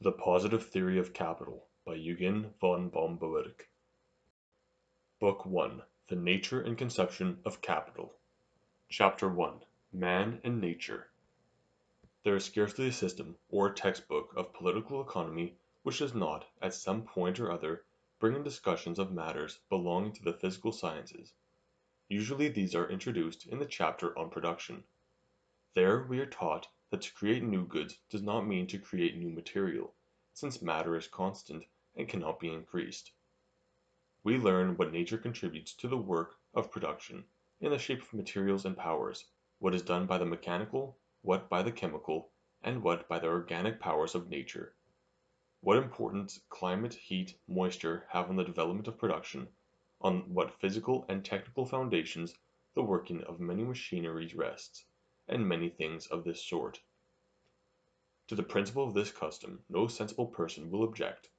The Positive Theory of Capital by Eugen von Bohm-Bawerk Book I The Nature and Conception of Capital Chapter I Man and Nature There is scarcely a system or a text book of political economy which does not, at some point or other, bring in discussions of matters belonging to the physical sciences. Usually these are introduced in the chapter on production. There we are taught that to create new goods does not mean to create new material, since matter is constant and cannot be increased. We learn what nature contributes to the work of production, in the shape of materials and powers, what is done by the mechanical, what by the chemical, and what by the organic powers of nature. What importance climate, heat, moisture have on the development of production, on what physical and technical foundations the working of many machineries rests and many things of this sort. To the principle of this custom no sensible person will object.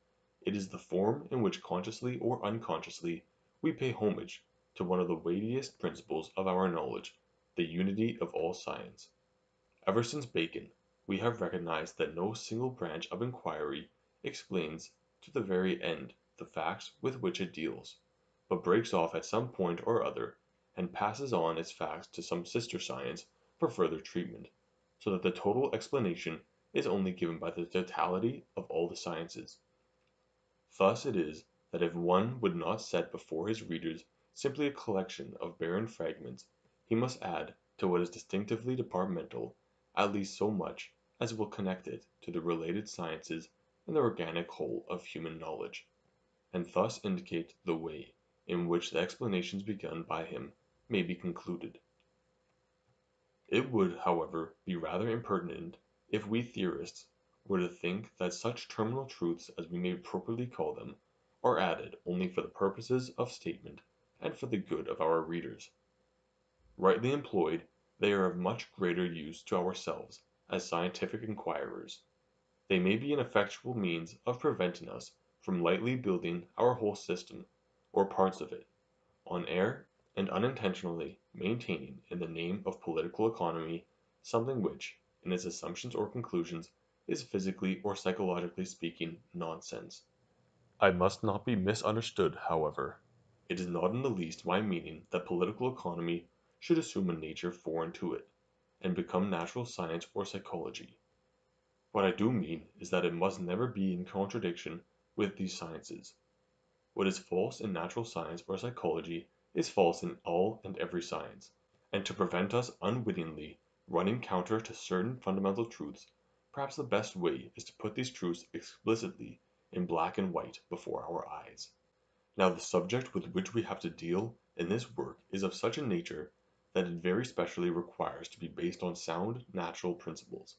It is the form in which consciously or unconsciously we pay homage to one of the weightiest principles of our knowledge, the unity of all science. Ever since Bacon, we have recognized that no single branch of inquiry explains to the very end the facts with which it deals, but breaks off at some point or other, and passes on its facts to some sister science for further treatment, so that the total explanation is only given by the totality of all the sciences. Thus it is that if one would not set before his readers simply a collection of barren fragments, he must add to what is distinctively departmental at least so much as will connect it to the related sciences and the organic whole of human knowledge, and thus indicate the way in which the explanations begun by him may be concluded. It would, however, be rather impertinent if we theorists were to think that such terminal truths as we may properly call them, are added only for the purposes of statement and for the good of our readers. Rightly employed, they are of much greater use to ourselves as scientific inquirers. They may be an effectual means of preventing us from lightly building our whole system, or parts of it, on air and unintentionally maintaining in the name of political economy something which, in its assumptions or conclusions, is physically or psychologically speaking nonsense. I must not be misunderstood, however. It is not in the least my meaning that political economy should assume a nature foreign to it, and become natural science or psychology. What I do mean is that it must never be in contradiction with these sciences. What is false in natural science or psychology is false in all and every science, and to prevent us unwittingly running counter to certain fundamental truths, perhaps the best way is to put these truths explicitly in black and white before our eyes. Now the subject with which we have to deal in this work is of such a nature that it very specially requires to be based on sound natural principles,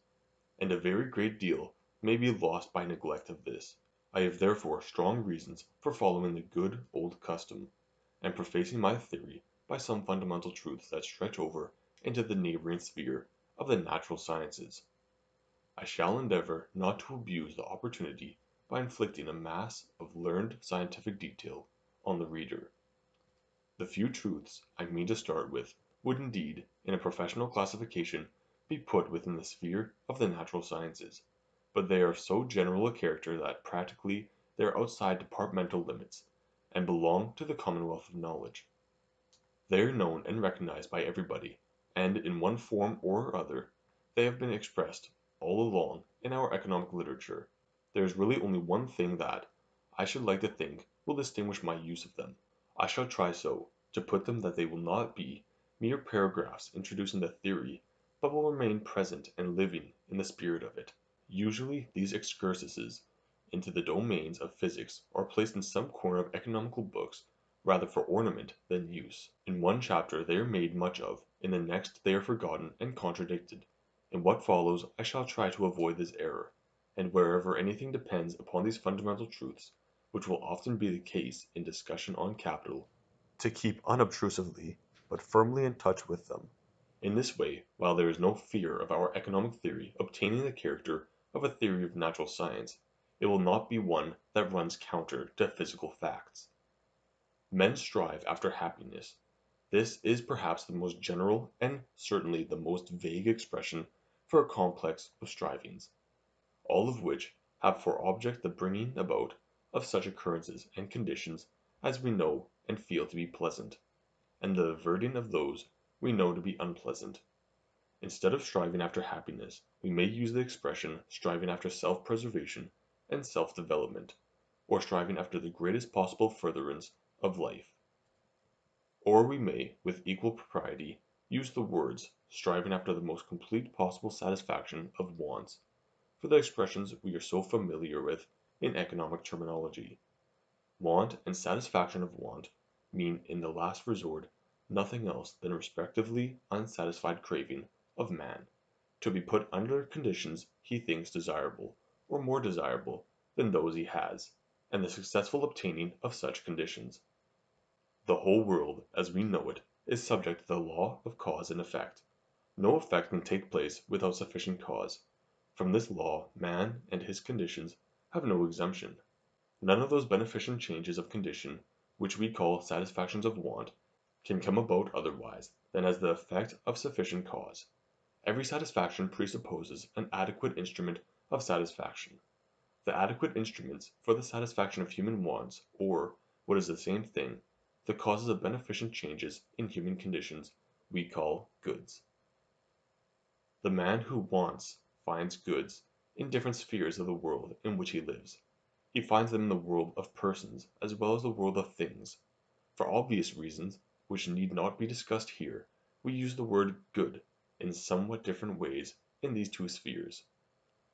and a very great deal may be lost by neglect of this. I have therefore strong reasons for following the good old custom and prefacing my theory by some fundamental truths that stretch over into the neighboring sphere of the natural sciences. I shall endeavor not to abuse the opportunity by inflicting a mass of learned scientific detail on the reader. The few truths I mean to start with would indeed, in a professional classification, be put within the sphere of the natural sciences, but they are of so general a character that practically they are outside departmental limits and belong to the commonwealth of knowledge. They are known and recognized by everybody, and in one form or other they have been expressed all along in our economic literature. There is really only one thing that, I should like to think, will distinguish my use of them. I shall try so to put them that they will not be mere paragraphs introducing the theory, but will remain present and living in the spirit of it. Usually these excursuses into the domains of physics are placed in some corner of economical books rather for ornament than use. In one chapter they are made much of, in the next they are forgotten and contradicted. In what follows I shall try to avoid this error, and wherever anything depends upon these fundamental truths, which will often be the case in discussion on capital, to keep unobtrusively but firmly in touch with them. In this way, while there is no fear of our economic theory obtaining the character of a theory of natural science, it will not be one that runs counter to physical facts. Men strive after happiness. This is perhaps the most general and certainly the most vague expression for a complex of strivings, all of which have for object the bringing about of such occurrences and conditions as we know and feel to be pleasant, and the averting of those we know to be unpleasant. Instead of striving after happiness, we may use the expression striving after self preservation and self development, or striving after the greatest possible furtherance of life. Or we may, with equal propriety, use the words striving after the most complete possible satisfaction of wants, for the expressions we are so familiar with in economic terminology. Want and satisfaction of want mean in the last resort nothing else than respectively unsatisfied craving of man, to be put under conditions he thinks desirable, or more desirable than those he has, and the successful obtaining of such conditions. The whole world, as we know it, is subject to the law of cause and effect. No effect can take place without sufficient cause. From this law man and his conditions have no exemption. None of those beneficent changes of condition which we call satisfactions of want can come about otherwise than as the effect of sufficient cause. Every satisfaction presupposes an adequate instrument of satisfaction. The adequate instruments for the satisfaction of human wants, or, what is the same thing, the causes of beneficent changes in human conditions, we call goods. The man who wants finds goods in different spheres of the world in which he lives. He finds them in the world of persons as well as the world of things. For obvious reasons, which need not be discussed here, we use the word good in somewhat different ways in these two spheres.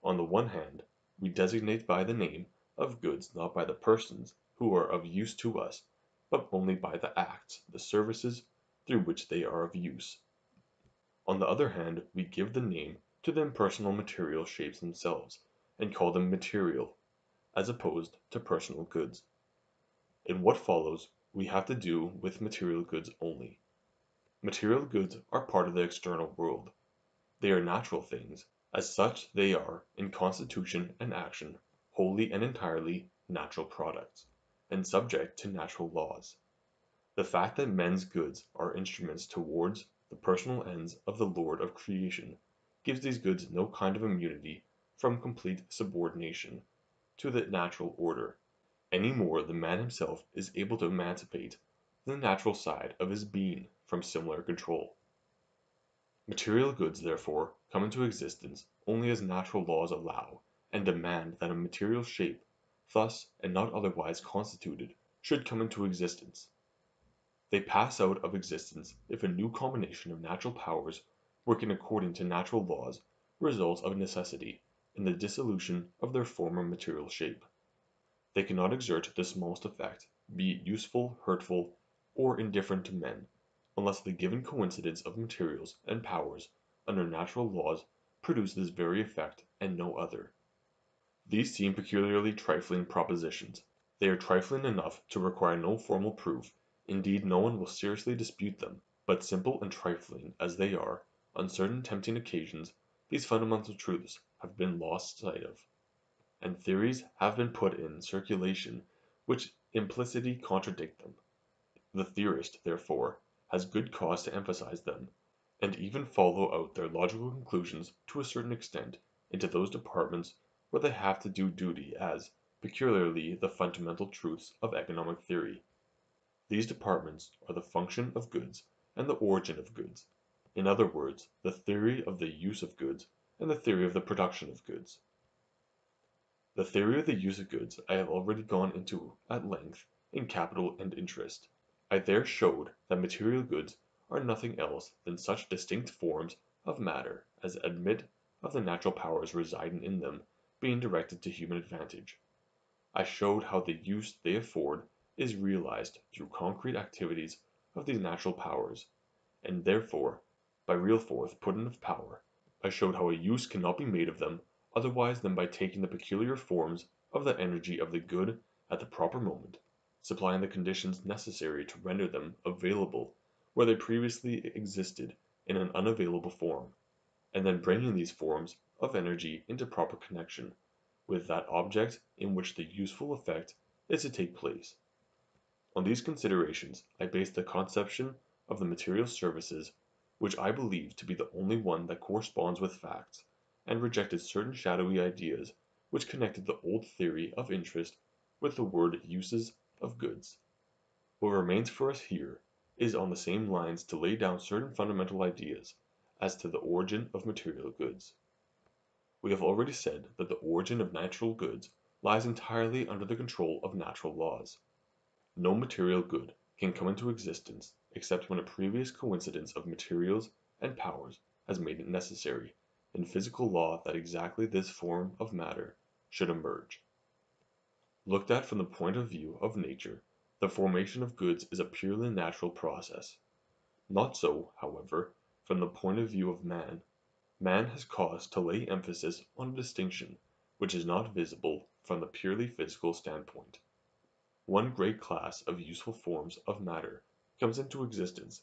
On the one hand, we designate by the name of goods not by the persons who are of use to us, but only by the acts, the services, through which they are of use. On the other hand, we give the name to the impersonal material shapes themselves, and call them material, as opposed to personal goods. In what follows, we have to do with material goods only. Material goods are part of the external world. They are natural things; as such they are, in constitution and action, wholly and entirely natural products, and subject to natural laws. The fact that men's goods are instruments towards the personal ends of the Lord of creation gives these goods no kind of immunity from complete subordination to the natural order, any more than man himself is able to emancipate the natural side of his being from similar control. Material goods, therefore, come into existence only as natural laws allow and demand that a material shape, thus and not otherwise constituted, should come into existence. They pass out of existence if a new combination of natural powers working according to natural laws results of necessity in the dissolution of their former material shape. They cannot exert the smallest effect, be it useful, hurtful, or indifferent to men, unless the given coincidence of materials and powers under natural laws produce this very effect and no other. These seem peculiarly trifling propositions. They are trifling enough to require no formal proof, indeed no one will seriously dispute them, but simple and trifling as they are, on certain tempting occasions these fundamental truths have been lost sight of, and theories have been put in circulation which implicitly contradict them. The theorist, therefore, has good cause to emphasize them, and even follow out their logical conclusions to a certain extent into those departments where they have to do duty as peculiarly the fundamental truths of economic theory. These departments are the function of goods and the origin of goods, in other words, the theory of the use of goods and the theory of the production of goods. The theory of the use of goods I have already gone into at length in Capital and Interest. I there showed that material goods are nothing else than such distinct forms of matter as admit of the natural powers residing in them being directed to human advantage. I showed how the use they afford is realized through concrete activities of these natural powers, and therefore by real force put of power. I showed how a use cannot be made of them otherwise than by taking the peculiar forms of the energy of the good at the proper moment supplying the conditions necessary to render them available where they previously existed in an unavailable form, and then bringing these forms of energy into proper connection with that object in which the useful effect is to take place. On these considerations I based the conception of the material services which I believe to be the only one that corresponds with facts, and rejected certain shadowy ideas which connected the old theory of interest with the word uses of goods. What remains for us here is on the same lines to lay down certain fundamental ideas as to the origin of material goods. We have already said that the origin of natural goods lies entirely under the control of natural laws. No material good can come into existence except when a previous coincidence of materials and powers has made it necessary in physical law that exactly this form of matter should emerge. Looked at from the point of view of nature, the formation of goods is a purely natural process. Not so, however, from the point of view of man. Man has cause to lay emphasis on a distinction which is not visible from the purely physical standpoint. One great class of useful forms of matter comes into existence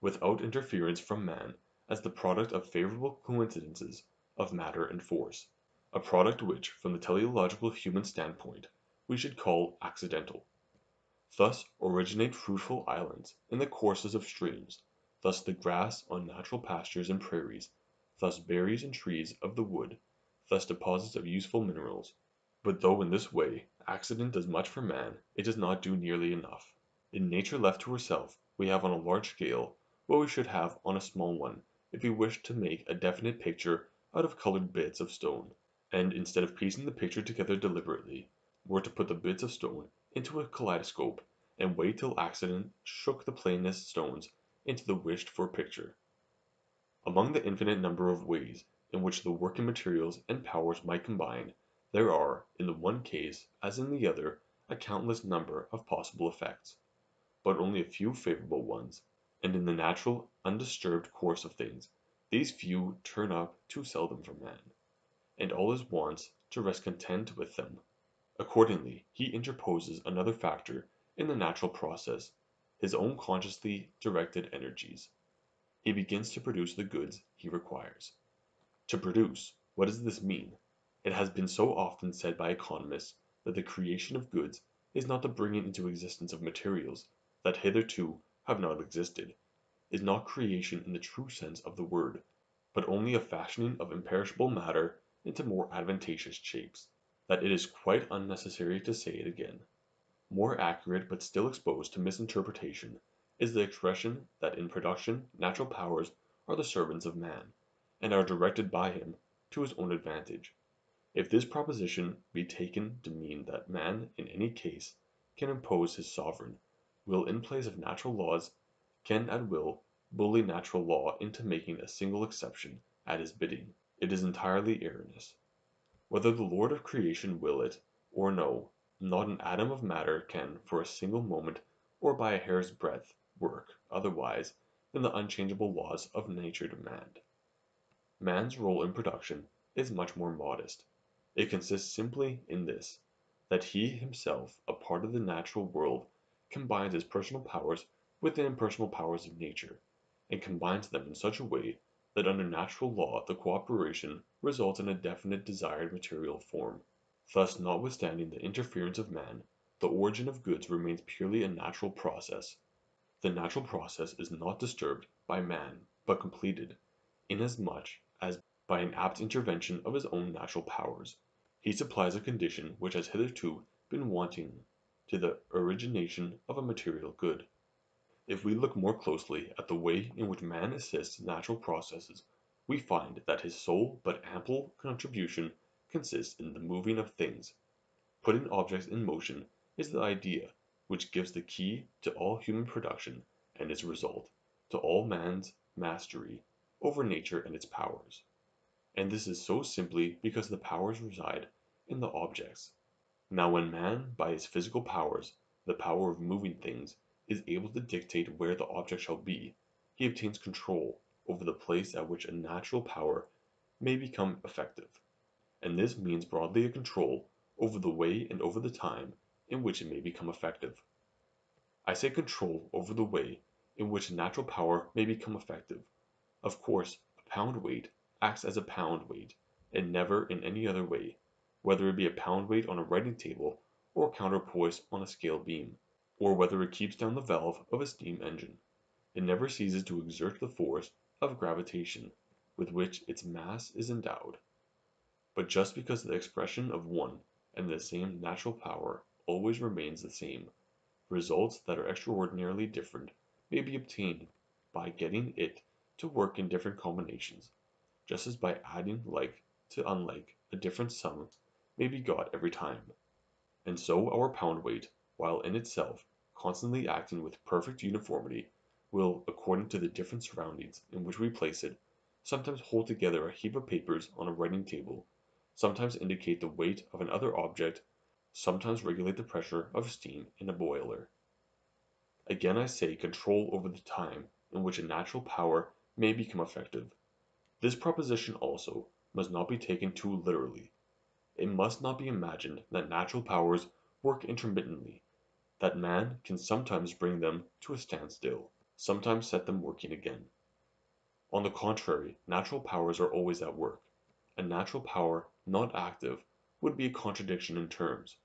without interference from man as the product of favorable coincidences of matter and force, a product which from the teleological human standpoint we should call accidental. Thus originate fruitful islands in the courses of streams, thus the grass on natural pastures and prairies, thus berries and trees of the wood, thus deposits of useful minerals. But though in this way accident does much for man, it does not do nearly enough. In nature left to herself, we have on a large scale what we should have on a small one if we wished to make a definite picture out of colored bits of stone, and instead of piecing the picture together deliberately, were to put the bits of stone into a kaleidoscope and wait till accident shook the plainest stones into the wished for picture. Among the infinite number of ways in which the working materials and powers might combine, there are, in the one case as in the other, a countless number of possible effects but only a few favorable ones, and in the natural, undisturbed course of things these few turn up too seldom for man, and all his wants to rest content with them. Accordingly he interposes another factor in the natural process, his own consciously directed energies. He begins to produce the goods he requires. To produce, what does this mean? It has been so often said by economists that the creation of goods is not the bringing into existence of materials that hitherto have not existed, is not creation in the true sense of the word, but only a fashioning of imperishable matter into more advantageous shapes; that it is quite unnecessary to say it again. More accurate but still exposed to misinterpretation is the expression that in production natural powers are the servants of man, and are directed by him to his own advantage. If this proposition be taken to mean that man in any case can impose his sovereign will in place of natural laws, can at will bully natural law into making a single exception at his bidding, it is entirely erroneous. Whether the Lord of creation will it or no, not an atom of matter can for a single moment or by a hair's breadth work otherwise than the unchangeable laws of nature demand. Man's role in production is much more modest. It consists simply in this, that he himself a part of the natural world combines his personal powers with the impersonal powers of nature, and combines them in such a way that under natural law the cooperation results in a definite desired material form. Thus notwithstanding the interference of man, the origin of goods remains purely a natural process. The natural process is not disturbed by man but completed, inasmuch as by an apt intervention of his own natural powers, he supplies a condition which has hitherto been wanting to the origination of a material good. If we look more closely at the way in which man assists natural processes, we find that his sole but ample contribution consists in the moving of things. Putting objects in motion is the idea which gives the key to all human production and its result, to all man's mastery over nature and its powers. And this is so simply because the powers reside in the objects now when man by his physical powers, the power of moving things, is able to dictate where the object shall be, he obtains control over the place at which a natural power may become effective, and this means broadly a control over the way and over the time in which it may become effective. I say control over the way in which a natural power may become effective. Of course a pound weight acts as a pound weight, and never in any other way whether it be a pound weight on a writing table or counterpoise on a scale beam, or whether it keeps down the valve of a steam engine. It never ceases to exert the force of gravitation with which its mass is endowed. But just because the expression of one and the same natural power always remains the same, results that are extraordinarily different may be obtained by getting it to work in different combinations, just as by adding like to unlike a different sum may be got every time. And so our pound weight, while in itself constantly acting with perfect uniformity, will, according to the different surroundings in which we place it, sometimes hold together a heap of papers on a writing table, sometimes indicate the weight of another object, sometimes regulate the pressure of steam in a boiler. Again I say control over the time in which a natural power may become effective. This proposition also must not be taken too literally. It must not be imagined that natural powers work intermittently, that man can sometimes bring them to a standstill sometimes set them working again. On the contrary, natural powers are always at work. A natural power not active would be a contradiction in terms,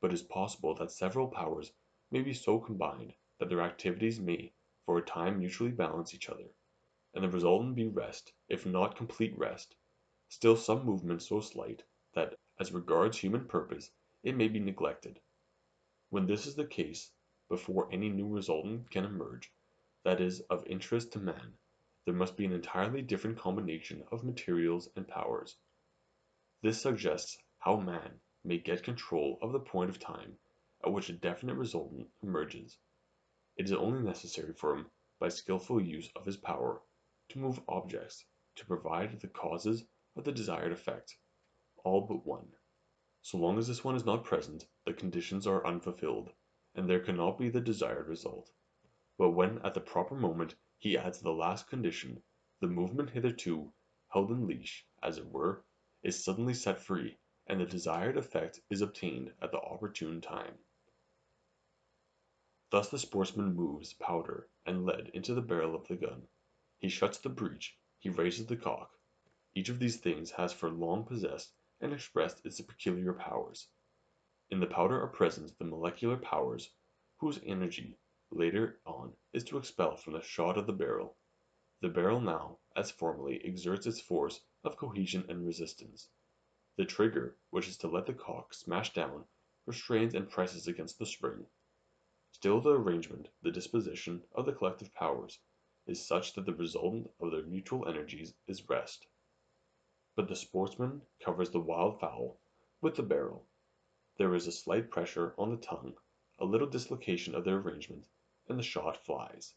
but it is possible that several powers may be so combined that their activities may for a time mutually balance each other, and the resultant be rest, if not complete rest, still some movement so slight that, as regards human purpose, it may be neglected. When this is the case, before any new resultant can emerge, that is of interest to man, there must be an entirely different combination of materials and powers. This suggests how man may get control of the point of time at which a definite resultant emerges. It is only necessary for him, by skilful use of his power, to move objects, to provide the causes of the desired effect, all but one. So long as this one is not present, the conditions are unfulfilled, and there cannot be the desired result. But when at the proper moment he adds the last condition, the movement hitherto held in leash, as it were, is suddenly set free, and the desired effect is obtained at the opportune time. Thus the sportsman moves powder and lead into the barrel of the gun. He shuts the breech, he raises the cock. Each of these things has for long possessed and expressed its peculiar powers. In the powder are present the molecular powers whose energy later on is to expel from the shot of the barrel. The barrel now, as formerly, exerts its force of cohesion and resistance. The trigger, which is to let the cock smash down, restrains and presses against the spring. Still the arrangement, the disposition, of the collective powers is such that the resultant of their mutual energies is rest. But the sportsman covers the wild fowl with the barrel. There is a slight pressure on the tongue, a little dislocation of their arrangement, and the shot flies.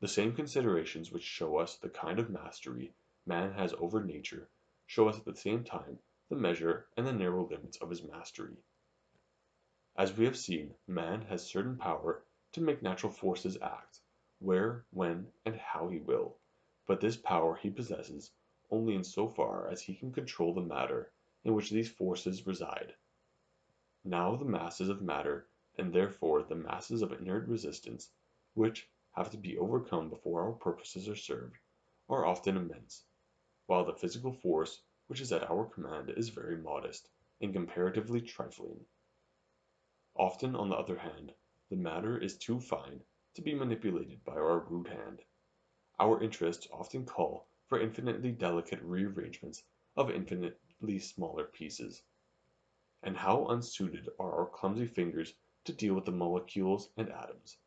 The same considerations which show us the kind of mastery man has over nature show us at the same time the measure and the narrow limits of his mastery. As we have seen, man has certain power to make natural forces act, where, when, and how he will, but this power he possesses only in so far as he can control the matter in which these forces reside. Now the masses of matter and therefore the masses of inert resistance, which have to be overcome before our purposes are served, are often immense, while the physical force which is at our command is very modest, and comparatively trifling. Often, on the other hand, the matter is too fine to be manipulated by our rude hand. Our interests often call for infinitely delicate rearrangements of infinitely smaller pieces. And how unsuited are our clumsy fingers to deal with the molecules and atoms.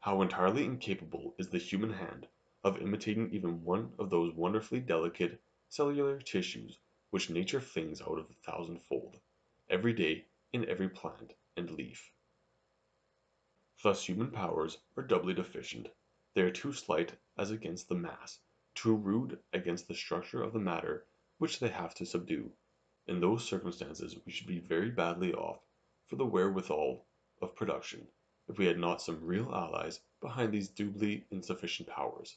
How entirely incapable is the human hand of imitating even one of those wonderfully delicate cellular tissues which nature flings out of a thousandfold, every day in every plant and leaf. Thus human powers are doubly deficient. They are too slight as against the mass, too rude against the structure of the matter which they have to subdue. In those circumstances we should be very badly off for the wherewithal of production, if we had not some real allies behind these doubly insufficient powers.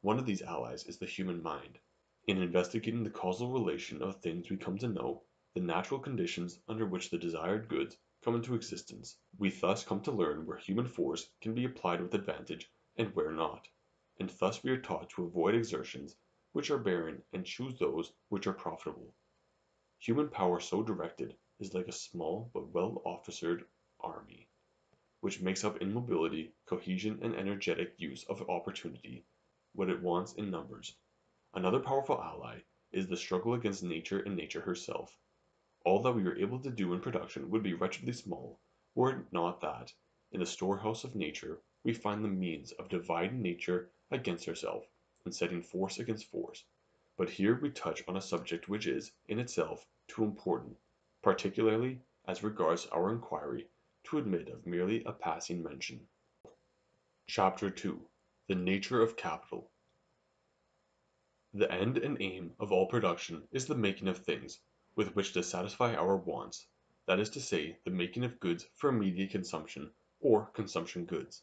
One of these allies is the human mind. In investigating the causal relation of things we come to know the natural conditions under which the desired goods come into existence, we thus come to learn where human force can be applied with advantage and where not, and thus we are taught to avoid exertions which are barren and choose those which are profitable. Human power so directed is like a small but well officered army, which makes up in mobility, cohesion, and energetic use of opportunity what it wants in numbers. Another powerful ally is the struggle against nature and nature herself. All that we are able to do in production would be wretchedly small, were it not that, in the storehouse of nature, we find the means of dividing nature against herself, and setting force against force. But here we touch on a subject which is, in itself, too important, particularly as regards our inquiry, to admit of merely a passing mention. Chapter II. The Nature of Capital. The end and aim of all production is the making of things, with which to satisfy our wants, that is to say, the making of goods for immediate consumption, or consumption goods.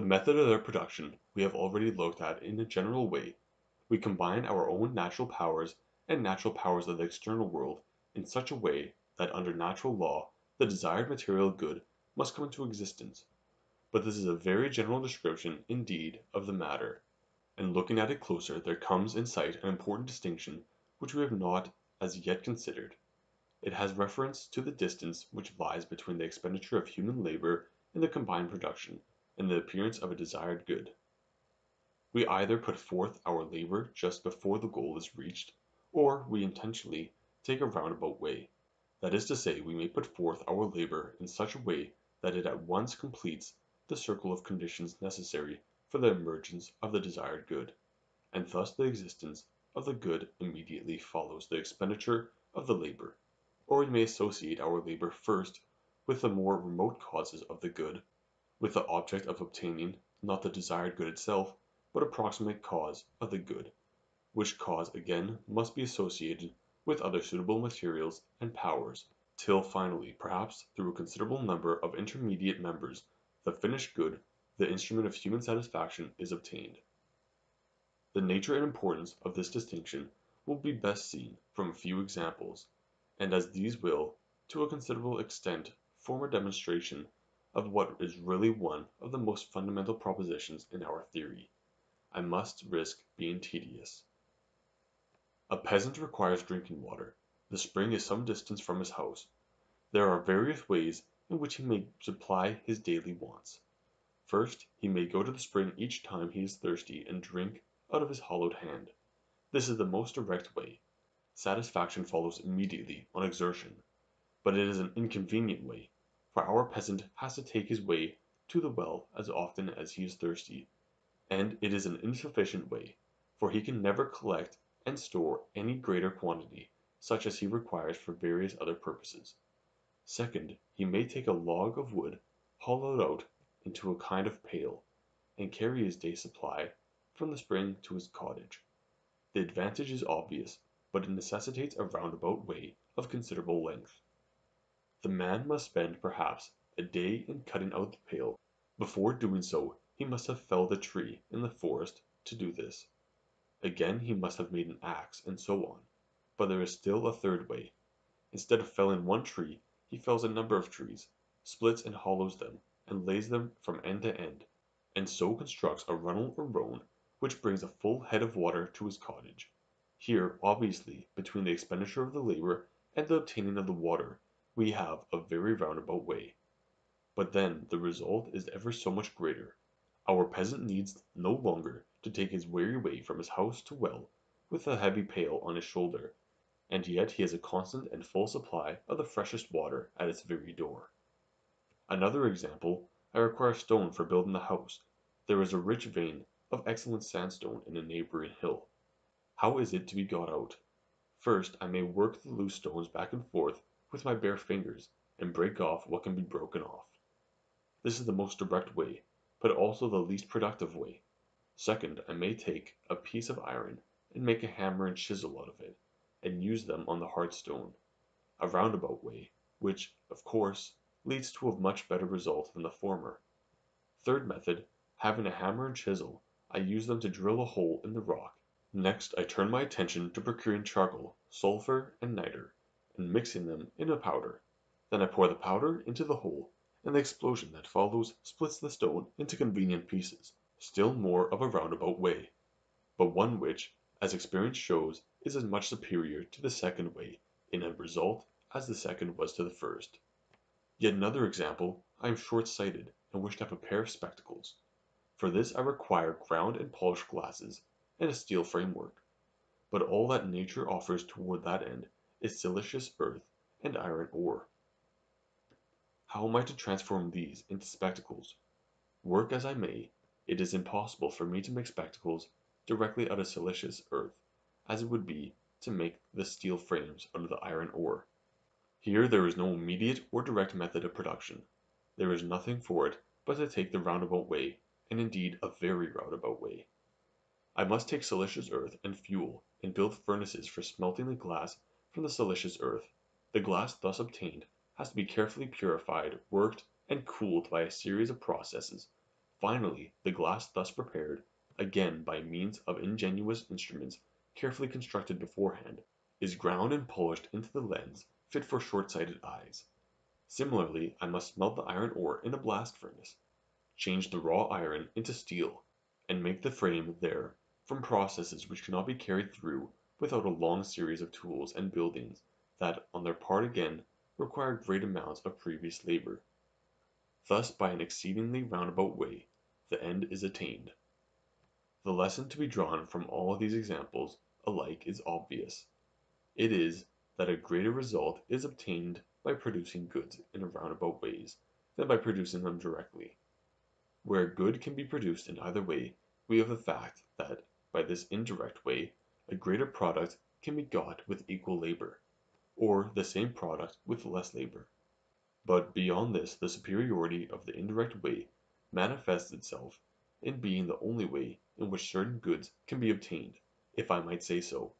The method of their production we have already looked at in a general way. We combine our own natural powers and natural powers of the external world in such a way that under natural law the desired material good must come into existence. But this is a very general description indeed of the matter and looking at it closer there comes in sight an important distinction which we have not as yet considered. It has reference to the distance which lies between the expenditure of human labor and the combined production and the appearance of a desired good. We either put forth our labor just before the goal is reached, or we intentionally take a roundabout way. That is to say, we may put forth our labor in such a way that it at once completes the circle of conditions necessary for the emergence of the desired good, and thus the existence of the good immediately follows the expenditure of the labor; or we may associate our labor first with the more remote causes of the good, with the object of obtaining, not the desired good itself, but a proximate cause of the good, which cause again must be associated with other suitable materials and powers, till finally, perhaps through a considerable number of intermediate members, the finished good the instrument of human satisfaction is obtained. The nature and importance of this distinction will be best seen from a few examples, and as these will, to a considerable extent, form a demonstration of what is really one of the most fundamental propositions in our theory, I must risk being tedious. A peasant requires drinking water. The spring is some distance from his house. There are various ways in which he may supply his daily wants. First, he may go to the spring each time he is thirsty and drink out of his hollowed hand. This is the most direct way. Satisfaction follows immediately on exertion. But it is an inconvenient way, for our peasant has to take his way to the well as often as he is thirsty, and it is an insufficient way, for he can never collect and store any greater quantity, such as he requires for various other purposes. Second, he may take a log of wood hollowed out into a kind of pail, and carry his day's supply from the spring to his cottage. The advantage is obvious, but it necessitates a roundabout way of considerable length. The man must spend perhaps a day in cutting out the pail; before doing so he must have felled a tree in the forest to do this; again he must have made an axe, and so on. But there is still a third way. Instead of felling one tree he fells a number of trees, splits and hollows them and lays them from end to end, and so constructs a runnel or roan which brings a full head of water to his cottage. Here, obviously, between the expenditure of the labor and the obtaining of the water, we have a very roundabout way. But then the result is ever so much greater. Our peasant needs no longer to take his weary way from his house to well with a heavy pail on his shoulder, and yet he has a constant and full supply of the freshest water at his very door. Another example, I require stone for building the house. There is a rich vein of excellent sandstone in a neighboring hill. How is it to be got out? First I may work the loose stones back and forth with my bare fingers, and break off what can be broken off. This is the most direct way, but also the least productive way. Second, I may take a piece of iron and make a hammer and chisel out of it, and use them on the hard stone. A roundabout way, which, of course leads to a much better result than the former. Third method, having a hammer and chisel, I use them to drill a hole in the rock. Next I turn my attention to procuring charcoal, sulphur, and nitre, and mixing them in a powder. Then I pour the powder into the hole, and the explosion that follows splits the stone into convenient pieces. Still more of a roundabout way, but one which, as experience shows, is as much superior to the second way in a result as the second was to the first. Yet another example, I am short sighted, and wish to have a pair of spectacles. For this I require ground and polished glasses, and a steel framework. but all that nature offers toward that end is silicious earth and iron ore. How am I to transform these into spectacles? Work as I may, it is impossible for me to make spectacles directly out of silicious earth, as it would be to make the steel frames out of the iron ore. Here there is no immediate or direct method of production. There is nothing for it but to take the roundabout way, and indeed a very roundabout way. I must take silicious earth and fuel and build furnaces for smelting the glass from the silicious earth. The glass thus obtained has to be carefully purified, worked, and cooled by a series of processes. Finally, the glass thus prepared, again by means of ingenious instruments carefully constructed beforehand, is ground and polished into the lens fit for short-sighted eyes. Similarly I must smelt the iron ore in a blast furnace, change the raw iron into steel, and make the frame there from processes which cannot be carried through without a long series of tools and buildings that on their part again require great amounts of previous labor. Thus by an exceedingly roundabout way the end is attained. The lesson to be drawn from all these examples alike is obvious. It is that a greater result is obtained by producing goods in roundabout ways than by producing them directly. Where a good can be produced in either way we have the fact that by this indirect way a greater product can be got with equal labor or the same product with less labor. But beyond this the superiority of the indirect way manifests itself in being the only way in which certain goods can be obtained, if I might say so.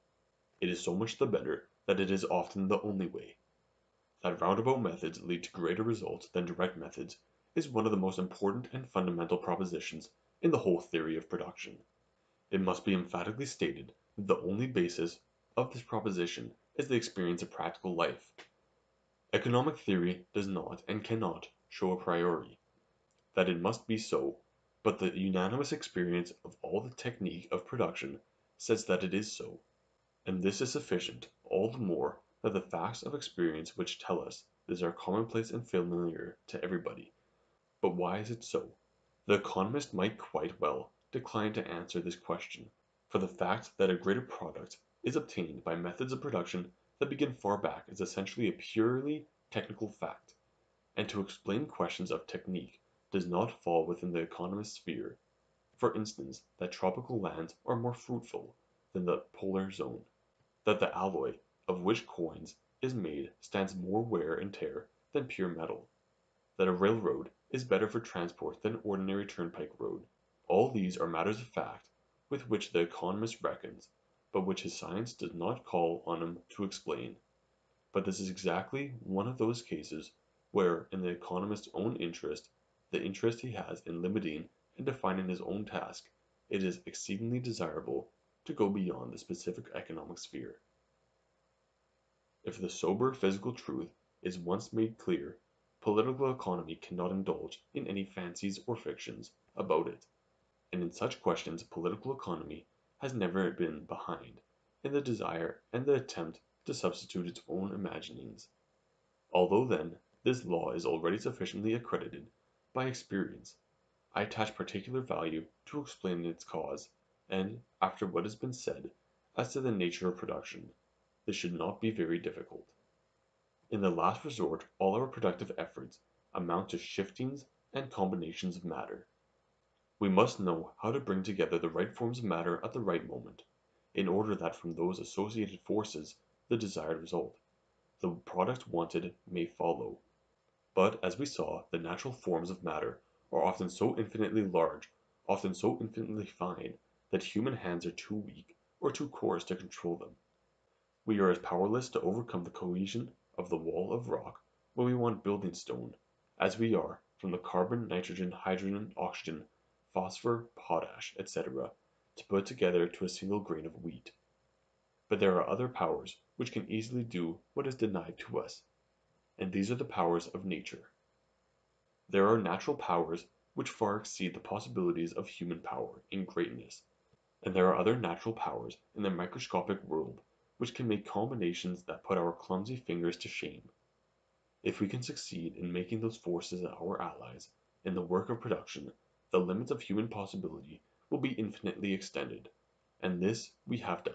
It is so much the better that it is often the only way. That roundabout methods lead to greater results than direct methods is one of the most important and fundamental propositions in the whole theory of production. It must be emphatically stated the only basis of this proposition is the experience of practical life. Economic theory does not and cannot show a priori that it must be so, but the unanimous experience of all the technique of production says that it is so. And this is sufficient, all the more that the facts of experience which tell us this are commonplace and familiar to everybody. But why is it so? The economist might quite well decline to answer this question, for the fact that a greater product is obtained by methods of production that begin far back is essentially a purely technical fact, and to explain questions of technique does not fall within the economist's sphere; for instance that tropical lands are more fruitful than the polar zone; that the alloy of which coins is made stands more wear and tear than pure metal; that a railroad is better for transport than ordinary turnpike road. All these are matters of fact with which the economist reckons but which his science does not call on him to explain. But this is exactly one of those cases where in the economist's own interest, the interest he has in limiting and defining his own task, it is exceedingly desirable to go beyond the specific economic sphere. If the sober physical truth is once made clear, political economy cannot indulge in any fancies or fictions about it, and in such questions political economy has never been behind in the desire and the attempt to substitute its own imaginings. Although then this law is already sufficiently accredited by experience, I attach particular value to explaining its cause, and, after what has been said as to the nature of production, this should not be very difficult. In the last resort all our productive efforts amount to shiftings and combinations of matter. We must know how to bring together the right forms of matter at the right moment, in order that from those associated forces the desired result, the product wanted, may follow. But, as we saw, the natural forms of matter are often so infinitely large, often so infinitely fine, that human hands are too weak or too coarse to control them. We are as powerless to overcome the cohesion of the wall of rock when we want building stone, as we are from the carbon, nitrogen, hydrogen, oxygen phosphor, potash, etc., to put together to a single grain of wheat. But there are other powers which can easily do what is denied to us, and these are the powers of nature. There are natural powers which far exceed the possibilities of human power in greatness, and there are other natural powers in the microscopic world which can make combinations that put our clumsy fingers to shame. If we can succeed in making those forces our allies in the work of production the limits of human possibility will be infinitely extended, and this we have done.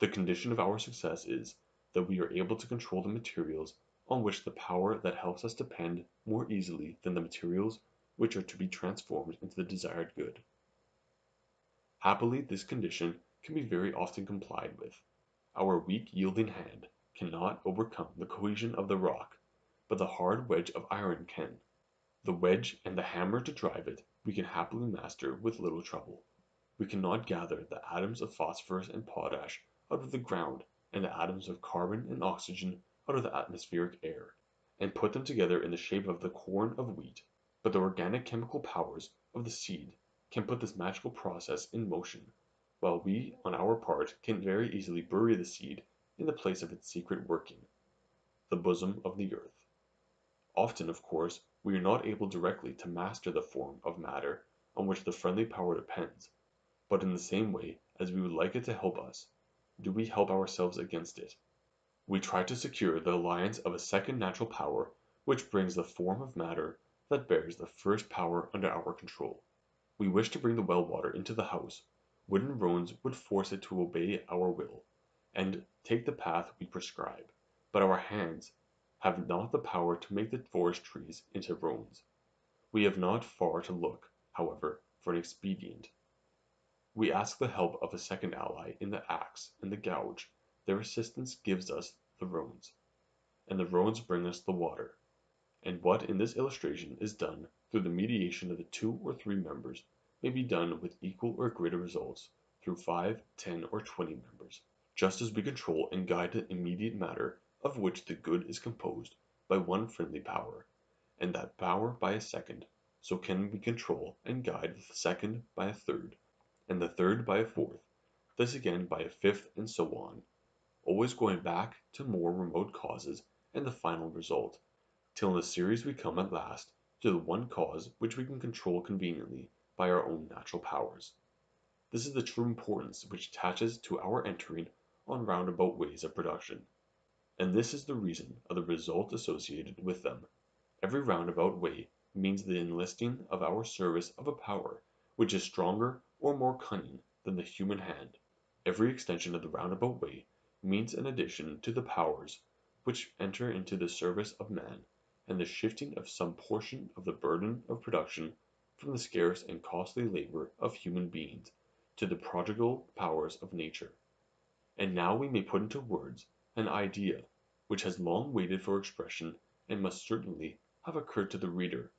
The condition of our success is, that we are able to control the materials on which the power that helps us depend more easily than the materials which are to be transformed into the desired good. Happily this condition can be very often complied with. Our weak yielding hand cannot overcome the cohesion of the rock, but the hard wedge of iron can. The wedge and the hammer to drive it we can happily master with little trouble. We cannot gather the atoms of phosphorus and potash out of the ground and the atoms of carbon and oxygen out of the atmospheric air, and put them together in the shape of the corn of wheat, but the organic chemical powers of the seed can put this magical process in motion, while we on our part can very easily bury the seed in the place of its secret working, the bosom of the earth. Often, of course, we are not able directly to master the form of matter on which the friendly power depends, but in the same way as we would like it to help us, do we help ourselves against it. We try to secure the alliance of a second natural power which brings the form of matter that bears the first power under our control. We wish to bring the well water into the house, wooden rones would force it to obey our will, and take the path we prescribe, but our hands have not the power to make the forest trees into rones. We have not far to look, however, for an expedient. We ask the help of a second ally in the axe and the gouge; their assistance gives us the rones, and the rones bring us the water and what in this illustration is done through the mediation of the two or three members may be done with equal or greater results through five, ten, or twenty members, just as we control and guide the immediate matter of which the good is composed by one friendly power, and that power by a second, so can we control and guide the second by a third, and the third by a fourth, this again by a fifth and so on, always going back to more remote causes and the final result till in the series we come at last to the one cause which we can control conveniently by our own natural powers. This is the true importance which attaches to our entering on roundabout ways of production, and this is the reason of the result associated with them. Every roundabout way means the enlisting of our service of a power which is stronger or more cunning than the human hand. Every extension of the roundabout way means an addition to the powers which enter into the service of man and the shifting of some portion of the burden of production from the scarce and costly labor of human beings to the prodigal powers of nature. And now we may put into words an idea which has long waited for expression and must certainly have occurred to the reader.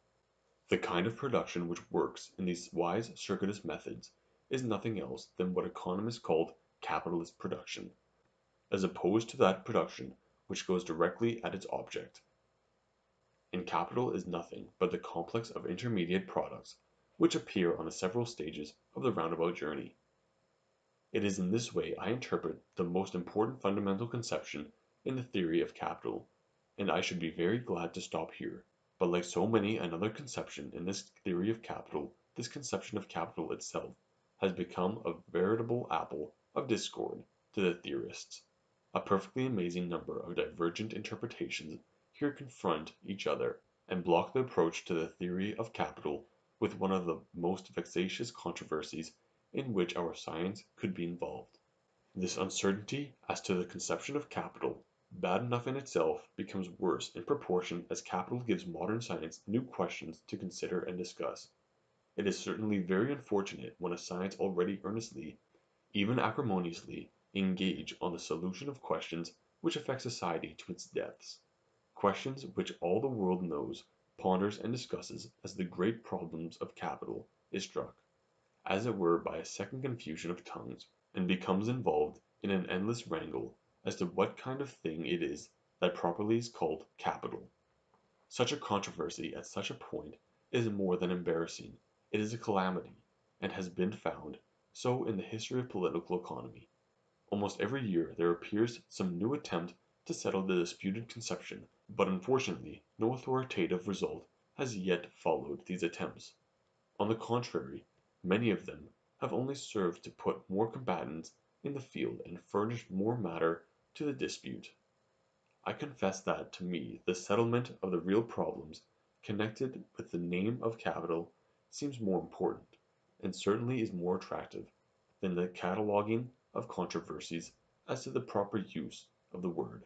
The kind of production which works in these wise circuitous methods is nothing else than what economists call capitalist production, as opposed to that production which goes directly at its object and capital is nothing but the complex of intermediate products which appear on the several stages of the roundabout journey. It is in this way I interpret the most important fundamental conception in the theory of capital, and I should be very glad to stop here, but like so many another conception in this theory of capital this conception of capital itself has become a veritable apple of discord to the theorists. A perfectly amazing number of divergent interpretations here confront each other and block the approach to the theory of capital with one of the most vexatious controversies in which our science could be involved. This uncertainty as to the conception of capital, bad enough in itself, becomes worse in proportion as capital gives modern science new questions to consider and discuss. It is certainly very unfortunate when a science already earnestly, even acrimoniously, engage on the solution of questions which affect society to its depths questions which all the world knows, ponders and discusses as the great problems of capital, is struck, as it were by a second confusion of tongues, and becomes involved in an endless wrangle as to what kind of thing it is that properly is called capital. Such a controversy at such a point is more than embarrassing, it is a calamity, and has been found so in the history of political economy. Almost every year there appears some new attempt to settle the disputed conception but unfortunately no authoritative result has yet followed these attempts. On the contrary, many of them have only served to put more combatants in the field and furnish more matter to the dispute. I confess that to me the settlement of the real problems connected with the name of capital seems more important, and certainly is more attractive, than the cataloguing of controversies as to the proper use of the word.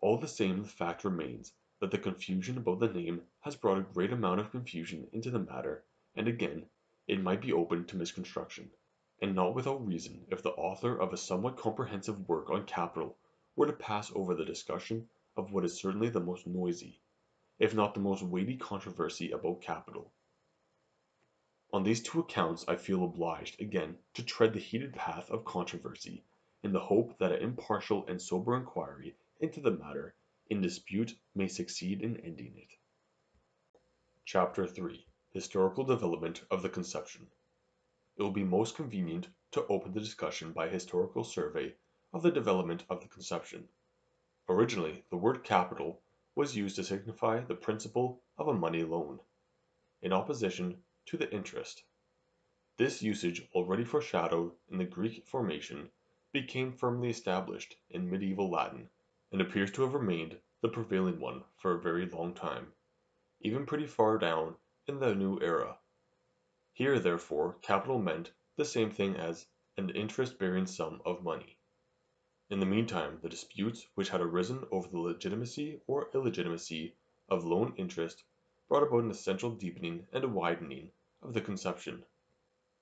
All the same the fact remains that the confusion about the name has brought a great amount of confusion into the matter, and again, it might be open to misconstruction, and not without reason if the author of a somewhat comprehensive work on capital were to pass over the discussion of what is certainly the most noisy, if not the most weighty controversy about capital. On these two accounts I feel obliged again to tread the heated path of controversy, in the hope that an impartial and sober inquiry into the matter in dispute may succeed in ending it. Chapter 3 Historical Development of the Conception It will be most convenient to open the discussion by a historical survey of the development of the conception. Originally the word capital was used to signify the principal of a money loan, in opposition to the interest. This usage already foreshadowed in the Greek formation became firmly established in medieval Latin and appears to have remained the prevailing one for a very long time, even pretty far down in the new era. Here therefore capital meant the same thing as an interest bearing sum of money. In the meantime the disputes which had arisen over the legitimacy or illegitimacy of loan interest brought about an essential deepening and a widening of the conception.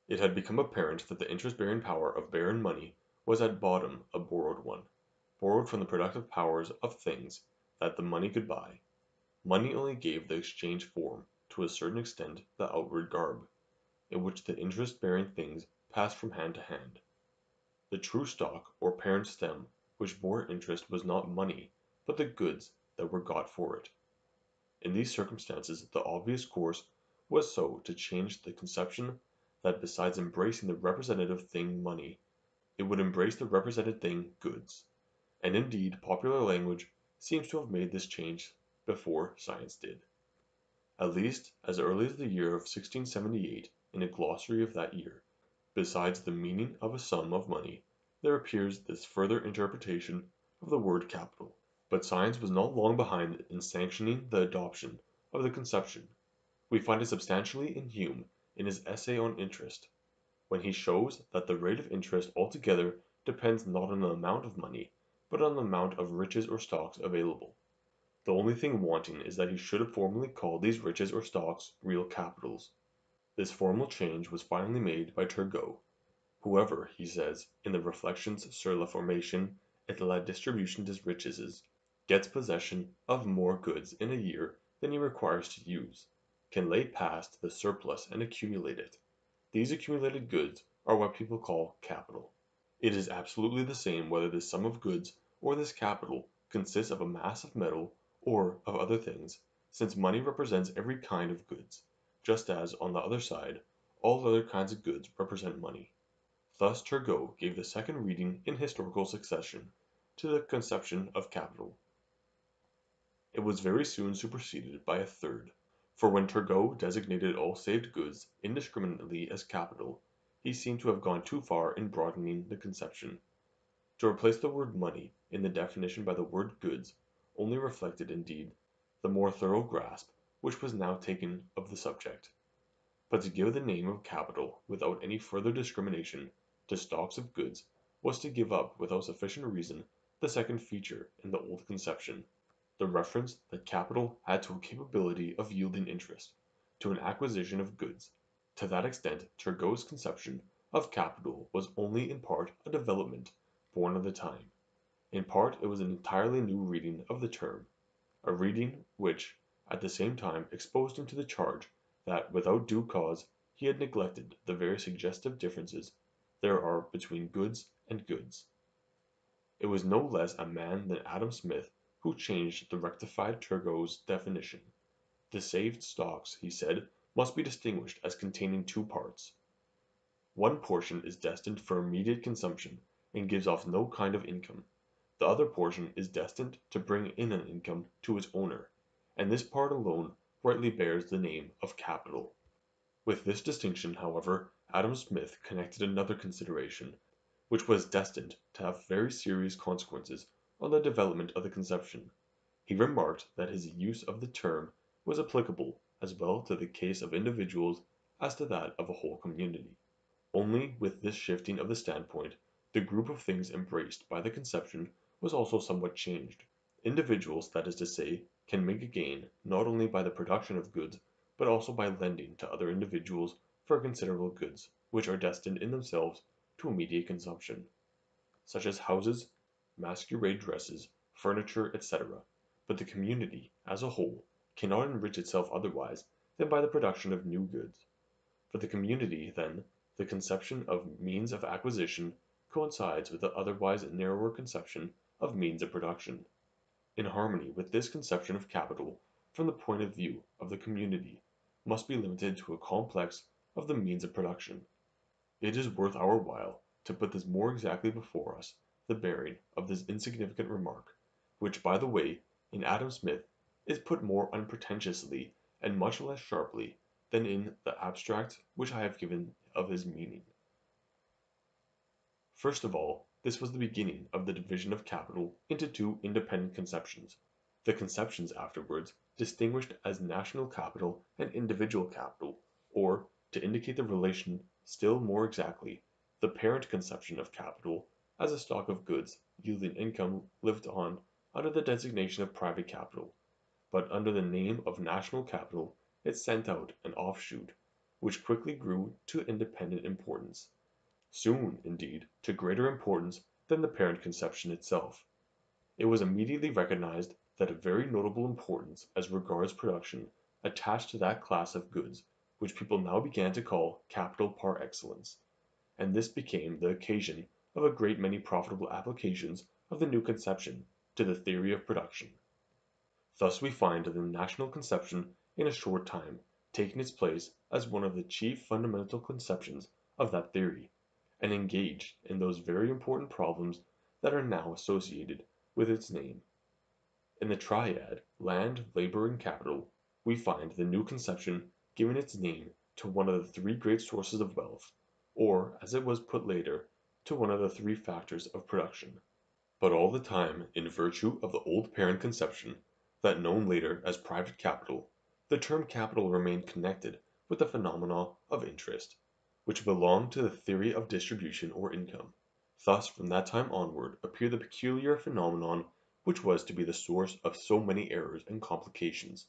It had become apparent that the interest bearing power of barren money was at bottom a borrowed one, borrowed from the productive powers of things that the money could buy. Money only gave the exchange form, to a certain extent the outward garb, in which the interest bearing things passed from hand to hand. The true stock or parent stem which bore interest was not money, but the goods that were got for it. In these circumstances the obvious course was so to change the conception that besides embracing the representative thing money, it would embrace the represented thing goods; and indeed popular language seems to have made this change before science did. At least as early as the year of 1678 in a glossary of that year, besides the meaning of a sum of money, there appears this further interpretation of the word capital. But science was not long behind in sanctioning the adoption of the conception. We find it substantially in Hume in his essay on interest, when he shows that the rate of interest altogether depends not on the amount of money, but on the amount of riches or stocks available. The only thing wanting is that he should have formally called these riches or stocks real capitals. This formal change was finally made by Turgot. Whoever, he says, in the Reflections sur la formation et la distribution des richesses, gets possession of more goods in a year than he requires to use can lay past the surplus and accumulate it. These accumulated goods are what people call capital. It is absolutely the same whether this sum of goods or this capital consists of a mass of metal or of other things, since money represents every kind of goods, just as, on the other side, all other kinds of goods represent money. Thus Turgot gave the second reading in historical succession to the conception of capital. It was very soon superseded by a third. For when Turgot designated all saved goods indiscriminately as capital, he seemed to have gone too far in broadening the conception. To replace the word money in the definition by the word goods only reflected, indeed, the more thorough grasp which was now taken of the subject. But to give the name of capital without any further discrimination to stocks of goods was to give up without sufficient reason the second feature in the old conception the reference that capital had to a capability of yielding interest, to an acquisition of goods. To that extent Turgot's conception of capital was only in part a development born of the time; in part it was an entirely new reading of the term, a reading which at the same time exposed him to the charge that without due cause he had neglected the very suggestive differences there are between goods and goods. It was no less a man than Adam Smith who changed the rectified Turgot's definition. The saved stocks, he said, must be distinguished as containing two parts. One portion is destined for immediate consumption, and gives off no kind of income; the other portion is destined to bring in an income to its owner, and this part alone rightly bears the name of capital. With this distinction, however, Adam Smith connected another consideration, which was destined to have very serious consequences on the development of the conception. He remarked that his use of the term was applicable as well to the case of individuals as to that of a whole community. Only with this shifting of the standpoint the group of things embraced by the conception was also somewhat changed. Individuals, that is to say, can make a gain not only by the production of goods, but also by lending to other individuals for considerable goods which are destined in themselves to immediate consumption, such as houses, masquerade dresses, furniture, etc., but the community, as a whole, cannot enrich itself otherwise than by the production of new goods. For the community, then, the conception of means of acquisition coincides with the otherwise narrower conception of means of production. In harmony with this conception of capital from the point of view of the community must be limited to a complex of the means of production. It is worth our while to put this more exactly before us the bearing of this insignificant remark, which by the way, in Adam Smith, is put more unpretentiously and much less sharply than in the abstract which I have given of his meaning. First of all, this was the beginning of the division of capital into two independent conceptions, the conceptions afterwards distinguished as national capital and individual capital, or to indicate the relation still more exactly, the parent conception of capital as a stock of goods yielding income lived on under the designation of private capital, but under the name of national capital it sent out an offshoot which quickly grew to independent importance, soon, indeed, to greater importance than the parent conception itself. It was immediately recognized that a very notable importance as regards production attached to that class of goods which people now began to call capital par excellence, and this became the occasion of a great many profitable applications of the new conception to the theory of production. Thus we find the national conception in a short time taking its place as one of the chief fundamental conceptions of that theory, and engaged in those very important problems that are now associated with its name. In the triad, land, labor, and capital, we find the new conception giving its name to one of the three great sources of wealth, or, as it was put later, to one of the three factors of production. But all the time, in virtue of the old parent conception, that known later as private capital, the term capital remained connected with the phenomena of interest, which belong to the theory of distribution or income. Thus from that time onward appeared the peculiar phenomenon which was to be the source of so many errors and complications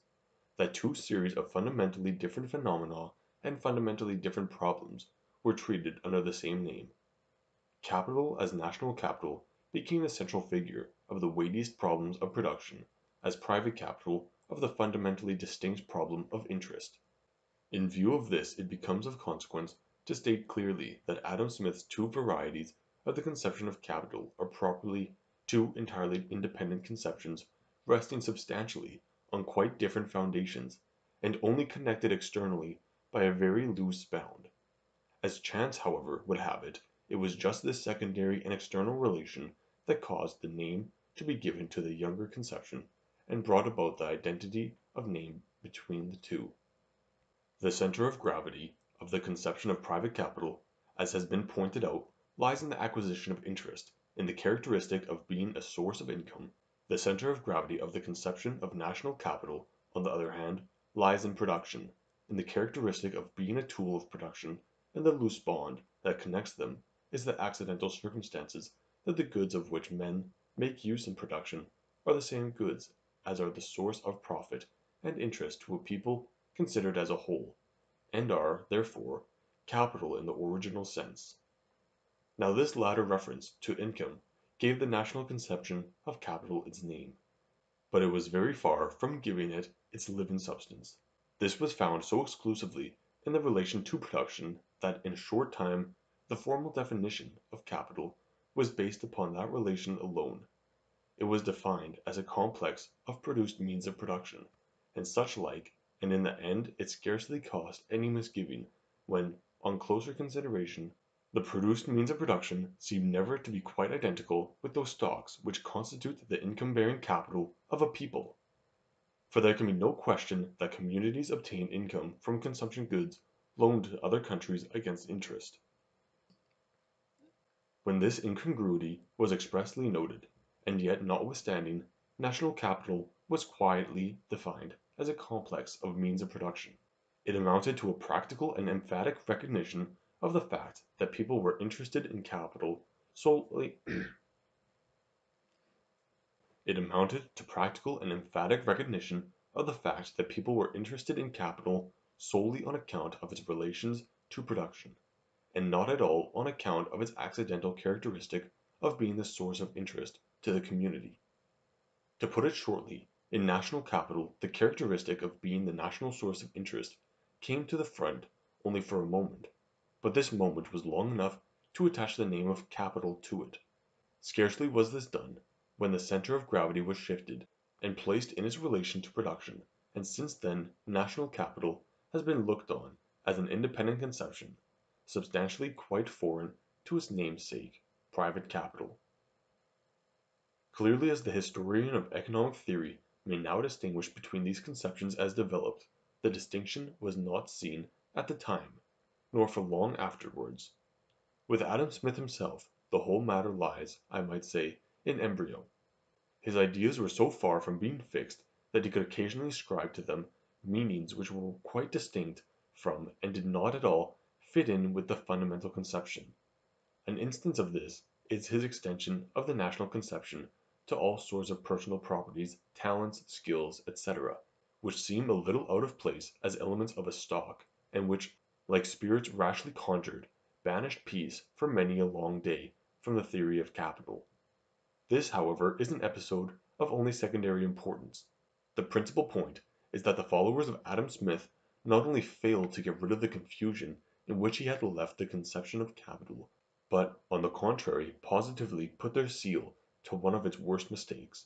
that two series of fundamentally different phenomena and fundamentally different problems were treated under the same name. Capital as national capital became the central figure of the weightiest problems of production, as private capital of the fundamentally distinct problem of interest. In view of this it becomes of consequence to state clearly that Adam Smith's two varieties of the conception of capital are properly two entirely independent conceptions resting substantially on quite different foundations, and only connected externally by a very loose bound. As chance, however, would have it, it was just this secondary and external relation that caused the name to be given to the younger conception, and brought about the identity of name between the two. The center of gravity of the conception of private capital, as has been pointed out, lies in the acquisition of interest, in the characteristic of being a source of income. The center of gravity of the conception of national capital, on the other hand, lies in production, in the characteristic of being a tool of production, and the loose bond that connects them is the accidental circumstances that the goods of which men make use in production are the same goods as are the source of profit and interest to a people considered as a whole, and are, therefore, capital in the original sense. Now this latter reference to income gave the national conception of capital its name, but it was very far from giving it its living substance. This was found so exclusively in the relation to production that in a short time the formal definition of capital was based upon that relation alone. It was defined as a complex of produced means of production, and such like, and in the end it scarcely caused any misgiving when, on closer consideration, the produced means of production seem never to be quite identical with those stocks which constitute the income bearing capital of a people. For there can be no question that communities obtain income from consumption goods loaned to other countries against interest. When this incongruity was expressly noted, and yet notwithstanding, national capital was quietly defined as a complex of means of production, it amounted to a practical and emphatic recognition of the fact that people were interested in capital solely it amounted to practical and emphatic recognition of the fact that people were interested in capital solely on account of its relations to production, and not at all on account of its accidental characteristic of being the source of interest to the community. To put it shortly, in national capital the characteristic of being the national source of interest came to the front only for a moment, but this moment was long enough to attach the name of capital to it. Scarcely was this done, when the center of gravity was shifted and placed in its relation to production, and since then national capital has been looked on as an independent conception, substantially quite foreign to its namesake, private capital. Clearly as the historian of economic theory may now distinguish between these conceptions as developed, the distinction was not seen at the time, nor for long afterwards. With Adam Smith himself the whole matter lies, I might say, in embryo. His ideas were so far from being fixed that he could occasionally ascribe to them meanings which were quite distinct from and did not at all fit in with the fundamental conception. An instance of this is his extension of the national conception to all sorts of personal properties, talents, skills, etc., which seem a little out of place as elements of a stock, and which, like spirits rashly conjured, banished peace for many a long day from the theory of capital. This, however, is an episode of only secondary importance. The principal point is that the followers of Adam Smith not only failed to get rid of the confusion in which he had left the conception of capital, but, on the contrary, positively put their seal to one of its worst mistakes.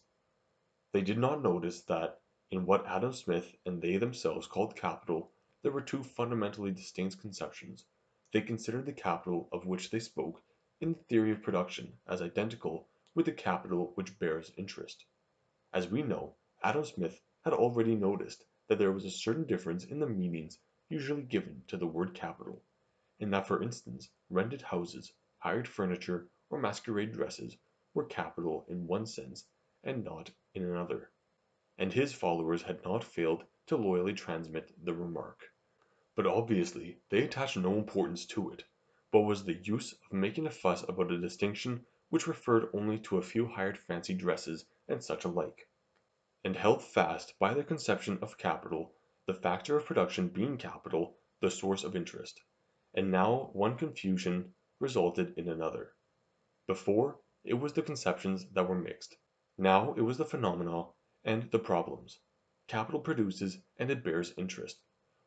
They did not notice that in what Adam Smith and they themselves called capital there were two fundamentally distinct conceptions. They considered the capital of which they spoke in the theory of production as identical with the capital which bears interest. As we know, Adam Smith had already noticed that there was a certain difference in the meanings usually given to the word capital, and that for instance rented houses, hired furniture, or masquerade dresses were capital in one sense and not in another, and his followers had not failed to loyally transmit the remark. But obviously they attached no importance to it, but was the use of making a fuss about a distinction which referred only to a few hired fancy dresses and such alike, and held fast by their conception of capital, the factor of production being capital, the source of interest. And now one confusion resulted in another. Before it was the conceptions that were mixed. Now it was the phenomena and the problems. Capital produces and it bears interest.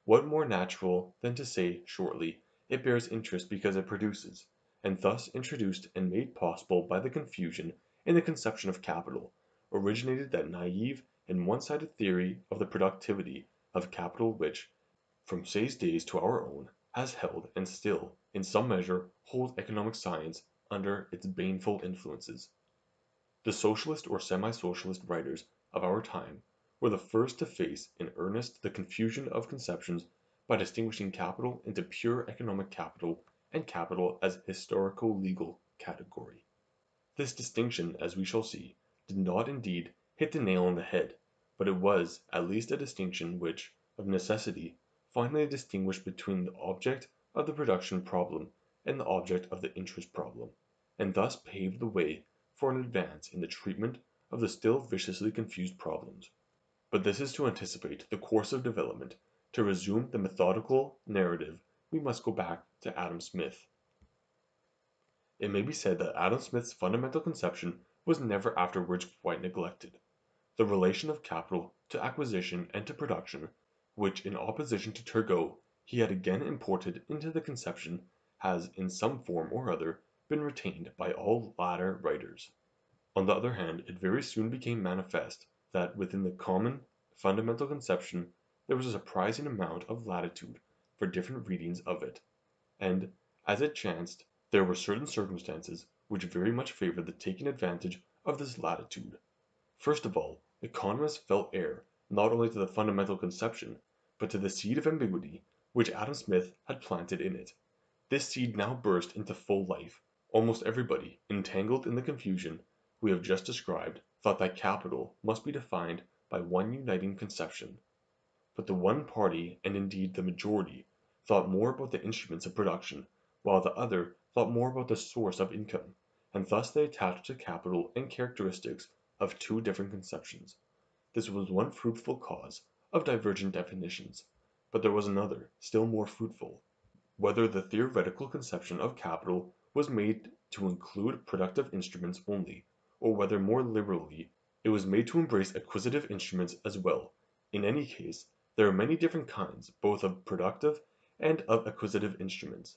What more natural than to say, shortly, it bears interest because it produces, and thus introduced and made possible by the confusion in the conception of capital, originated that naive and one-sided theory of the productivity of capital which, from Say's days to our own, has held and still, in some measure, holds economic science under its baneful influences. The socialist or semi-socialist writers of our time were the first to face in earnest the confusion of conceptions by distinguishing capital into pure economic capital and capital as historico-legal category. This distinction, as we shall see, did not indeed hit the nail on the head, but it was at least a distinction which, of necessity, finally distinguished between the object of the production problem and the object of the interest problem, and thus paved the way for an advance in the treatment of the still viciously confused problems. But this is to anticipate the course of development; to resume the methodical narrative we must go back to Adam Smith. It may be said that Adam Smith's fundamental conception was never afterwards quite neglected. The relation of capital to acquisition and to production, which in opposition to Turgot he had again imported into the conception has in some form or other been retained by all later writers. On the other hand it very soon became manifest that within the common fundamental conception there was a surprising amount of latitude for different readings of it, and, as it chanced, there were certain circumstances which very much favored the taking advantage of this latitude. First of all, economists felt heir not only to the fundamental conception, but to the seed of ambiguity which Adam Smith had planted in it. This seed now burst into full life. Almost everybody, entangled in the confusion we have just described, thought that capital must be defined by one uniting conception. But the one party, and indeed the majority, thought more about the instruments of production, while the other thought more about the source of income, and thus they attached to capital and characteristics of two different conceptions. This was one fruitful cause of divergent definitions, but there was another, still more fruitful, whether the theoretical conception of capital was made to include productive instruments only, or whether more liberally it was made to embrace acquisitive instruments as well. In any case, there are many different kinds both of productive and of acquisitive instruments.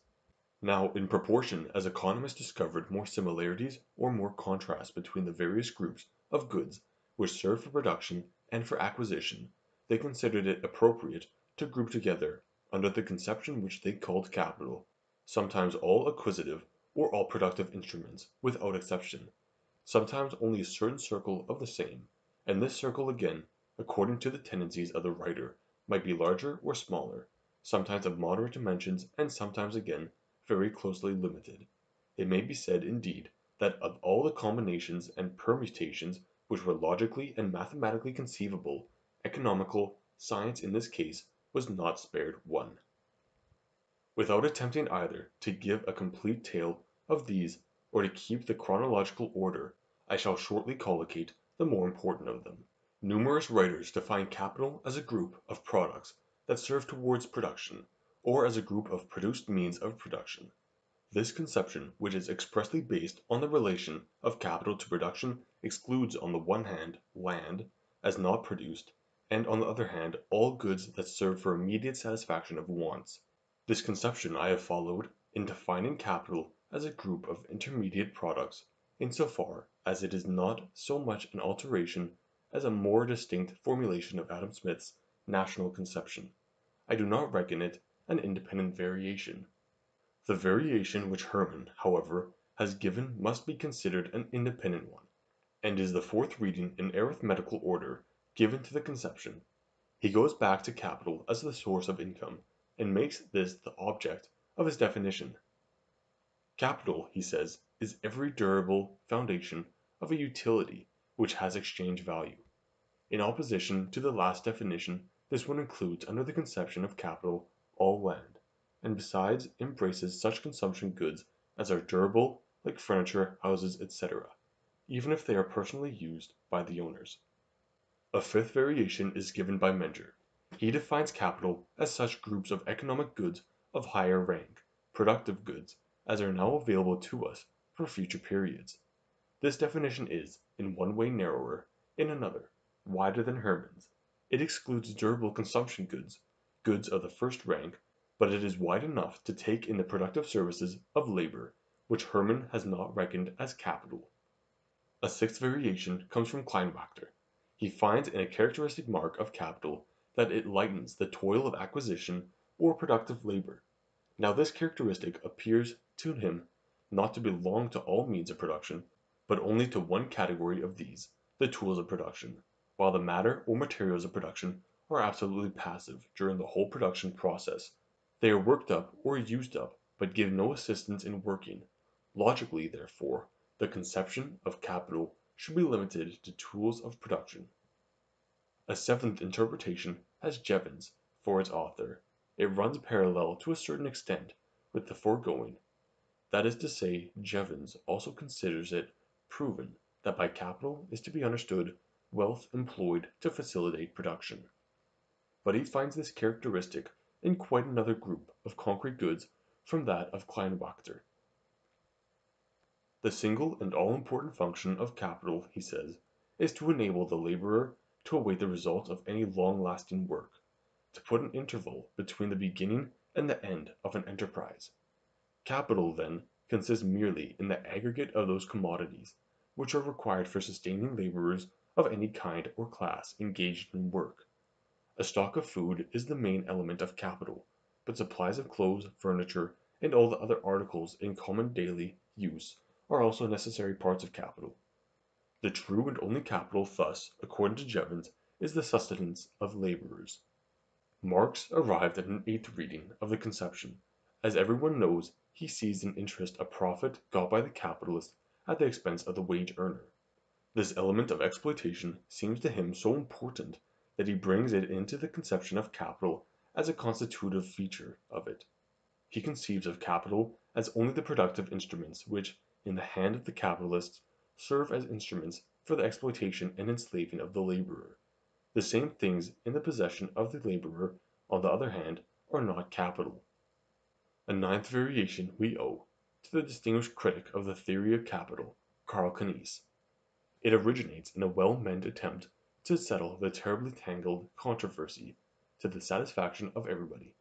Now, in proportion as economists discovered more similarities or more contrasts between the various groups of goods which serve for production and for acquisition, they considered it appropriate to group together, under the conception which they called capital, sometimes all acquisitive or all productive instruments, without exception, sometimes only a certain circle of the same, and this circle again, according to the tendencies of the writer, might be larger or smaller, sometimes of moderate dimensions and sometimes again very closely limited. It may be said, indeed, that of all the combinations and permutations which were logically and mathematically conceivable, economical science in this case was not spared one. Without attempting either to give a complete tale of these or to keep the chronological order, I shall shortly collocate the more important of them. Numerous writers define capital as a group of products that serve towards production or as a group of produced means of production. This conception, which is expressly based on the relation of capital to production, excludes on the one hand land, as not produced, and on the other hand all goods that serve for immediate satisfaction of wants. This conception I have followed in defining capital as a group of intermediate products, in so far as it is not so much an alteration as a more distinct formulation of Adam Smith's national conception. I do not reckon it an independent variation. The variation which Hermann, however, has given must be considered an independent one, and is the fourth reading in arithmetical order given to the conception. He goes back to capital as the source of income, and makes this the object of his definition. Capital, he says, is every durable foundation of a utility which has exchange value. In opposition to the last definition, this one includes under the conception of capital all land, and besides embraces such consumption goods as are durable, like furniture, houses, etc., even if they are personally used by the owners. A fifth variation is given by Menger. He defines capital as such groups of economic goods of higher rank, productive goods, as are now available to us for future periods. This definition is, in one way narrower, in another, wider than Hermann's. It excludes durable consumption goods, goods of the first rank, but it is wide enough to take in the productive services of labor, which Hermann has not reckoned as capital. A sixth variation comes from Kleinwachter. He finds in a characteristic mark of capital that it lightens the toil of acquisition or productive labor. Now this characteristic appears to him not to belong to all means of production, but only to one category of these, the tools of production, while the matter or materials of production are absolutely passive during the whole production process. They are worked up or used up, but give no assistance in working. Logically, therefore, the conception of capital should be limited to tools of production. A seventh interpretation has Jevons for its author. It runs parallel to a certain extent with the foregoing. That is to say, Jevons also considers it proven that by capital is to be understood wealth employed to facilitate production but he finds this characteristic in quite another group of concrete goods from that of Kleinwachter. The single and all important function of capital, he says, is to enable the laborer to await the result of any long lasting work, to put an interval between the beginning and the end of an enterprise. Capital, then, consists merely in the aggregate of those commodities which are required for sustaining laborers of any kind or class engaged in work. A stock of food is the main element of capital, but supplies of clothes, furniture, and all the other articles in common daily use are also necessary parts of capital. The true and only capital thus, according to Jevons, is the sustenance of laborers. Marx arrived at an eighth reading of the conception. As everyone knows, he sees in interest a profit got by the capitalist at the expense of the wage earner. This element of exploitation seems to him so important that he brings it into the conception of capital as a constitutive feature of it. He conceives of capital as only the productive instruments which, in the hand of the capitalists serve as instruments for the exploitation and enslaving of the laborer. The same things in the possession of the laborer, on the other hand, are not capital. A ninth variation we owe to the distinguished critic of the theory of capital, Karl Knies. It originates in a well meant attempt to settle the terribly tangled controversy to the satisfaction of everybody.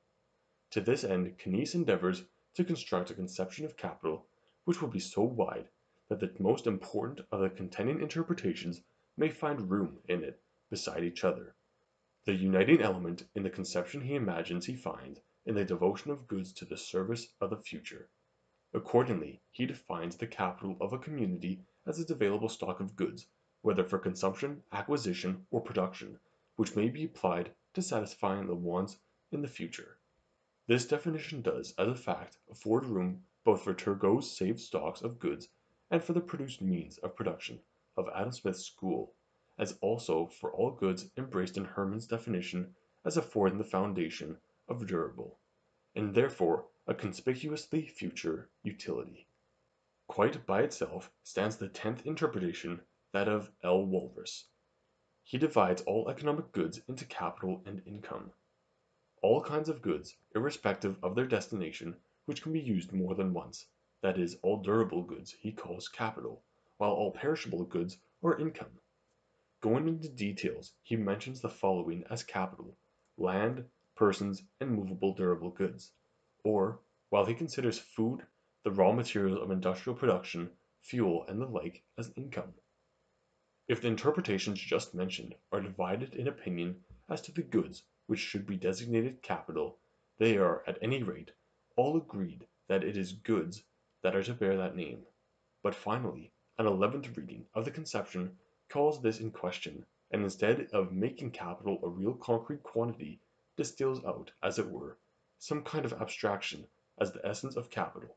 To this end Knies endeavors to construct a conception of capital which will be so wide that the most important of the contending interpretations may find room in it beside each other. The uniting element in the conception he imagines he finds in the devotion of goods to the service of the future. Accordingly he defines the capital of a community as its available stock of goods, whether for consumption, acquisition, or production, which may be applied to satisfying the wants in the future. This definition does, as a fact, afford room both for Turgot's saved stocks of goods and for the produced means of production of Adam Smith's school, as also for all goods embraced in Hermann's definition as affording the foundation of durable, and therefore a conspicuously future, utility. Quite by itself stands the tenth interpretation, that of L. Walras. He divides all economic goods into capital and income. All kinds of goods, irrespective of their destination, which can be used more than once, that is, all durable goods, he calls capital, while all perishable goods are income. Going into details, he mentions the following as capital: land, persons, and movable durable goods; or, while he considers food, the raw materials of industrial production, fuel, and the like, as income. If the interpretations just mentioned are divided in opinion as to the goods which should be designated capital, they are, at any rate, all agreed that it is goods that are to bear that name. But finally, an eleventh reading of the conception calls this in question, and instead of making capital a real concrete quantity, distills out, as it were, some kind of abstraction as the essence of capital.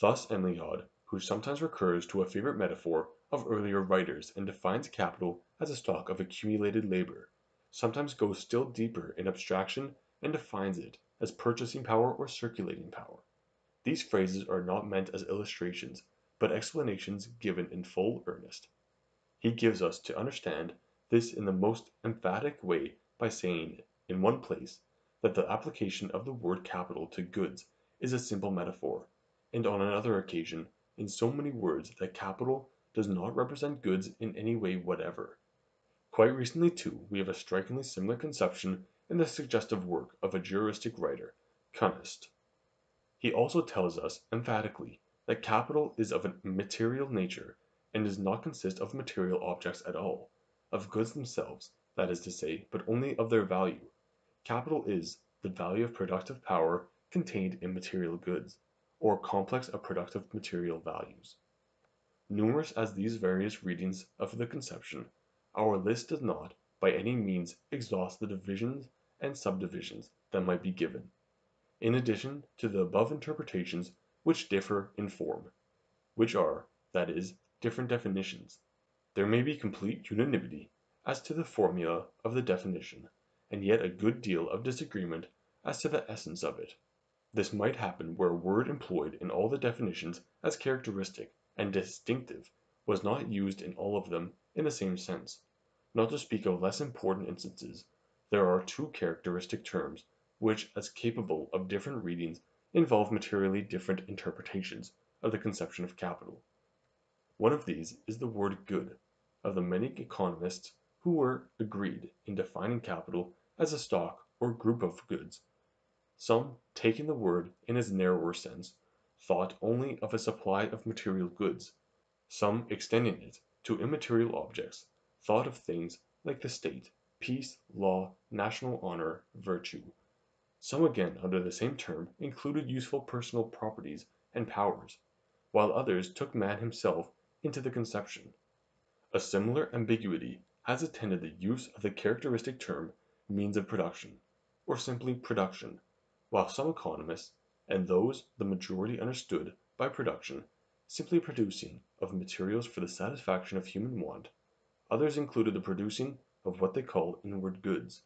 Thus Macleod, who sometimes recurs to a favorite metaphor of earlier writers and defines capital as a stock of accumulated labor, sometimes goes still deeper in abstraction and defines it purchasing power or circulating power. These phrases are not meant as illustrations, but explanations given in full earnest. He gives us to understand this in the most emphatic way by saying, in one place, that the application of the word capital to goods is a simple metaphor, and on another occasion, in so many words that capital does not represent goods in any way whatever. Quite recently, too, we have a strikingly similar conception in the suggestive work of a juristic writer, Kunst. He also tells us emphatically that capital is of a material nature and does not consist of material objects at all, of goods themselves, that is to say, but only of their value. Capital is the value of productive power contained in material goods, or complex of productive material values. Numerous as these various readings of the conception, our list does not, by any means, exhaust the divisions and subdivisions that might be given, in addition to the above interpretations which differ in form, which are, that is, different definitions, there may be complete unanimity as to the formula of the definition, and yet a good deal of disagreement as to the essence of it. This might happen where a word employed in all the definitions as characteristic and distinctive was not used in all of them in the same sense. Not to speak of less important instances, there are two characteristic terms which as capable of different readings involve materially different interpretations of the conception of capital. One of these is the word good, of the many economists who were agreed in defining capital as a stock or group of goods. Some, taking the word in its narrower sense, thought only of a supply of material goods; some, extending it to immaterial objects, thought of things like the state, peace, law, national honor, virtue; some again under the same term included useful personal properties and powers, while others took man himself into the conception. A similar ambiguity has attended the use of the characteristic term means of production, or simply production, while some economists, and those the majority understood by production simply producing of materials for the satisfaction of human want, others included the producing of what they call inward goods,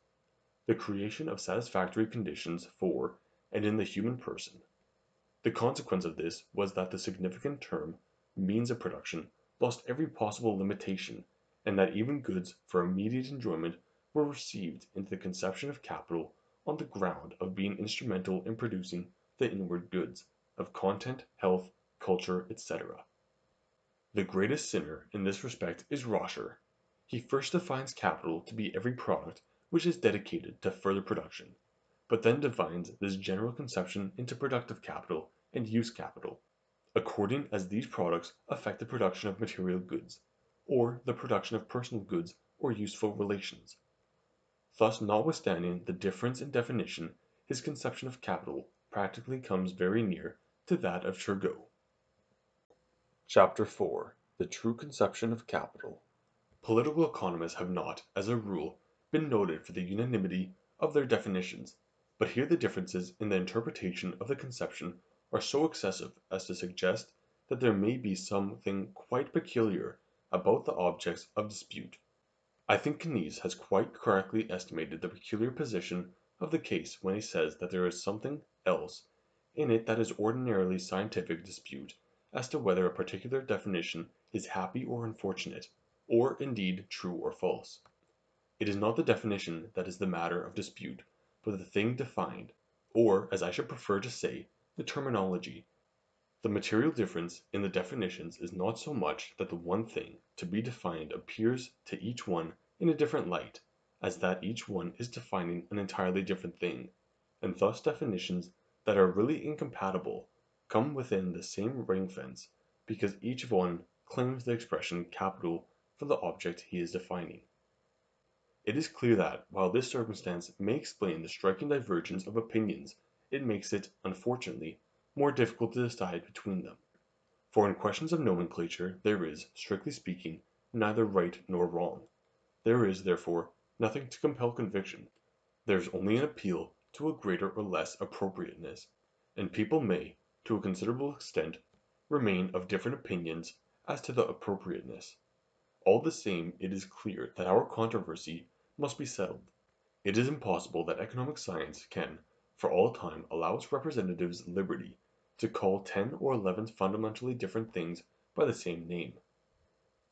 the creation of satisfactory conditions for and in the human person. The consequence of this was that the significant term means of production lost every possible limitation, and that even goods for immediate enjoyment were received into the conception of capital on the ground of being instrumental in producing the inward goods of content, health, culture, etc. The greatest sinner in this respect is Roscher. He first defines capital to be every product which is dedicated to further production, but then divides this general conception into productive capital and use capital, according as these products affect the production of material goods, or the production of personal goods or useful relations. Thus notwithstanding the difference in definition, his conception of capital practically comes very near to that of Turgot. Chapter 4 The True Conception of Capital Political economists have not, as a rule, been noted for the unanimity of their definitions, but here the differences in the interpretation of the conception are so excessive as to suggest that there may be something quite peculiar about the objects of dispute. I think Knies has quite correctly estimated the peculiar position of the case when he says that there is something else in it that is ordinarily scientific dispute as to whether a particular definition is happy or unfortunate, or indeed true or false. It is not the definition that is the matter of dispute, but the thing defined, or, as I should prefer to say, the terminology. The material difference in the definitions is not so much that the one thing to be defined appears to each one in a different light, as that each one is defining an entirely different thing, and thus definitions that are really incompatible come within the same ring fence, because each one claims the expression capital for the object he is defining. It is clear that, while this circumstance may explain the striking divergence of opinions, it makes it, unfortunately, more difficult to decide between them. For in questions of nomenclature there is, strictly speaking, neither right nor wrong. There is, therefore, nothing to compel conviction; there is only an appeal to a greater or less appropriateness, and people may to a considerable extent, remain of different opinions as to the appropriateness. All the same it is clear that our controversy must be settled. It is impossible that economic science can for all time allow its representatives liberty to call ten or eleven fundamentally different things by the same name.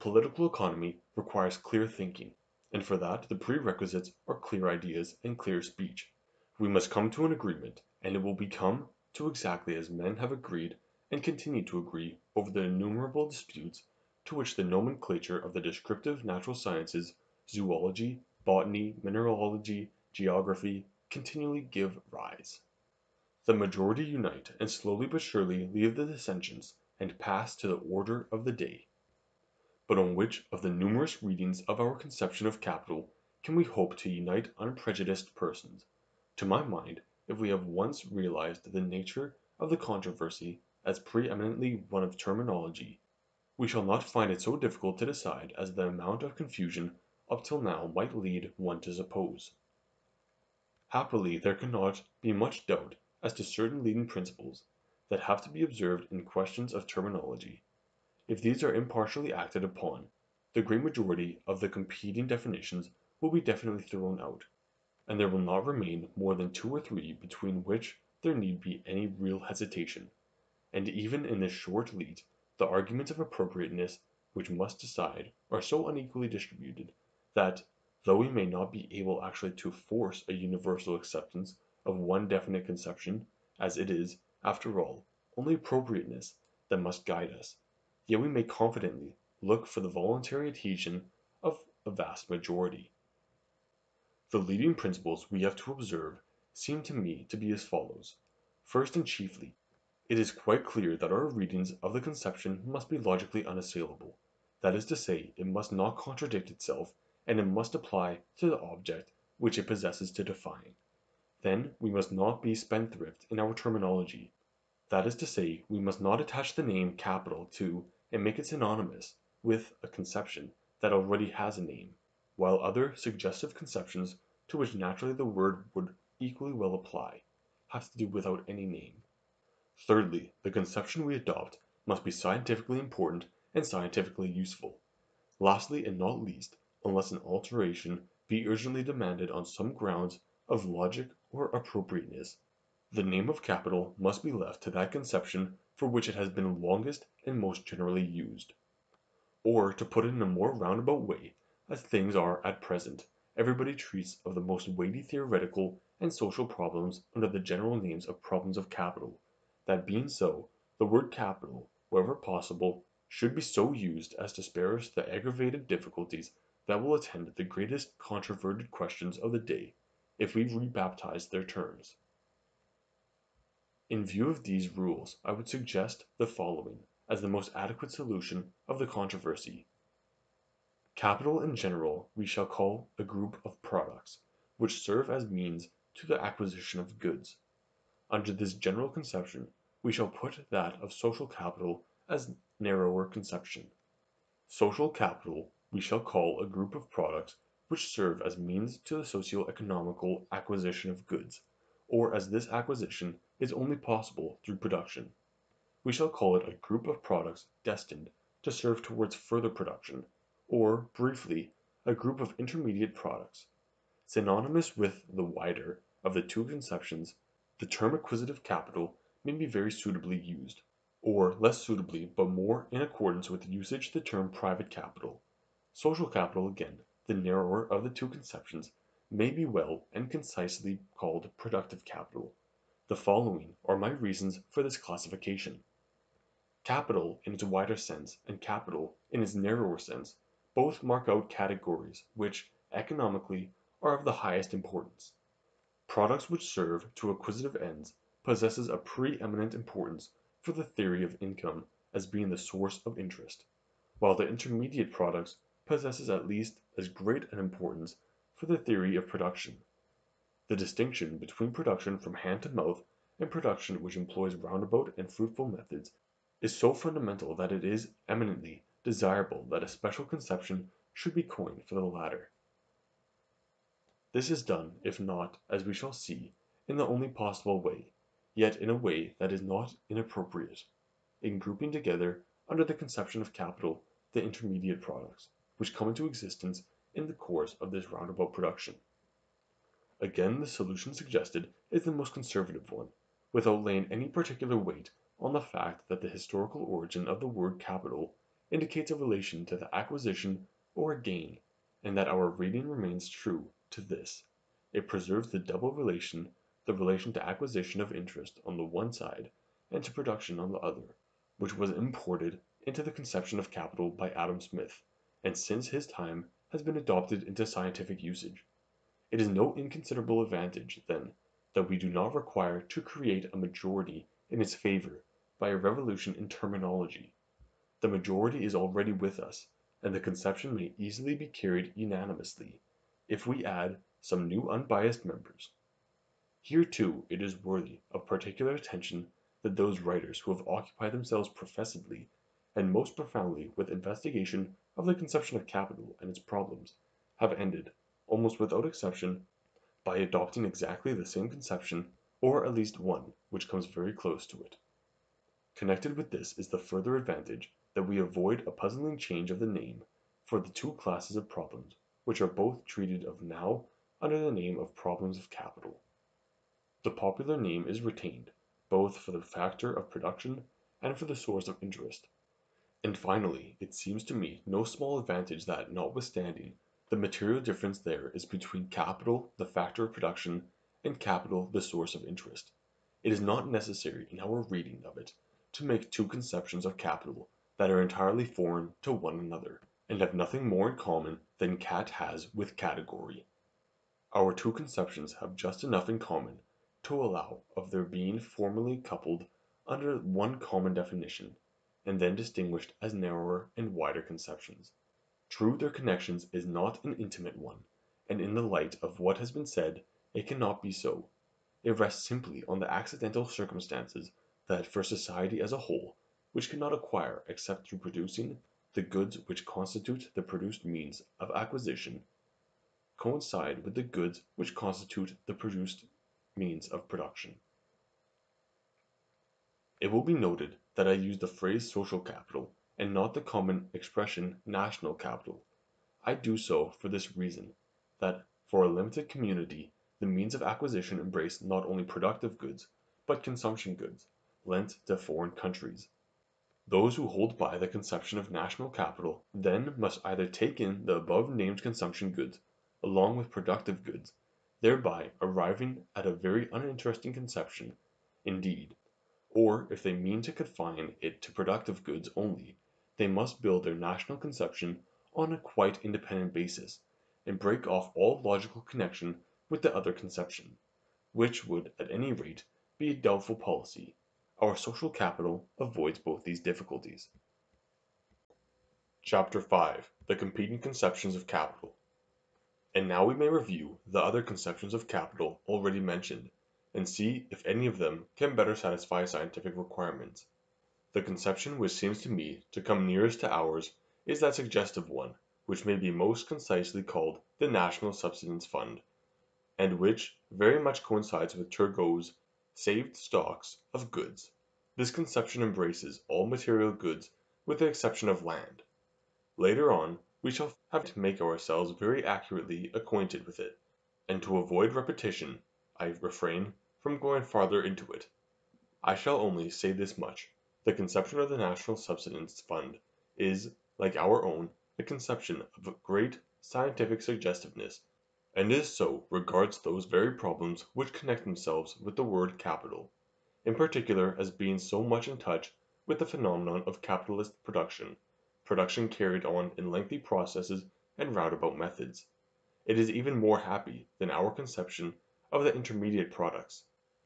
Political economy requires clear thinking, and for that the prerequisites are clear ideas and clear speech. We must come to an agreement, and it will become to exactly as men have agreed and continue to agree over the innumerable disputes to which the nomenclature of the descriptive natural sciences, zoology, botany, mineralogy, geography, continually give rise. The majority unite and slowly but surely leave the dissensions and pass to the order of the day. But on which of the numerous readings of our conception of capital can we hope to unite unprejudiced persons? To my mind if we have once realized the nature of the controversy as pre-eminently one of terminology, we shall not find it so difficult to decide as the amount of confusion up till now might lead one to suppose. Happily there cannot be much doubt as to certain leading principles that have to be observed in questions of terminology. If these are impartially acted upon, the great majority of the competing definitions will be definitely thrown out and there will not remain more than two or three between which there need be any real hesitation; and even in this short lead the arguments of appropriateness which must decide are so unequally distributed, that, though we may not be able actually to force a universal acceptance of one definite conception, as it is, after all, only appropriateness that must guide us, yet we may confidently look for the voluntary adhesion of a vast majority. The leading principles we have to observe seem to me to be as follows: First and chiefly, it is quite clear that our readings of the conception must be logically unassailable; that is to say, it must not contradict itself, and it must apply to the object which it possesses to define. Then we must not be spendthrift in our terminology; that is to say, we must not attach the name capital to and make it synonymous with a conception that already has a name while other suggestive conceptions to which naturally the word would equally well apply, have to do without any name. Thirdly, the conception we adopt must be scientifically important and scientifically useful. Lastly and not least, unless an alteration be urgently demanded on some grounds of logic or appropriateness, the name of capital must be left to that conception for which it has been longest and most generally used. Or, to put it in a more roundabout way, as things are at present, everybody treats of the most weighty theoretical and social problems under the general names of problems of capital; that being so, the word capital, wherever possible, should be so used as to spare us the aggravated difficulties that will attend the greatest controverted questions of the day, if we rebaptize their terms. In view of these rules I would suggest the following as the most adequate solution of the controversy. Capital in general we shall call a group of products, which serve as means to the acquisition of goods. Under this general conception we shall put that of social capital as narrower conception. Social capital we shall call a group of products which serve as means to the socio-economical acquisition of goods, or as this acquisition is only possible through production. We shall call it a group of products destined to serve towards further production, or, briefly, a group of intermediate products. Synonymous with the wider of the two conceptions, the term acquisitive capital may be very suitably used, or less suitably but more in accordance with usage the term private capital. Social capital, again, the narrower of the two conceptions, may be well and concisely called productive capital. The following are my reasons for this classification. Capital in its wider sense and capital in its narrower sense both mark out categories which, economically, are of the highest importance. Products which serve to acquisitive ends possesses a preeminent importance for the theory of income as being the source of interest, while the intermediate products possesses at least as great an importance for the theory of production. The distinction between production from hand to mouth and production which employs roundabout and fruitful methods is so fundamental that it is eminently desirable that a special conception should be coined for the latter. This is done, if not, as we shall see, in the only possible way, yet in a way that is not inappropriate, in grouping together under the conception of capital the intermediate products, which come into existence in the course of this roundabout production. Again the solution suggested is the most conservative one, without laying any particular weight on the fact that the historical origin of the word capital indicates a relation to the acquisition or gain, and that our reading remains true to this. It preserves the double relation, the relation to acquisition of interest on the one side and to production on the other, which was imported into the conception of capital by Adam Smith, and since his time has been adopted into scientific usage. It is no inconsiderable advantage, then, that we do not require to create a majority in its favor by a revolution in terminology. The majority is already with us, and the conception may easily be carried unanimously, if we add some new unbiased members. Here too it is worthy of particular attention that those writers who have occupied themselves professedly and most profoundly with investigation of the conception of capital and its problems, have ended, almost without exception, by adopting exactly the same conception, or at least one which comes very close to it. Connected with this is the further advantage that we avoid a puzzling change of the name for the two classes of problems which are both treated of now under the name of problems of capital. The popular name is retained, both for the factor of production and for the source of interest. And finally, it seems to me no small advantage that, notwithstanding the material difference there is between capital the factor of production and capital the source of interest, it is not necessary in our reading of it to make two conceptions of capital that are entirely foreign to one another, and have nothing more in common cat has with category. Our two conceptions have just enough in common to allow of their being formally coupled under one common definition and then distinguished as narrower and wider conceptions. True their connection is not an intimate one, and in the light of what has been said it cannot be so; it rests simply on the accidental circumstances that for society as a whole, which cannot acquire except through producing the goods which constitute the produced means of acquisition, coincide with the goods which constitute the produced means of production. It will be noted that I use the phrase social capital, and not the common expression national capital. I do so for this reason, that for a limited community the means of acquisition embrace not only productive goods, but consumption goods, lent to foreign countries. Those who hold by the conception of national capital then must either take in the above named consumption goods along with productive goods, thereby arriving at a very uninteresting conception indeed, or if they mean to confine it to productive goods only, they must build their national conception on a quite independent basis, and break off all logical connection with the other conception, which would at any rate be a doubtful policy. Our social capital avoids both these difficulties. Chapter 5 The Competing Conceptions of Capital And now we may review the other conceptions of capital already mentioned, and see if any of them can better satisfy scientific requirements. The conception which seems to me to come nearest to ours is that suggestive one which may be most concisely called the National Subsistence Fund, and which very much coincides with Turgot's saved stocks of goods. This conception embraces all material goods with the exception of land. Later on we shall have to make ourselves very accurately acquainted with it, and to avoid repetition I refrain from going farther into it. I shall only say this much: the conception of the National Subsistence Fund is, like our own, a conception of great scientific suggestiveness and is so regards those very problems which connect themselves with the word capital, in particular as being so much in touch with the phenomenon of capitalist production, production carried on in lengthy processes and roundabout methods. It is even more happy than our conception of the intermediate products.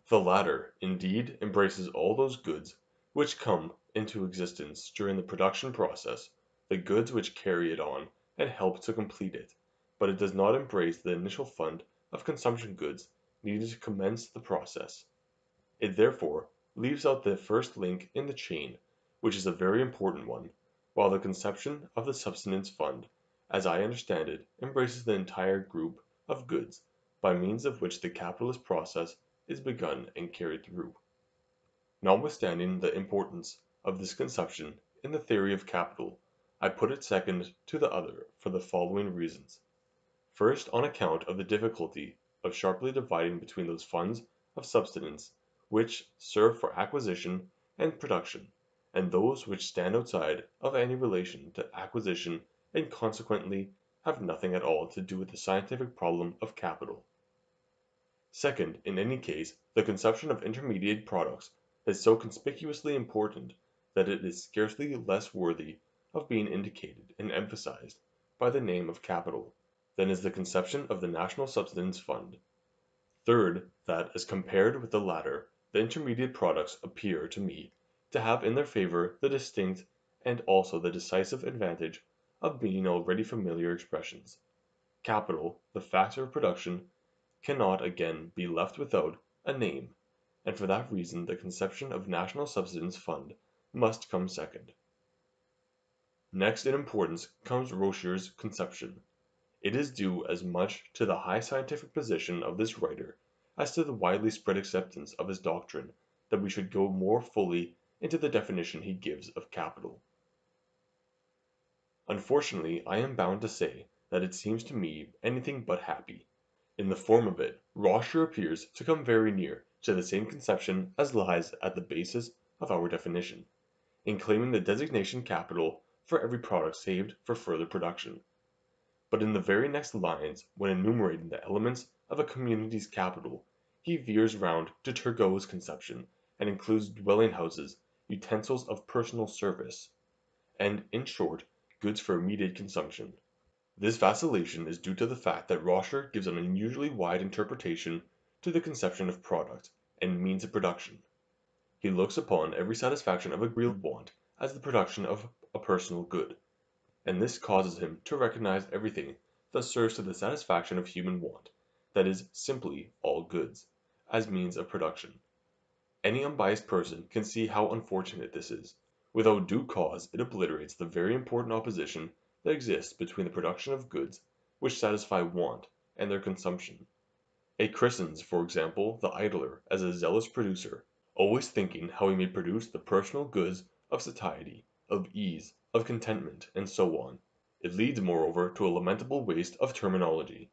The latter, indeed, embraces all those goods which come into existence during the production process, the goods which carry it on and help to complete it but it does not embrace the initial fund of consumption goods needed to commence the process. It therefore leaves out the first link in the chain, which is a very important one, while the conception of the subsistence fund, as I understand it, embraces the entire group of goods by means of which the capitalist process is begun and carried through. Notwithstanding the importance of this conception in the theory of capital, I put it second to the other for the following reasons. First on account of the difficulty of sharply dividing between those funds of subsistence which serve for acquisition and production, and those which stand outside of any relation to acquisition and consequently have nothing at all to do with the scientific problem of capital. Second, in any case, the conception of intermediate products is so conspicuously important that it is scarcely less worthy of being indicated and emphasized by the name of capital than is the conception of the National Subsistence Fund. Third, that as compared with the latter the intermediate products appear to me to have in their favor the distinct and also the decisive advantage of being already familiar expressions. Capital, the factor of production, cannot again be left without a name, and for that reason the conception of National Subsistence Fund must come second. Next in importance comes Roscher's conception. It is due as much to the high scientific position of this writer as to the widely spread acceptance of his doctrine that we should go more fully into the definition he gives of capital. Unfortunately I am bound to say that it seems to me anything but happy. In the form of it, Roscher appears to come very near to the same conception as lies at the basis of our definition, in claiming the designation capital for every product saved for further production. But in the very next lines when enumerating the elements of a community's capital, he veers round to Turgot's conception, and includes dwelling houses, utensils of personal service, and, in short, goods for immediate consumption. This vacillation is due to the fact that Roscher gives an unusually wide interpretation to the conception of product and means of production. He looks upon every satisfaction of a real want as the production of a personal good and this causes him to recognize everything that serves to the satisfaction of human want, that is simply all goods, as means of production. Any unbiased person can see how unfortunate this is. Without due cause it obliterates the very important opposition that exists between the production of goods which satisfy want and their consumption. It christens, for example, the idler as a zealous producer, always thinking how he may produce the personal goods of satiety, of ease, of contentment, and so on. It leads moreover to a lamentable waste of terminology.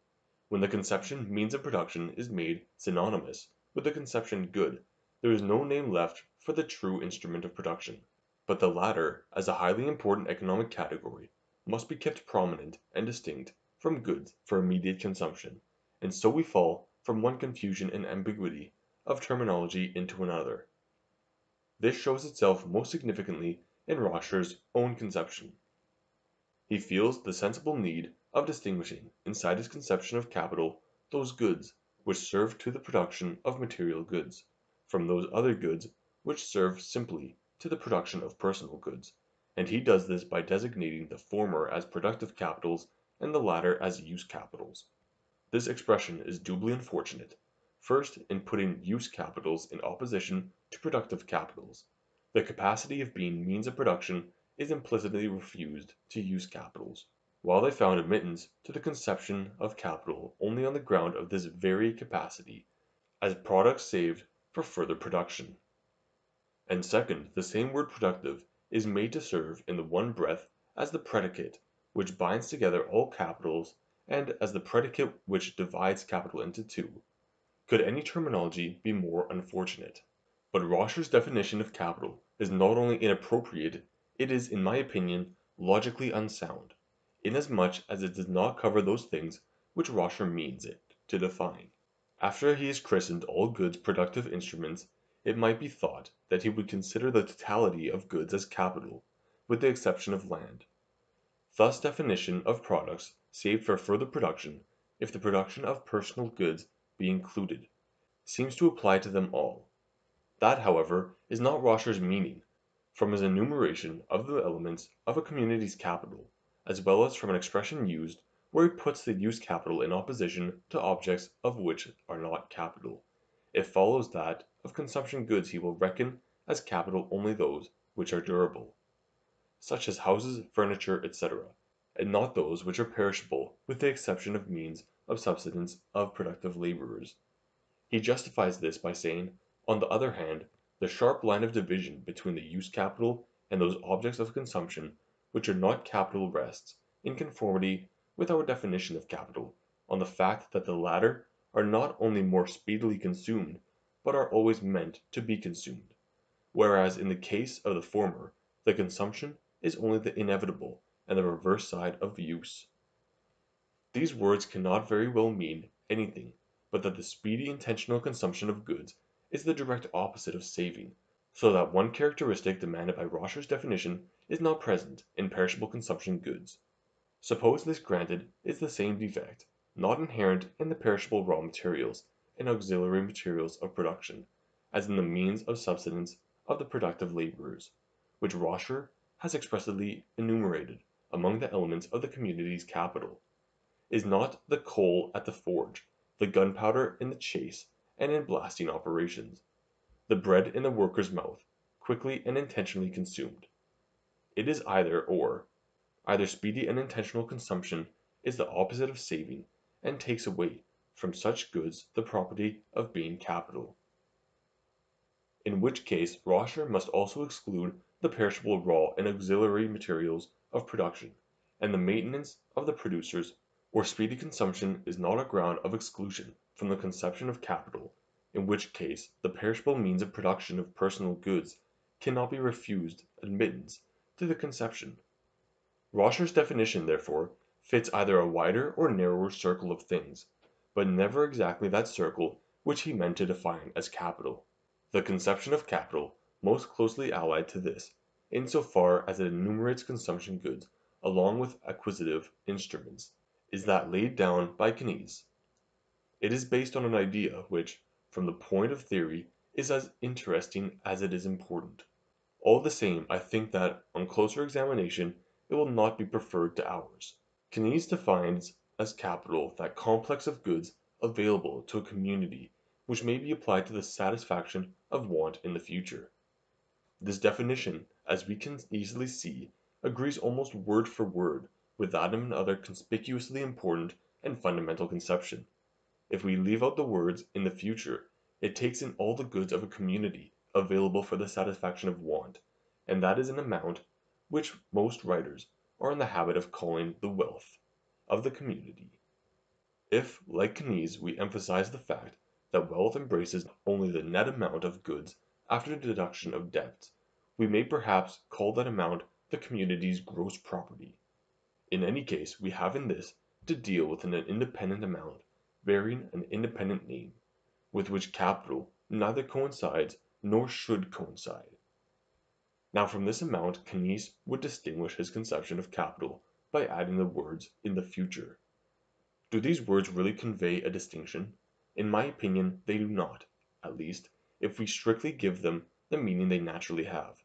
When the conception means of production is made synonymous with the conception good, there is no name left for the true instrument of production. But the latter, as a highly important economic category, must be kept prominent and distinct from goods for immediate consumption, and so we fall from one confusion and ambiguity of terminology into another. This shows itself most significantly in Roscher's own conception. He feels the sensible need of distinguishing inside his conception of capital those goods which serve to the production of material goods, from those other goods which serve simply to the production of personal goods, and he does this by designating the former as productive capitals and the latter as use capitals. This expression is doubly unfortunate, first in putting use capitals in opposition to productive capitals. The capacity of being means of production is implicitly refused to use capitals while they found admittance to the conception of capital only on the ground of this very capacity, as products saved for further production. And second, the same word productive is made to serve in the one breath as the predicate which binds together all capitals and as the predicate which divides capital into two. Could any terminology be more unfortunate? But Roscher's definition of capital is not only inappropriate, it is in my opinion logically unsound inasmuch as it does not cover those things which Roscher means it to define. After he has christened all goods productive instruments, it might be thought that he would consider the totality of goods as capital, with the exception of land. Thus definition of products saved for further production, if the production of personal goods be included, seems to apply to them all. That, however, is not Roscher's meaning, from his enumeration of the elements of a community's capital as well as from an expression used where he puts the use capital in opposition to objects of which are not capital, it follows that of consumption goods he will reckon as capital only those which are durable, such as houses, furniture, etc., and not those which are perishable with the exception of means of subsistence of productive laborers. He justifies this by saying, on the other hand, the sharp line of division between the use capital and those objects of consumption which are not capital rests, in conformity with our definition of capital, on the fact that the latter are not only more speedily consumed, but are always meant to be consumed; whereas in the case of the former the consumption is only the inevitable and the reverse side of use. These words cannot very well mean anything but that the speedy intentional consumption of goods is the direct opposite of saving, so that one characteristic demanded by Roscher's definition is not present in perishable consumption goods. Suppose this granted is the same defect, not inherent in the perishable raw materials and auxiliary materials of production, as in the means of subsistence of the productive laborers, which Roscher has expressly enumerated among the elements of the community's capital. Is not the coal at the forge, the gunpowder in the chase and in blasting operations, the bread in the worker's mouth, quickly and intentionally consumed? It is either or. Either speedy and intentional consumption is the opposite of saving, and takes away from such goods the property of being capital. In which case Roscher must also exclude the perishable raw and auxiliary materials of production, and the maintenance of the producers, or speedy consumption is not a ground of exclusion from the conception of capital, in which case the perishable means of production of personal goods cannot be refused admittance to the conception. Roscher's definition, therefore, fits either a wider or narrower circle of things, but never exactly that circle which he meant to define as capital. The conception of capital, most closely allied to this, in so far as it enumerates consumption goods along with acquisitive instruments, is that laid down by Knies. It is based on an idea which, from the point of theory, is as interesting as it is important. All the same I think that, on closer examination, it will not be preferred to ours. Knies defines as capital that complex of goods available to a community which may be applied to the satisfaction of want in the future. This definition, as we can easily see, agrees almost word for word with that of another conspicuously important and fundamental conception. If we leave out the words "in the future," it takes in all the goods of a community available for the satisfaction of want, and that is an amount which most writers are in the habit of calling the wealth of the community. If, like Knies, we emphasize the fact that wealth embraces only the net amount of goods after the deduction of debts, we may perhaps call that amount the community's gross property. In any case we have in this to deal with an independent amount bearing an independent name, with which capital neither coincides nor should coincide. Now from this amount Knies would distinguish his conception of capital by adding the words "in the future." Do these words really convey a distinction? In my opinion they do not, at least, if we strictly give them the meaning they naturally have.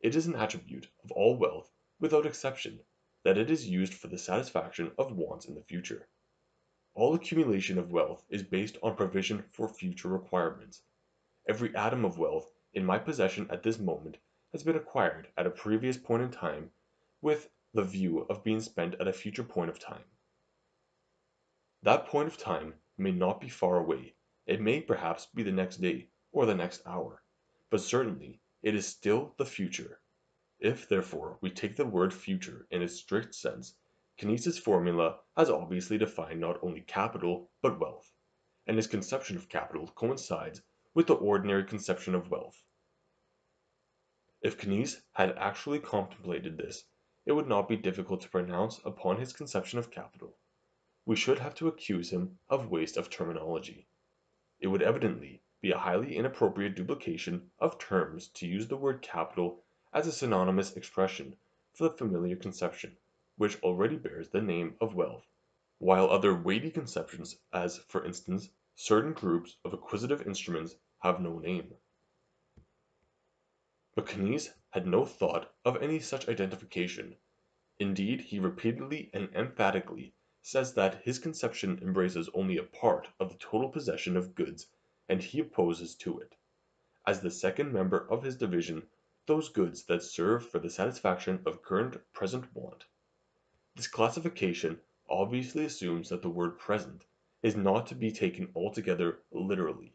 It is an attribute of all wealth, without exception, that it is used for the satisfaction of wants in the future. All accumulation of wealth is based on provision for future requirements. Every atom of wealth in my possession at this moment has been acquired at a previous point in time with the view of being spent at a future point of time. That point of time may not be far away, it may perhaps be the next day, or the next hour, but certainly it is still the future. If, therefore, we take the word future in its strict sense, Knies's formula has obviously defined not only capital but wealth, and his conception of capital coincides with the ordinary conception of wealth. If Knies had actually contemplated this, it would not be difficult to pronounce upon his conception of capital we should have to accuse him of waste of terminology. It would evidently be a highly inappropriate duplication of terms to use the word capital as a synonymous expression for the familiar conception, which already bears the name of wealth, while other weighty conceptions, as, for instance, certain groups of acquisitive instruments, have no name. But Knies had no thought of any such identification. Indeed he repeatedly and emphatically says that his conception embraces only a part of the total possession of goods and he opposes to it, as the second member of his division, those goods that serve for the satisfaction of current present want. This classification obviously assumes that the word present is not to be taken altogether literally,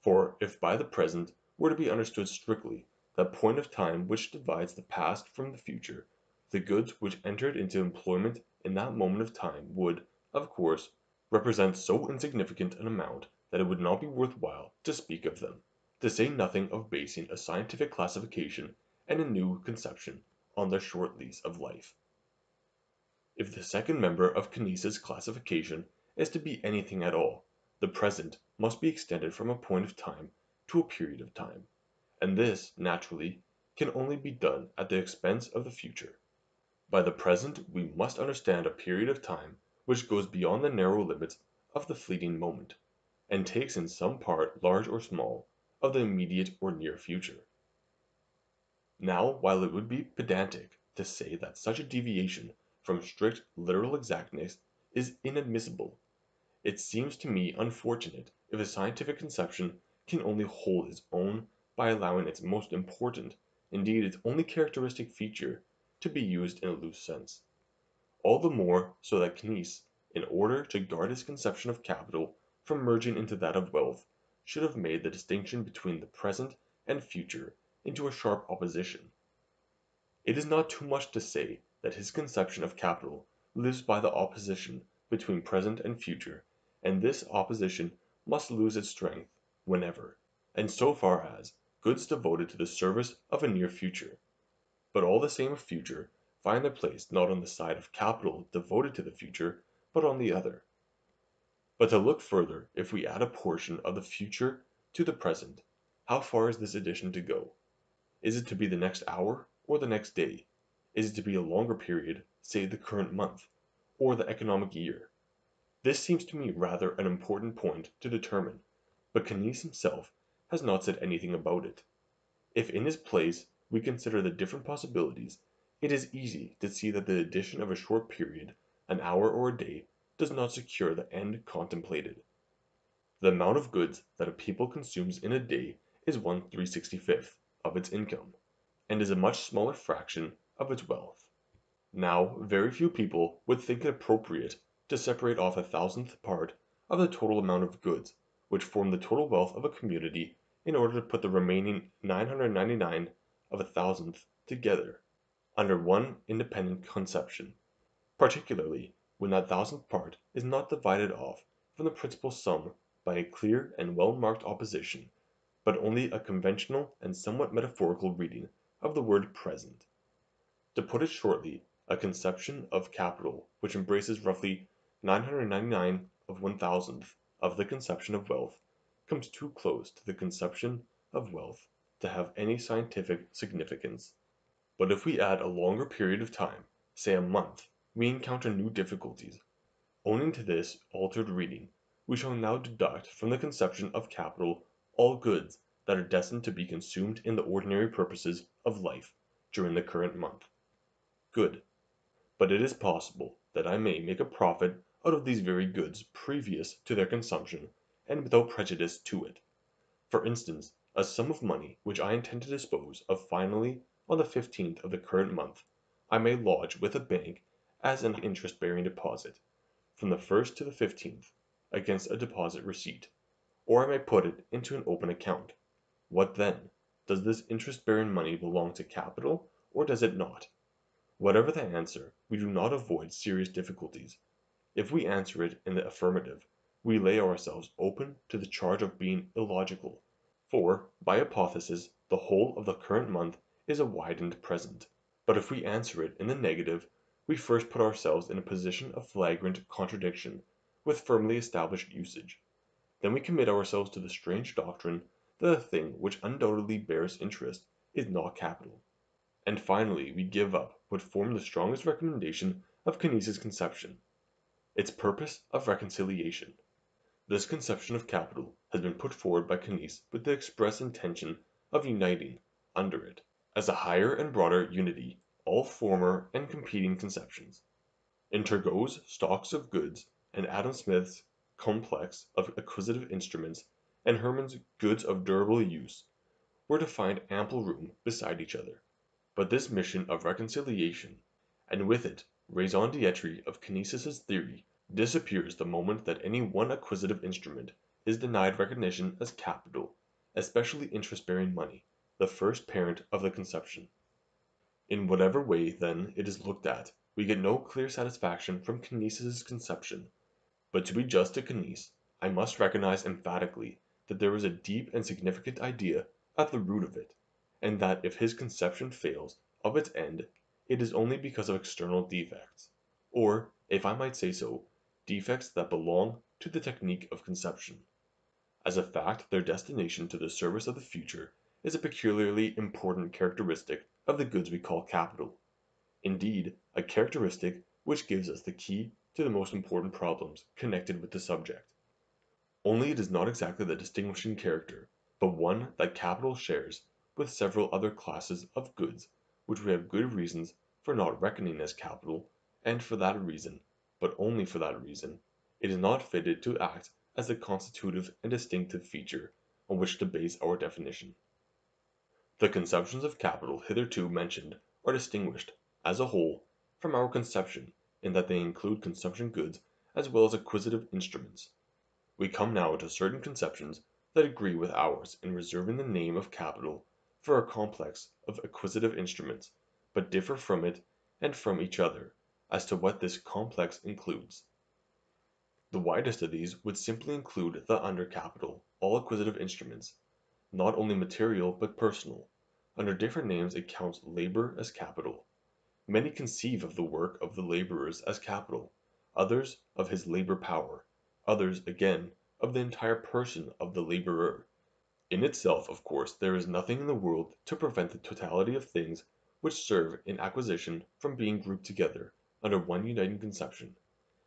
for if by the present were to be understood strictly that point of time which divides the past from the future, the goods which entered into employment in that moment of time would, of course, represent so insignificant an amount that it would not be worth while to speak of them, to say nothing of basing a scientific classification and a new conception on their short lease of life. If the second member of Knies's classification is to be anything at all, the present must be extended from a point of time to a period of time, and this, naturally, can only be done at the expense of the future. By the present we must understand a period of time which goes beyond the narrow limits of the fleeting moment, and takes in some part large or small of the immediate or near future. Now while it would be pedantic to say that such a deviation from strict literal exactness is inadmissible, it seems to me unfortunate if a scientific conception can only hold its own by allowing its most important, indeed its only characteristic feature to be used in a loose sense. All the more so that Knies, in order to guard his conception of capital from merging into that of wealth, should have made the distinction between the present and future into a sharp opposition. It is not too much to say that his conception of capital lives by the opposition between present and future, and this opposition must lose its strength whenever, and so far as, goods devoted to the service of a near future but all the same future, find their place not on the side of capital devoted to the future, but on the other. But to look further, if we add a portion of the future to the present, how far is this addition to go? Is it to be the next hour, or the next day? Is it to be a longer period, say the current month, or the economic year? This seems to me rather an important point to determine, but Knies himself has not said anything about it. If in his place we consider the different possibilities, it is easy to see that the addition of a short period, an hour or a day, does not secure the end contemplated. The amount of goods that a people consumes in a day is one 365th of its income, and is a much smaller fraction of its wealth. Now, very few people would think it appropriate to separate off a thousandth part of the total amount of goods which form the total wealth of a community in order to put the remaining 999 of a thousandth together under one independent conception, particularly when that thousandth part is not divided off from the principal sum by a clear and well marked opposition, but only a conventional and somewhat metaphorical reading of the word present. To put it shortly, a conception of capital which embraces roughly 999 of one thousandth of the conception of wealth comes too close to the conception of wealth to have any scientific significance. But if we add a longer period of time, say a month, we encounter new difficulties. Owing to this altered reading, we shall now deduct from the conception of capital all goods that are destined to be consumed in the ordinary purposes of life during the current month. Good. But it is possible that I may make a profit out of these very goods previous to their consumption and without prejudice to it. For instance, a sum of money which I intend to dispose of finally on the 15th of the current month, I may lodge with a bank as an interest bearing deposit, from the 1st to the 15th, against a deposit receipt, or I may put it into an open account. What then? Does this interest bearing money belong to capital, or does it not? Whatever the answer, we do not avoid serious difficulties. If we answer it in the affirmative, we lay ourselves open to the charge of being illogical. For, by hypothesis, the whole of the current month is a widened present. But if we answer it in the negative, we first put ourselves in a position of flagrant contradiction with firmly established usage. Then we commit ourselves to the strange doctrine that a thing which undoubtedly bears interest is not capital. And finally we give up what form the strongest recommendation of Knies's conception, its purpose of reconciliation. This conception of capital has been put forward by Knies with the express intention of uniting, under it, as a higher and broader unity, all former and competing conceptions. In Turgot's stocks of goods and Adam Smith's complex of acquisitive instruments and Hermann's goods of durable use were to find ample room beside each other. But this mission of reconciliation, and with it raison d'etre of Knies's theory disappears the moment that any one acquisitive instrument is denied recognition as capital, especially interest bearing money, the first parent of the conception. In whatever way, then, it is looked at, we get no clear satisfaction from Knies's conception. But to be just to Knies, I must recognize emphatically that there is a deep and significant idea at the root of it, and that if his conception fails of its end it is only because of external defects, or, if I might say so, defects that belong to the technique of conception. As a fact their destination to the service of the future is a peculiarly important characteristic of the goods we call capital; indeed, a characteristic which gives us the key to the most important problems connected with the subject. Only it is not exactly the distinguishing character, but one that capital shares with several other classes of goods which we have good reasons for not reckoning as capital, and for that reason but only for that reason, it is not fitted to act as the constitutive and distinctive feature on which to base our definition. The conceptions of capital hitherto mentioned are distinguished, as a whole, from our conception in that they include consumption goods as well as acquisitive instruments. We come now to certain conceptions that agree with ours in reserving the name of capital for a complex of acquisitive instruments, but differ from it and from each other as to what this complex includes. The widest of these would simply include the under capital, all acquisitive instruments, not only material but personal. Under different names it counts labor as capital. Many conceive of the work of the laborers as capital, others of his labor power, others, again, of the entire person of the laborer. In itself, of course, there is nothing in the world to prevent the totality of things which serve in acquisition from being grouped together under one uniting conception,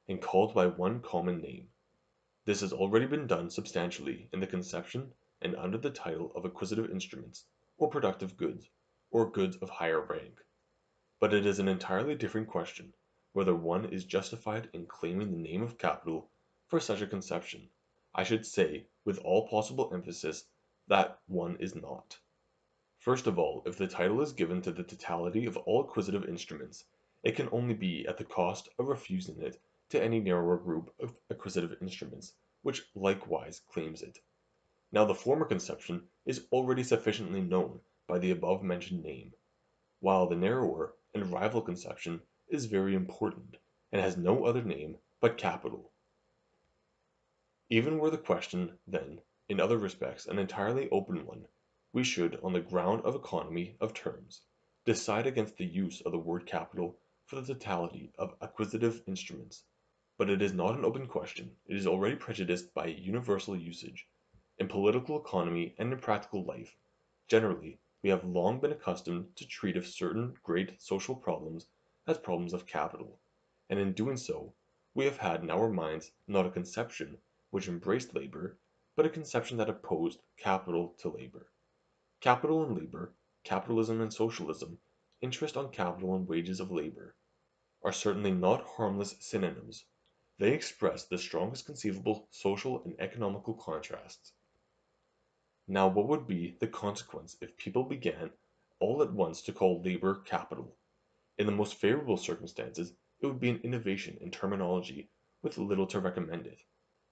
and called by one common name. This has already been done substantially in the conception and under the title of acquisitive instruments, or productive goods, or goods of higher rank. But it is an entirely different question whether one is justified in claiming the name of capital for such a conception. I should say with all possible emphasis that one is not. First of all, if the title is given to the totality of all acquisitive instruments it can only be at the cost of refusing it to any narrower group of acquisitive instruments which likewise claims it. Now the former conception is already sufficiently known by the above mentioned name, while the narrower and rival conception is very important, and has no other name but capital. Even were the question, then, in other respects an entirely open one, we should, on the ground of economy of terms, decide against the use of the word capital for the totality of acquisitive instruments; but it is not an open question, it is already prejudiced by universal usage. In political economy and in practical life generally we have long been accustomed to treat of certain great social problems as problems of capital, and in doing so we have had in our minds not a conception which embraced labor, but a conception that opposed capital to labor. Capital and labor, capitalism and socialism, interest on capital and wages of labor, are certainly not harmless synonyms; they express the strongest conceivable social and economical contrasts. Now what would be the consequence if people began all at once to call labor capital? In the most favorable circumstances it would be an innovation in terminology with little to recommend it.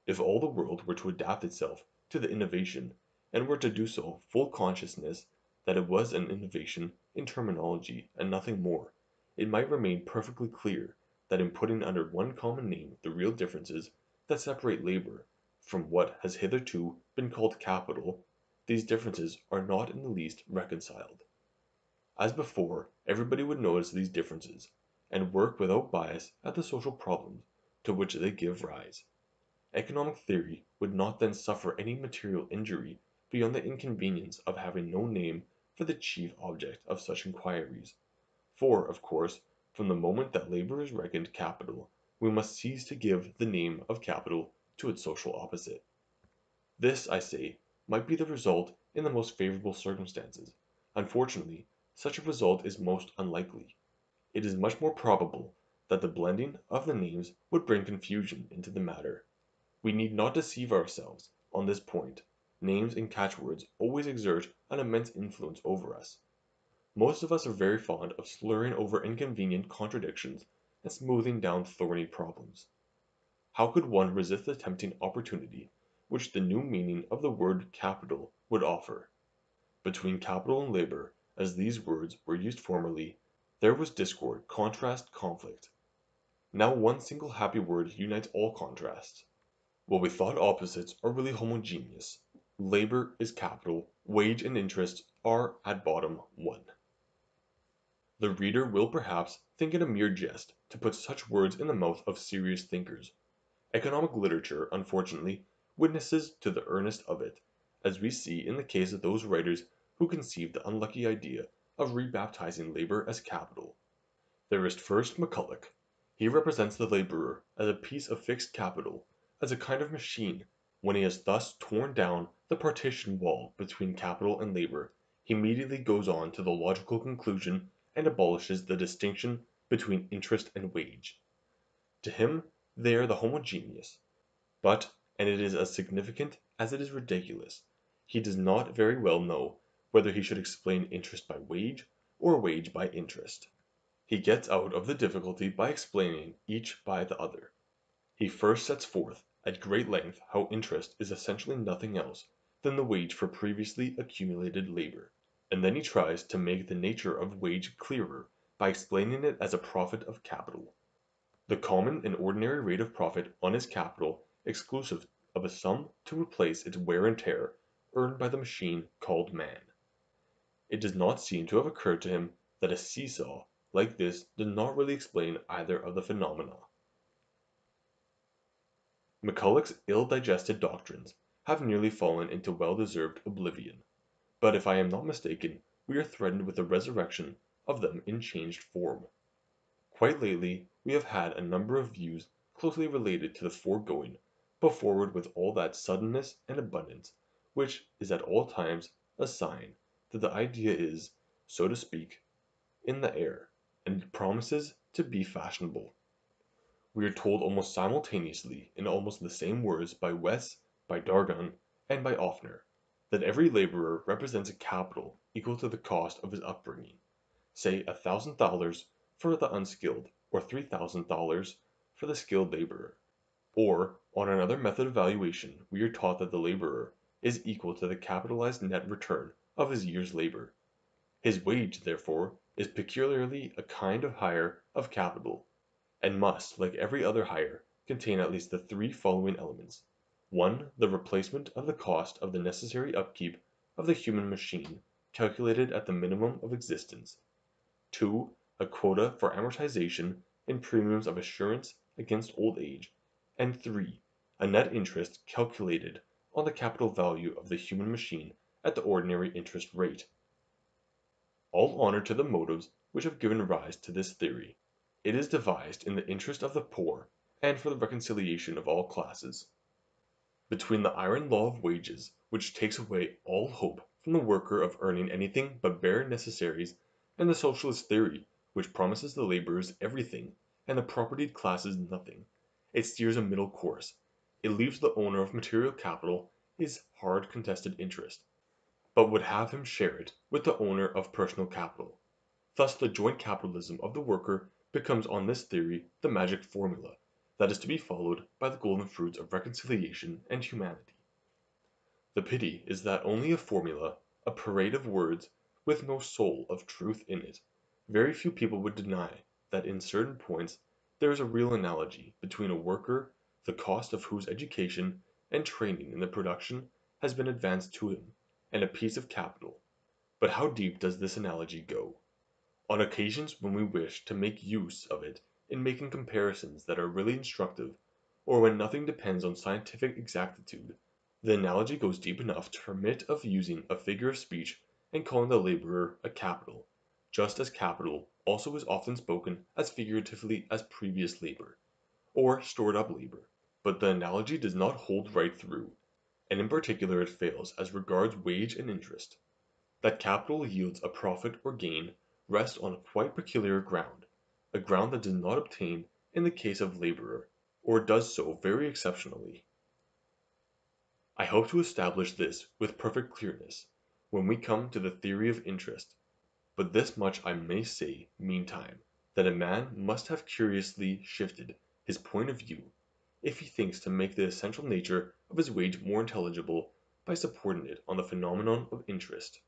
If all the world were to adapt itself to the innovation, and were to do so full consciousness that it was an innovation in terminology and nothing more, it might remain perfectly clear that in putting under one common name the real differences that separate labor from what has hitherto been called capital these differences are not in the least reconciled. As before, everybody would notice these differences, and work without bias at the social problems to which they give rise. Economic theory would not then suffer any material injury beyond the inconvenience of having no name for the chief object of such inquiries; for, of course, from the moment that labor is reckoned capital, we must cease to give the name of capital to its social opposite. This, I say might be the result in the most favorable circumstances; unfortunately, such a result is most unlikely. It is much more probable that the blending of the names would bring confusion into the matter. We need not deceive ourselves on this point; names and catchwords always exert an immense influence over us. Most of us are very fond of slurring over inconvenient contradictions and smoothing down thorny problems. How could one resist the tempting opportunity which the new meaning of the word capital would offer. Between capital and labor, as these words were used formerly, there was discord, contrast, conflict. Now one single happy word unites all contrasts. What we thought opposites are really homogeneous. Labor is capital, wage and interest are at bottom one. The reader will perhaps think it a mere jest to put such words in the mouth of serious thinkers. Economic literature, unfortunately witnesses to the earnest of it, as we see in the case of those writers who conceived the unlucky idea of rebaptizing labor as capital. There is first McCulloch. He represents the laborer as a piece of fixed capital, as a kind of machine; when he has thus torn down the partition wall between capital and labor, he immediately goes on to the logical conclusion and abolishes the distinction between interest and wage. To him they are the homogeneous. But and it is as significant as it is ridiculous, he does not very well know whether he should explain interest by wage, or wage by interest. He gets out of the difficulty by explaining each by the other. He first sets forth at great length how interest is essentially nothing else than the wage for previously accumulated labor, and then he tries to make the nature of wage clearer by explaining it as a profit of capital. The common and ordinary rate of profit on his capital exclusive of a sum to replace its wear and tear, earned by the machine called man. It does not seem to have occurred to him that a see saw like this does not really explain either of the phenomena. McCulloch's ill digested doctrines have nearly fallen into well deserved oblivion, but if I am not mistaken we are threatened with the resurrection of them in changed form. Quite lately we have had a number of views closely related to the foregoing put forward with all that suddenness and abundance which is at all times a sign that the idea is, so to speak, in the air, and promises to be fashionable. We are told almost simultaneously in almost the same words by Wes, by Dargun, and by Ofner, that every laborer represents a capital equal to the cost of his upbringing, say a thousand dollars for the unskilled, or three thousand dollars for the skilled laborer. Or, on another method of valuation we are taught that the laborer is equal to the capitalized net return of his year's labor. His wage, therefore, is peculiarly a kind of hire of capital, and must, like every other hire, contain at least the three following elements: 1. The replacement of the cost of the necessary upkeep of the human machine calculated at the minimum of existence. 2. A quota for amortization and premiums of assurance against old age. And 3. A net interest calculated on the capital value of the human machine at the ordinary interest rate. All honor to the motives which have given rise to this theory. It is devised in the interest of the poor and for the reconciliation of all classes. Between the iron law of wages, which takes away all hope from the worker of earning anything but bare necessaries, and the socialist theory, which promises the laborers everything and the propertied classes nothing, it steers a middle course; it leaves the owner of material capital his hard contested interest, but would have him share it with the owner of personal capital. Thus the joint capitalism of the worker becomes on this theory the magic formula that is to be followed by the golden fruits of reconciliation and humanity. The pity is that only a formula, a parade of words, with no soul of truth in it. Very few people would deny that in certain points there is a real analogy between a worker the cost of whose education and training in the production has been advanced to him, and a piece of capital. But how deep does this analogy go? On occasions when we wish to make use of it in making comparisons that are really instructive, or when nothing depends on scientific exactitude, the analogy goes deep enough to permit of using a figure of speech and calling the laborer a capital, just as capital also is often spoken as figuratively as previous labor, or stored up labor. But the analogy does not hold right through, and in particular it fails as regards wage and interest. That capital yields a profit or gain rests on a quite peculiar ground a ground that does not obtain in the case of laborer, or does so very exceptionally. I hope to establish this with perfect clearness when we come to the theory of interest, but this much I may say meantime, that a man must have curiously shifted his point of view if he thinks to make the essential nature of his wage more intelligible by supporting it on the phenomenon of interest.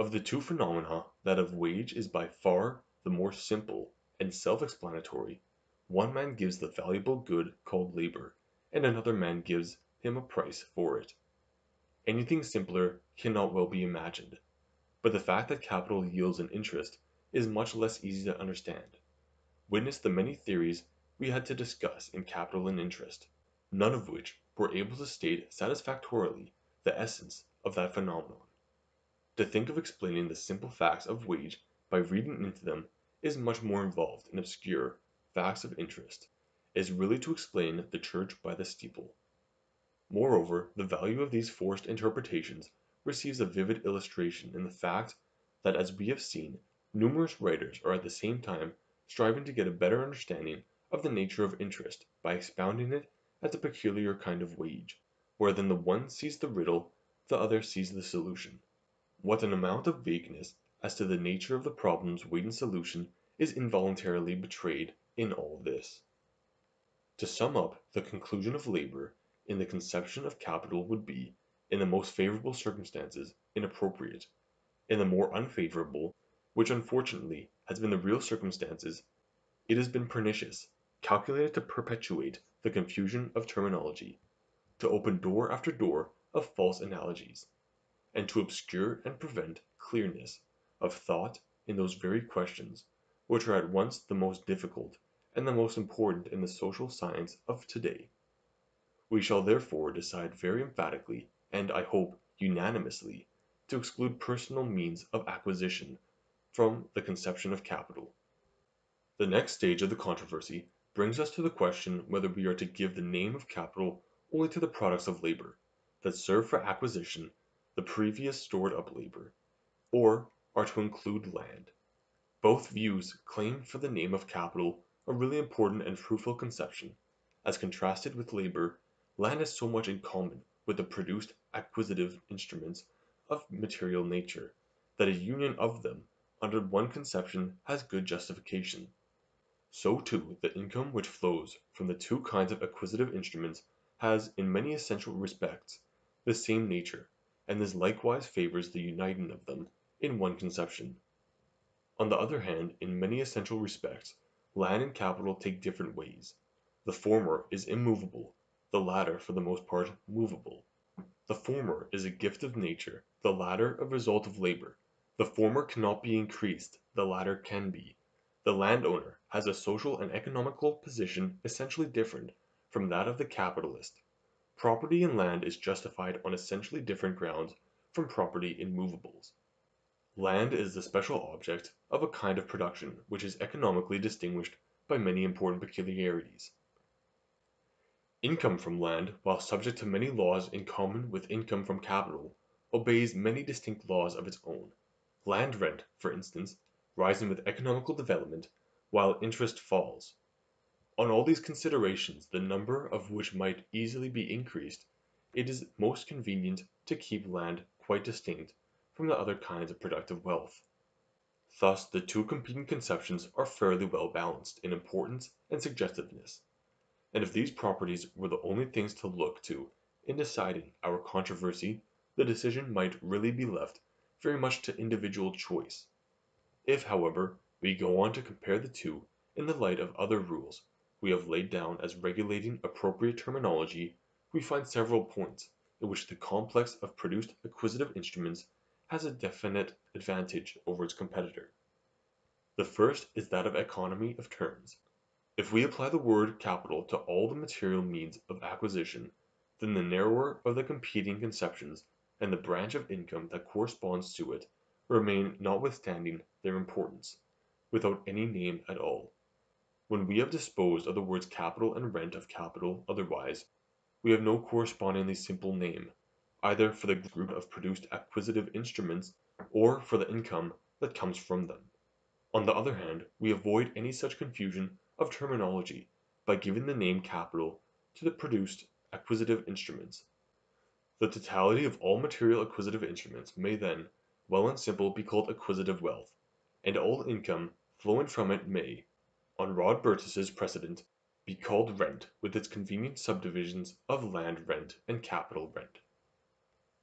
Of the two phenomena that of wage is by far the more simple and self explanatory, one man gives the valuable good called labor, and another man gives him a price for it. Anything simpler cannot well be imagined, but the fact that capital yields an interest is much less easy to understand. Witness the many theories we had to discuss in capital and interest, none of which were able to state satisfactorily the essence of that phenomenon. To think of explaining the simple facts of wage by reading into them is much more involved in obscure facts of interest, is really to explain the church by the steeple. Moreover, the value of these forced interpretations receives a vivid illustration in the fact that as we have seen, numerous writers are at the same time striving to get a better understanding of the nature of interest by expounding it as a peculiar kind of wage, where then the one sees the riddle, the other sees the solution. What an amount of vagueness as to the nature of the problems waiting solution is involuntarily betrayed in all this. To sum up, the conclusion of labor in the conception of capital would be, in the most favorable circumstances, inappropriate; in the more unfavorable, which unfortunately has been the real circumstances, it has been pernicious, calculated to perpetuate the confusion of terminology, to open door after door of false analogies, and to obscure and prevent clearness of thought in those very questions which are at once the most difficult and the most important in the social science of to day. We shall therefore decide very emphatically, and I hope unanimously, to exclude personal means of acquisition from the conception of capital. The next stage of the controversy brings us to the question whether we are to give the name of capital only to the products of labor, that serve for acquisition the previous stored up labor, or are to include land. Both views claim for the name of capital a really important and fruitful conception. As contrasted with labor, land has so much in common with the produced acquisitive instruments of material nature, that a union of them under one conception has good justification. So too the income which flows from the two kinds of acquisitive instruments has in many essential respects the same nature, and this likewise favors the uniting of them in one conception. On the other hand, in many essential respects, land and capital take different ways. The former is immovable, the latter for the most part movable. The former is a gift of nature, the latter a result of labor. The former cannot be increased, the latter can be. The landowner has a social and economical position essentially different from that of the capitalist. Property in land is justified on essentially different grounds from property in movables. Land is the special object of a kind of production which is economically distinguished by many important peculiarities. Income from land, while subject to many laws in common with income from capital, obeys many distinct laws of its own. Land rent, for instance, rising with economical development, while interest falls. On all these considerations, the number of which might easily be increased, it is most convenient to keep land quite distinct from the other kinds of productive wealth. Thus the two competing conceptions are fairly well balanced in importance and suggestiveness and if these properties were the only things to look to in deciding our controversy the decision might really be left very much to individual choice. If, however, we go on to compare the two in the light of other rules we have laid down as regulating appropriate terminology, we find several points in which the complex of produced acquisitive instruments has a definite advantage over its competitor. The first is that of economy of terms. If we apply the word capital to all the material means of acquisition, then the narrower of the competing conceptions and the branch of income that corresponds to it remain notwithstanding their importance, without any name at all. When we have disposed of the words capital and rent of capital otherwise, we have no correspondingly simple name, either for the group of produced acquisitive instruments or for the income that comes from them. On the other hand, we avoid any such confusion of terminology by giving the name capital to the produced acquisitive instruments. The totality of all material acquisitive instruments may then, well and simple, be called acquisitive wealth, and all income flowing from it may, on Rodbertus's precedent, be called rent with its convenient subdivisions of land rent and capital rent.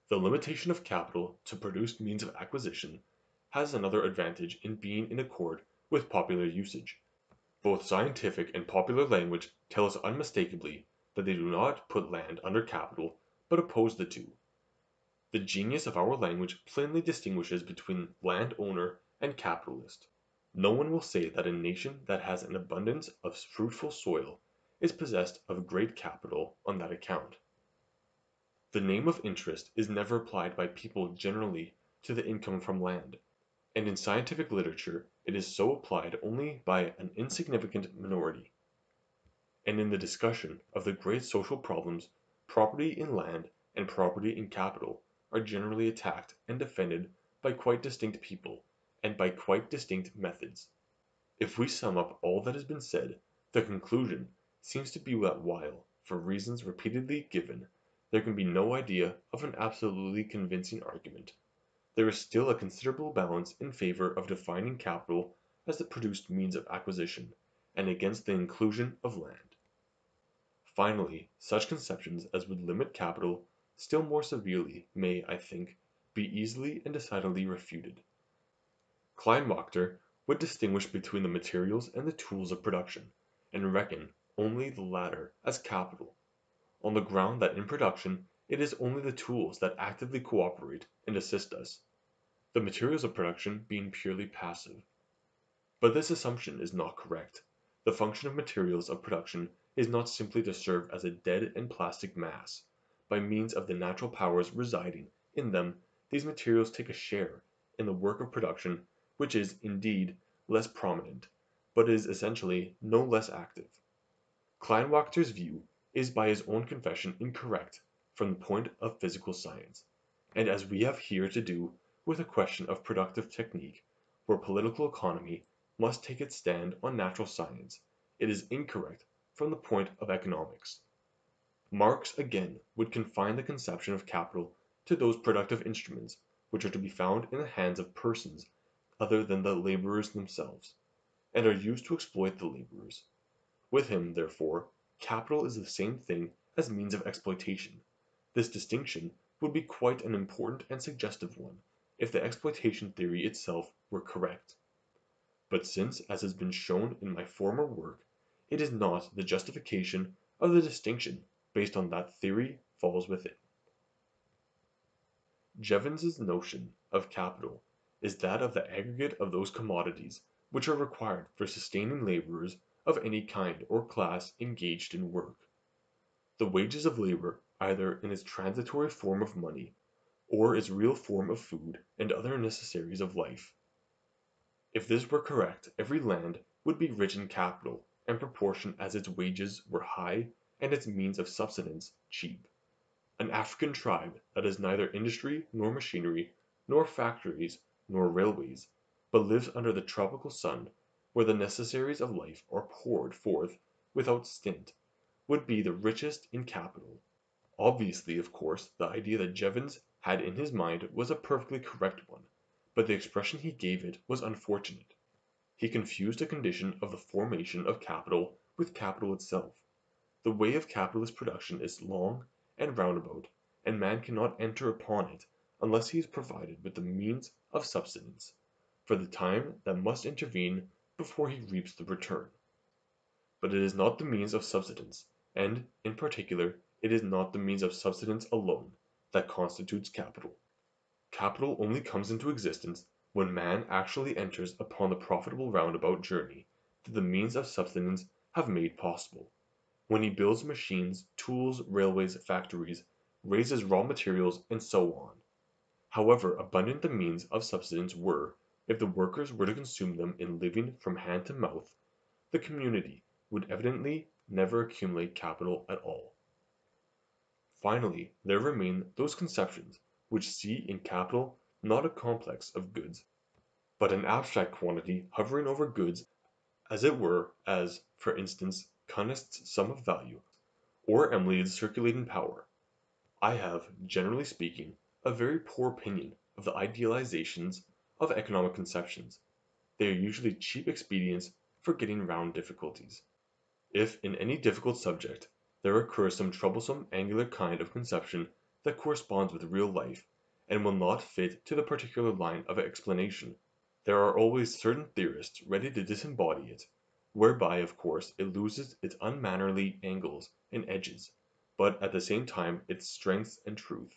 The limitation of capital to produced means of acquisition has another advantage in being in accord with popular usage. Both scientific and popular language tell us unmistakably that they do not put land under capital, but oppose the two. The genius of our language plainly distinguishes between land owner and capitalist. No one will say that a nation that has an abundance of fruitful soil is possessed of great capital on that account. The name of interest is never applied by people generally to the income from land and in scientific literature it is so applied only by an insignificant minority. And in the discussion of the great social problems, property in land and property in capital are generally attacked and defended by quite distinct people and by quite distinct methods. If we sum up all that has been said, the conclusion seems to be that while, for reasons repeatedly given, there can be no idea of an absolutely convincing argument there is still a considerable balance in favor of defining capital as the produced means of acquisition, and against the inclusion of land. Finally, such conceptions as would limit capital still more severely may, I think, be easily and decidedly refuted. Kleinwachter would distinguish between the materials and the tools of production, and reckon only the latter as capital, on the ground that in production it is only the tools that actively cooperate and assist us, the materials of production being purely passive. But this assumption is not correct. The function of materials of production is not simply to serve as a dead and plastic mass. By means of the natural powers residing in them these materials take a share in the work of production which is, indeed, less prominent, but is essentially no less active. Kleinwachter's view is by his own confession incorrect from the point of physical science, and as we have here to do with a question of productive technique, where political economy must take its stand on natural science, it is incorrect from the point of economics. Marx again would confine the conception of capital to those productive instruments which are to be found in the hands of persons other than the laborers themselves, and are used to exploit the laborers. With him, therefore, capital is the same thing as means of exploitation. This distinction would be quite an important and suggestive one if the exploitation theory itself were correct. But since, as has been shown in my former work, it is not the justification of the distinction based on that theory falls within. Jevons's notion of capital is that of the aggregate of those commodities which are required for sustaining laborers of any kind or class engaged in work. The wages of labor, either in its transitory form of money, or its real form of food and other necessaries of life. If this were correct, every land would be rich in capital in proportion as its wages were high and its means of subsistence cheap. An African tribe that has neither industry nor machinery, nor factories nor railways, but lives under the tropical sun, where the necessaries of life are poured forth without stint, would be the richest in capital. Obviously, of course, the idea that Jevons had in his mind was a perfectly correct one, but the expression he gave it was unfortunate. He confused a condition of the formation of capital with capital itself. The way of capitalist production is long and roundabout, and man cannot enter upon it unless he is provided with the means of subsistence, for the time that must intervene before he reaps the return. But it is not the means of subsistence, and, in particular, it is not the means of subsistence alone, that constitutes capital. Capital only comes into existence when man actually enters upon the profitable roundabout journey that the means of subsistence have made possible when he builds machines, tools, railways, factories, raises raw materials, and so on. However abundant the means of subsistence were, if the workers were to consume them in living from hand to mouth, the community would evidently never accumulate capital at all. Finally, there remain those conceptions which see in capital not a complex of goods, but an abstract quantity hovering over goods as it were, as, for instance, Kunst's sum of value, or Emily's circulating power. I have, generally speaking, a very poor opinion of the idealizations of economic conceptions. They are usually cheap expedients for getting round difficulties. If in any difficult subject there occurs some troublesome angular kind of conception that corresponds with real life, and will not fit to the particular line of explanation, there are always certain theorists ready to disembody it whereby of course it loses its unmannerly angles and edges, but at the same time its strength and truth.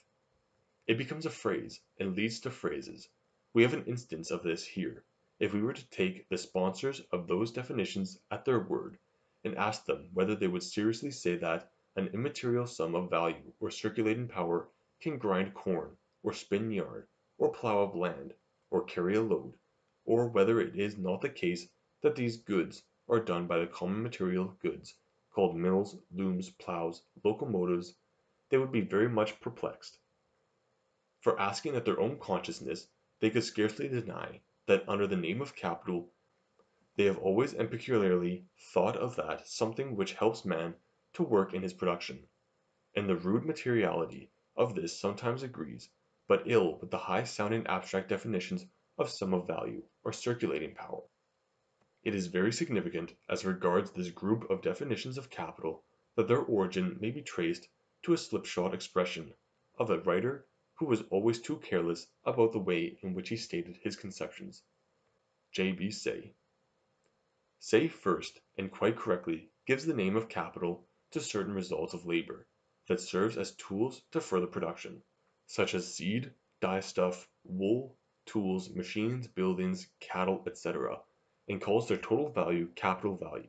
It becomes a phrase, and leads to phrases. We have an instance of this here, if we were to take the sponsors of those definitions at their word, and ask them whether they would seriously say that an immaterial sum of value or circulating power can grind corn, or spin yarn, or plough up land, or carry a load, or whether it is not the case that these goods are done by the common material goods, called mills, looms, ploughs, locomotives, they would be very much perplexed. For asking at their own consciousness, they could scarcely deny that under the name of capital they have always and peculiarly thought of that something which helps man to work in his production, and the rude materiality of this sometimes agrees but ill with the high sounding abstract definitions of sum of value or circulating power. It is very significant as regards this group of definitions of capital that their origin may be traced to a slipshod expression of a writer who was always too careless about the way in which he stated his conceptions. J. B. Say. Say first, and quite correctly, gives the name of capital to certain results of labor that serves as tools to further production, such as seed, dyestuff, wool, tools, machines, buildings, cattle, etc and calls their total value capital value.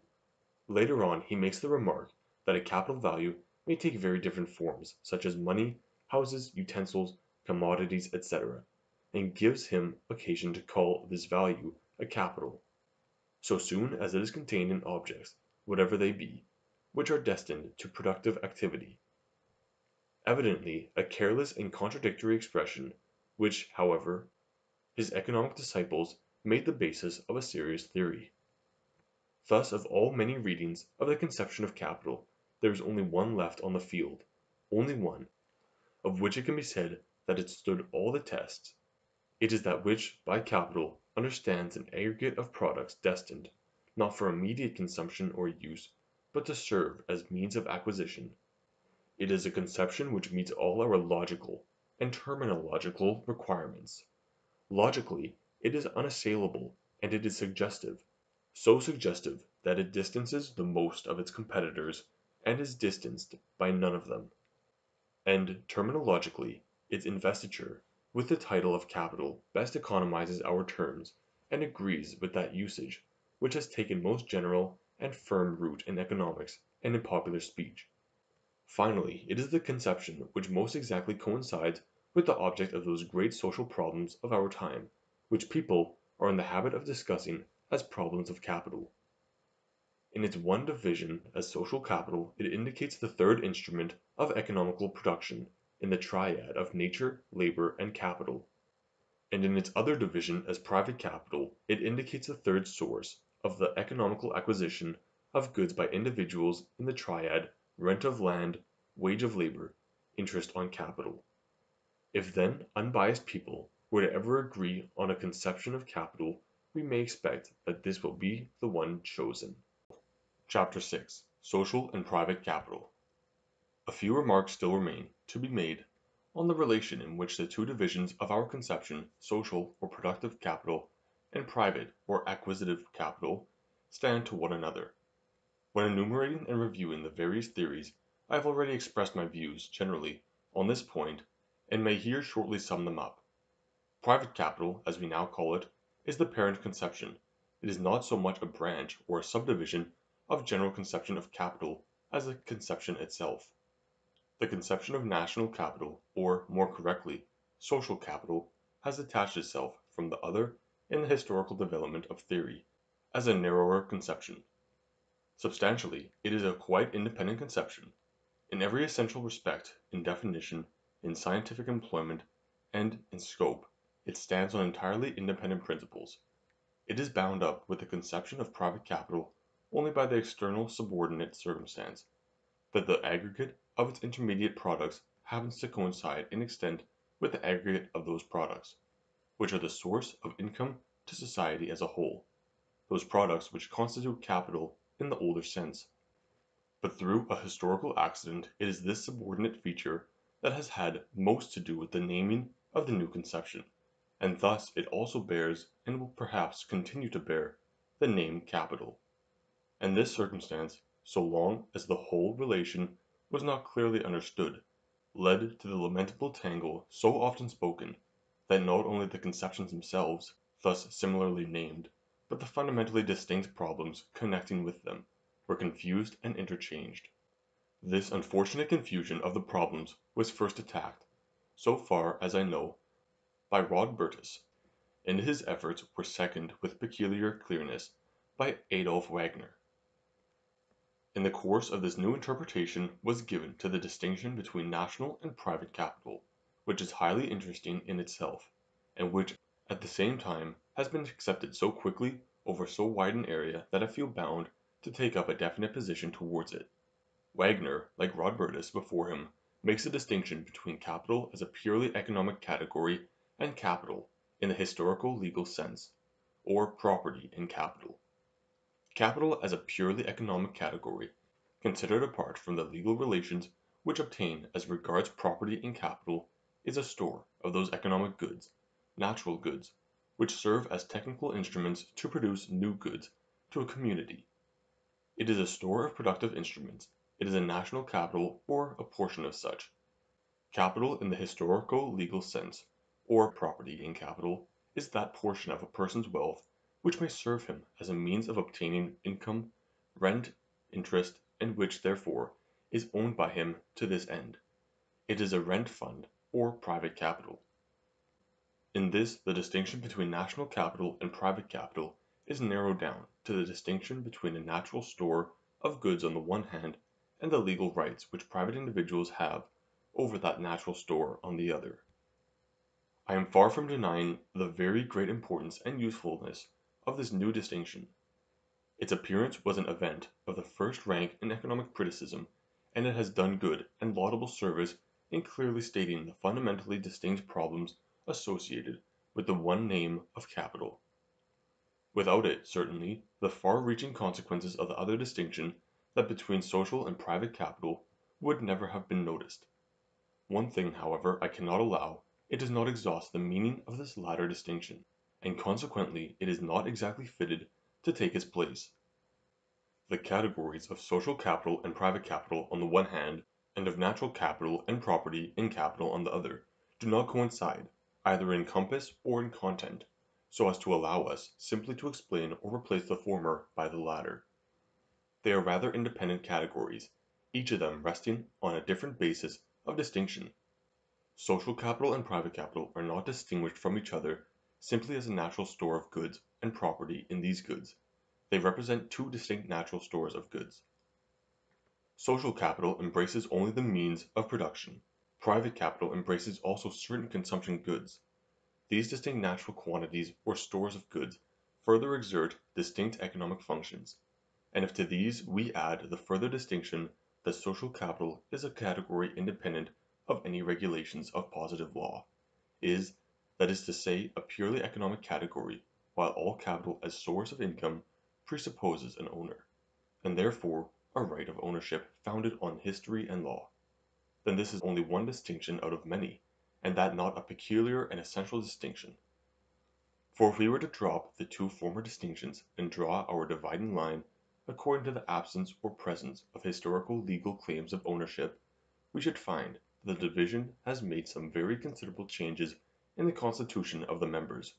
Later on he makes the remark that a capital value may take very different forms, such as money, houses, utensils, commodities, etc., and gives him occasion to call this value a capital, so soon as it is contained in objects, whatever they be, which are destined to productive activity. Evidently a careless and contradictory expression, which, however, his economic disciples made the basis of a serious theory. Thus of all many readings of the conception of capital there is only one left on the field, only one, of which it can be said that it stood all the tests. It is that which by capital understands an aggregate of products destined, not for immediate consumption or use, but to serve as means of acquisition. It is a conception which meets all our logical and terminological requirements. Logically it is unassailable and it is suggestive, so suggestive that it distances the most of its competitors and is distanced by none of them. And terminologically, its investiture with the title of capital best economizes our terms and agrees with that usage which has taken most general and firm root in economics and in popular speech. Finally, it is the conception which most exactly coincides with the object of those great social problems of our time, which people are in the habit of discussing as problems of capital. In its one division as social capital it indicates the third instrument of economical production in the triad of nature, labor, and capital; and in its other division as private capital it indicates the third source of the economical acquisition of goods by individuals in the triad rent of land, wage of labor, interest on capital. If then unbiased people were to ever agree on a conception of capital we may expect that this will be the one chosen. Chapter 6 Social and Private Capital A few remarks still remain to be made on the relation in which the two divisions of our conception, social or productive capital, and private or acquisitive capital, stand to one another. When enumerating and reviewing the various theories, I have already expressed my views, generally, on this point, and may here shortly sum them up. Private capital, as we now call it, is the parent conception; it is not so much a branch or a subdivision of general conception of capital as a conception itself. The conception of national capital, or, more correctly, social capital, has detached itself from the other in the historical development of theory, as a narrower conception. Substantially, it is a quite independent conception. In every essential respect, in definition, in scientific employment, and in scope, it stands on entirely independent principles. It is bound up with the conception of private capital only by the external subordinate circumstance, that the aggregate of its intermediate products happens to coincide in extent with the aggregate of those products, which are the source of income to society as a whole, those products which constitute capital in the older sense. But through a historical accident it is this subordinate feature that has had most to do with the naming of the new conception, and thus it also bears and will perhaps continue to bear the name capital and this circumstance, so long as the whole relation was not clearly understood, led to the lamentable tangle so often spoken, that not only the conceptions themselves, thus similarly named, but the fundamentally distinct problems connecting with them, were confused and interchanged. This unfortunate confusion of the problems was first attacked, so far as I know, by Rodbertus, and his efforts were seconded with peculiar clearness by Adolf Wagner. In the course of this new interpretation was given to the distinction between national and private capital, which is highly interesting in itself, and which at the same time has been accepted so quickly over so wide an area that I feel bound to take up a definite position towards it. Wagner, like Rodbertus before him, makes a distinction between capital as a purely economic category and capital in the historical legal sense, or property in capital. Capital as a purely economic category, considered apart from the legal relations which obtain as regards property in capital, is a store of those economic goods, natural goods, which serve as technical instruments to produce new goods to a community. It is a store of productive instruments, it is a national capital or a portion of such. Capital in the historical legal sense, or property in capital, is that portion of a person's wealth which may serve him as a means of obtaining income, rent, interest, and which, therefore, is owned by him to this end. It is a rent fund, or private capital. In this the distinction between national capital and private capital is narrowed down to the distinction between a natural store of goods on the one hand and the legal rights which private individuals have over that natural store on the other. I am far from denying the very great importance and usefulness of this new distinction. Its appearance was an event of the first rank in economic criticism, and it has done good and laudable service in clearly stating the fundamentally distinct problems associated with the one name of capital. Without it, certainly, the far-reaching consequences of the other distinction, that between social and private capital, would never have been noticed. One thing, however, I cannot allow, it does not exhaust the meaning of this latter distinction and consequently it is not exactly fitted to take its place. The categories of social capital and private capital on the one hand, and of natural capital and property in capital on the other, do not coincide, either in compass or in content, so as to allow us simply to explain or replace the former by the latter. They are rather independent categories, each of them resting on a different basis of distinction. Social capital and private capital are not distinguished from each other simply as a natural store of goods and property in these goods; they represent two distinct natural stores of goods. Social capital embraces only the means of production; private capital embraces also certain consumption goods. These distinct natural quantities or stores of goods further exert distinct economic functions, and if to these we add the further distinction that social capital is a category independent of any regulations of positive law, is, that is to say, a purely economic category, while all capital as source of income presupposes an owner, and therefore a right of ownership founded on history and law, then this is only one distinction out of many, and that not a peculiar and essential distinction. For if we were to drop the two former distinctions and draw our dividing line according to the absence or presence of historical legal claims of ownership, we should find that the division has made some very considerable changes in the constitution of the members.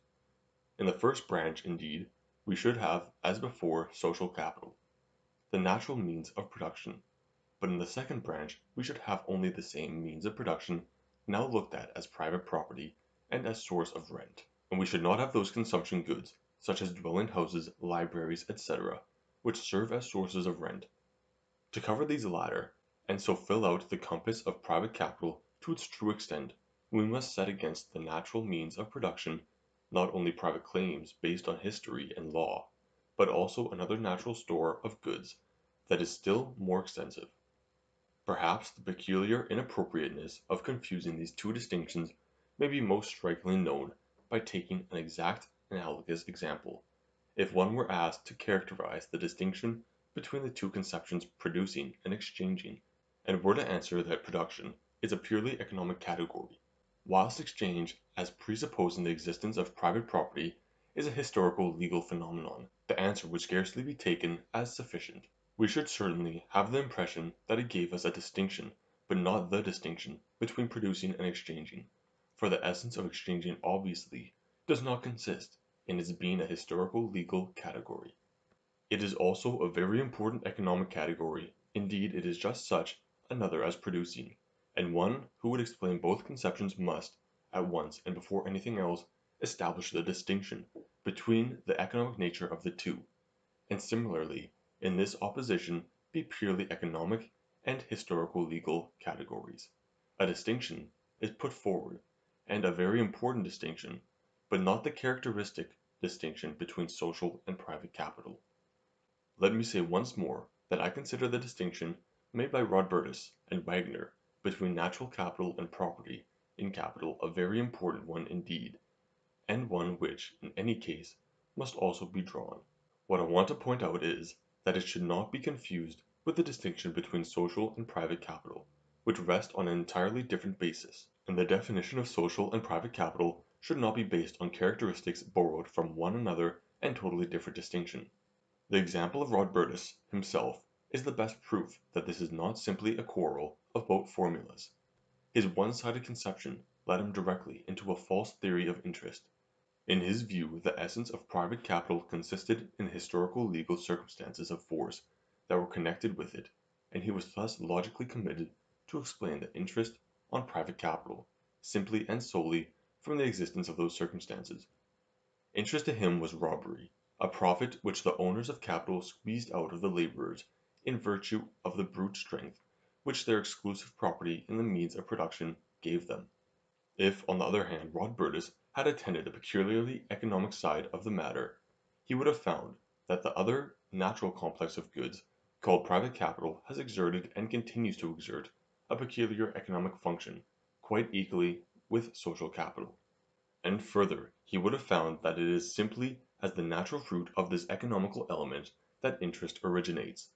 In the first branch, indeed, we should have, as before, social capital the natural means of production, but in the second branch we should have only the same means of production now looked at as private property and as source of rent, and we should not have those consumption goods, such as dwelling houses, libraries, etc., which serve as sources of rent. To cover these latter, and so fill out the compass of private capital to its true extent, we must set against the natural means of production not only private claims based on history and law but also another natural store of goods that is still more extensive. Perhaps the peculiar inappropriateness of confusing these two distinctions may be most strikingly known by taking an exact analogous example. If one were asked to characterize the distinction between the two conceptions producing and exchanging, and were to answer that production is a purely economic category, whilst exchange, as presupposing the existence of private property, is a historical legal phenomenon, the answer would scarcely be taken as sufficient. We should certainly have the impression that it gave us a distinction, but not the distinction, between producing and exchanging, for the essence of exchanging obviously does not consist in its being a historical legal category. It is also a very important economic category, indeed it is just such another as producing, and one who would explain both conceptions must, at once and before anything else, establish the distinction between the economic nature of the two, and similarly in this opposition be purely economic and historical legal categories. A distinction is put forward, and a very important distinction, but not the characteristic distinction between social and private capital. Let me say once more that I consider the distinction made by Rodbertus and Wagner between natural capital and property in capital a very important one indeed and one which, in any case, must also be drawn. What I want to point out is, that it should not be confused with the distinction between social and private capital, which rest on an entirely different basis, and the definition of social and private capital should not be based on characteristics borrowed from one another and totally different distinction. The example of Rodbertus himself is the best proof that this is not simply a quarrel of both formulas. His one-sided conception led him directly into a false theory of interest. In his view the essence of private capital consisted in the historical legal circumstances of force that were connected with it, and he was thus logically committed to explain the interest on private capital, simply and solely from the existence of those circumstances. Interest to him was robbery, a profit which the owners of capital squeezed out of the laborers in virtue of the brute strength which their exclusive property in the means of production gave them. If, on the other hand, Rodbertus had attended the peculiarly economic side of the matter, he would have found that the other natural complex of goods, called private capital, has exerted and continues to exert a peculiar economic function, quite equally with social capital. And further, he would have found that it is simply as the natural fruit of this economical element that interest originates.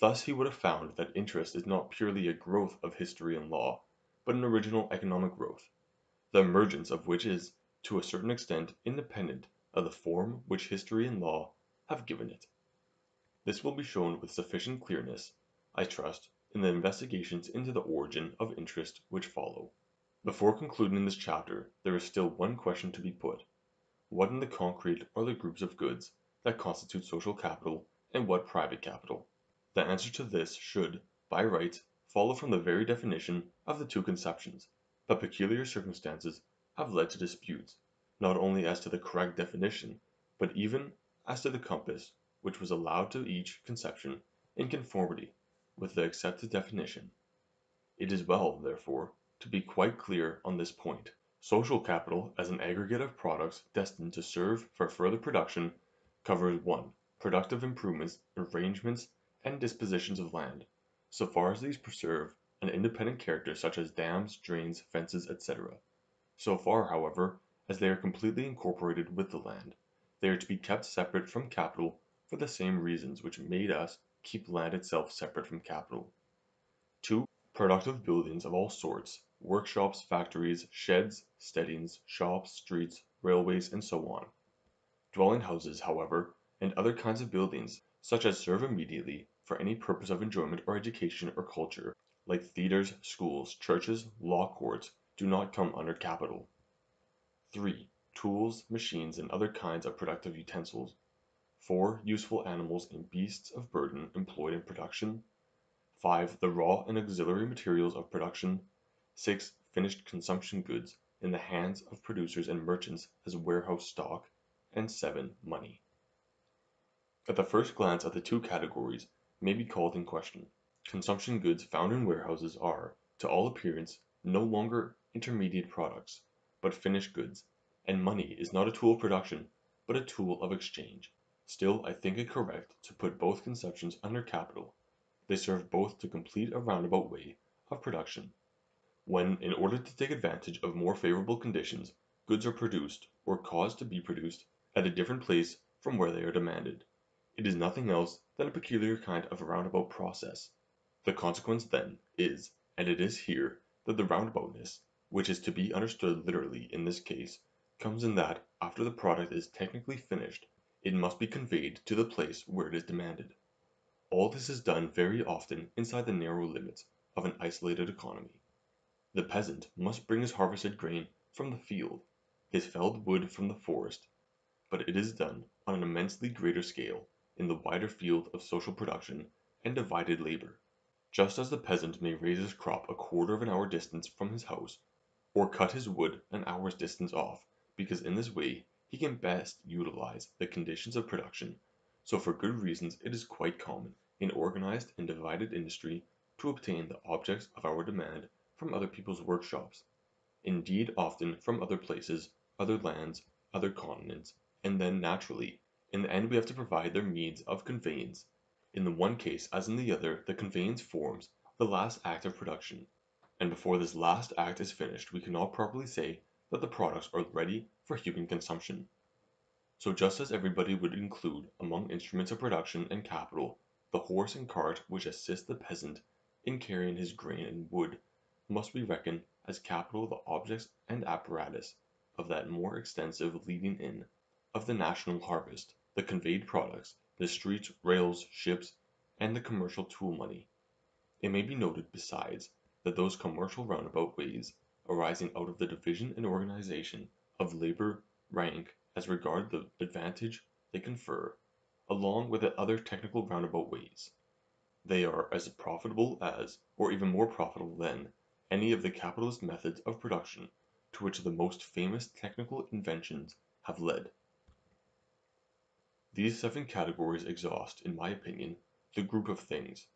Thus he would have found that interest is not purely a growth of history and law, but an original economic growth the emergence of which is to a certain extent independent of the form which history and law have given it. This will be shown with sufficient clearness, I trust, in the investigations into the origin of interest which follow. Before concluding this chapter there is still one question to be put. What in the concrete are the groups of goods that constitute social capital and what private capital? The answer to this should, by rights, follow from the very definition of the two conceptions, but peculiar circumstances have led to disputes, not only as to the correct definition, but even as to the compass which was allowed to each conception in conformity with the accepted definition. It is well, therefore, to be quite clear on this point. Social capital as an aggregate of products destined to serve for further production covers 1. Productive improvements, arrangements, and dispositions of land, so far as these preserve an independent character such as dams, drains, fences, etc. So far, however, as they are completely incorporated with the land, they are to be kept separate from capital for the same reasons which made us keep land itself separate from capital. 2. Productive buildings of all sorts, workshops, factories, sheds, steadings, shops, streets, railways, and so on. Dwelling houses, however, and other kinds of buildings, such as serve immediately for any purpose of enjoyment or education or culture, like theatres, schools, churches, law courts, do not come under capital. 3. Tools, machines, and other kinds of productive utensils. 4. Useful animals and beasts of burden employed in production. 5. The raw and auxiliary materials of production. 6. Finished consumption goods in the hands of producers and merchants as warehouse stock. And 7. Money. At the first glance at the two categories may be called in question. Consumption goods found in warehouses are, to all appearance, no longer intermediate products, but finished goods, and money is not a tool of production, but a tool of exchange. Still I think it correct to put both conceptions under capital; they serve both to complete a roundabout way of production. When, in order to take advantage of more favorable conditions, goods are produced, or caused to be produced, at a different place from where they are demanded, it is nothing else than a peculiar kind of roundabout process. The consequence, then, is, and it is here, that the roundaboutness, which is to be understood literally in this case, comes in that, after the product is technically finished, it must be conveyed to the place where it is demanded. All this is done very often inside the narrow limits of an isolated economy. The peasant must bring his harvested grain from the field, his felled wood from the forest, but it is done on an immensely greater scale in the wider field of social production and divided labor. Just as the peasant may raise his crop a quarter of an hour distance from his house, or cut his wood an hour's distance off, because in this way he can best utilize the conditions of production, so for good reasons it is quite common in organized and divided industry to obtain the objects of our demand from other people's workshops, indeed often from other places, other lands, other continents, and then naturally, in the end we have to provide their means of conveyance. In the one case as in the other the conveyance forms the last act of production, and before this last act is finished we cannot properly say that the products are ready for human consumption. So just as everybody would include among instruments of production and capital the horse and cart which assist the peasant in carrying his grain and wood, must we reckon as capital the objects and apparatus of that more extensive leading in of the national harvest, the conveyed products the streets, rails, ships, and the commercial tool money. It may be noted, besides, that those commercial roundabout ways arising out of the division and organization of labor rank as regard the advantage they confer, along with the other technical roundabout ways. They are as profitable as, or even more profitable than, any of the capitalist methods of production to which the most famous technical inventions have led. These seven categories exhaust, in my opinion, the group of things,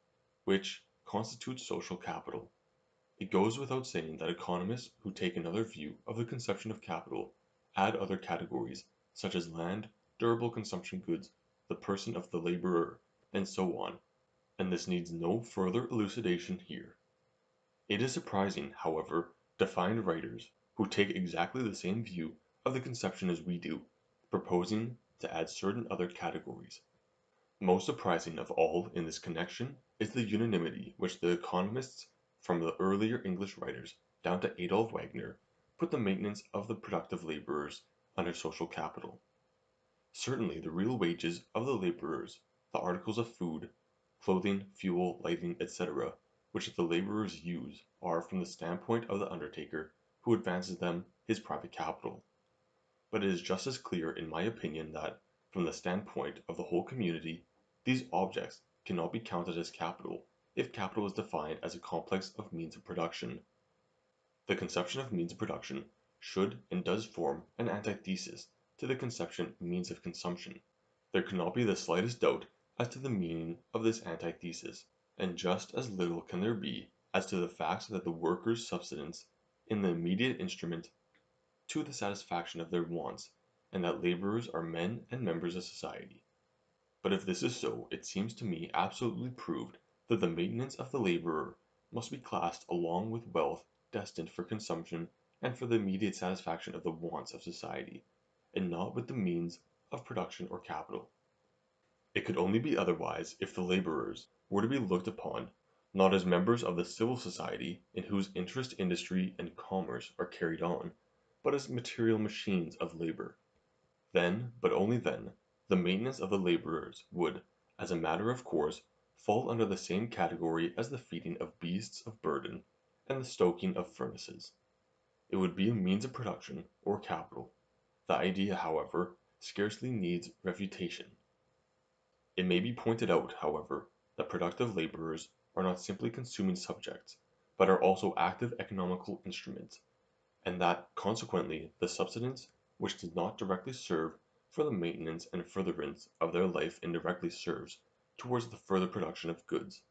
which constitute social capital. It goes without saying that economists who take another view of the conception of capital add other categories, such as land, durable consumption goods, the person of the laborer, and so on, and this needs no further elucidation here. It is surprising, however, to find writers who take exactly the same view of the conception as we do, proposing to add certain other categories. Most surprising of all in this connection is the unanimity which the economists from the earlier English writers down to Adolf Wagner put the maintenance of the productive laborers under social capital. Certainly the real wages of the laborers the articles of food, clothing, fuel, lighting, etc., which the laborers use are from the standpoint of the undertaker who advances them his private capital. But it is just as clear in my opinion that, from the standpoint of the whole community, these objects cannot be counted as capital if capital is defined as a complex of means of production. The conception of means of production should and does form an antithesis to the conception means of consumption. There cannot be the slightest doubt as to the meaning of this antithesis, and just as little can there be as to the fact that the worker's subsistence in the immediate instrument to the satisfaction of their wants, and that laborers are men and members of society. But if this is so, it seems to me absolutely proved that the maintenance of the laborer must be classed along with wealth destined for consumption and for the immediate satisfaction of the wants of society, and not with the means of production or capital. It could only be otherwise if the laborers were to be looked upon, not as members of the civil society in whose interest industry and commerce are carried on, but as material machines of labor. Then, but only then, the maintenance of the laborers would, as a matter of course, fall under the same category as the feeding of beasts of burden and the stoking of furnaces. It would be a means of production, or capital. The idea, however, scarcely needs refutation. It may be pointed out, however, that productive laborers are not simply consuming subjects, but are also active economical instruments, and that consequently the subsistence which does not directly serve for the maintenance and furtherance of their life indirectly serves towards the further production of goods.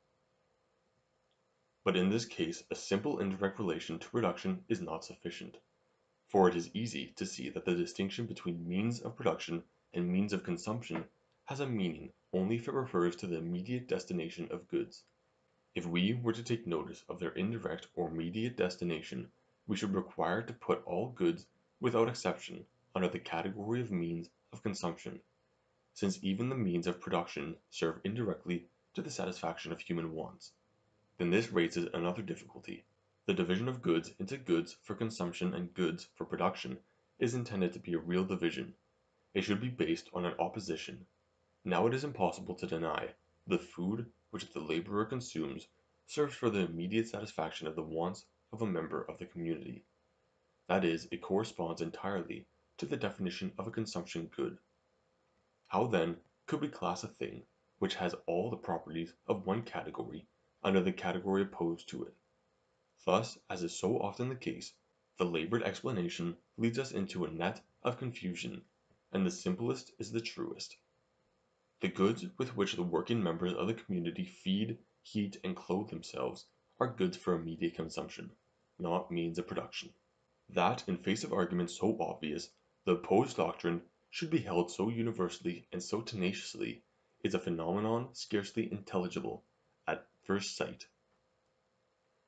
But in this case a simple indirect relation to production is not sufficient, for it is easy to see that the distinction between means of production and means of consumption has a meaning only if it refers to the immediate destination of goods. If we were to take notice of their indirect or mediate destination, we should require to put all goods without exception under the category of means of consumption since even the means of production serve indirectly to the satisfaction of human wants. Then this raises another difficulty. The division of goods into goods for consumption and goods for production is intended to be a real division. It should be based on an opposition. Now it is impossible to deny the food which the laborer consumes serves for the immediate satisfaction of the wants of a member of the community. That is, it corresponds entirely to the definition of a consumption good. How then could we class a thing which has all the properties of one category under the category opposed to it? Thus, as is so often the case, the labored explanation leads us into a net of confusion, and the simplest is the truest. The goods with which the working members of the community feed, heat, and clothe themselves are goods for immediate consumption, not means of production. That, in face of arguments so obvious, the opposed doctrine should be held so universally and so tenaciously is a phenomenon scarcely intelligible at first sight,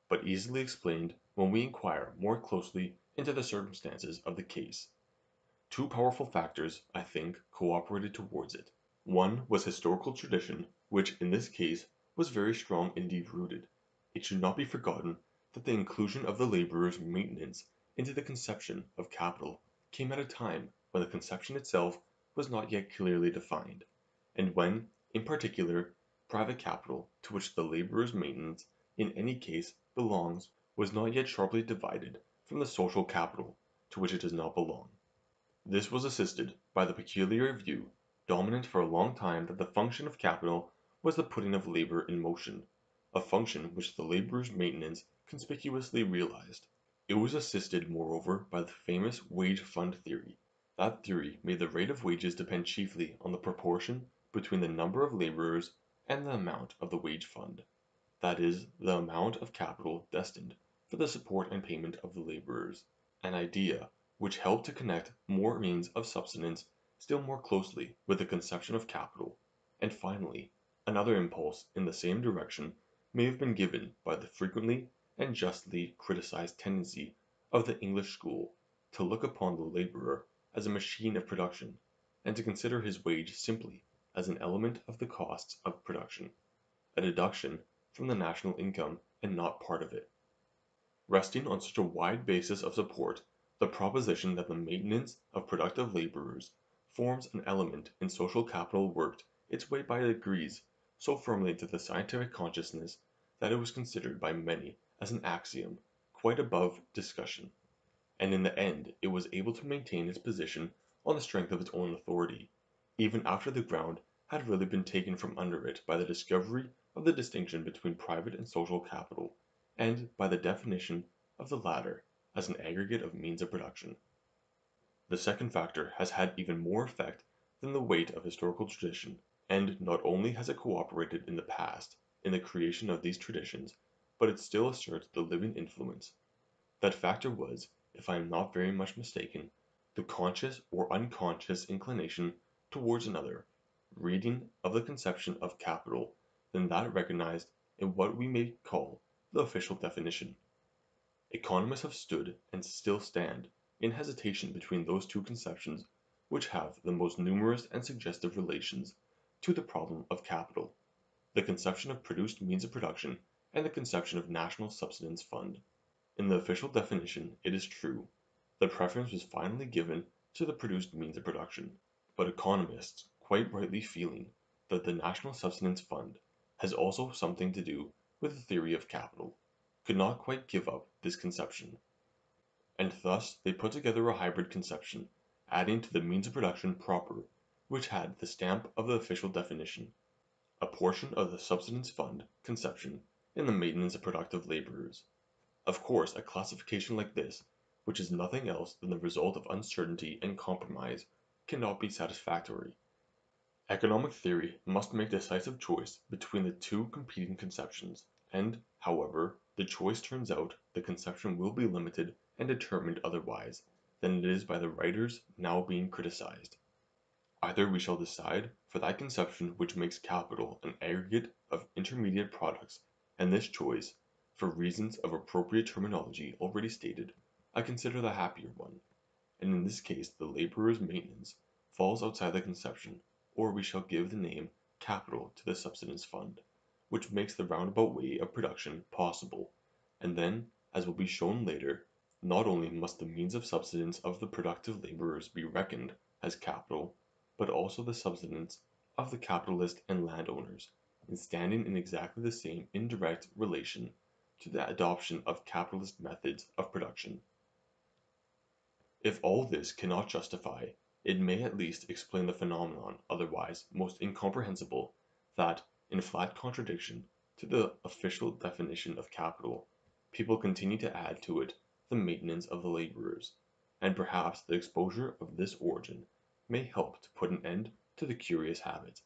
but easily explained when we inquire more closely into the circumstances of the case. Two powerful factors, I think, cooperated towards it. One was historical tradition, which in this case was very strong and deep rooted. It should not be forgotten that the inclusion of the laborer's maintenance into the conception of capital came at a time when the conception itself was not yet clearly defined, and when, in particular, private capital, to which the laborer's maintenance in any case belongs, was not yet sharply divided from the social capital, to which it does not belong. This was assisted by the peculiar view, dominant for a long time that the function of capital was the putting of labor in motion, a function which the laborer's maintenance conspicuously realized. It was assisted moreover by the famous wage fund theory. That theory made the rate of wages depend chiefly on the proportion between the number of laborers and the amount of the wage fund, that is, the amount of capital destined for the support and payment of the laborers, an idea which helped to connect more means of subsistence still more closely with the conception of capital; and finally, another impulse in the same direction may have been given by the frequently and justly criticized tendency of the English school to look upon the laborer as a machine of production, and to consider his wage simply as an element of the costs of production, a deduction from the national income and not part of it. Resting on such a wide basis of support, the proposition that the maintenance of productive laborers forms an element in social capital worked its way by degrees so firmly into the scientific consciousness that it was considered by many as an axiom quite above discussion, and in the end it was able to maintain its position on the strength of its own authority, even after the ground had really been taken from under it by the discovery of the distinction between private and social capital, and by the definition of the latter as an aggregate of means of production. The second factor has had even more effect than the weight of historical tradition, and not only has it cooperated in the past in the creation of these traditions, but it still asserts the living influence. That factor was, if I am not very much mistaken, the conscious or unconscious inclination towards another reading of the conception of capital than that recognized in what we may call the official definition. Economists have stood, and still stand, in hesitation between those two conceptions which have the most numerous and suggestive relations to the problem of capital, the conception of produced means of production and the conception of national subsistence fund. In the official definition, it is true, the preference was finally given to the produced means of production, but economists, quite rightly feeling that the national subsistence fund has also something to do with the theory of capital, could not quite give up this conception. And thus they put together a hybrid conception, adding to the means of production proper, which had the stamp of the official definition, a portion of the subsistence fund conception in the maintenance of productive laborers. Of course a classification like this, which is nothing else than the result of uncertainty and compromise, cannot be satisfactory. Economic theory must make decisive choice between the two competing conceptions, and, however the choice turns out, the conception will be limited and determined otherwise than it is by the writers now being criticized. Either we shall decide for that conception which makes capital an aggregate of intermediate products, and this choice, for reasons of appropriate terminology already stated, I consider the happier one, and in this case the laborer's maintenance falls outside the conception, or we shall give the name capital to the subsistence fund, which makes the roundabout way of production possible, and then, as will be shown later, not only must the means of subsistence of the productive laborers be reckoned as capital, but also the subsistence of the capitalist and landowners, and standing in exactly the same indirect relation to the adoption of capitalist methods of production. If all this cannot justify, it may at least explain the phenomenon otherwise most incomprehensible, that, in flat contradiction to the official definition of capital, people continue to add to it the maintenance of the laborers, and perhaps the exposure of this origin may help to put an end to the curious habit.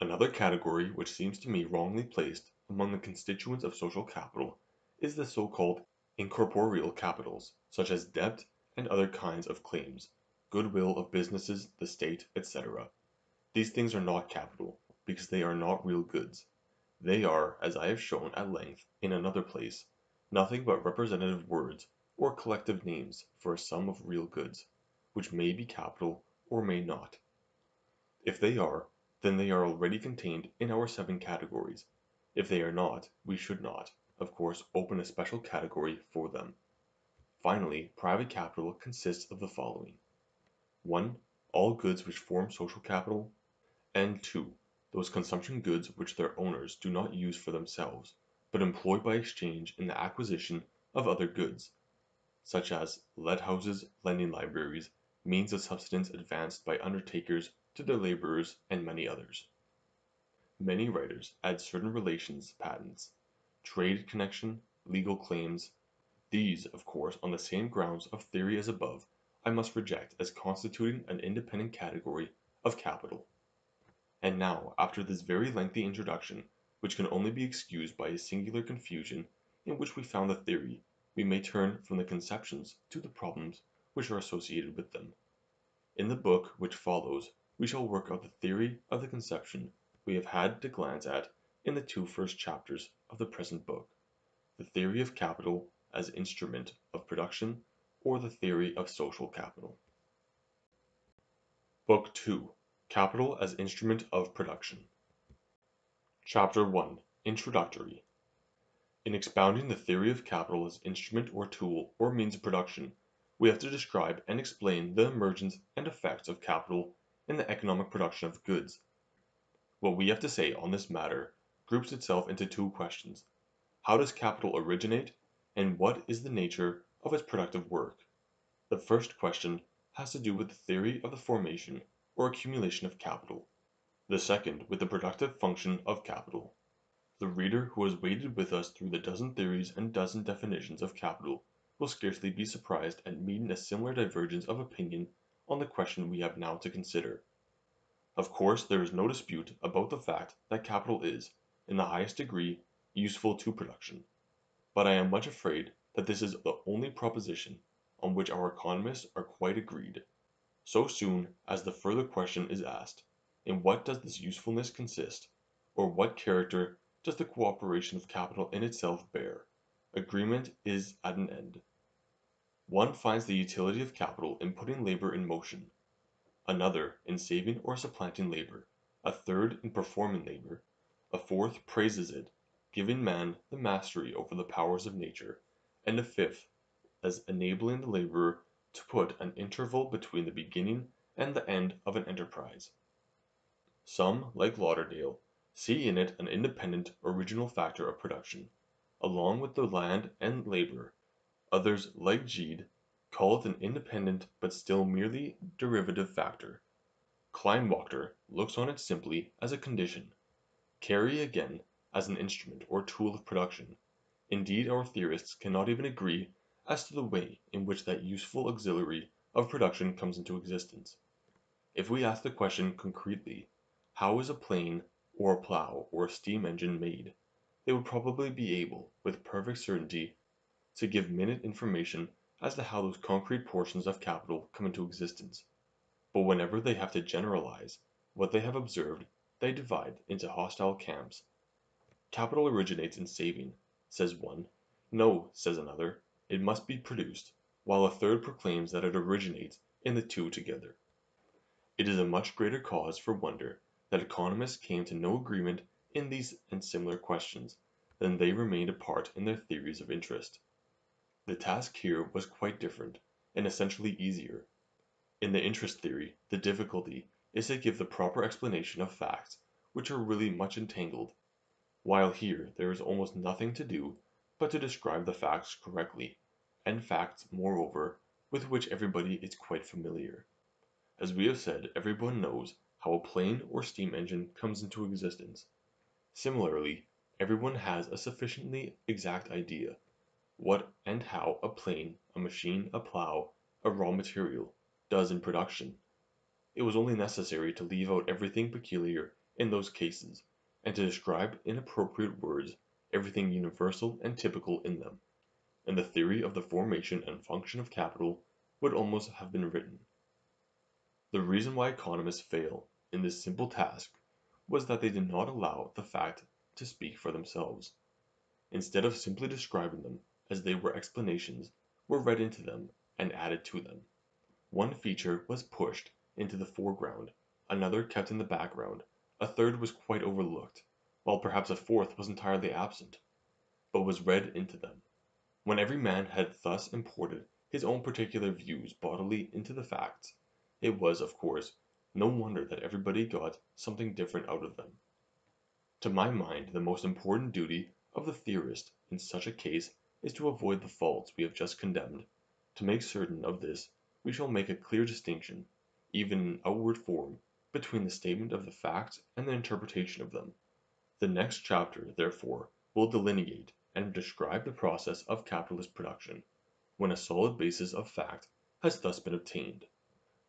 Another category which seems to me wrongly placed among the constituents of social capital is the so-called incorporeal capitals, such as debt and other kinds of claims, goodwill of businesses, the state, etc. These things are not capital, because they are not real goods. They are, as I have shown at length in another place, nothing but representative words or collective names for a sum of real goods, which may be capital or may not. If they are, then they are already contained in our seven categories; if they are not, we should not, of course, open a special category for them. Finally, private capital consists of the following: 1. All goods which form social capital; and 2. Those consumption goods which their owners do not use for themselves but employ by exchange in the acquisition of other goods, such as let houses, lending libraries, means of subsistence advanced by undertakers to their laborers, and many others. Many writers add certain relations patents, trade connection, legal claims; these, of course on the same grounds of theory as above, I must reject as constituting an independent category of capital. And now, after this very lengthy introduction which can only be excused by a singular confusion in which we found the theory, we may turn from the conceptions to the problems which are associated with them. In the book which follows we shall work out the theory of the conception we have had to glance at in the two first chapters of the present book, the theory of capital as instrument of production or the theory of social capital. Book II. Capital as Instrument of Production. Chapter 1 Introductory In expounding the theory of capital as instrument or tool or means of production, we have to describe and explain the emergence and effects of capital in the economic production of goods, What we have to say on this matter groups itself into two questions. How does capital originate, and what is the nature of its productive work? The first question has to do with the theory of the formation or accumulation of capital, the second with the productive function of capital. The reader who has waded with us through the dozen theories and dozen definitions of capital will scarcely be surprised at meeting a similar divergence of opinion on the question we have now to consider. Of course there is no dispute about the fact that capital is, in the highest degree, useful to production. But I am much afraid that this is the only proposition on which our economists are quite agreed. So soon as the further question is asked, in what does this usefulness consist, or what character does the cooperation of capital in itself bear, agreement is at an end. One finds the utility of capital in putting labor in motion another in saving or supplanting labor, a third in performing labor, a fourth praises it, giving man the mastery over the powers of nature, and a fifth as enabling the laborer to put an interval between the beginning and the end of an enterprise. Some, like Lauderdale, see in it an independent, original factor of production, along with the land and labor; others, like Gide call it an independent but still merely derivative factor. Kleinwachter looks on it simply as a condition; Carey again as an instrument or tool of production; indeed our theorists cannot even agree as to the way in which that useful auxiliary of production comes into existence. If we ask the question concretely, How is a plane or a plough or a steam engine made, they would probably be able, with perfect certainty, to give minute information as to how those concrete portions of capital come into existence, but whenever they have to generalize what they have observed they divide into hostile camps. Capital originates in saving, says one; no, says another, it must be produced, while a third proclaims that it originates in the two together. It is a much greater cause for wonder that economists came to no agreement in these and similar questions, than they remained apart in their theories of interest. The task here was quite different, and essentially easier. In the interest theory the difficulty is to give the proper explanation of facts which are really much entangled, while here there is almost nothing to do but to describe the facts correctly, and facts, moreover, with which everybody is quite familiar. As we have said everyone knows how a plane or steam engine comes into existence. Similarly everyone has a sufficiently exact idea what and how a plane, a machine, a plough, a raw material, does in production. It was only necessary to leave out everything peculiar in those cases, and to describe in appropriate words everything universal and typical in them, and the theory of the formation and function of capital would almost have been written. The reason why economists fail in this simple task was that they did not allow the facts to speak for themselves. Instead of simply describing them as they were explanations, were read into them and added to them. One feature was pushed into the foreground, another kept in the background, a third was quite overlooked, while perhaps a fourth was entirely absent, but was read into them. When every man had thus imported his own particular views bodily into the facts, it was, of course, no wonder that everybody got something different out of them. To my mind the most important duty of the theorist in such a case is to avoid the faults we have just condemned; to make certain of this we shall make a clear distinction, even in outward form, between the statement of the facts and the interpretation of them. The next chapter, therefore, will delineate and describe the process of capitalist production, when a solid basis of fact has thus been obtained.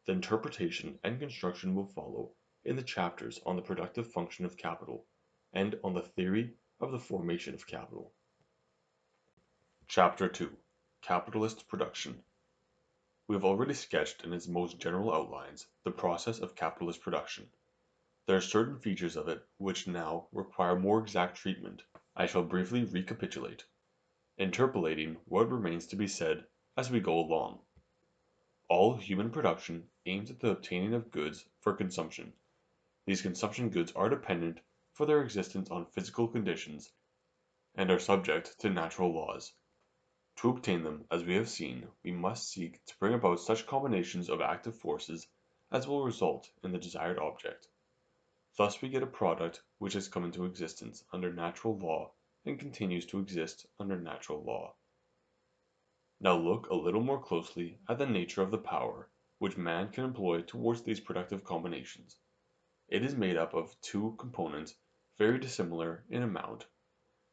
The interpretation and construction will follow in the chapters on the productive function of capital, and on the theory of the formation of capital. Chapter 2 Capitalist Production We have already sketched in its most general outlines the process of capitalist production. There are certain features of it which now require more exact treatment. I shall briefly recapitulate, interpolating what remains to be said as we go along. All human production aims at the obtaining of goods for consumption. These consumption goods are dependent for their existence on physical conditions, and are subject to natural laws. To obtain them, as we have seen, we must seek to bring about such combinations of active forces as will result in the desired object. Thus we get a product which has come into existence under natural law and continues to exist under natural law. Now look a little more closely at the nature of the power which man can employ towards these productive combinations. It is made up of two components very dissimilar in amount.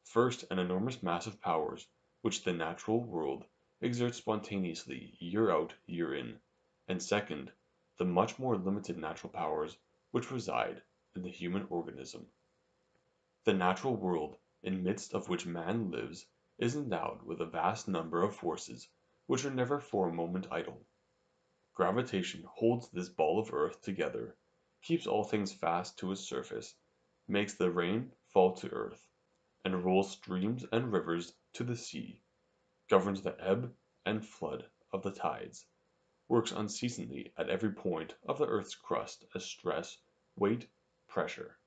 First, an enormous mass of powers which the natural world exerts spontaneously year out year in, and second, the much more limited natural powers which reside in the human organism. The natural world in midst of which man lives is endowed with a vast number of forces which are never for a moment idle. Gravitation holds this ball of earth together, keeps all things fast to its surface, makes the rain fall to earth, and rolls streams and rivers to the sea, governs the ebb and flood of the tides, works unceasingly at every point of the earth's crust as stress, weight, pressure.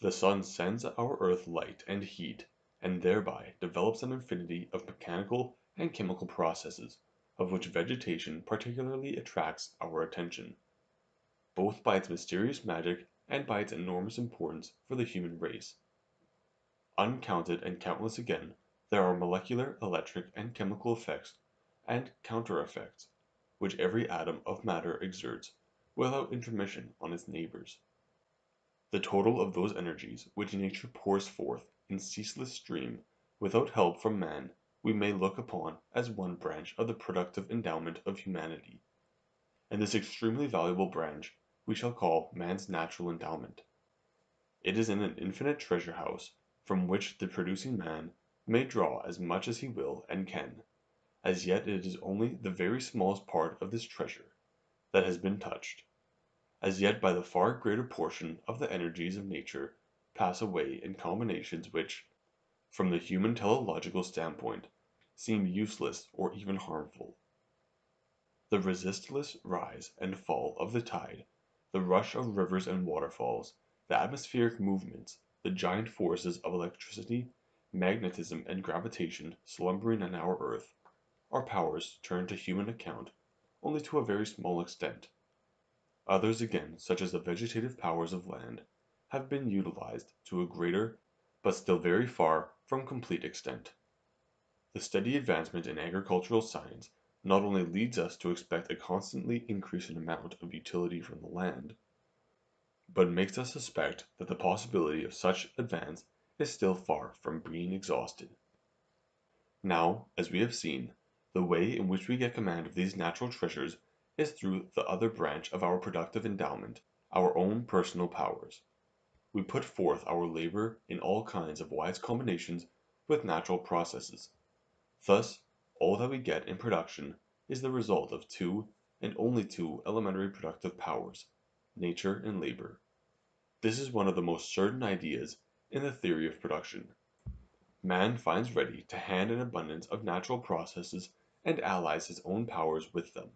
The sun sends our earth light and heat and thereby develops an infinity of mechanical and chemical processes of which vegetation particularly attracts our attention, both by its mysterious magic and by its enormous importance for the human race. Uncounted and countless again, there are molecular, electric, and chemical effects and counter effects which every atom of matter exerts without intermission on its neighbors. The total of those energies which nature pours forth in ceaseless stream without help from man we may look upon as one branch of the productive endowment of humanity, and this extremely valuable branch we shall call man's natural endowment. It is in an infinite treasure house from which the producing man may draw as much as he will and can; as yet it is only the very smallest part of this treasure that has been touched; as yet by the far greater portion of the energies of nature pass away in combinations which, from the human teleological standpoint, seem useless or even harmful. The resistless rise and fall of the tide, the rush of rivers and waterfalls, the atmospheric movements, the giant forces of electricity, magnetism, and gravitation slumbering on our earth, are powers turned to human account only to a very small extent. Others again, such as the vegetative powers of land, have been utilized to a greater, but still very far from complete extent. The steady advancement in agricultural science not only leads us to expect a constantly increasing amount of utility from the land, but makes us suspect that the possibility of such advance is still far from being exhausted. Now, as we have seen, the way in which we get command of these natural treasures is through the other branch of our productive endowment, our own personal powers. We put forth our labor in all kinds of wise combinations with natural processes. Thus all that we get in production is the result of two, and only two, elementary productive powers, nature and labor. This is one of the most certain ideas in the theory of production. Man finds ready to hand an abundance of natural processes and allies his own powers with them.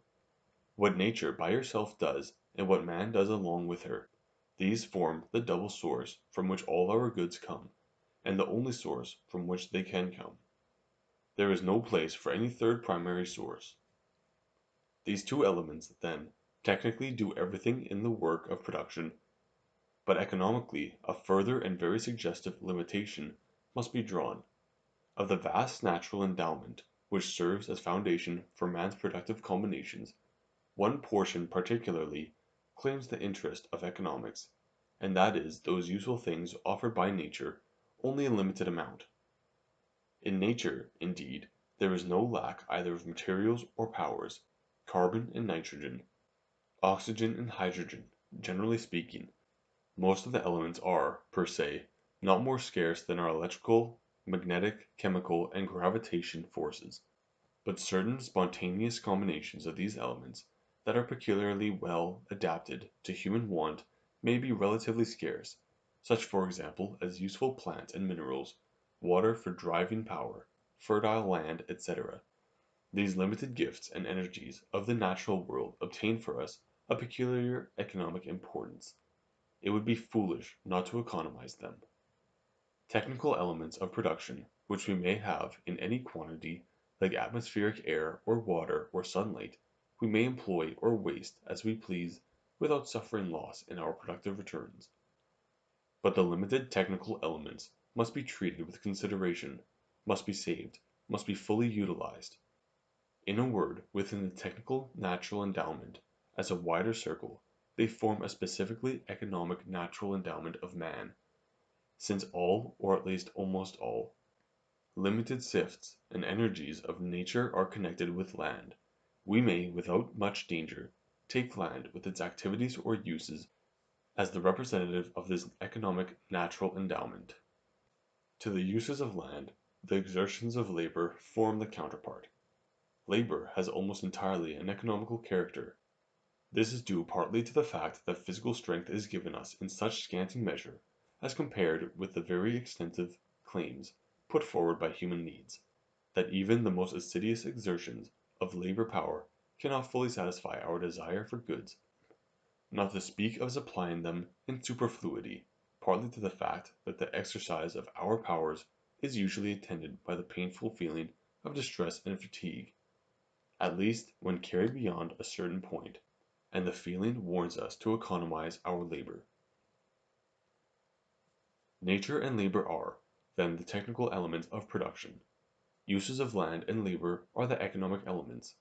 What nature by herself does and what man does along with her, these form the double source from which all our goods come, and the only source from which they can come. There is no place for any third primary source. These two elements, then, technically do everything in the work of production, but economically a further and very suggestive limitation must be drawn. Of the vast natural endowment which serves as foundation for man's productive combinations, one portion particularly claims the interest of economics, and that is those useful things offered by nature only in limited amount. In nature, indeed, there is no lack either of materials or powers; carbon and nitrogen, oxygen and hydrogen, generally speaking, most of the elements are, per se, not more scarce than our electrical, magnetic, chemical, and gravitation forces; but certain spontaneous combinations of these elements that are peculiarly well adapted to human want may be relatively scarce, such for example as useful plants and minerals water for driving power, fertile land, etc. These limited gifts and energies of the natural world obtain for us a peculiar economic importance. It would be foolish not to economize them. Technical elements of production which we may have in any quantity, like atmospheric air or water or sunlight, we may employ or waste as we please without suffering loss in our productive returns. But the limited technical elements must be treated with consideration, must be saved, must be fully utilized. In a word, within the technical natural endowment, as a wider circle, they form a specifically economic natural endowment of man. Since all, or at least almost all, limited sifts and energies of nature are connected with land, we may without much danger take land with its activities or uses as the representative of this economic natural endowment. To the uses of land, the exertions of labor form the counterpart. Labor has almost entirely an economical character. This is due partly to the fact that physical strength is given us in such scanty measure as compared with the very extensive claims put forward by human needs, that even the most assiduous exertions of labor power cannot fully satisfy our desire for goods, not to speak of supplying them in superfluity, partly to the fact that the exercise of our powers is usually attended by the painful feeling of distress and fatigue, at least when carried beyond a certain point, and the feeling warns us to economize our labor. Nature and labor are, then, the technical elements of production. Uses of land and labor are the economic elements.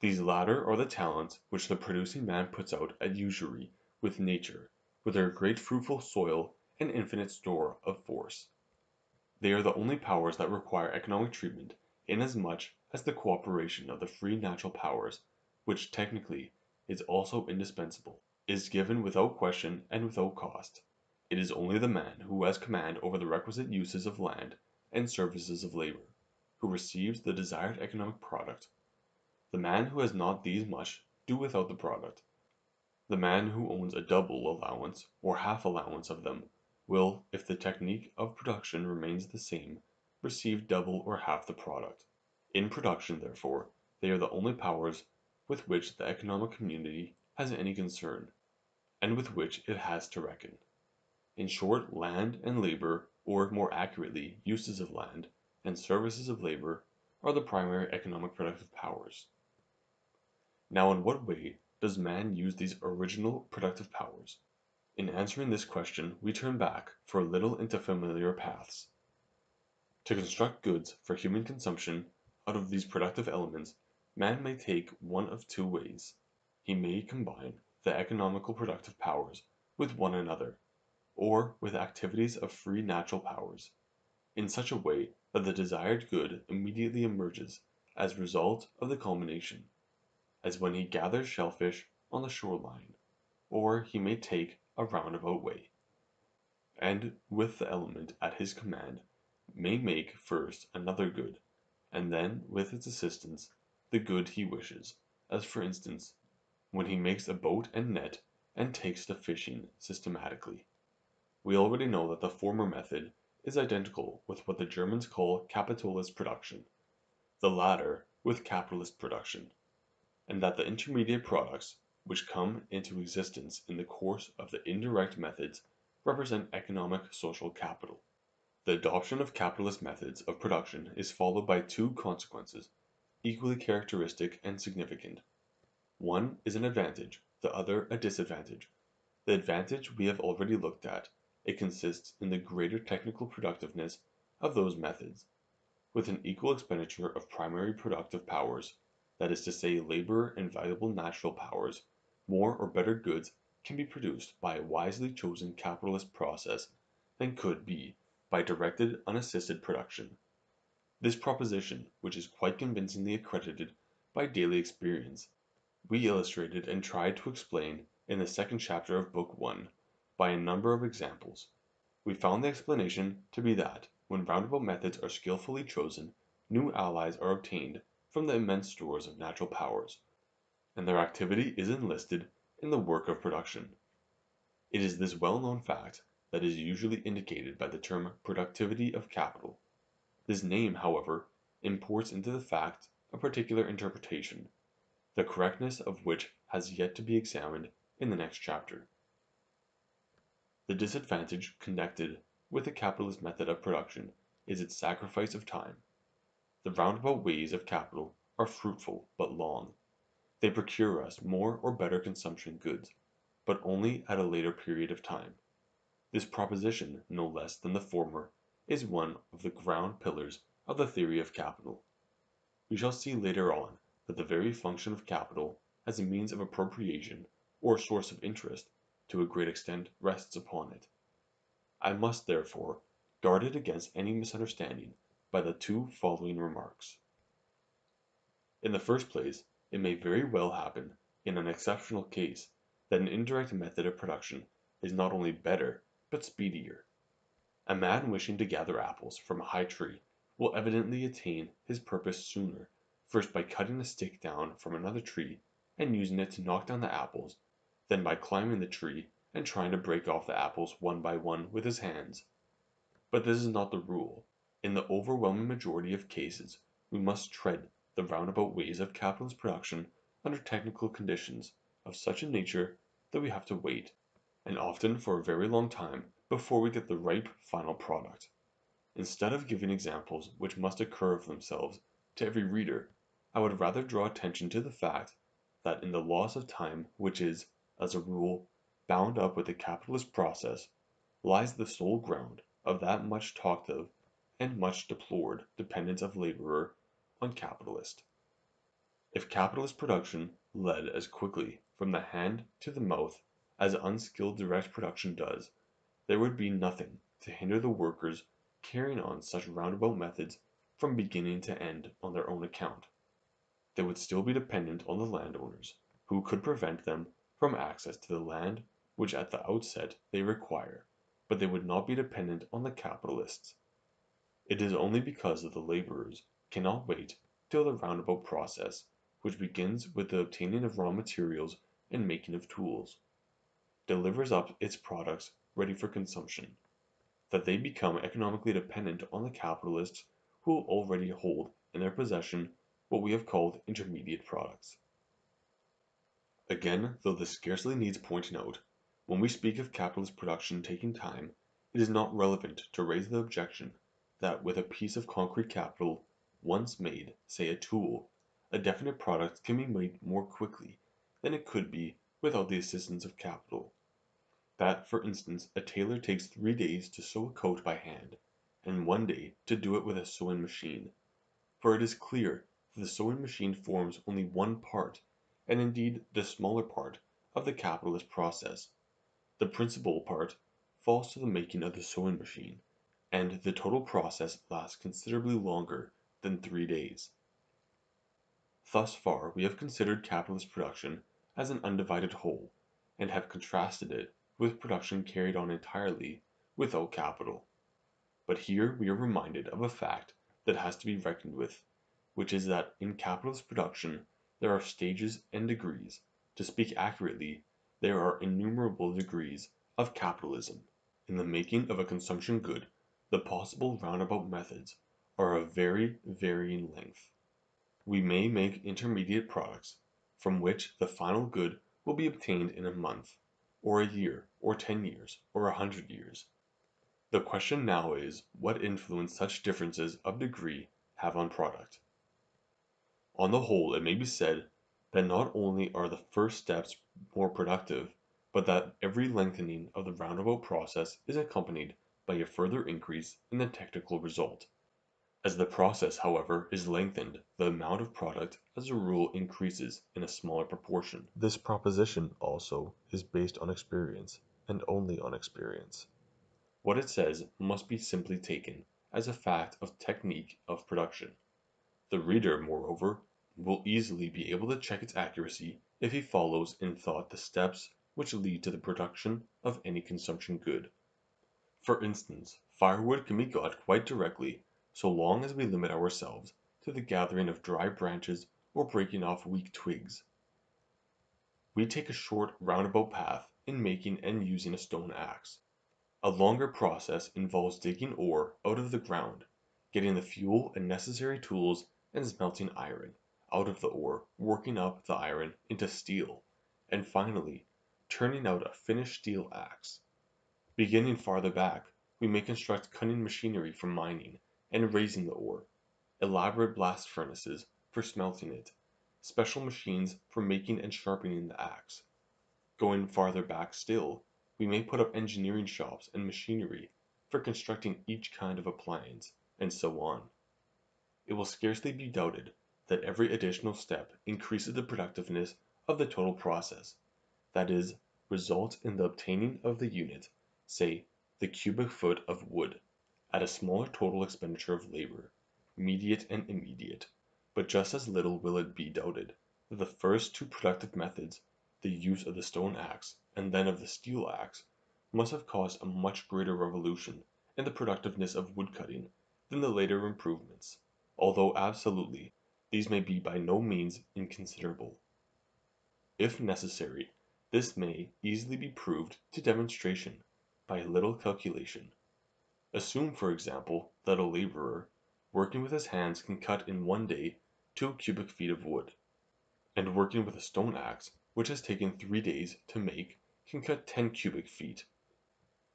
These latter are the talents which the producing man puts out at usury with nature, with her great fruitful soil and infinite store of force. They are the only powers that require economic treatment, inasmuch as the cooperation of the free natural powers, which technically is also indispensable, is given without question and without cost. It is only the man who has command over the requisite uses of land and services of labor, who receives the desired economic product. The man who has not these must do without the product. The man who owns a double allowance or half allowance of them will, if the technique of production remains the same, receive double or half the product. In production, therefore, they are the only powers with which the economic community has any concern, and with which it has to reckon. In short, land and labor, or more accurately, uses of land, and services of labor, are the primary economic productive powers. Now in what way does man use these original productive powers? In answering this question we turn back for a little into familiar paths. To construct goods for human consumption out of these productive elements man may take one of two ways. He may combine the economical productive powers with one another, or with activities of free natural powers, in such a way that the desired good immediately emerges as result of the combination as when he gathers shellfish on the shore line, or he may take a roundabout way, and with the element at his command may make first another good, and then with its assistance the good he wishes, as for instance, when he makes a boat and net and takes to fishing systematically. We already know that the former method is identical with what the Germans call capitalist production, the latter with capitalist production and that the intermediate products which come into existence in the course of the indirect methods represent economic social capital. The adoption of capitalist methods of production is followed by two consequences, equally characteristic and significant. One is an advantage, the other a disadvantage. The advantage we have already looked at; it consists in the greater technical productiveness of those methods. With an equal expenditure of primary productive powers that is to say labor and valuable natural powers, more or better goods can be produced by a wisely chosen capitalist process than could be by directed unassisted production. This proposition, which is quite convincingly accredited by daily experience, we illustrated and tried to explain in the second chapter of Book I by a number of examples. We found the explanation to be that, when roundabout methods are skilfully chosen, new allies are obtained from the immense stores of natural powers, and their activity is enlisted in the work of production. It is this well known fact that is usually indicated by the term productivity of capital. This name, however, imports into the fact a particular interpretation, the correctness of which has yet to be examined in the next chapter. The disadvantage connected with the capitalist method of production is its sacrifice of time. The roundabout ways of capital are fruitful but long. They procure us more or better consumption goods, but only at a later period of time. This proposition, no less than the former, is one of the ground pillars of the theory of capital. We shall see later on that the very function of capital as a means of appropriation or source of interest to a great extent rests upon it. I must, therefore, guard it against any misunderstanding by the two following remarks. In the first place, it may very well happen, in an exceptional case, that an indirect method of production is not only better, but speedier. A man wishing to gather apples from a high tree will evidently attain his purpose sooner, first by cutting a stick down from another tree and using it to knock down the apples, than by climbing the tree and trying to break off the apples one by one with his hands. But this is not the rule. In the overwhelming majority of cases we must tread the roundabout ways of capitalist production under technical conditions of such a nature that we have to wait, and often for a very long time, before we get the ripe final product. Instead of giving examples which must occur of themselves to every reader, I would rather draw attention to the fact that in the loss of time which is, as a rule, bound up with the capitalist process, lies the sole ground of that much talked of and much deplored dependence of laborer on capitalist. If capitalist production led as quickly from the hand to the mouth as unskilled direct production does, there would be nothing to hinder the workers carrying on such roundabout methods from beginning to end on their own account. They would still be dependent on the landowners, who could prevent them from access to the land which at the outset they require, but they would not be dependent on the capitalists. It is only because the laborers cannot wait till the roundabout process, which begins with the obtaining of raw materials and making of tools, delivers up its products ready for consumption, that they become economically dependent on the capitalists who already hold in their possession what we have called intermediate products. Again, though this scarcely needs pointing out, when we speak of capitalist production taking time, it is not relevant to raise the objection that with a piece of concrete capital once made, say a tool, a definite product can be made more quickly than it could be without the assistance of capital; that for instance a tailor takes three days to sew a coat by hand, and one day to do it with a sewing machine; for it is clear that the sewing machine forms only one part, and indeed the smaller part, of the capitalist process the principal part falls to the making of the sewing machine, and the total process lasts considerably longer than three days. Thus far we have considered capitalist production as an undivided whole, and have contrasted it carried on entirely without capital. But here we are reminded of a fact that has to be reckoned with, which is that in capitalist production there are stages and degrees; to speak accurately there are innumerable degrees of capitalism. In the making of a consumption good the possible roundabout methods are of very varying length. We may make intermediate products, from which the final good will be obtained in a month, or a year, or ten years, or a hundred years. The question now is what influence such differences of degree have on product. On the whole it may be said that not only are the first steps more productive, but that every lengthening of the roundabout process is accompanied by a further increase in the technical result. As the process, however, is lengthened, the amount of product as a rule increases in a smaller proportion. This proposition, also, is based on experience, and only on experience. What it says must be simply taken as a fact of technique of production. The reader, moreover, will easily be able to check its accuracy if he follows in thought the steps which lead to the production of any consumption good. For instance, firewood can be got quite directly so long as we limit ourselves to the gathering of dry branches or breaking off weak twigs. We take a short roundabout path in making and using a stone axe. A longer process involves digging ore out of the ground, getting the fuel and necessary tools and smelting iron out of the ore, working up the iron into steel, and finally turning out a finished steel axe. Beginning farther back, we may construct cunning machinery for mining and raising the ore, elaborate blast furnaces for smelting it, special machines for making and sharpening the axe. Going farther back still, we may put up engineering shops and machinery for constructing each kind of appliance, and so on. It will scarcely be doubted that every additional step increases the productiveness of the total process, that is, results in the obtaining of the unit, say the cubic foot of wood, at a smaller total expenditure of labor, mediate and immediate, but just as little will it be doubted that the first two productive methods, the use of the stone axe and then of the steel axe, must have caused a much greater revolution in the productiveness of wood cutting than the later improvements, although absolutely these may be by no means inconsiderable. If necessary, this may easily be proved to demonstration by a little calculation. Assume for example that a laborer, working with his hands can cut in one day two cubic feet of wood, and working with a stone axe which has taken three days to make can cut ten cubic feet.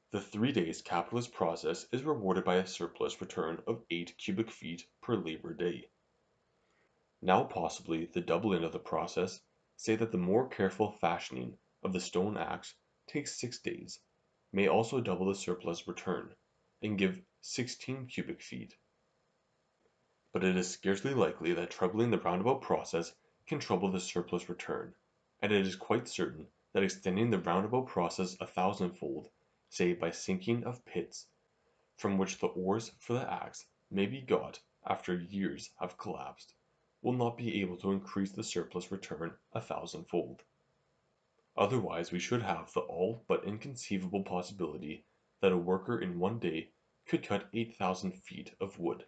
The three days capitalist process is rewarded by a surplus return of eight cubic feet per labor day. Now possibly the doubling of the process, say that the more careful fashioning of the stone axe takes six days, may also double the surplus return, and give sixteen cubic feet. But it is scarcely likely that troubling the roundabout process can trouble the surplus return, and it is quite certain that extending the roundabout process a thousandfold, say by sinking of pits, from which the ores for the axe may be got after years have collapsed, will not be able to increase the surplus return a thousandfold. Otherwise we should have the all but inconceivable possibility that a worker in one day could cut 8,000 feet of wood.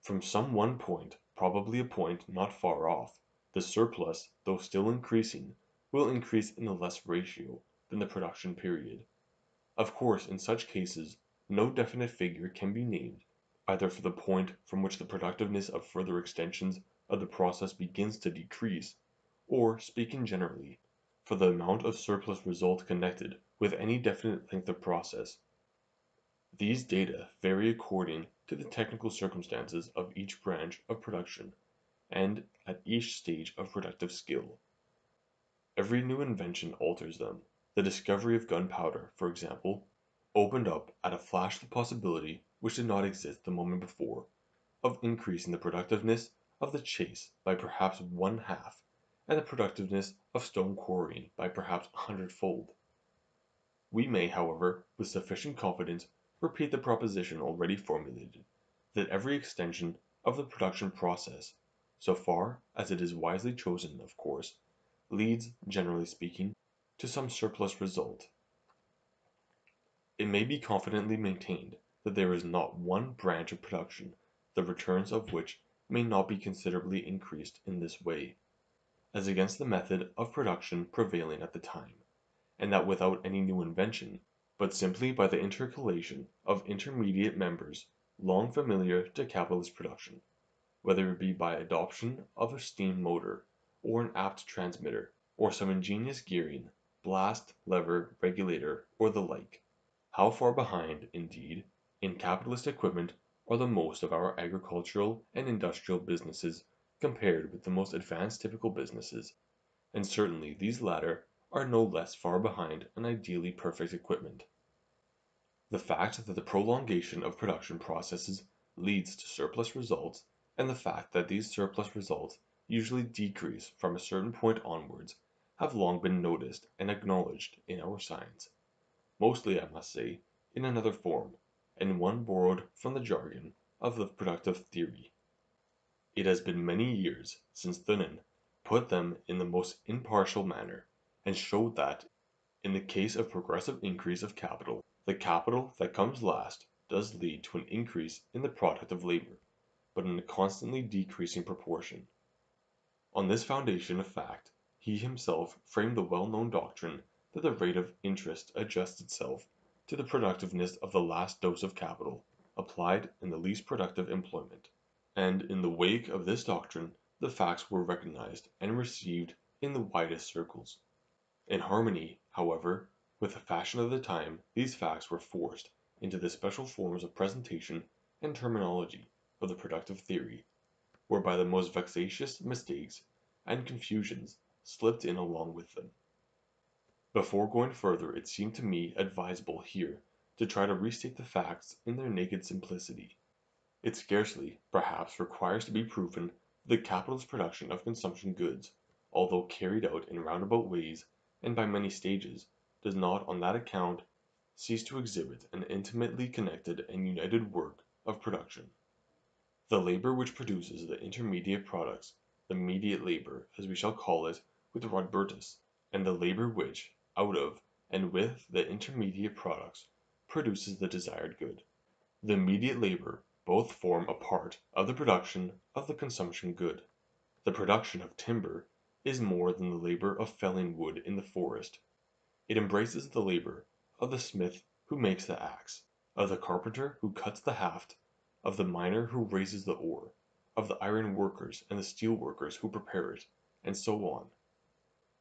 From some one point, probably a point not far off, the surplus, though still increasing, will increase in a less ratio than the production period. Of course in such cases no definite figure can be named either for the point from which the productiveness of further extensions of the process begins to decrease, or, speaking generally, for the amount of surplus result connected with any definite length of process. These data vary according to the technical circumstances of each branch of production and at each stage of productive skill. Every new invention alters them. The discovery of gunpowder, for example, opened up at a flash the possibility which did not exist the moment before, of increasing the productiveness of the chase by perhaps one half, and the productiveness of stone quarrying by perhaps a hundredfold. We may, however, with sufficient confidence repeat the proposition already formulated, that every extension of the production process, so far as it is wisely chosen of course, leads, generally speaking, to some surplus result. It may be confidently maintained that there is not one branch of production the returns of which may not be considerably increased in this way, as against the method of production prevailing at the time, and that without any new invention, but simply by the intercalation of intermediate members long familiar to capitalist production, whether it be by adoption of a steam motor, or an apt transmitter, or some ingenious gearing, blast, lever, regulator, or the like. How far behind, indeed, in capitalist equipment are the most of our agricultural and industrial businesses compared with the most advanced typical businesses, and certainly these latter are no less far behind an ideally perfect equipment. The fact that the prolongation of production processes leads to surplus results, and the fact that these surplus results usually decrease from a certain point onwards, have long been noticed and acknowledged in our science, mostly I must say in another form and one borrowed from the jargon of the productive theory. It has been many years since Thunen put them in the most impartial manner, and showed that, in the case of progressive increase of capital, the capital that comes last does lead to an increase in the product of labor, but in a constantly decreasing proportion. On this foundation of fact, he himself framed the well known doctrine that the rate of interest adjusts itself to the productiveness of the last dose of capital applied in the least productive employment, and in the wake of this doctrine the facts were recognized and received in the widest circles. In harmony, however, with the fashion of the time these facts were forced into the special forms of presentation and terminology of the productive theory, whereby the most vexatious mistakes and confusions slipped in along with them. Before going further it seemed to me advisable here to try to restate the facts in their naked simplicity. It scarcely, perhaps, requires to be proven that the capitalist production of consumption goods, although carried out in roundabout ways and by many stages, does not on that account cease to exhibit an intimately connected and united work of production. The labor which produces the intermediate products, the mediate labor, as we shall call it with Rodbertus, and the labor which, out of and with the intermediate products, produces the desired good. The mediate labor both form a part of the production of the consumption good. The production of timber is more than the labor of felling wood in the forest. It embraces the labor of the smith who makes the axe, of the carpenter who cuts the haft, of the miner who raises the ore, of the iron workers and the steel workers who prepare it, and so on.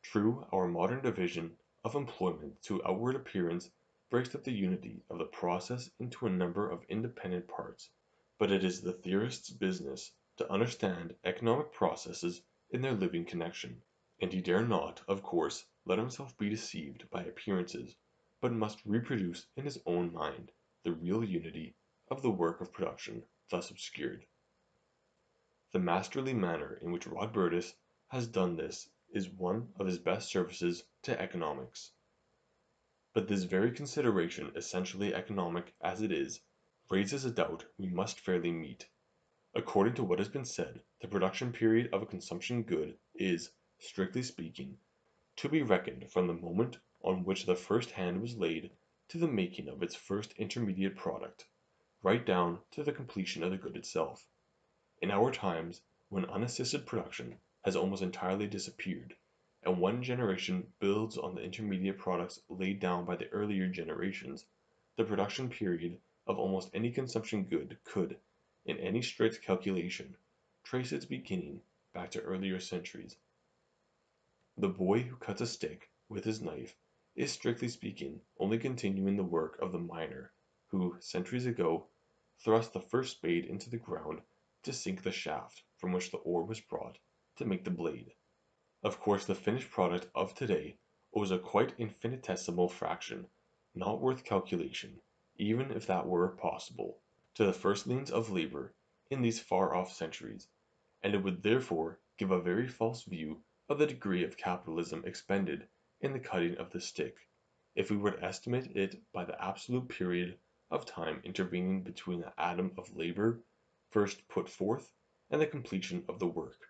True, our modern division of employment to outward appearance breaks up the unity of the process into a number of independent parts, but it is the theorist's business to understand economic processes in their living connection, and he dare not, of course, let himself be deceived by appearances, but must reproduce in his own mind the real unity of the work of production thus obscured. The masterly manner in which Rodbertus has done this is one of his best services to economics. But this very consideration essentially economic as it is, raises a doubt we must fairly meet. According to what has been said, the production period of a consumption good is, strictly speaking, to be reckoned from the moment on which the first hand was laid to the making of its first intermediate product, right down to the completion of the good itself. In our times, when unassisted production has almost entirely disappeared, and one generation builds on the intermediate products laid down by the earlier generations, the production period of almost any consumption good could, in any strict calculation, trace its beginning back to earlier centuries. The boy who cuts a stick with his knife is strictly speaking only continuing the work of the miner who, centuries ago, thrust the first spade into the ground to sink the shaft from which the ore was brought to make the blade. Of course the finished product of today owes a quite infinitesimal fraction, not worth calculation, even if that were possible, to the firstlings of labor in these far off centuries, and it would therefore give a very false view of the degree of capitalism expended in the cutting of the stick, if we were to estimate it by the absolute period of time intervening between the atom of labor first put forth and the completion of the work.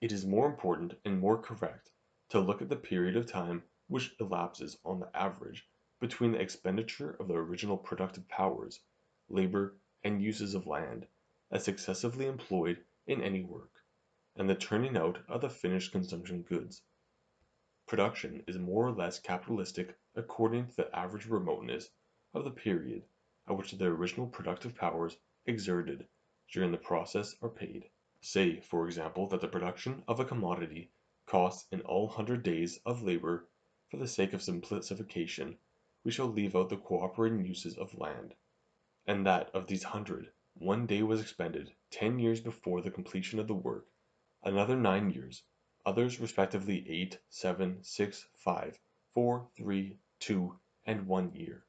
It is more important and more correct to look at the period of time which elapses on the average between the expenditure of the original productive powers, labor, and uses of land, as successively employed in any work, and the turning out of the finished consumption goods. Production is more or less capitalistic according to the average remoteness of the period at which the original productive powers exerted during the process are paid. Say, for example, that the production of a commodity costs in all hundred days of labor for the sake of simplification we shall leave out the cooperating uses of land, and that of these hundred, one day was expended ten years before the completion of the work, another nine years, others respectively eight, seven, six, five, four, three, two, and one year,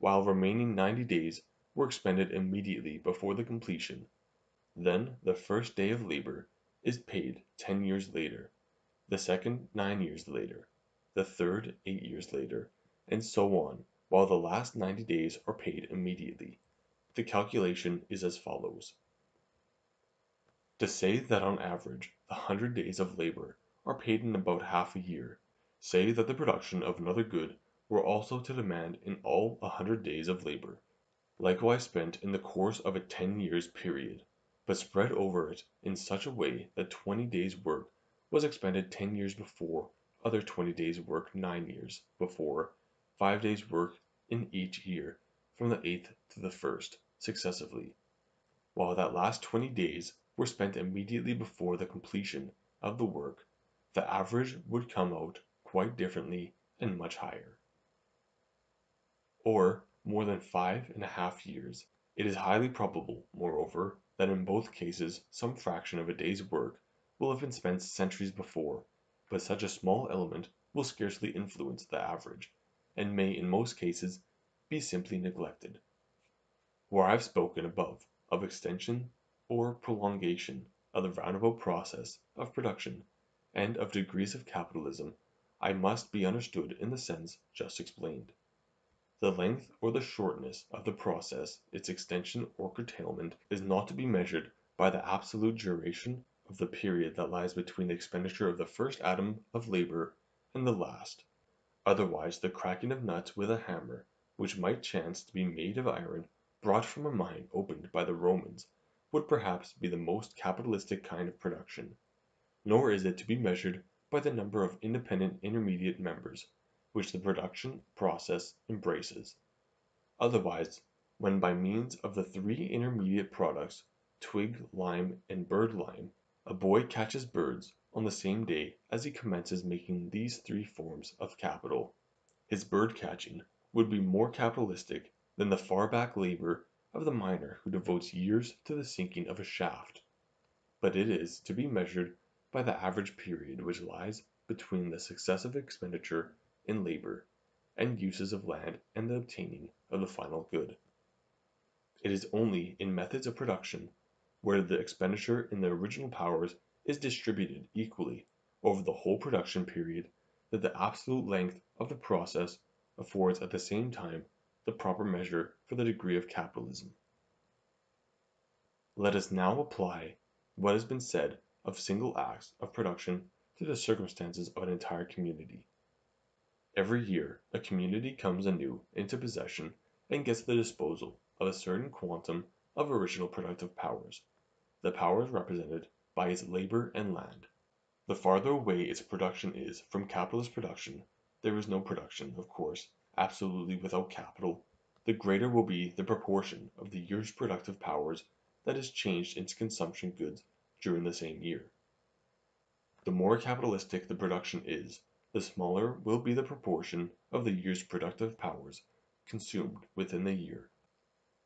while remaining ninety days were expended immediately before the completion. Then the first day of labor is paid ten years later, the second nine years later, the third eight years later and so on while the last 90 days are paid immediately. The calculation is as follows. To say that on average the 100 days of labor are paid in about half a year, say that the production of another good were also to demand in all a 100 days of labor, likewise spent in the course of a 10 years period, but spread over it in such a way that 20 days' work was expended 10 years before other 20 days' work 9 years before five days' work in each year from the eighth to the first, successively, while that last twenty days were spent immediately before the completion of the work, the average would come out quite differently and much higher. Or more than five and a half years. It is highly probable, moreover, that in both cases some fraction of a day's work will have been spent centuries before, but such a small element will scarcely influence the average, and may in most cases be simply neglected. Where I have spoken above of extension or prolongation of the roundabout process of production and of degrees of capitalism, I must be understood in the sense just explained. The length or the shortness of the process, its extension or curtailment, is not to be measured by the absolute duration of the period that lies between the expenditure of the first atom of labor and the last; otherwise the cracking of nuts with a hammer, which might chance to be made of iron brought from a mine opened by the Romans, would perhaps be the most capitalistic kind of production; nor is it to be measured by the number of independent intermediate members which the production process embraces; otherwise, when by means of the three intermediate products, twig lime and bird lime, a boy catches birds on the same day as he commences making these three forms of capital, his bird catching would be more capitalistic than the far back labor of the miner who devotes years to the sinking of a shaft; but it is to be measured by the average period which lies between the successive expenditure in labor and uses of land and the obtaining of the final good. It is only in methods of production where the expenditure in the original powers is distributed equally over the whole production period that the absolute length of the process affords at the same time the proper measure for the degree of capitalism. Let us now apply what has been said of single acts of production to the circumstances of an entire community. Every year a community comes anew into possession and gets the disposal of a certain quantum of original productive powers, the powers represented by its labor and land. The farther away its production is from capitalist production there is no production, of course, absolutely without capital the greater will be the proportion of the year's productive powers that is changed into consumption goods during the same year. The more capitalistic the production is, the smaller will be the proportion of the year's productive powers consumed within the year,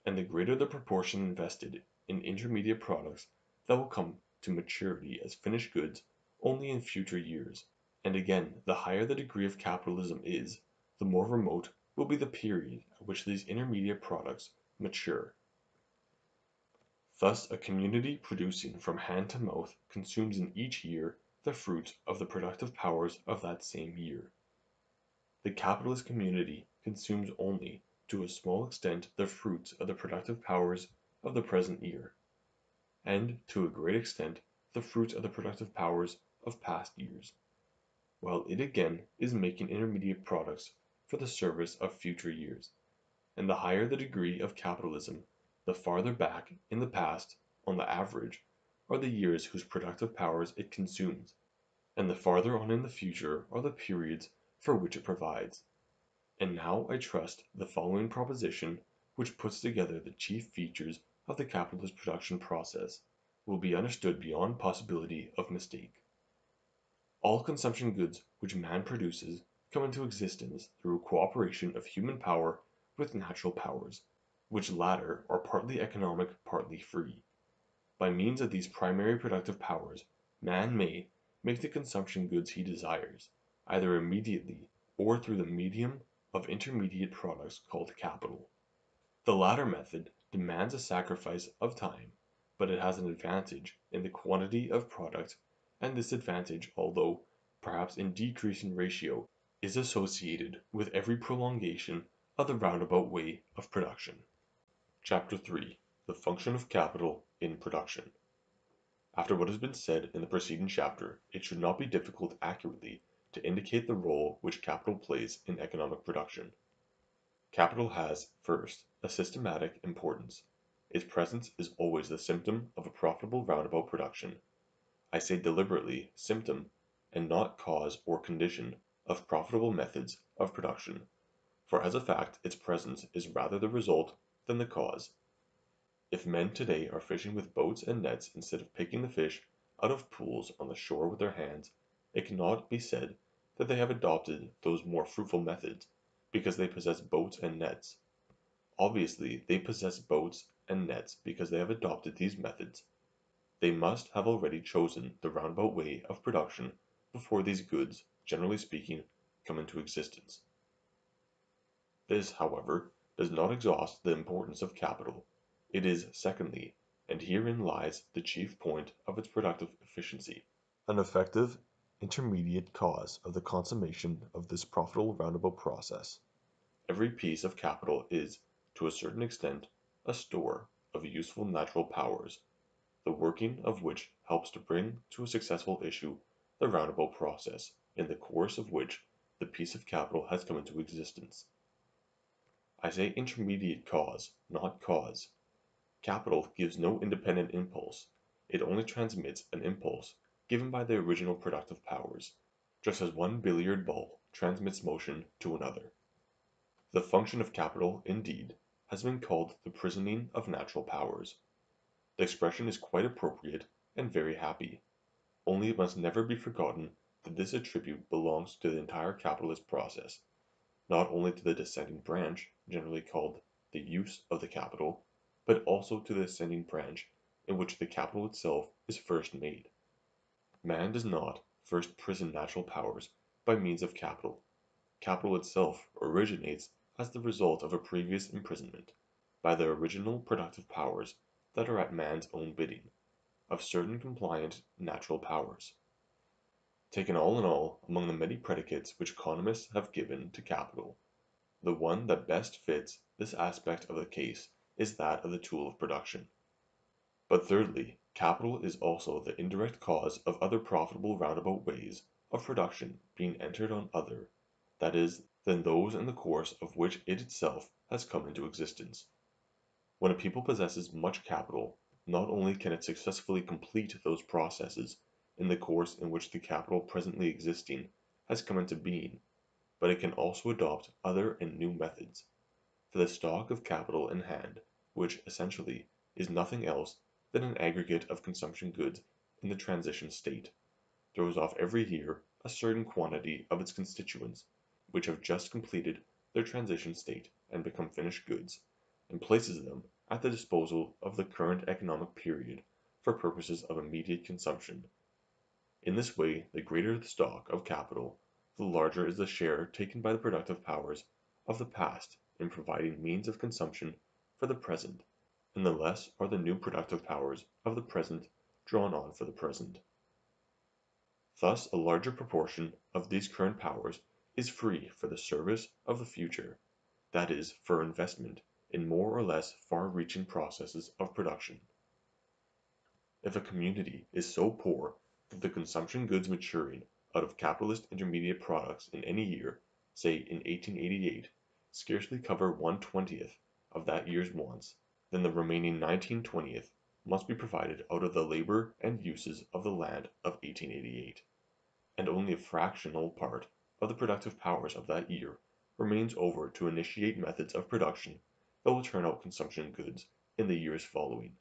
and the greater the proportion invested in intermediate products that will come to maturity as finished goods only in future years; and again the higher the degree of capitalism is, the more remote will be the period at which these intermediate products mature. Thus a community producing from hand to mouth consumes in each year the fruits of the productive powers of that same year. The capitalist community consumes only to a small extent the fruits of the productive powers of the present year, and to a great extent the fruits of the productive powers of past years, while it again is making intermediate products for the service of future years; and the higher the degree of capitalism, the farther back in the past, on the average are the years whose productive powers it consumes, and the farther on in the future are the periods for which it provides. And now I trust the following proposition, which puts together the chief features of the capitalist production process, will be understood beyond possibility of mistake. All consumption goods which man produces come into existence through cooperation of human power with natural powers, which latter are partly economic, partly free. By means of these primary productive powers, man may make the consumption goods he desires, either immediately or through the medium of intermediate products called capital. The latter method demands a sacrifice of time, but it has an advantage in the quantity of product, and this advantage, although perhaps in decreasing ratio, is associated with every prolongation of the roundabout way of production. Chapter 3 The Function of Capital in Production After what has been said in the preceding chapter, it should not be difficult accurately to indicate the role which capital plays in economic production. Capital has, first, a systematic importance. Its presence is always the symptom of a profitable roundabout production. I say deliberately symptom, and not cause or condition of profitable methods of production, for as a fact its presence is rather the result than the cause. If men today are fishing with boats and nets instead of picking the fish out of pools on the shore with their hands, it cannot be said that they have adopted those more fruitful methods because they possess boats and nets. Obviously they possess boats and nets because they have adopted these methods. They must have already chosen the roundabout way of production before these goods, generally speaking, come into existence. This, however, does not exhaust the importance of capital. It is, secondly, and herein lies the chief point of its productive efficiency, an effective intermediate cause of the consummation of this profitable roundabout process. Every piece of capital is, to a certain extent, a store of useful natural powers, the working of which helps to bring to a successful issue the roundabout process in the course of which the piece of capital has come into existence. I say intermediate cause, not cause. Capital gives no independent impulse, it only transmits an impulse given by the original productive powers, just as one billiard ball transmits motion to another. The function of capital, indeed, has been called the prisoning of natural powers. The expression is quite appropriate and very happy, only it must never be forgotten that this attribute belongs to the entire capitalist process, not only to the descending branch, generally called the use of the capital, but also to the ascending branch in which the capital itself is first made. Man does not first prison natural powers by means of capital. Capital itself originates as the result of a previous imprisonment, by the original productive powers that are at man's own bidding, of certain compliant natural powers. Taken all in all, among the many predicates which economists have given to capital, the one that best fits this aspect of the case is that of the tool of production. But thirdly, capital is also the indirect cause of other profitable roundabout ways of production being entered on other, that is, than those in the course of which it itself has come into existence. When a people possesses much capital, not only can it successfully complete those processes in the course in which the capital presently existing has come into being, but it can also adopt other and new methods; for the stock of capital in hand, which, essentially, is nothing else than an aggregate of consumption goods in the transition state, throws off every year a certain quantity of its constituents which have just completed their transition state and become finished goods, and places them at the disposal of the current economic period for purposes of immediate consumption. In this way the greater the stock of capital, the larger is the share taken by the productive powers of the past in providing means of consumption for the present and the less are the new productive powers of the present drawn on for the present. Thus a larger proportion of these current powers is free for the service of the future, that is, for investment in more or less far-reaching processes of production. If a community is so poor that the consumption goods maturing out of capitalist intermediate products in any year, say in 1888, scarcely cover one twentieth of that year's wants, then the remaining 19/20th must be provided out of the labor and uses of the land of 1888, and only a fractional part of the productive powers of that year remains over to initiate methods of production that will turn out consumption goods in the years following.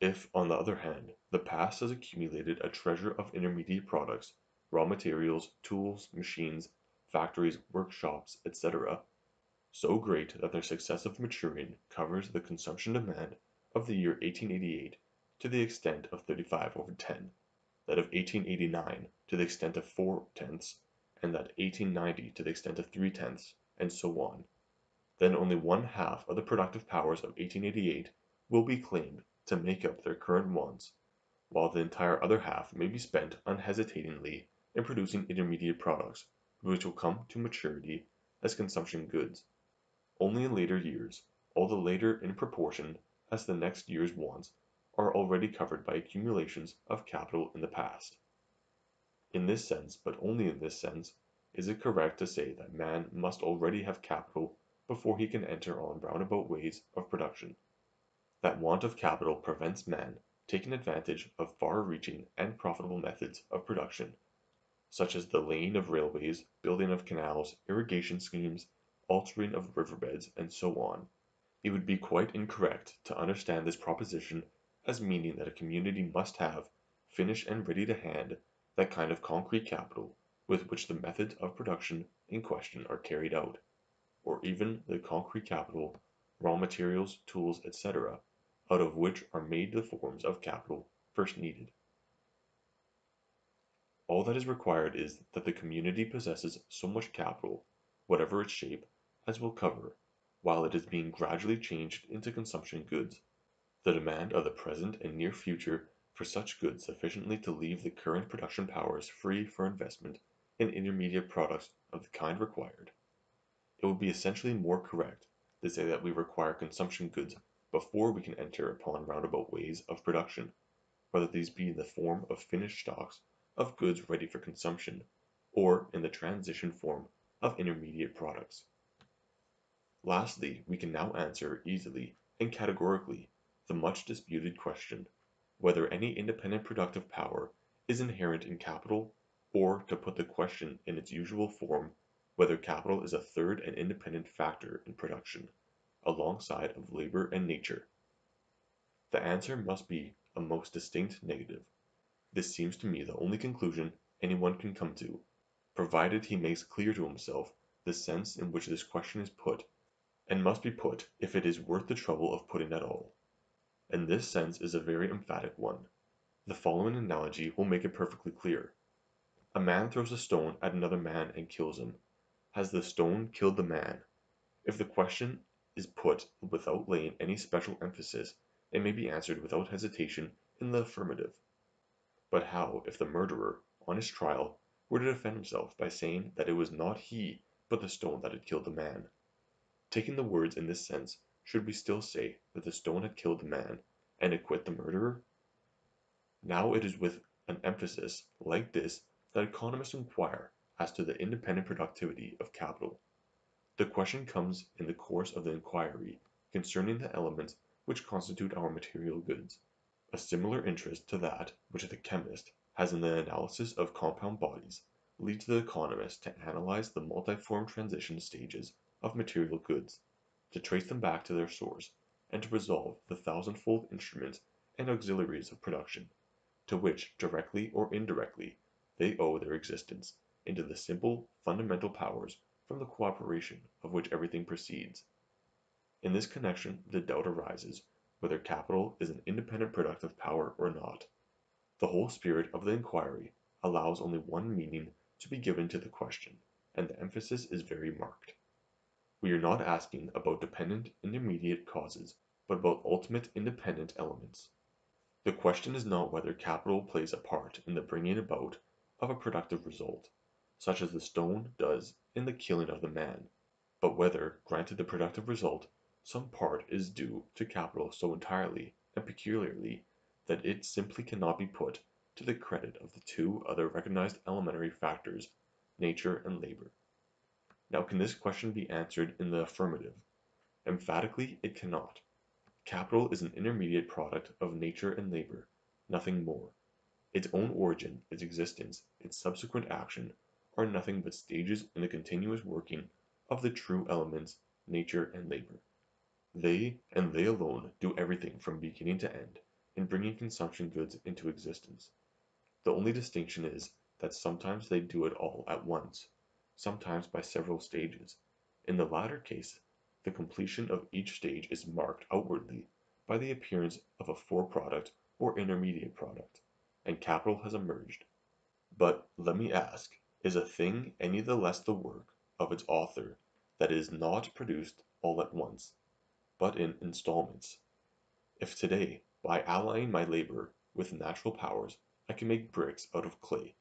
If, on the other hand, the past has accumulated a treasure of intermediate products, raw materials, tools, machines, factories, workshops, etc so great that their successive maturing covers the consumption demand of the year 1888 to the extent of 35 over 10, that of 1889 to the extent of 4 tenths, and that 1890 to the extent of 3 tenths, and so on, then only one half of the productive powers of 1888 will be claimed to make up their current wants, while the entire other half may be spent unhesitatingly in producing intermediate products which will come to maturity as consumption goods. Only in later years, all the later in proportion as the next year's wants are already covered by accumulations of capital in the past. In this sense, but only in this sense, is it correct to say that man must already have capital before he can enter on roundabout ways of production. That want of capital prevents man taking advantage of far-reaching and profitable methods of production, such as the laying of railways, building of canals, irrigation schemes, altering of riverbeds, and so on, it would be quite incorrect to understand this proposition as meaning that a community must have, finished and ready to hand, that kind of concrete capital with which the methods of production in question are carried out, or even the concrete capital, raw materials, tools, etc., out of which are made the forms of capital first needed. All that is required is that the community possesses so much capital, whatever its shape, as we will cover, while it is being gradually changed into consumption goods, the demand of the present and near future for such goods sufficiently to leave the current production powers free for investment in intermediate products of the kind required. It would be essentially more correct to say that we require consumption goods before we can enter upon roundabout ways of production, whether these be in the form of finished stocks of goods ready for consumption, or in the transition form of intermediate products. Lastly, we can now answer easily and categorically the much disputed question, whether any independent productive power is inherent in capital, or to put the question in its usual form, whether capital is a third and independent factor in production, alongside of labor and nature. The answer must be a most distinct negative. This seems to me the only conclusion anyone can come to, provided he makes clear to himself the sense in which this question is put, and must be put if it is worth the trouble of putting at all. And this sense is a very emphatic one. The following analogy will make it perfectly clear. A man throws a stone at another man and kills him. Has the stone killed the man? If the question is put without laying any special emphasis, it may be answered without hesitation in the affirmative. But how if the murderer, on his trial, were to defend himself by saying that it was not he but the stone that had killed the man? Taking the words in this sense, should we still say that the stone had killed the man, and acquit the murderer? Now it is with an emphasis like this that economists inquire as to the independent productivity of capital. The question comes in the course of the inquiry concerning the elements which constitute our material goods. A similar interest to that which the chemist has in the analysis of compound bodies leads the economist to analyze the multiform transition stages of material goods, to trace them back to their source, and to resolve the thousandfold instruments and auxiliaries of production, to which, directly or indirectly, they owe their existence, into the simple, fundamental powers from the cooperation of which everything proceeds. In this connection the doubt arises whether capital is an independent productive power or not. The whole spirit of the inquiry allows only one meaning to be given to the question, and the emphasis is very marked. We are not asking about dependent intermediate causes, but about ultimate independent elements. The question is not whether capital plays a part in the bringing about of a productive result, such as the stone does in the killing of the man, but whether, granted the productive result, some part is due to capital so entirely and peculiarly that it simply cannot be put to the credit of the two other recognized elementary factors, nature and labor. Now can this question be answered in the affirmative? Emphatically it cannot. Capital is an intermediate product of nature and labor, nothing more. Its own origin, its existence, its subsequent action, are nothing but stages in the continuous working of the true elements, nature and labor. They, and they alone, do everything from beginning to end, in bringing consumption goods into existence. The only distinction is, that sometimes they do it all at once, sometimes by several stages. In the latter case, the completion of each stage is marked outwardly by the appearance of a fore product or intermediate product, and capital has emerged. But, let me ask, is a thing any the less the work of its author that it is not produced all at once? but in installments. If today, by allying my labor with natural powers, I can make bricks out of clay,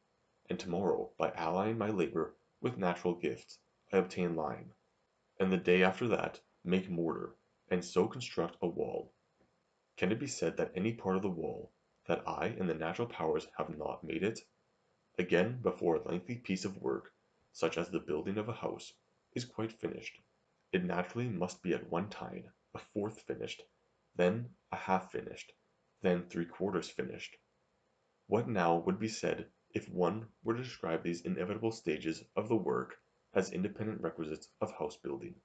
and tomorrow, by allying my labor with natural gifts, I obtain lime, and the day after that make mortar, and so construct a wall, can it be said that any part of the wall, that I and the natural powers have not made it? Again, before a lengthy piece of work, such as the building of a house, is quite finished, it naturally must be at one time a fourth finished, then a half finished, then three quarters finished. What now would be said if one were to describe these inevitable stages of the work as independent requisites of house building,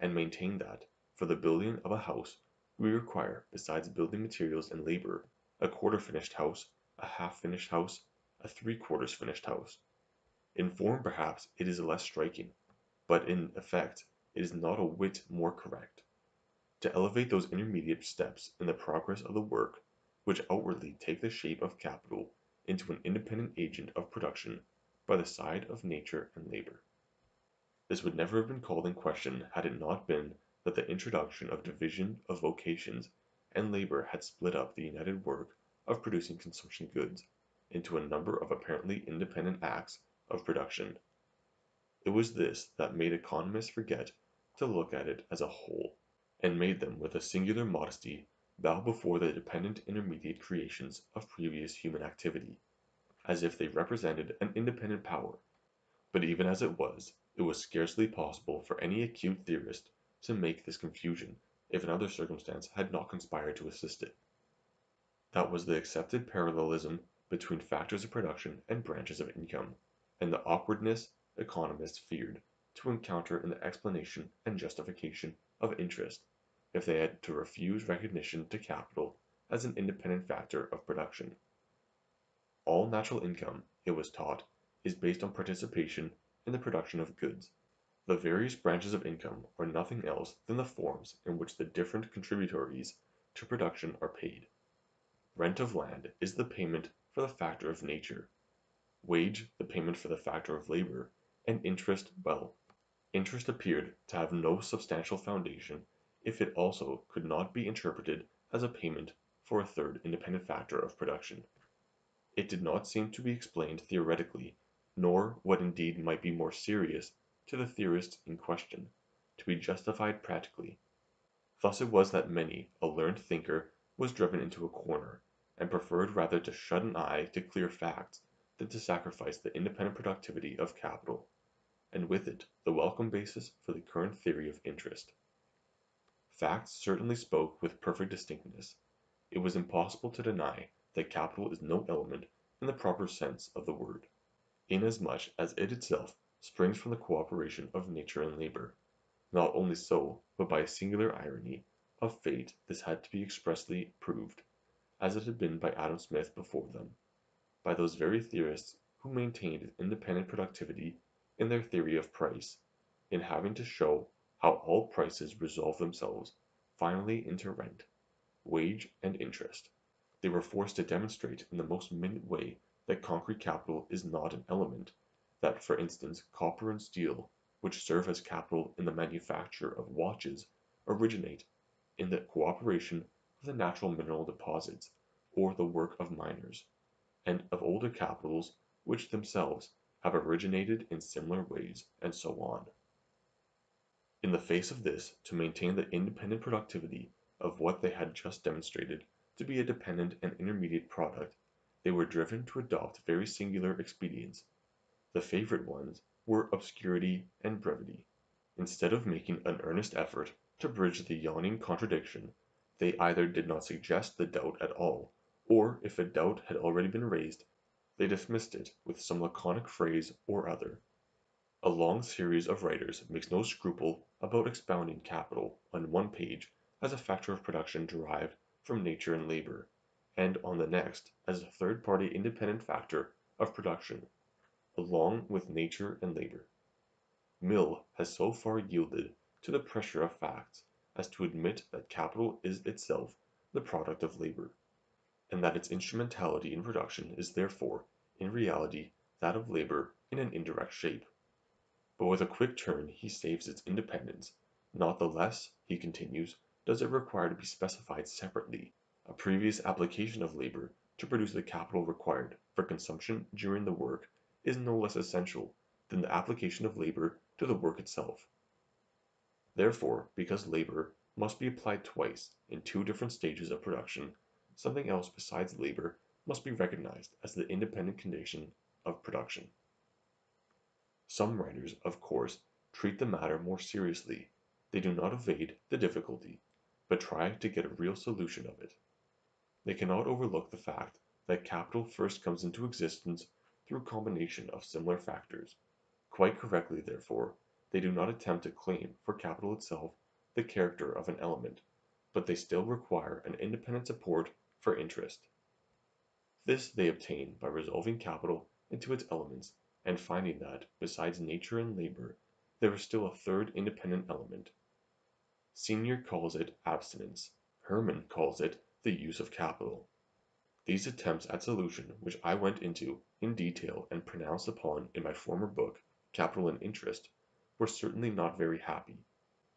and maintain that, for the building of a house, we require, besides building materials and labor, a quarter finished house, a half finished house, a three quarters finished house? In form perhaps it is less striking, but in effect it is not a whit more correct to elevate those intermediate steps in the progress of the work, which outwardly take the shape of capital, into an independent agent of production by the side of nature and labor. This would never have been called in question had it not been that the introduction of division of vocations and labor had split up the united work of producing consumption goods into a number of apparently independent acts of production. It was this that made economists forget to look at it as a whole, and made them with a singular modesty bow before the dependent intermediate creations of previous human activity, as if they represented an independent power. But even as it was, it was scarcely possible for any acute theorist to make this confusion if another circumstance had not conspired to assist it. That was the accepted parallelism between factors of production and branches of income, and the awkwardness economists feared to encounter in the explanation and justification of interest if they had to refuse recognition to capital as an independent factor of production. All natural income, it was taught, is based on participation in the production of goods. The various branches of income are nothing else than the forms in which the different contributories to production are paid. Rent of land is the payment for the factor of nature, wage the payment for the factor of labor, and interest well. Interest appeared to have no substantial foundation if it also could not be interpreted as a payment for a third independent factor of production. It did not seem to be explained theoretically nor what indeed might be more serious to the theorists in question, to be justified practically. Thus it was that many a learned thinker was driven into a corner, and preferred rather to shut an eye to clear facts than to sacrifice the independent productivity of capital, and with it the welcome basis for the current theory of interest. Facts certainly spoke with perfect distinctness. It was impossible to deny that capital is no element in the proper sense of the word inasmuch as it itself springs from the cooperation of nature and labor. Not only so, but by a singular irony of fate this had to be expressly proved, as it had been by Adam Smith before them, by those very theorists who maintained independent productivity in their theory of price, in having to show how all prices resolve themselves finally into rent, wage, and interest. They were forced to demonstrate in the most minute way that concrete capital is not an element, that for instance copper and steel, which serve as capital in the manufacture of watches, originate in the cooperation of the natural mineral deposits or the work of miners, and of older capitals which themselves have originated in similar ways, and so on. In the face of this, to maintain the independent productivity of what they had just demonstrated to be a dependent and intermediate product they were driven to adopt very singular expedients. The favorite ones were obscurity and brevity. Instead of making an earnest effort to bridge the yawning contradiction, they either did not suggest the doubt at all, or if a doubt had already been raised, they dismissed it with some laconic phrase or other. A long series of writers makes no scruple about expounding capital on one page as a factor of production derived from nature and labor and on the next as a third-party independent factor of production, along with nature and labor. Mill has so far yielded to the pressure of facts as to admit that capital is itself the product of labor, and that its instrumentality in production is therefore, in reality, that of labor in an indirect shape. But with a quick turn he saves its independence; not the less, he continues, does it require to be specified separately a previous application of labor to produce the capital required for consumption during the work is no less essential than the application of labor to the work itself. Therefore, because labor must be applied twice in two different stages of production, something else besides labor must be recognized as the independent condition of production. Some writers, of course, treat the matter more seriously; they do not evade the difficulty, but try to get a real solution of it. They cannot overlook the fact that capital first comes into existence through combination of similar factors; quite correctly, therefore, they do not attempt to claim for capital itself the character of an element, but they still require an independent support for interest. This they obtain by resolving capital into its elements and finding that, besides nature and labor, there is still a third independent element. Senior calls it abstinence; Hermann calls it the use of capital. These attempts at solution which I went into in detail and pronounced upon in my former book, Capital and Interest, were certainly not very happy.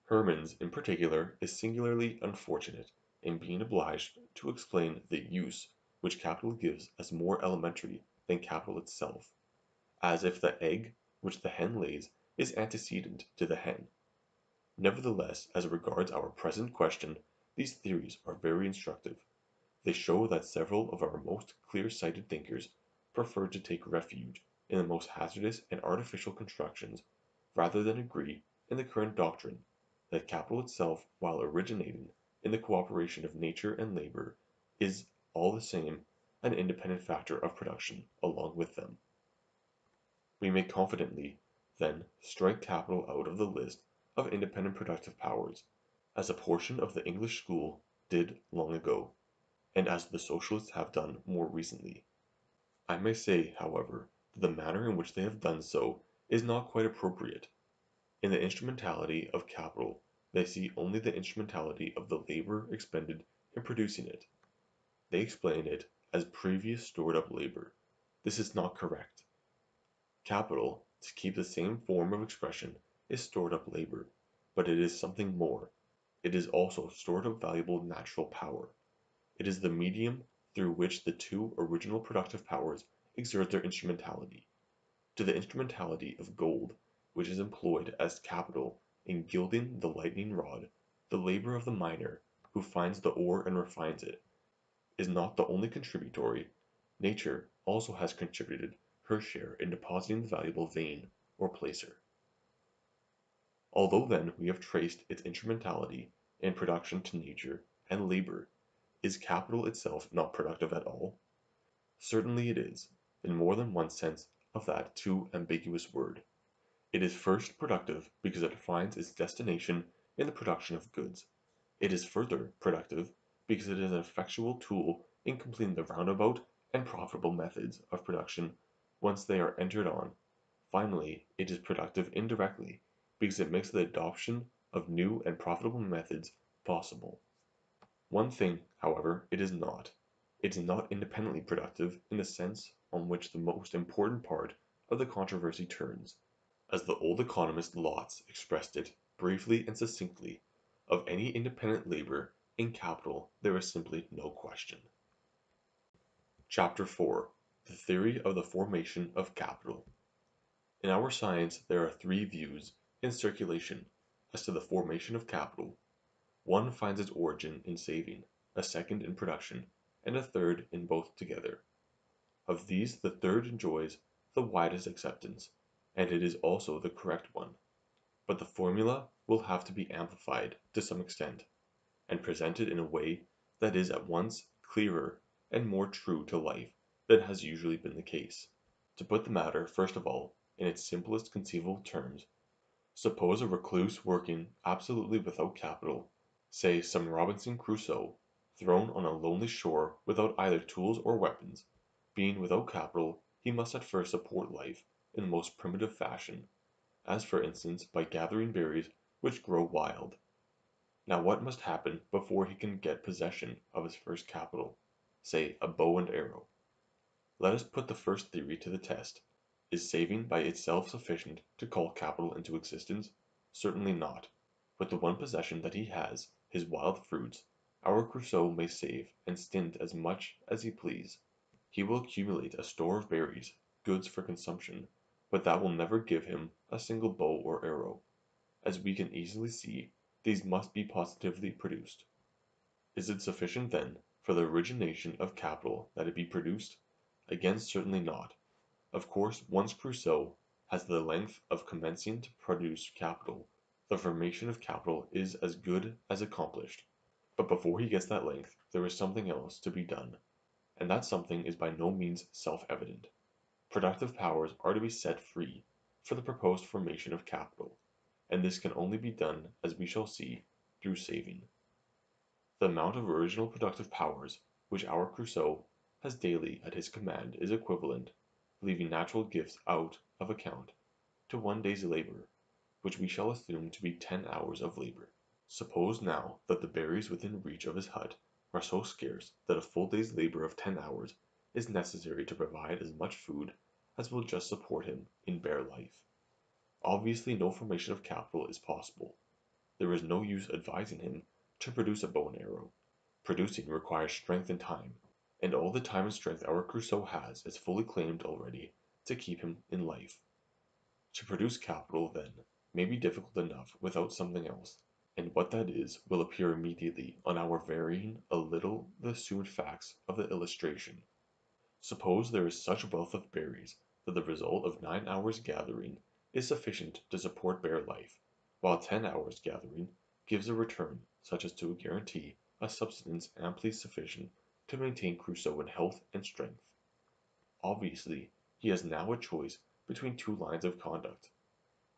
Hermann's in particular is singularly unfortunate in being obliged to explain the use which capital gives as more elementary than capital itself, as if the egg which the hen lays is antecedent to the hen. Nevertheless as regards our present question these theories are very instructive. They show that several of our most clear sighted thinkers preferred to take refuge in the most hazardous and artificial constructions rather than agree in the current doctrine that capital itself while originating in the cooperation of nature and labor is all the same an independent factor of production along with them. We may confidently, then, strike capital out of the list of independent productive powers, as a portion of the English school did long ago and as the Socialists have done more recently. I may say, however, that the manner in which they have done so is not quite appropriate. In the instrumentality of capital they see only the instrumentality of the labor expended in producing it. They explain it as previous stored up labor. This is not correct. Capital, to keep the same form of expression, is stored up labor, but it is something more. It is also stored up valuable natural power. It is the medium through which the two original productive powers exert their instrumentality. To the instrumentality of gold, which is employed as capital in gilding the lightning rod, the labor of the miner, who finds the ore and refines it, is not the only contributory; nature also has contributed her share in depositing the valuable vein or placer. Although then we have traced its instrumentality in production to nature and labor is capital itself not productive at all? Certainly it is, in more than one sense of that too ambiguous word. It is first productive because it finds its destination in the production of goods. It is further productive because it is an effectual tool in completing the roundabout and profitable methods of production once they are entered on. Finally, it is productive indirectly because it makes the adoption of new and profitable methods possible. One thing, however, it is not. It is not independently productive in the sense on which the most important part of the controversy turns. As the old economist Lotze expressed it, briefly and succinctly, of any independent labor in capital there is simply no question. Chapter 4 The Theory of the Formation of Capital In our science there are three views in circulation as to the formation of capital. One finds its origin in saving, a second in production, and a third in both together. Of these the third enjoys the widest acceptance, and it is also the correct one. But the formula will have to be amplified to some extent, and presented in a way that is at once clearer and more true to life than has usually been the case. To put the matter, first of all, in its simplest conceivable terms, suppose a recluse working absolutely without capital say some Robinson Crusoe, thrown on a lonely shore without either tools or weapons. Being without capital, he must at first support life in the most primitive fashion, as for instance by gathering berries which grow wild. Now what must happen before he can get possession of his first capital, say a bow and arrow? Let us put the first theory to the test. Is saving by itself sufficient to call capital into existence? Certainly not. With the one possession that he has his wild fruits, our Crusoe may save and stint as much as he please. He will accumulate a store of berries, goods for consumption, but that will never give him a single bow or arrow. As we can easily see, these must be positively produced. Is it sufficient, then, for the origination of capital that it be produced? Again certainly not. Of course once Crusoe has the length of commencing to produce capital the formation of capital is as good as accomplished. But before he gets that length there is something else to be done, and that something is by no means self evident. Productive powers are to be set free for the proposed formation of capital, and this can only be done, as we shall see, through saving. The amount of original productive powers which our Crusoe has daily at his command is equivalent, leaving natural gifts out of account, to one day's labor which we shall assume to be ten hours of labor. Suppose now that the berries within reach of his hut are so scarce that a full day's labor of ten hours is necessary to provide as much food as will just support him in bare life. Obviously no formation of capital is possible. There is no use advising him to produce a bow and arrow. Producing requires strength and time, and all the time and strength our Crusoe has is fully claimed already to keep him in life. To produce capital, then, may be difficult enough without something else, and what that is will appear immediately on our varying a little the assumed facts of the illustration. Suppose there is such wealth of berries that the result of nine hours gathering is sufficient to support bare life, while ten hours gathering gives a return such as to guarantee a subsistence amply sufficient to maintain Crusoe in health and strength. Obviously, he has now a choice between two lines of conduct.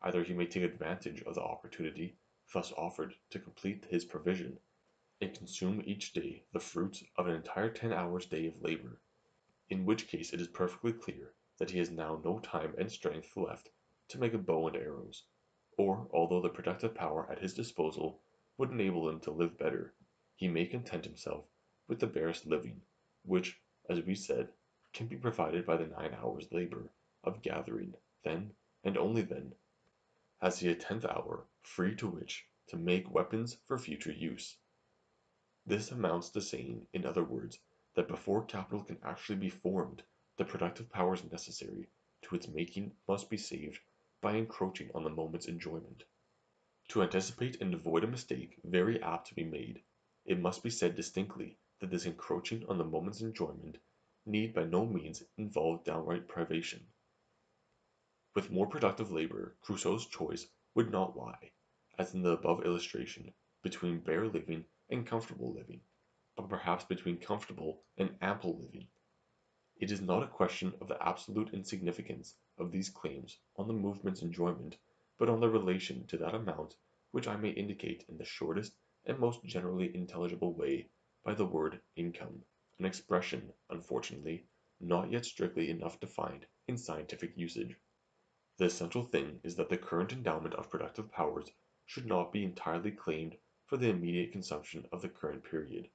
Either he may take advantage of the opportunity thus offered to complete his provision, and consume each day the fruits of an entire ten hours' day of labor, in which case it is perfectly clear that he has now no time and strength left to make a bow and arrows, or although the productive power at his disposal would enable him to live better, he may content himself with the barest living, which, as we said, can be provided by the nine hours' labor of gathering, then, and only then, has he a tenth hour free to which to make weapons for future use. This amounts to saying, in other words, that before capital can actually be formed, the productive powers necessary to its making must be saved by encroaching on the moment's enjoyment. To anticipate and avoid a mistake very apt to be made, it must be said distinctly that this encroaching on the moment's enjoyment need by no means involve downright privation. With more productive labor, Crusoe's choice would not lie, as in the above illustration, between bare living and comfortable living, but perhaps between comfortable and ample living. It is not a question of the absolute insignificance of these claims on the movement's enjoyment, but on their relation to that amount which I may indicate in the shortest and most generally intelligible way by the word income an expression, unfortunately, not yet strictly enough defined in scientific usage. The essential thing is that the current endowment of productive powers should not be entirely claimed for the immediate consumption of the current period,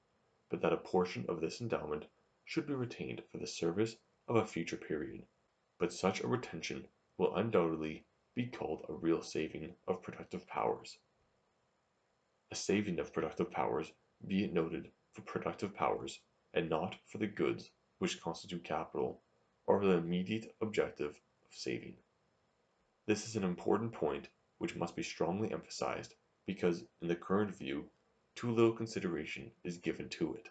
but that a portion of this endowment should be retained for the service of a future period. But such a retention will undoubtedly be called a real saving of productive powers. A saving of productive powers, be it noted, for productive powers and not for the goods which constitute capital, or the immediate objective of saving. This is an important point which must be strongly emphasized, because in the current view too little consideration is given to it.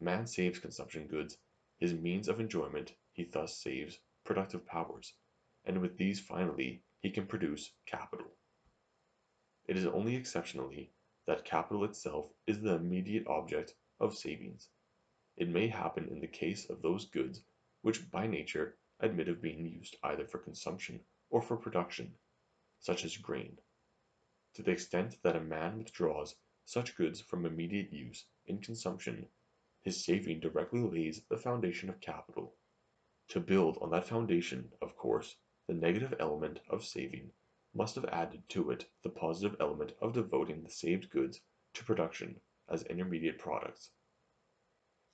Man saves consumption goods, his means of enjoyment he thus saves productive powers, and with these finally he can produce capital. It is only exceptionally that capital itself is the immediate object of savings. It may happen in the case of those goods which by nature admit of being used either for consumption or for production, such as grain. To the extent that a man withdraws such goods from immediate use in consumption, his saving directly lays the foundation of capital. To build on that foundation, of course, the negative element of saving must have added to it the positive element of devoting the saved goods to production as intermediate products.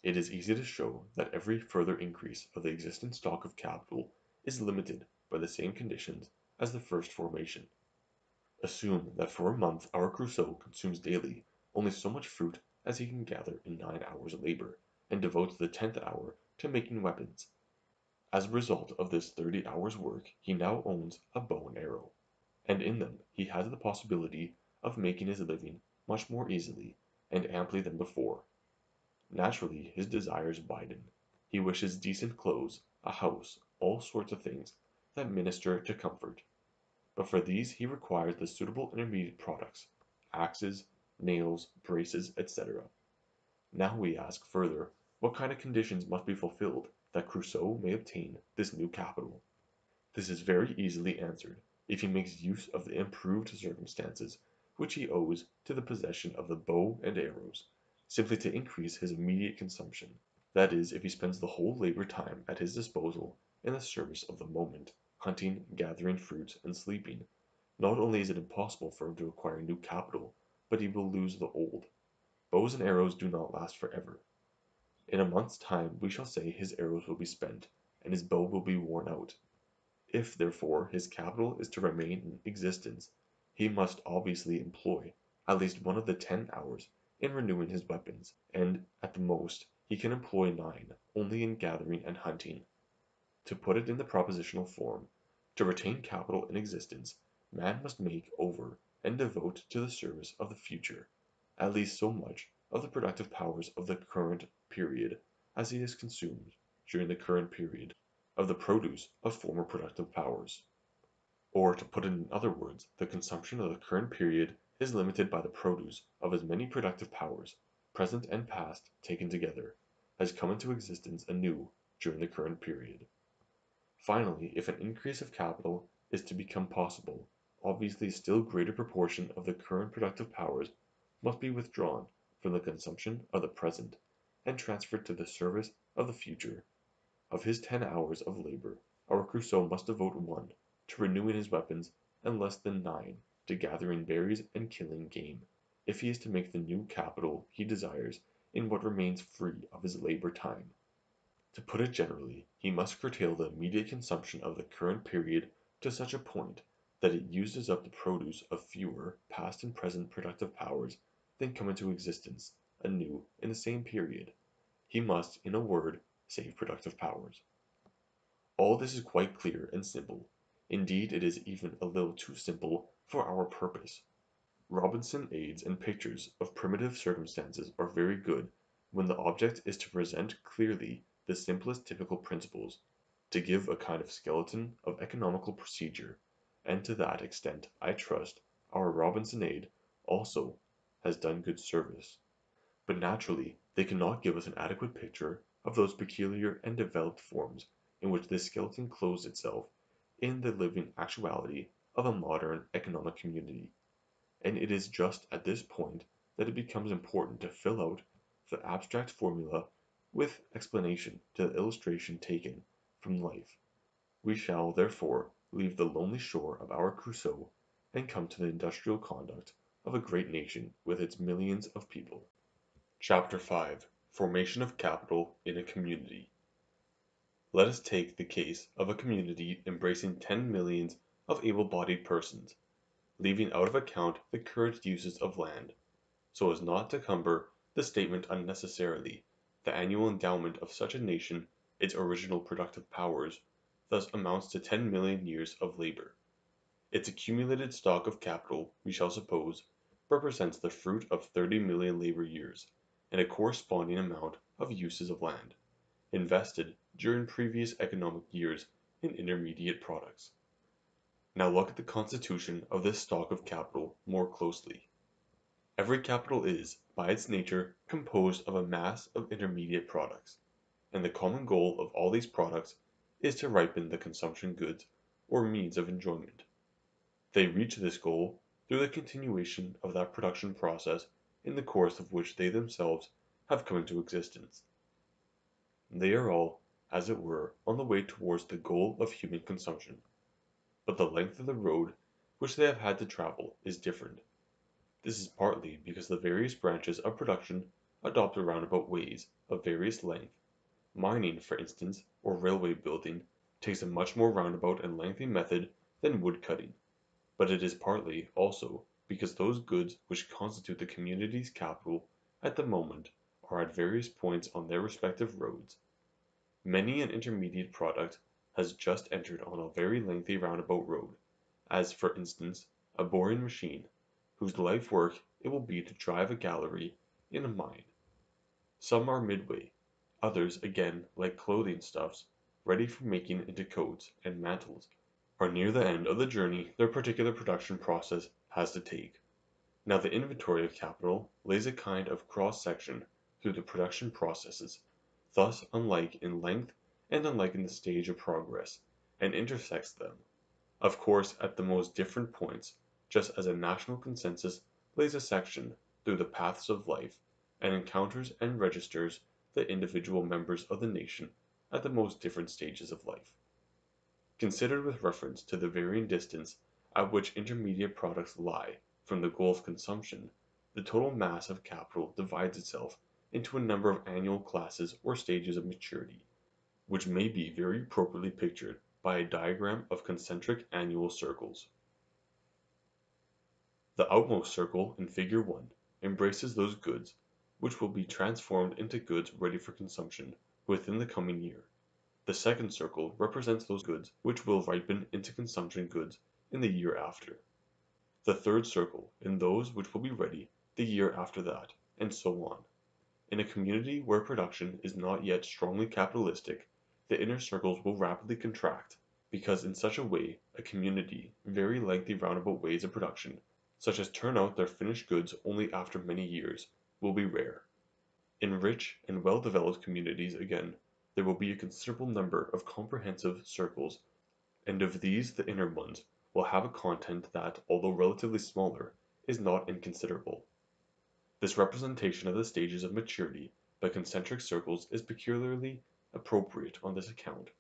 It is easy to show that every further increase of the existing stock of capital is limited by the same conditions as the first formation. Assume that for a month our Crusoe consumes daily only so much fruit as he can gather in nine hours' labor, and devotes the tenth hour to making weapons. As a result of this thirty hours' work he now owns a bow and arrow, and in them he has the possibility of making his living much more easily and amply than before. Naturally his desires widen. He wishes decent clothes, a house, all sorts of things that minister to comfort. But for these he requires the suitable intermediate products, axes, nails, braces, etc. Now we ask further what kind of conditions must be fulfilled that Crusoe may obtain this new capital. This is very easily answered if he makes use of the improved circumstances which he owes to the possession of the bow and arrows simply to increase his immediate consumption; that is if he spends the whole labor time at his disposal in the service of the moment, hunting, gathering fruits, and sleeping, not only is it impossible for him to acquire new capital, but he will lose the old. bows and arrows do not last forever. In a month's time we shall say his arrows will be spent, and his bow will be worn out. If, therefore, his capital is to remain in existence, he must obviously employ at least one of the ten hours in renewing his weapons, and, at the most, he can employ nine only in gathering and hunting. To put it in the propositional form, to retain capital in existence, man must make over and devote to the service of the future at least so much of the productive powers of the current period as he has consumed during the current period of the produce of former productive powers. Or to put it in other words, the consumption of the current period is limited by the produce of as many productive powers, present and past taken together, as come into existence anew during the current period. Finally, if an increase of capital is to become possible, obviously a still greater proportion of the current productive powers must be withdrawn from the consumption of the present and transferred to the service of the future. Of his ten hours of labor our Crusoe must devote one to renewing his weapons and less than nine to gathering berries and killing game, if he is to make the new capital he desires in what remains free of his labor time. To put it generally, he must curtail the immediate consumption of the current period to such a point that it uses up the produce of fewer past and present productive powers than come into existence anew in the same period. He must, in a word, save productive powers. All this is quite clear and simple. Indeed, it is even a little too simple for our purpose. Robinsonades and pictures of primitive circumstances are very good when the object is to present clearly the simplest typical principles, to give a kind of skeleton of economical procedure, and to that extent, I trust, our Robinsonade also has done good service. But naturally they cannot give us an adequate picture of those peculiar and developed forms in which this skeleton clothes itself in the living actuality of a modern economic community. And it is just at this point that it becomes important to fill out the abstract formula with explanation to the illustration taken from life. We shall, therefore, leave the lonely shore of our Crusoe and come to the industrial conduct of a great nation with its millions of people. Chapter 5 Formation of Capital in a Community Let us take the case of a community embracing ten millions of able-bodied persons, leaving out of account the current uses of land, so as not to cumber the statement unnecessarily. The annual endowment of such a nation, its original productive powers, thus amounts to ten million years of labor. Its accumulated stock of capital, we shall suppose, represents the fruit of thirty million labor years, and a corresponding amount of uses of land, invested during previous economic years in intermediate products. Now look at the constitution of this stock of capital more closely. Every capital is, by its nature, composed of a mass of intermediate products, and the common goal of all these products is to ripen the consumption goods or means of enjoyment. They reach this goal through the continuation of that production process in the course of which they themselves have come into existence. They are all, as it were, on the way towards the goal of human consumption, but the length of the road which they have had to travel is different. This is partly because the various branches of production adopt roundabout ways of various length. Mining, for instance, or railway building, takes a much more roundabout and lengthy method than wood cutting but it is partly, also, because those goods which constitute the community's capital at the moment are at various points on their respective roads. Many an intermediate product has just entered on a very lengthy roundabout road, as, for instance, a boring machine, whose life work it will be to drive a gallery in a mine. Some are midway, others, again, like clothing stuffs, ready for making into coats and mantles are near the end of the journey their particular production process has to take. Now the inventory of capital lays a kind of cross section through the production processes, thus unlike in length and unlike in the stage of progress, and intersects them, of course at the most different points, just as a national consensus lays a section through the paths of life, and encounters and registers the individual members of the nation at the most different stages of life. Considered with reference to the varying distance at which intermediate products lie from the goal of consumption, the total mass of capital divides itself into a number of annual classes or stages of maturity, which may be very appropriately pictured by a diagram of concentric annual circles. The outmost circle in Figure 1 embraces those goods which will be transformed into goods ready for consumption within the coming year. The second circle represents those goods which will ripen into consumption goods in the year after. The third circle in those which will be ready the year after that, and so on. In a community where production is not yet strongly capitalistic, the inner circles will rapidly contract, because in such a way a community very lengthy roundabout ways of production, such as turn out their finished goods only after many years, will be rare. In rich and well developed communities again, there will be a considerable number of comprehensive circles, and of these the inner ones will have a content that, although relatively smaller, is not inconsiderable. This representation of the stages of maturity by concentric circles is peculiarly appropriate on this account,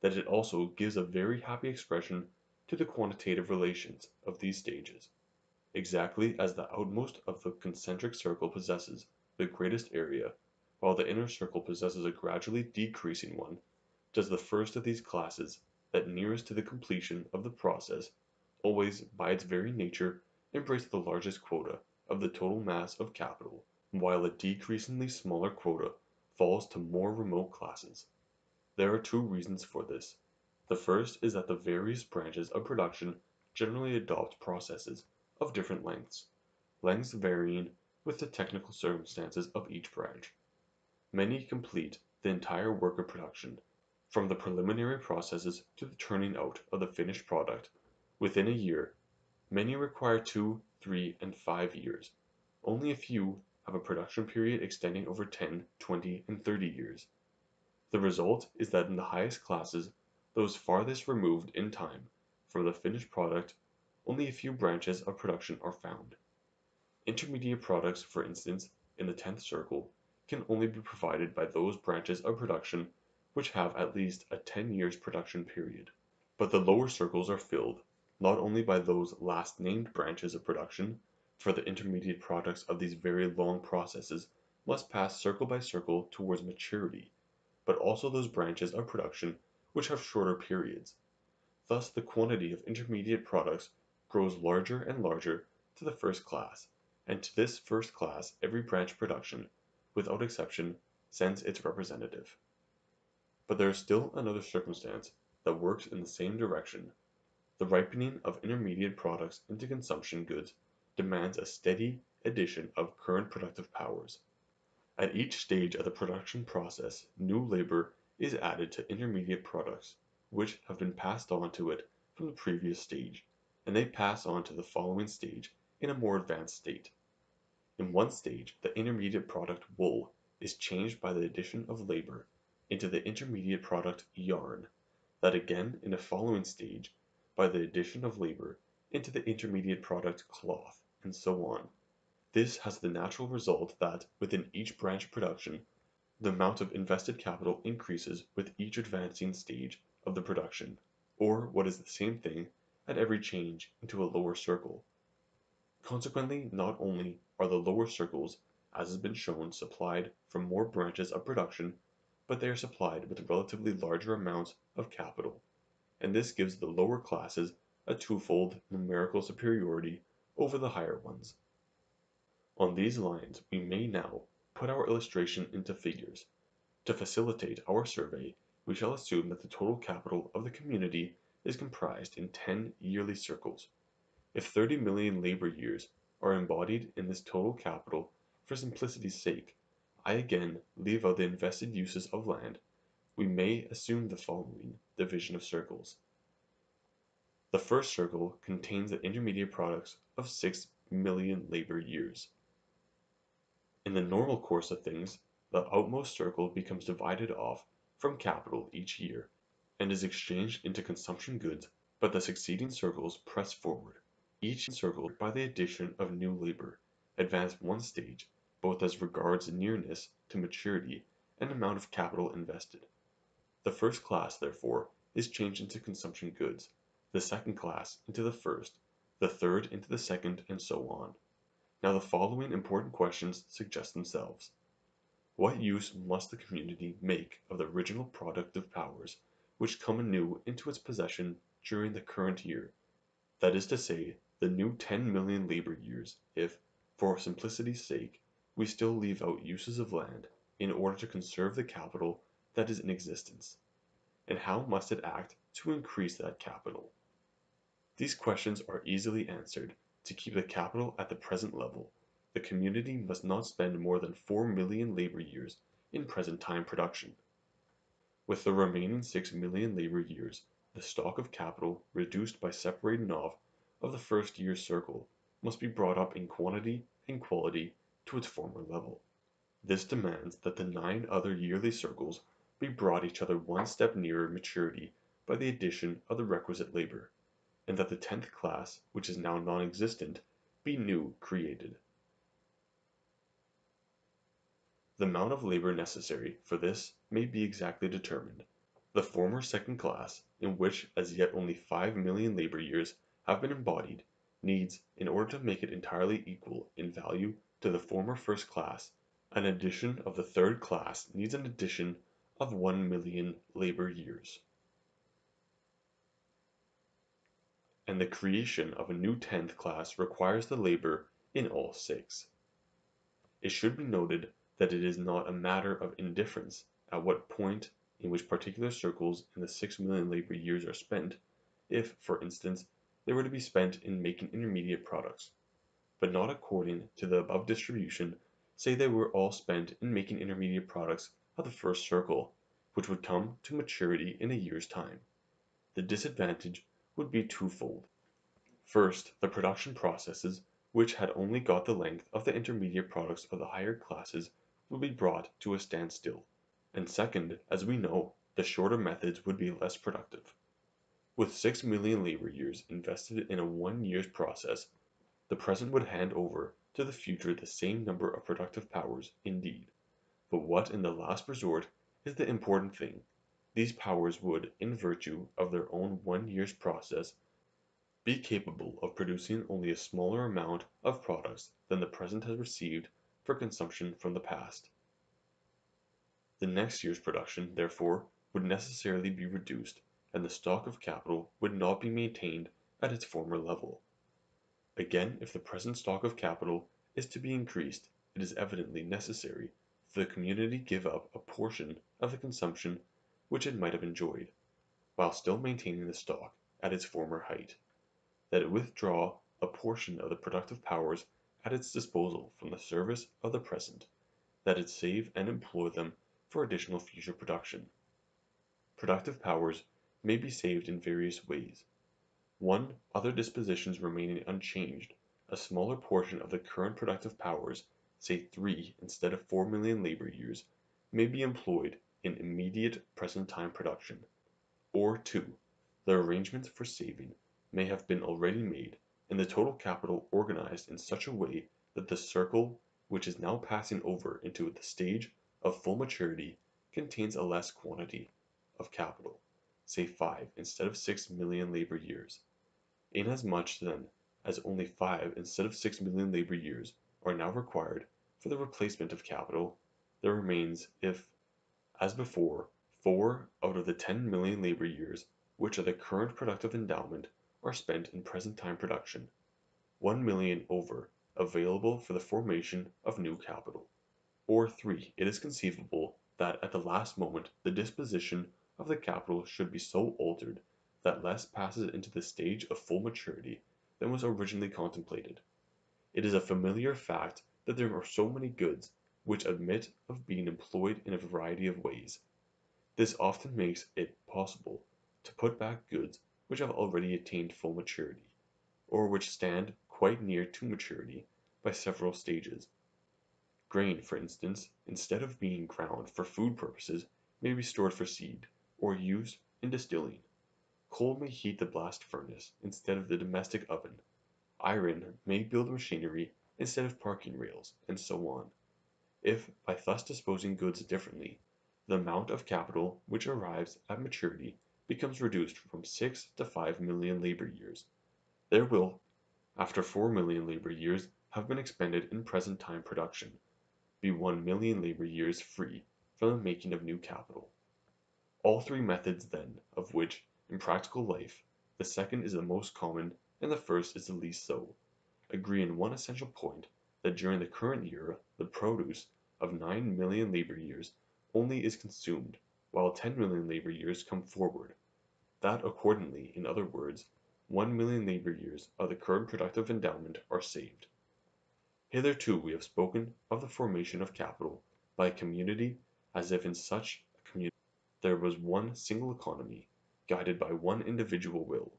that it also gives a very happy expression to the quantitative relations of these stages. Exactly as the outmost of the concentric circle possesses the greatest area, while the inner circle possesses a gradually decreasing one, does the first of these classes, that nearest to the completion of the process, always by its very nature embrace the largest quota of the total mass of capital, while a decreasingly smaller quota falls to more remote classes. There are two reasons for this. The first is that the various branches of production generally adopt processes of different lengths, lengths varying with the technical circumstances of each branch. Many complete the entire work of production, from the preliminary processes to the turning out of the finished product, within a year; many require two three, and five years. Only a few have a production period extending over 10, 20, and 30 years. The result is that in the highest classes, those farthest removed in time from the finished product, only a few branches of production are found. Intermediate products, for instance, in the tenth circle, can only be provided by those branches of production which have at least a ten years production period. But the lower circles are filled not only by those last named branches of production, for the intermediate products of these very long processes must pass circle by circle towards maturity, but also those branches of production which have shorter periods. Thus the quantity of intermediate products grows larger and larger to the first class, and to this first class every branch production, without exception, sends its representative. But there is still another circumstance that works in the same direction the ripening of intermediate products into consumption goods demands a steady addition of current productive powers. At each stage of the production process new labor is added to intermediate products which have been passed on to it from the previous stage, and they pass on to the following stage in a more advanced state. In one stage the intermediate product wool is changed by the addition of labor into the intermediate product yarn, that again in a following stage by the addition of labor into the intermediate product cloth, and so on. This has the natural result that within each branch of production the amount of invested capital increases with each advancing stage of the production, or what is the same thing, at every change into a lower circle. Consequently not only are the lower circles, as has been shown, supplied from more branches of production, but they are supplied with relatively larger amounts of capital and this gives the lower classes a twofold numerical superiority over the higher ones. On these lines we may now put our illustration into figures. To facilitate our survey we shall assume that the total capital of the community is comprised in ten yearly circles. If 30 million labor years are embodied in this total capital, for simplicity's sake, I again leave out the invested uses of land we may assume the following division of circles. The first circle contains the intermediate products of 6 million labor years. In the normal course of things, the outmost circle becomes divided off from capital each year, and is exchanged into consumption goods, but the succeeding circles press forward, each circle by the addition of new labor, advance one stage, both as regards nearness to maturity and amount of capital invested. The first class, therefore, is changed into consumption goods, the second class into the first, the third into the second, and so on. Now the following important questions suggest themselves. What use must the community make of the original productive powers which come anew into its possession during the current year, that is to say, the new 10 million labor years, if, for simplicity's sake, we still leave out uses of land in order to conserve the capital that is in existence, and how must it act to increase that capital? These questions are easily answered. To keep the capital at the present level, the community must not spend more than 4 million labor years in present time production. With the remaining 6 million labor years, the stock of capital reduced by separating off of the first year's circle must be brought up in quantity and quality to its former level. This demands that the nine other yearly circles be brought each other one step nearer maturity by the addition of the requisite labor and that the tenth class, which is now non-existent, be new created. The amount of labor necessary for this may be exactly determined. The former second class, in which as yet only 5 million labor years have been embodied, needs, in order to make it entirely equal in value to the former first class, an addition of the third class needs an addition of 1 million labor years. and the creation of a new tenth class requires the labor in all six. It should be noted that it is not a matter of indifference at what point in which particular circles in the six million labor years are spent, if, for instance, they were to be spent in making intermediate products, but not according to the above distribution, say they were all spent in making intermediate products of the first circle, which would come to maturity in a year's time. The disadvantage would be twofold. First, the production processes which had only got the length of the intermediate products of the higher classes would be brought to a standstill, and second, as we know, the shorter methods would be less productive. With six million labor years invested in a one year's process, the present would hand over to the future the same number of productive powers indeed, but what in the last resort is the important thing, these powers would, in virtue of their own one year's process, be capable of producing only a smaller amount of products than the present has received for consumption from the past. The next year's production, therefore, would necessarily be reduced, and the stock of capital would not be maintained at its former level. Again, if the present stock of capital is to be increased, it is evidently necessary that the community give up a portion of the consumption which it might have enjoyed, while still maintaining the stock at its former height; that it withdraw a portion of the productive powers at its disposal from the service of the present; that it save and employ them for additional future production. Productive powers may be saved in various ways. One, other dispositions remaining unchanged, a smaller portion of the current productive powers, say three instead of four million labor years, may be employed in immediate present time production; or (2) the arrangements for saving may have been already made, and the total capital organized in such a way that the circle which is now passing over into the stage of full maturity contains a less quantity of capital, say five instead of six million labor years. Inasmuch then as only five instead of six million labor years are now required for the replacement of capital, there remains, if as before, four out of the 10 million labor years which are the current productive endowment are spent in present time production, 1 million over available for the formation of new capital. Or 3. It is conceivable that at the last moment the disposition of the capital should be so altered that less passes into the stage of full maturity than was originally contemplated. It is a familiar fact that there are so many goods which admit of being employed in a variety of ways. This often makes it possible to put back goods which have already attained full maturity, or which stand quite near to maturity by several stages. Grain, for instance, instead of being ground for food purposes, may be stored for seed, or used in distilling. Coal may heat the blast furnace instead of the domestic oven. Iron may build machinery instead of parking rails, and so on. If, by thus disposing goods differently, the amount of capital which arrives at maturity becomes reduced from six to five million labor years, there will, after four million labor years, have been expended in present time production, be one million labor years free from the making of new capital. All three methods, then, of which, in practical life, the second is the most common and the first is the least so, agree in one essential point, that during the current year the produce of nine million labor years only is consumed, while ten million labor years come forward; that accordingly, in other words, one million labor years of the current productive endowment are saved. Hitherto we have spoken of the formation of capital by a community as if in such a community there was one single economy, guided by one individual will.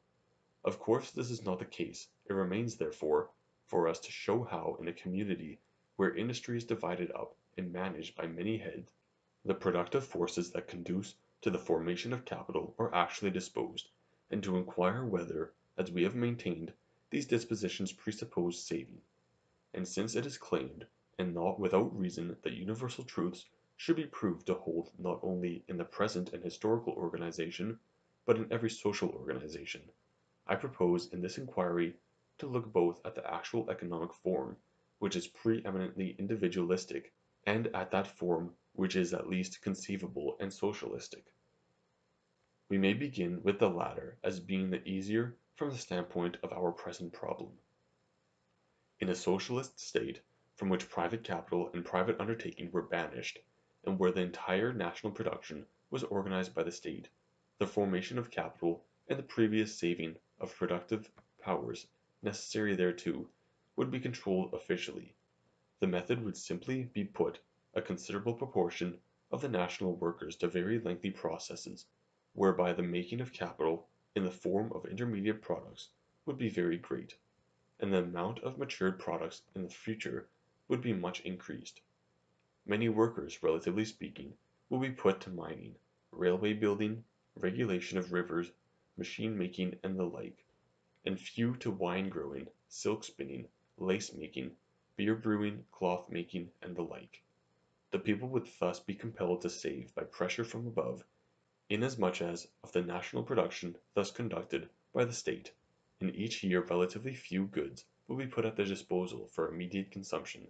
Of course this is not the case; it remains, therefore, for us to show how in a community where industry is divided up and managed by many heads, the productive forces that conduce to the formation of capital are actually disposed, and to inquire whether, as we have maintained, these dispositions presuppose saving. And since it is claimed, and not without reason, that universal truths should be proved to hold not only in the present and historical organization, but in every social organization, I propose in this inquiry to look both at the actual economic form, which is pre eminently individualistic, and at that form which is at least conceivable and socialistic. We may begin with the latter as being the easier from the standpoint of our present problem. In a socialist state, from which private capital and private undertaking were banished, and where the entire national production was organized by the state, the formation of capital and the previous saving of productive powers necessary thereto would be controlled officially. The method would simply be put a considerable proportion of the national workers to very lengthy processes, whereby the making of capital in the form of intermediate products would be very great, and the amount of matured products in the future would be much increased. Many workers, relatively speaking, will be put to mining, railway building, regulation of rivers, machine making, and the like, and few to wine growing, silk spinning, lace making, beer brewing, cloth making, and the like. The people would thus be compelled to save by pressure from above, inasmuch as, of the national production thus conducted by the state, in each year relatively few goods will be put at their disposal for immediate consumption,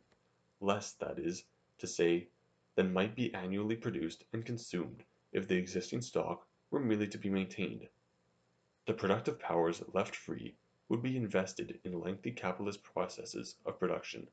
less, that is to say, than might be annually produced and consumed if the existing stock were merely to be maintained. The productive powers left free would be invested in lengthy capitalist processes of production.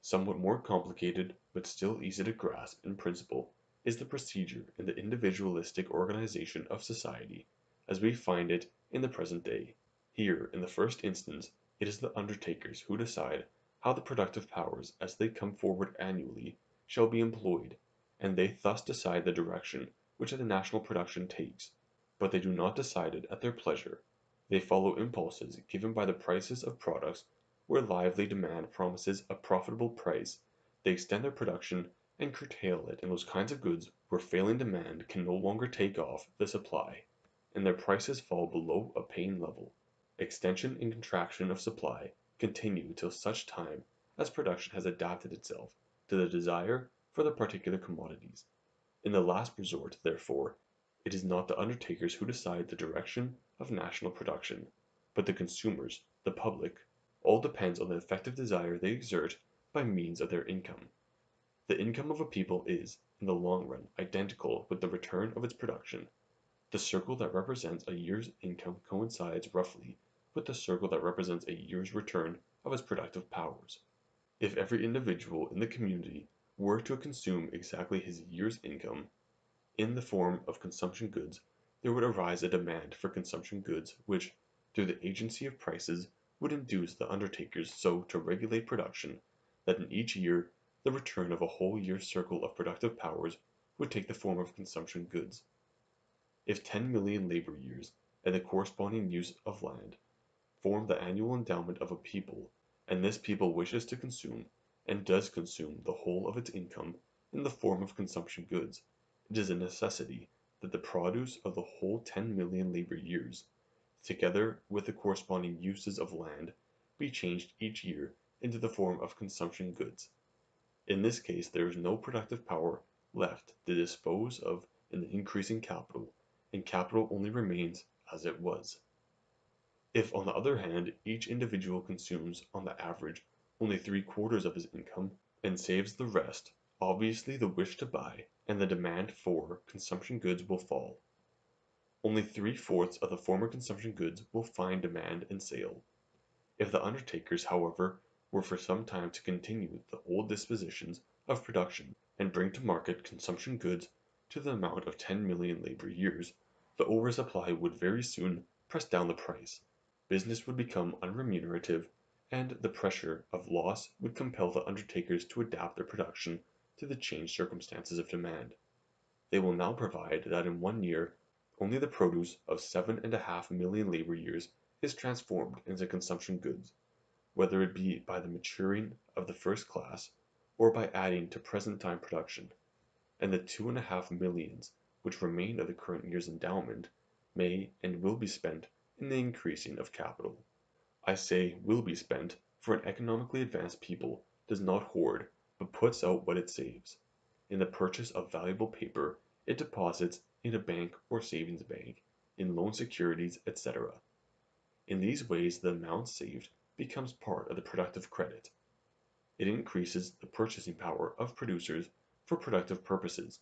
Somewhat more complicated, but still easy to grasp in principle, is the procedure in the individualistic organization of society as we find it in the present day. Here, in the first instance, it is the undertakers who decide how the productive powers as they come forward annually shall be employed, and they thus decide the direction which the national production takes, but they do not decide it at their pleasure; they follow impulses given by the prices of products where lively demand promises a profitable price, they extend their production and curtail it in those kinds of goods where failing demand can no longer take off the supply, and their prices fall below a paying level. Extension and contraction of supply continue till such time as production has adapted itself to the desire for the particular commodities. In the last resort, therefore, it is not the undertakers who decide the direction of national production, but the consumers, the public all depends on the effective desire they exert by means of their income. The income of a people is, in the long run, identical with the return of its production. The circle that represents a year's income coincides roughly with the circle that represents a year's return of its productive powers. If every individual in the community were to consume exactly his year's income in the form of consumption goods, there would arise a demand for consumption goods which, through the agency of prices, would induce the undertakers so to regulate production that in each year the return of a whole year's circle of productive powers would take the form of consumption goods. If ten million labor years and the corresponding use of land form the annual endowment of a people, and this people wishes to consume, and does consume the whole of its income in the form of consumption goods, it is a necessity that the produce of the whole ten million labor years together with the corresponding uses of land, be changed each year into the form of consumption goods. In this case there is no productive power left to dispose of in the increasing capital, and capital only remains as it was. If on the other hand each individual consumes on the average only three quarters of his income, and saves the rest, obviously the wish to buy and the demand for consumption goods will fall. Only three fourths of the former consumption goods will find demand and sale. If the undertakers, however, were for some time to continue the old dispositions of production and bring to market consumption goods to the amount of 10 million labor years, the oversupply would very soon press down the price, business would become unremunerative, and the pressure of loss would compel the undertakers to adapt their production to the changed circumstances of demand. They will now provide that in one year only the produce of seven and a half million labor years is transformed into consumption goods, whether it be by the maturing of the first class or by adding to present time production, and the two and a half millions which remain of the current year's endowment may and will be spent in the increasing of capital. I say will be spent, for an economically advanced people does not hoard but puts out what it saves. In the purchase of valuable paper it deposits in a bank or savings bank, in loan securities, etc. In these ways the amount saved becomes part of the productive credit. It increases the purchasing power of producers for productive purposes.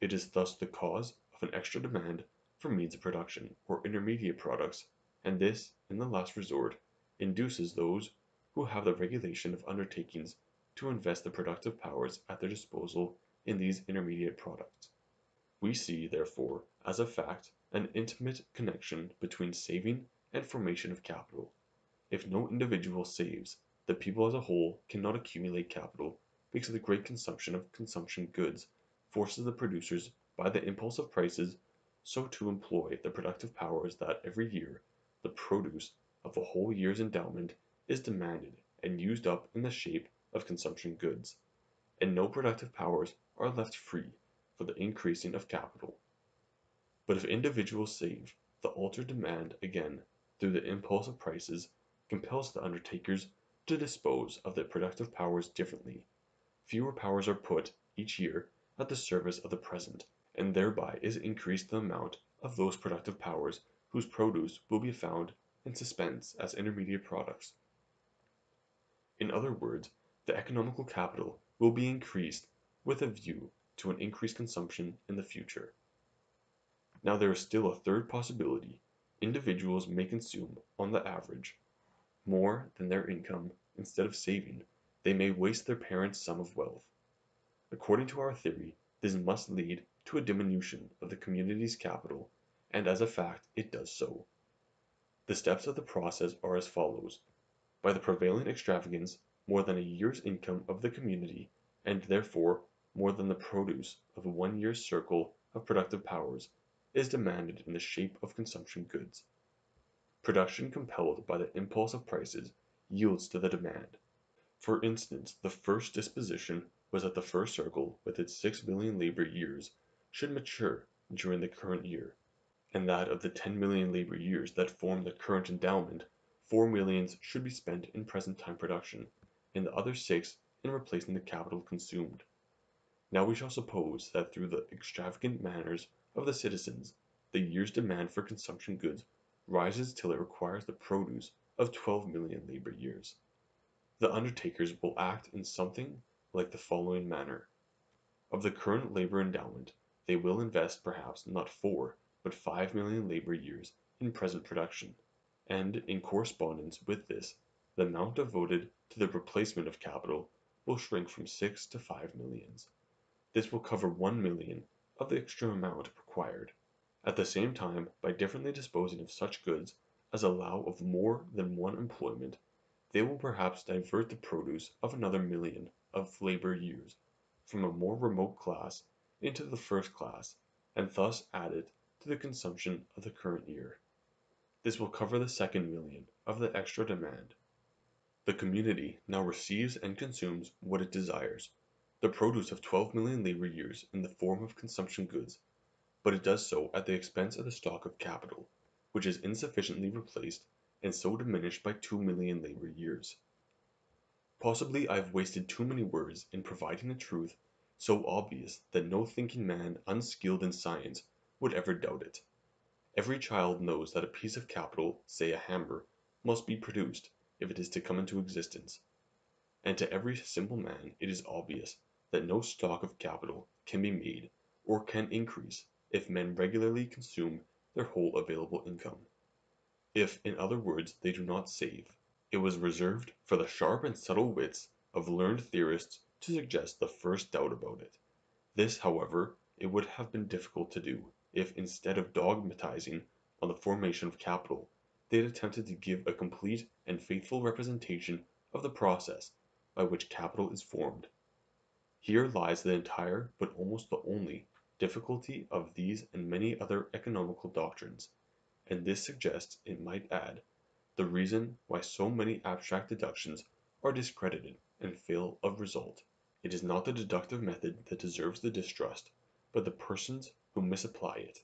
It is thus the cause of an extra demand for means of production or intermediate products, and this, in the last resort, induces those who have the regulation of undertakings to invest the productive powers at their disposal in these intermediate products. We see, therefore, as a fact, an intimate connection between saving and formation of capital. If no individual saves, the people as a whole cannot accumulate capital because the great consumption of consumption goods forces the producers by the impulse of prices so to employ the productive powers that every year the produce of a whole year's endowment is demanded and used up in the shape of consumption goods, and no productive powers are left free for the increasing of capital. But if individuals save, the altered demand again, through the impulse of prices, compels the undertakers to dispose of their productive powers differently. Fewer powers are put, each year, at the service of the present, and thereby is increased the amount of those productive powers whose produce will be found in suspense as intermediate products. In other words, the economical capital will be increased with a view to an increased consumption in the future. Now there is still a third possibility: individuals may consume, on the average, more than their income; instead of saving, they may waste their parents' sum of wealth. According to our theory, this must lead to a diminution of the community's capital, and as a fact it does so. The steps of the process are as follows: by the prevailing extravagance, more than a year's income of the community, and therefore more than the produce of one year's circle of productive powers, is demanded in the shape of consumption goods. Production compelled by the impulse of prices yields to the demand. For instance, the first disposition was that the first circle with its six million labor years should mature during the current year, and that of the ten million labor years that form the current endowment, four millions should be spent in present time production, and the other six in replacing the capital consumed. Now we shall suppose that through the extravagant manners of the citizens the year's demand for consumption goods rises till it requires the produce of twelve million labor years. The undertakers will act in something like the following manner: Of the current labor endowment they will invest perhaps not four but five million labor years in present production, and in correspondence with this the amount devoted to the replacement of capital will shrink from six to five millions. This will cover one million of the extra amount required. At the same time, by differently disposing of such goods as allow of more than one employment, they will perhaps divert the produce of another million of labor years from a more remote class into the first class, and thus add it to the consumption of the current year. This will cover the second million of the extra demand. The community now receives and consumes what it desires the produce of twelve million labor years in the form of consumption goods, but it does so at the expense of the stock of capital, which is insufficiently replaced and so diminished by two million labor years. Possibly I have wasted too many words in providing a truth so obvious that no thinking man unskilled in science would ever doubt it. Every child knows that a piece of capital, say a hammer, must be produced, if it is to come into existence. and to every simple man it is obvious that no stock of capital can be made or can increase if men regularly consume their whole available income. If, in other words, they do not save, it was reserved for the sharp and subtle wits of learned theorists to suggest the first doubt about it. This, however, it would have been difficult to do, if instead of dogmatizing on the formation of capital, they had attempted to give a complete and faithful representation of the process by which capital is formed. Here lies the entire, but almost the only, difficulty of these and many other economical doctrines, and this suggests, it might add, the reason why so many abstract deductions are discredited and fail of result. It is not the deductive method that deserves the distrust, but the persons who misapply it.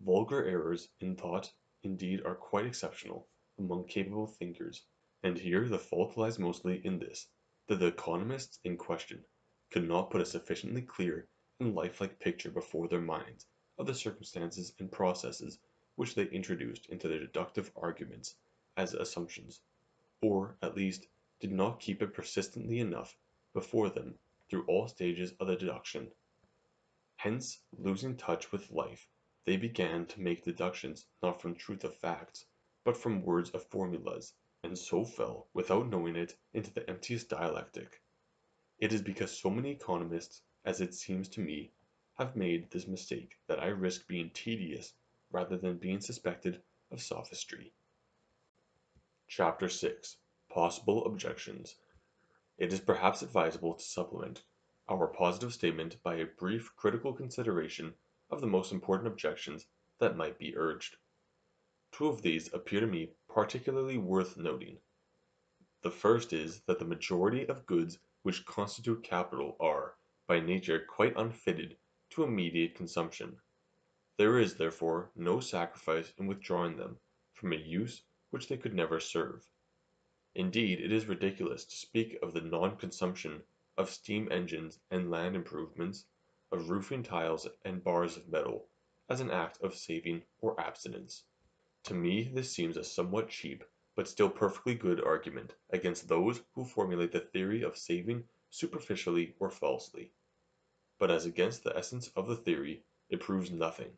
Vulgar errors in thought indeed are quite exceptional among capable thinkers, and here the fault lies mostly in this, that the economists in question could not put a sufficiently clear and lifelike picture before their minds of the circumstances and processes which they introduced into their deductive arguments as assumptions, or, at least, did not keep it persistently enough before them through all stages of the deduction. Hence, losing touch with life, they began to make deductions not from truth of facts, but from words of formulas, and so fell, without knowing it, into the emptiest dialectic. It is because so many economists, as it seems to me, have made this mistake that I risk being tedious rather than being suspected of sophistry. Chapter 6 Possible Objections It is perhaps advisable to supplement our positive statement by a brief critical consideration of the most important objections that might be urged. Two of these appear to me particularly worth noting. The first is that the majority of goods which constitute capital are, by nature, quite unfitted to immediate consumption. There is, therefore, no sacrifice in withdrawing them from a use which they could never serve. Indeed, it is ridiculous to speak of the non consumption of steam engines and land improvements, of roofing tiles and bars of metal, as an act of saving or abstinence. To me this seems a somewhat cheap, but still perfectly good argument against those who formulate the theory of saving superficially or falsely. But as against the essence of the theory, it proves nothing.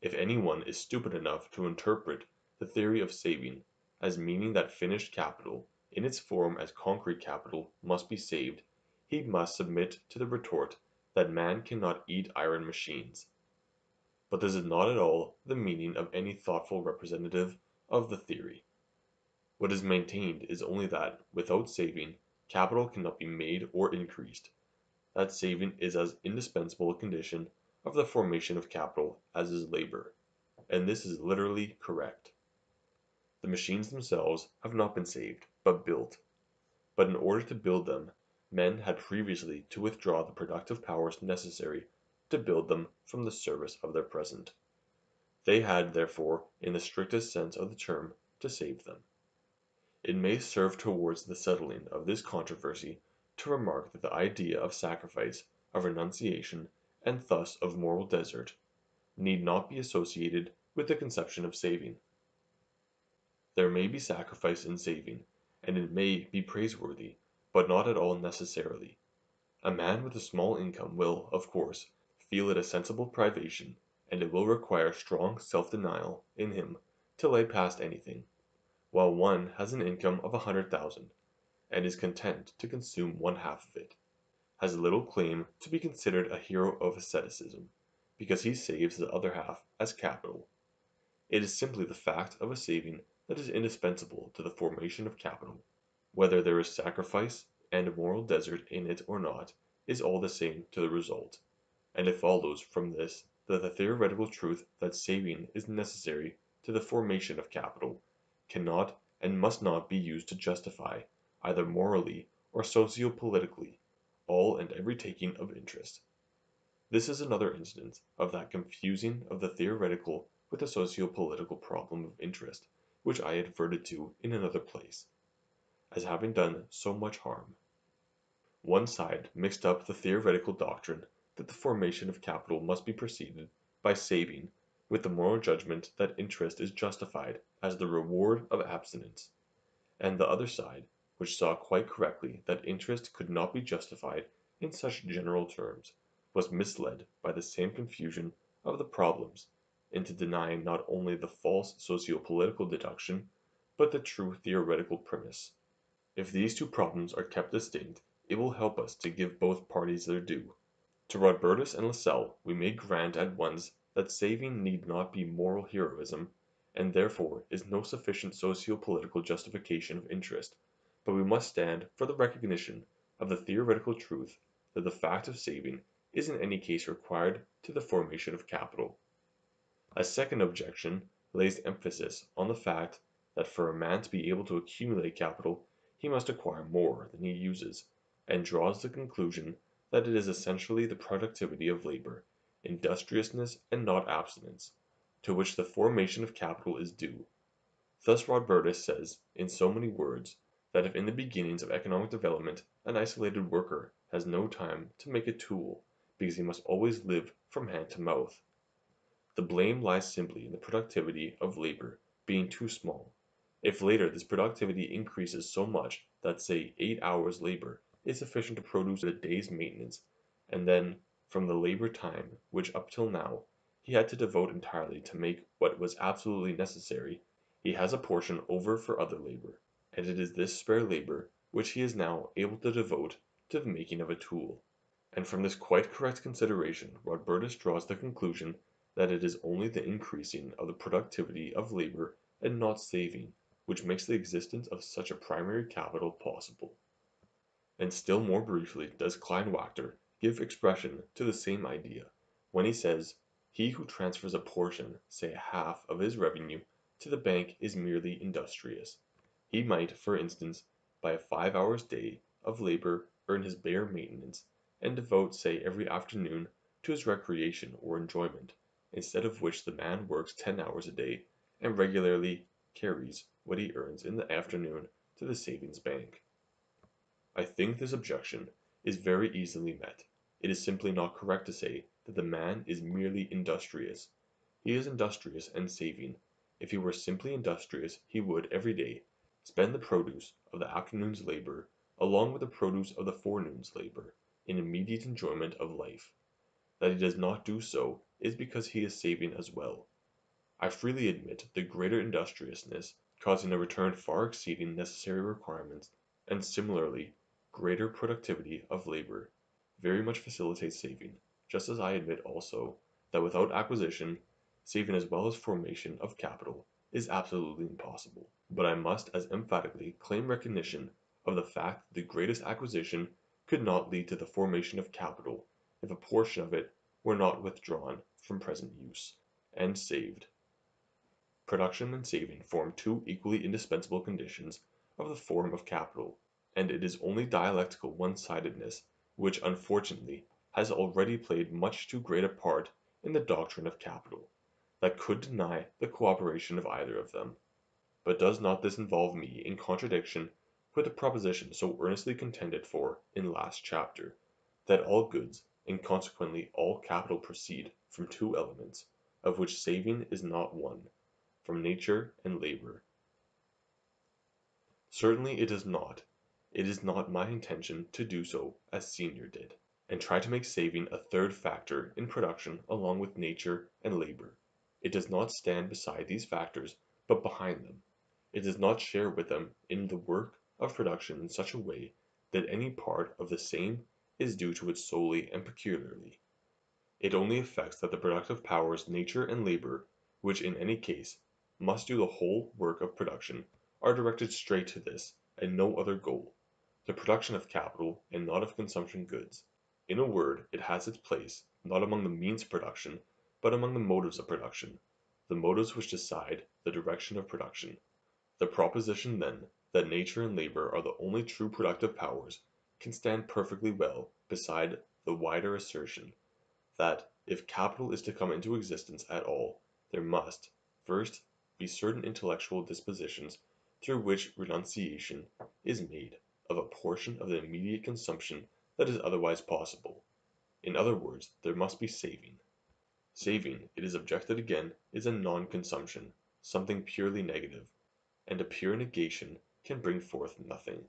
If any one is stupid enough to interpret the theory of saving as meaning that finished capital, in its form as concrete capital, must be saved, he must submit to the retort that man cannot eat iron machines. But this is not at all the meaning of any thoughtful representative of the theory. What is maintained is only that, without saving, capital cannot be made or increased; that saving is as indispensable a condition of the formation of capital as is labor, and this is literally correct. The machines themselves have not been saved, but built; but in order to build them, men had previously to withdraw the productive powers necessary to build them from the service of their present. They had, therefore, in the strictest sense of the term, to save them. It may serve towards the settling of this controversy to remark that the idea of sacrifice, of renunciation, and thus of moral desert, need not be associated with the conception of saving. There may be sacrifice in saving, and it may be praiseworthy, but not at all necessarily. A man with a small income will, of course feel it a sensible privation, and it will require strong self denial in him to lay past anything, while one has an income of a hundred thousand, and is content to consume one half of it, has little claim to be considered a hero of asceticism, because he saves the other half as capital. It is simply the fact of a saving that is indispensable to the formation of capital. Whether there is sacrifice and moral desert in it or not, is all the same to the result and it follows from this that the theoretical truth that saving is necessary to the formation of capital cannot and must not be used to justify, either morally or socio politically, all and every taking of interest. This is another instance of that confusing of the theoretical with the socio political problem of interest which I adverted to in another place, as having done so much harm. One side mixed up the theoretical doctrine that the formation of capital must be preceded by saving, with the moral judgment that interest is justified as the reward of abstinence; and the other side, which saw quite correctly that interest could not be justified in such general terms, was misled by the same confusion of the problems into denying not only the false socio-political deduction, but the true theoretical premise. If these two problems are kept distinct, it will help us to give both parties their due. To Rodbertus and Lassalle we may grant at once that saving need not be moral heroism, and therefore is no sufficient socio-political justification of interest, but we must stand for the recognition of the theoretical truth that the fact of saving is in any case required to the formation of capital. A second objection lays emphasis on the fact that for a man to be able to accumulate capital he must acquire more than he uses, and draws the conclusion that it is essentially the productivity of labor, industriousness and not abstinence, to which the formation of capital is due. Thus Rodbertus says in so many words that if in the beginnings of economic development an isolated worker has no time to make a tool because he must always live from hand to mouth, the blame lies simply in the productivity of labor being too small. If later this productivity increases so much that say eight hours labor is sufficient to produce a day's maintenance, and then from the labor time which up till now he had to devote entirely to make what was absolutely necessary, he has a portion over for other labor, and it is this spare labor which he is now able to devote to the making of a tool. And from this quite correct consideration Rodbertus draws the conclusion that it is only the increasing of the productivity of labor and not saving makes the existence of such a primary capital possible. And still more briefly does Kleinwachter give expression to the same idea, when he says, "He who transfers a portion, say a half, of his revenue to the bank is merely industrious. He might, for instance, by a five hours' day of labor earn his bare maintenance, and devote say every afternoon to his recreation or enjoyment instead of which the man works ten hours a day, and regularly carries what he earns in the afternoon to the savings bank. I think this objection is very easily met. It is simply not correct to say that the man is merely industrious. He is industrious and saving. If he were simply industrious he would, every day, spend the produce of the afternoon's labor along with the produce of the forenoon's labor in immediate enjoyment of life. That he does not do so is because he is saving as well. I freely admit the greater industriousness, causing a return far exceeding necessary requirements, and similarly greater productivity of labor, very much facilitates saving, just as I admit also that without acquisition, saving as well as formation of capital is absolutely impossible. But I must as emphatically claim recognition of the fact that the greatest acquisition could not lead to the formation of capital if a portion of it were not withdrawn from present use, and saved. Production and saving form two equally indispensable conditions of the form of capital, and it is only dialectical one-sidedness which unfortunately has already played much too great a part in the doctrine of capital, that could deny the cooperation of either of them. But does not this involve me in contradiction with the proposition so earnestly contended for in last chapter, that all goods and consequently all capital proceed from two elements, of which saving is not one, from nature and labor. Certainly it is not. It is not my intention to do so as Senior did, and try to make saving a third factor in production along with nature and labor. It does not stand beside these factors, but behind them. It does not share with them in the work of production in such a way that any part of the same is due to it solely and peculiarly. It only affects that the productive powers nature and labor, which in any case must do the whole work of production, are directed straight to this and no other goal, the production of capital and not of consumption goods. In a word, it has its place, not among the means of production, but among the motives of production, the motives which decide the direction of production. The proposition, then, that nature and labor are the only true productive powers can stand perfectly well beside the wider assertion that if capital is to come into existence at all, there must, first, be certain intellectual dispositions through which renunciation is made of a portion of the immediate consumption that is otherwise possible. In other words, there must be saving. Saving, it is objected again, is a non-consumption, something purely negative, and a pure negation can bring forth nothing.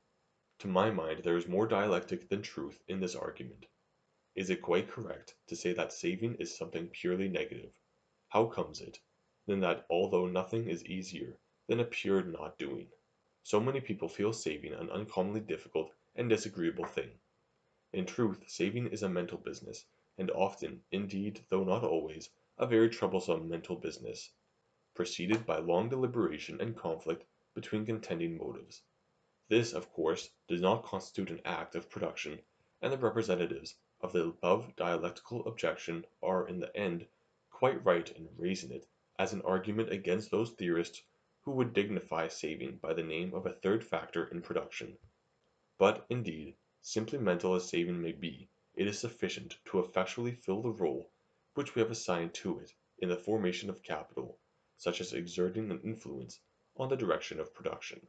To my mind there is more dialectic than truth in this argument. Is it quite correct to say that saving is something purely negative? How comes it, then that although nothing is easier than a pure not doing, so many people feel saving an uncommonly difficult and disagreeable thing? In truth saving is a mental business, and often, indeed though not always, a very troublesome mental business, preceded by long deliberation and conflict between contending motives. This, of course, does not constitute an act of production, and the representatives of the above dialectical objection are in the end quite right in raising it as an argument against those theorists who would dignify saving by the name of a third factor in production. But, indeed, simply mental as saving may be, it is sufficient to effectually fill the role which we have assigned to it in the formation of capital, such as exerting an influence on the direction of production.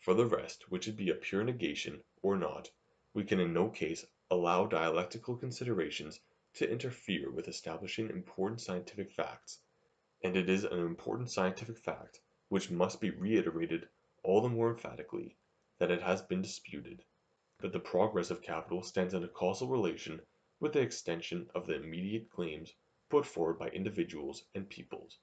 For the rest, which it be a pure negation or not, we can in no case allow dialectical considerations to interfere with establishing important scientific facts, and it is an important scientific fact, which must be reiterated all the more emphatically that it has been disputed, that the progress of capital stands in a causal relation with the extension of the immediate claims put forward by individuals and peoples.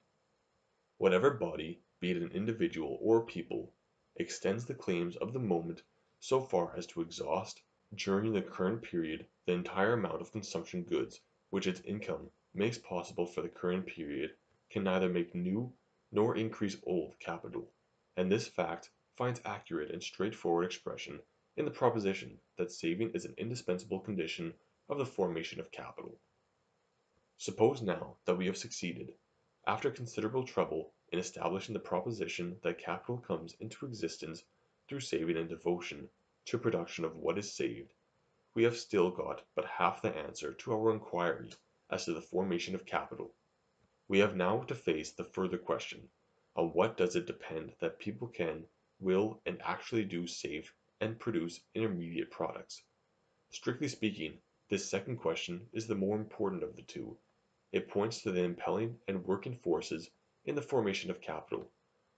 Whatever body, be it an individual or a people, extends the claims of the moment so far as to exhaust during the current period the entire amount of consumption goods which its income makes possible for the current period can neither make new nor increase old capital, and this fact finds accurate and straightforward expression in the proposition that saving is an indispensable condition of the formation of capital. Suppose now that we have succeeded, after considerable trouble, in establishing the proposition that capital comes into existence through saving and devotion to production of what is saved, we have still got but half the answer to our inquiry as to the formation of capital. We have now to face the further question, on what does it depend that people can, will, and actually do save and produce intermediate products? Strictly speaking, this second question is the more important of the two. It points to the impelling and working forces in the formation of capital,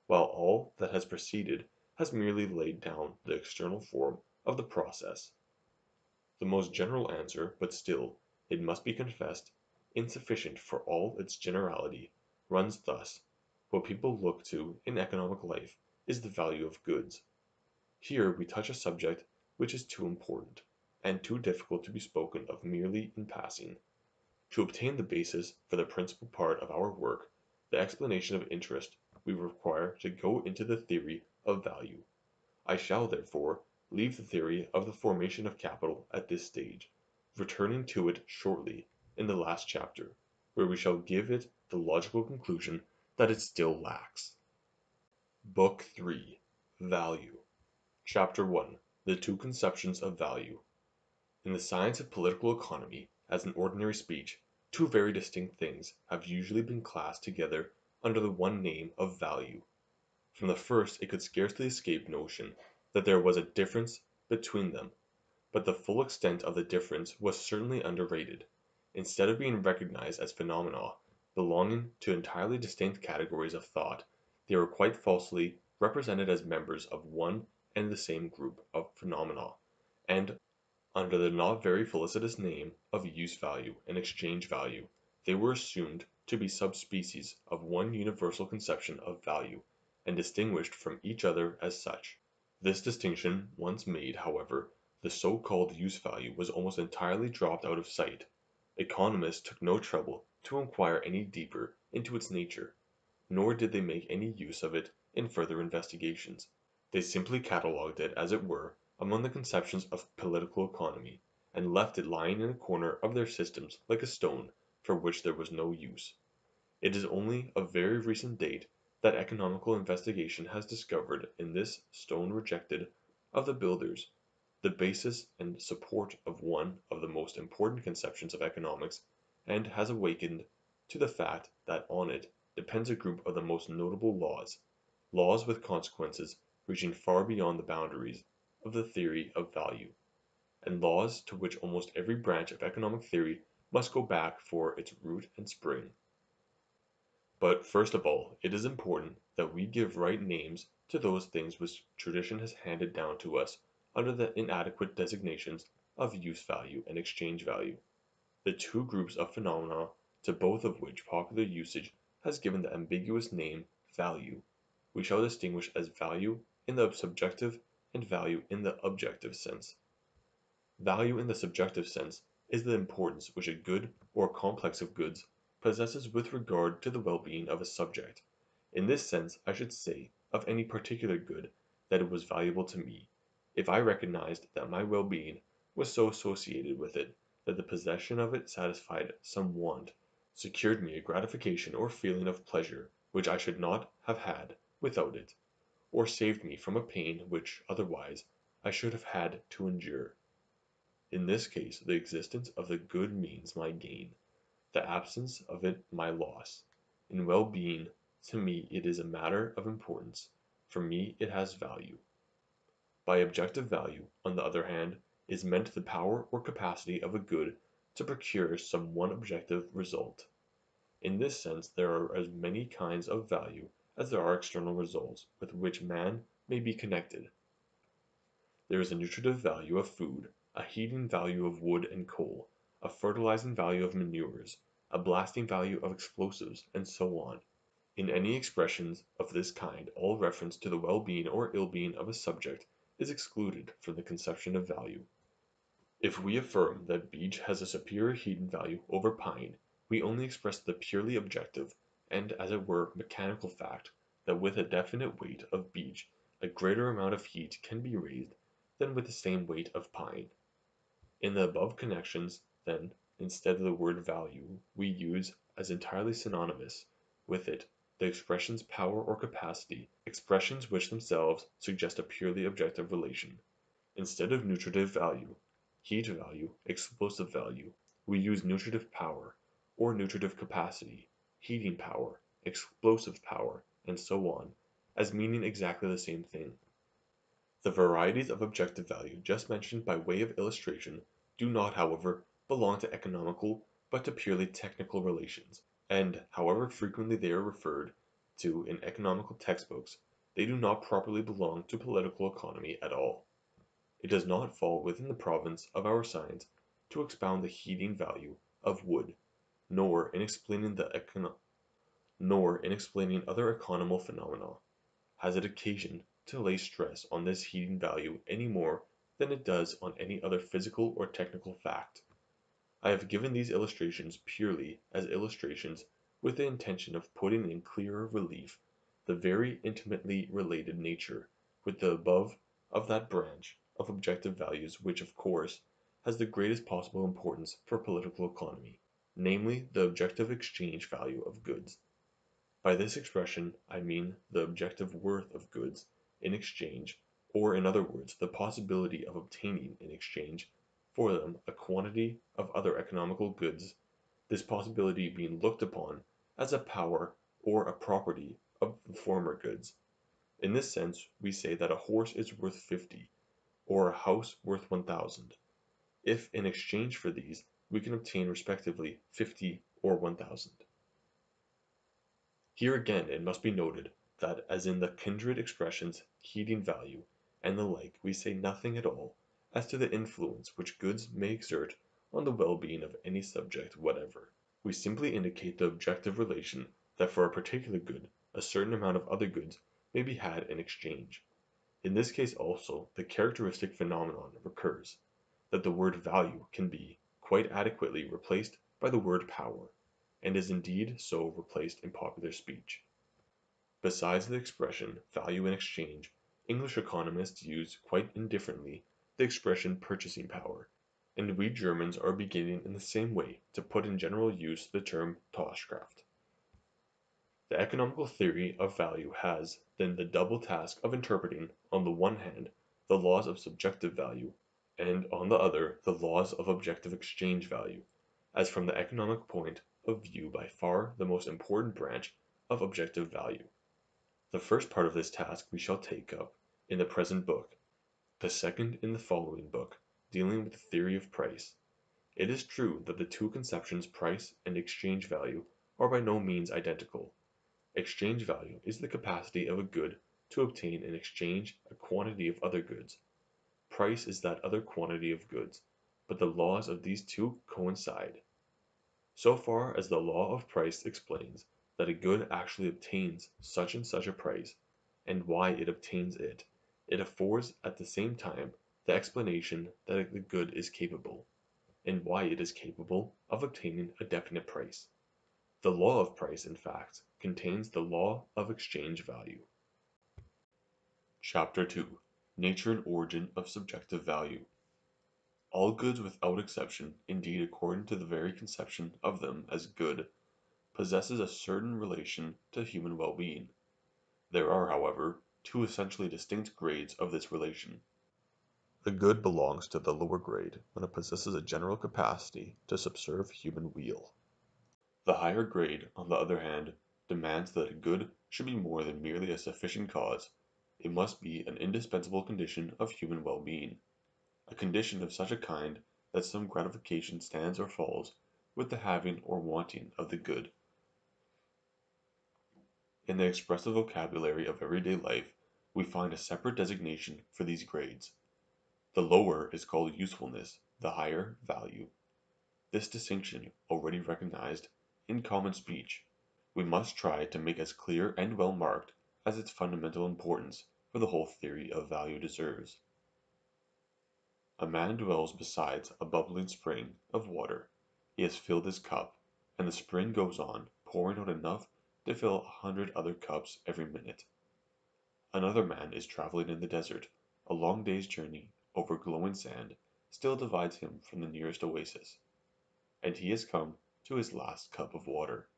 while all that has preceded has merely laid down the external form of the process. The most general answer, but still, it must be confessed, insufficient for all its generality, runs thus: what people look to in economic life is the value of goods. Here we touch a subject which is too important and too difficult to be spoken of merely in passing. To obtain the basis for the principal part of our work, the explanation of interest, we require to go into the theory of value. I shall, therefore, leave the theory of the formation of capital at this stage, returning to it shortly in the last chapter, where we shall give it the logical conclusion that it still lacks. Book III. Value. Chapter 1. The two conceptions of value. In the science of political economy, as in ordinary speech, two very distinct things have usually been classed together under the one name of value. From the first it could scarcely escape notion that there was a difference between them, but the full extent of the difference was certainly underrated. Instead of being recognized as phenomena belonging to entirely distinct categories of thought, they were quite falsely represented as members of one and the same group of phenomena, and under the not very felicitous name of use value and exchange value, they were assumed to be subspecies of one universal conception of value, and distinguished from each other as such. This distinction once made, however, the so called use value was almost entirely dropped out of sight. Economists took no trouble to inquire any deeper into its nature, nor did they make any use of it in further investigations. They simply catalogued it, as it were, among the conceptions of political economy, and left it lying in a corner of their systems like a stone for which there was no use. It is only of very recent date that economical investigation has discovered in this stone rejected of the builders the basis and support of one of the most important conceptions of economics, and has awakened to the fact that on it depends a group of the most notable laws, laws with consequences reaching far beyond the boundaries of the theory of value, and laws to which almost every branch of economic theory must go back for its root and spring. But first of all it is important that we give right names to those things which tradition has handed down to us under the inadequate designations of use value and exchange value, the two groups of phenomena to both of which popular usage has given the ambiguous name value, we shall distinguish as value in the subjective and value in the objective sense. Value in the subjective sense is the importance which a good or complex of goods possesses with regard to the well-being of a subject. In this sense I should say of any particular good that it was valuable to me, if I recognized that my well-being was so associated with it that the possession of it satisfied some want, secured me a gratification or feeling of pleasure which I should not have had without it, or saved me from a pain which, otherwise, I should have had to endure. In this case the existence of the good means my gain, the absence of it my loss. In well being, to me it is a matter of importance, for me it has value. By objective value, on the other hand, is meant the power or capacity of a good to procure some one objective result. In this sense there are as many kinds of value as there are external results with which man may be connected. There is a nutritive value of food, a heating value of wood and coal, a fertilizing value of manures, a blasting value of explosives, and so on. In any expressions of this kind all reference to the well-being or ill-being of a subject is excluded from the conception of value. If we affirm that beech has a superior heating value over pine, we only express the purely objective, and as it were mechanical fact, that with a definite weight of beech a greater amount of heat can be raised than with the same weight of pine. In the above connections, then, instead of the word value, we use, as entirely synonymous with it, expressions power or capacity, expressions which themselves suggest a purely objective relation. Instead of nutritive value, heat value, explosive value, we use nutritive power, or nutritive capacity, heating power, explosive power, and so on, as meaning exactly the same thing. The varieties of objective value just mentioned by way of illustration do not, however, belong to economical but to purely technical relations, and, however frequently they are referred to in economical textbooks, they do not properly belong to political economy at all. It does not fall within the province of our science to expound the heating value of wood, nor in explaining the econo nor in explaining other economical phenomena has it occasion to lay stress on this heating value any more than it does on any other physical or technical fact. I have given these illustrations purely as illustrations with the intention of putting in clearer relief the very intimately related nature with the above of that branch of objective values which of course has the greatest possible importance for political economy, namely the objective exchange value of goods. By this expression I mean the objective worth of goods in exchange, or in other words the possibility of obtaining in exchange for them a quantity of other economical goods, this possibility being looked upon as a power or a property of the former goods. In this sense we say that a horse is worth fifty, or a house worth one thousand, if in exchange for these we can obtain respectively fifty or one thousand. Here again it must be noted that as in the kindred expressions heating value and the like we say nothing at all as to the influence which goods may exert on the well being of any subject whatever. We simply indicate the objective relation that for a particular good a certain amount of other goods may be had in exchange. In this case also the characteristic phenomenon recurs, that the word value can be, quite adequately, replaced by the word power and is indeed so replaced in popular speech. Besides the expression value in exchange, English economists use quite indifferently the expression purchasing power, and we Germans are beginning in the same way to put in general use the term Tauschkraft. The economical theory of value has, then the double task of interpreting, on the one hand, the laws of subjective value, and on the other the laws of objective exchange value, as from the economic point of view by far the most important branch of objective value. The first part of this task we shall take up in the present book, the second in the following book, dealing with the theory of price. It is true that the two conceptions price and exchange value are by no means identical. Exchange value is the capacity of a good to obtain in exchange a quantity of other goods. price is that other quantity of goods, but the laws of these two coincide. So far as the law of price explains that a good actually obtains such and such a price, and why it obtains it, it affords at the same time the explanation that the good is capable, and why it is capable of obtaining a definite price. The law of price, in fact, contains the law of exchange value. Chapter 2 Nature and Origin of Subjective Value All goods without exception, indeed according to the very conception of them as good, possesses a certain relation to human well-being. There are, however, two essentially distinct grades of this relation. The good belongs to the lower grade when it possesses a general capacity to subserve human weal. The higher grade, on the other hand, demands that a good should be more than merely a sufficient cause it must be an indispensable condition of human well being, a condition of such a kind that some gratification stands or falls with the having or wanting of the good. In the expressive vocabulary of everyday life we find a separate designation for these grades. The lower is called usefulness, the higher value. This distinction, already recognized in common speech, we must try to make as clear and well marked as its fundamental importance for the whole theory of value deserves. A man dwells beside a bubbling spring of water. He has filled his cup, and the spring goes on pouring out enough to fill a hundred other cups every minute. Another man is traveling in the desert. A long day's journey over glowing sand still divides him from the nearest oasis, and he has come to his last cup of water.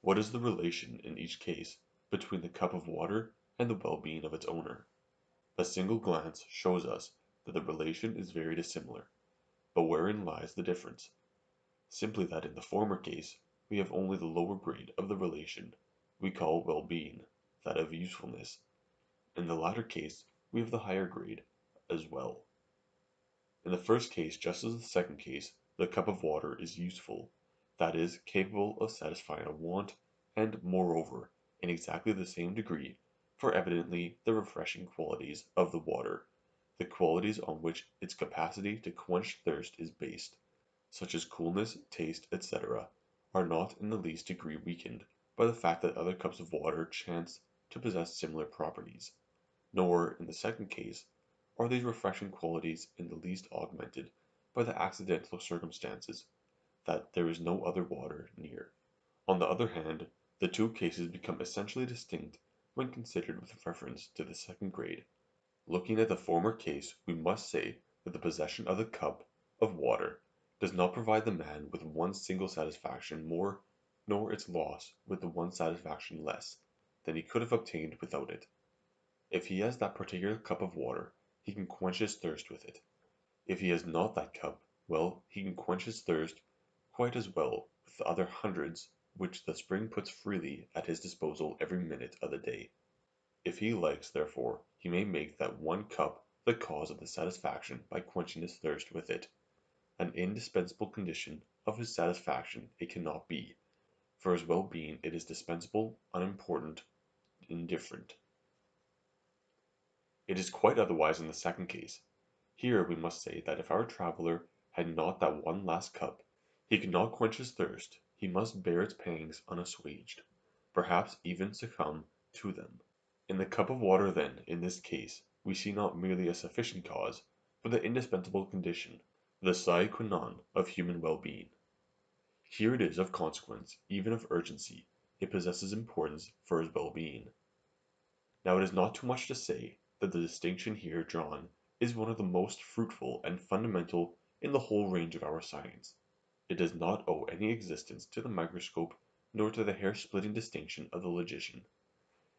What is the relation in each case between the cup of water and the well-being of its owner. A single glance shows us that the relation is very dissimilar, but wherein lies the difference? Simply that in the former case we have only the lower grade of the relation we call well-being, that of usefulness. In the latter case we have the higher grade as well. In the first case just as in the second case, the cup of water is useful, that is, capable of satisfying a want, and, moreover, in exactly the same degree, for evidently the refreshing qualities of the water, the qualities on which its capacity to quench thirst is based, such as coolness, taste, etc., are not in the least degree weakened by the fact that other cups of water chance to possess similar properties, nor, in the second case, are these refreshing qualities in the least augmented by the accidental circumstances that there is no other water near. On the other hand, the two cases become essentially distinct when considered with reference to the second grade. Looking at the former case we must say that the possession of the cup of water does not provide the man with one single satisfaction more nor its loss with the one satisfaction less than he could have obtained without it. If he has that particular cup of water he can quench his thirst with it. If he has not that cup, well, he can quench his thirst quite as well with the other hundreds which the spring puts freely at his disposal every minute of the day. If he likes, therefore, he may make that one cup the cause of the satisfaction by quenching his thirst with it. An indispensable condition of his satisfaction it cannot be; for his well being it is dispensable, unimportant, indifferent. It is quite otherwise in the second case. Here we must say that if our traveller had not that one last cup, he could not quench his thirst he must bear its pangs unassuaged, perhaps even succumb to them. In the cup of water then, in this case, we see not merely a sufficient cause, but the indispensable condition, the sine qua non of human well being. Here it is of consequence, even of urgency, it possesses importance for his well being. Now it is not too much to say that the distinction here drawn is one of the most fruitful and fundamental in the whole range of our science. It does not owe any existence to the microscope nor to the hair splitting distinction of the logician.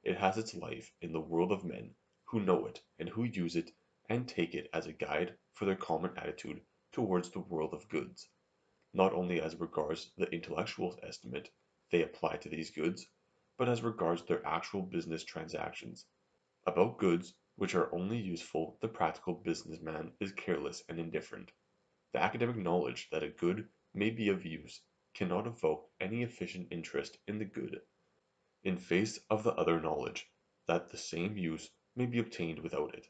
It has its life in the world of men who know it and who use it and take it as a guide for their common attitude towards the world of goods, not only as regards the intellectual estimate they apply to these goods, but as regards their actual business transactions. About goods which are only useful the practical business man is careless and indifferent. The academic knowledge that a good may be of use cannot evoke any efficient interest in the good, in face of the other knowledge that the same use may be obtained without it.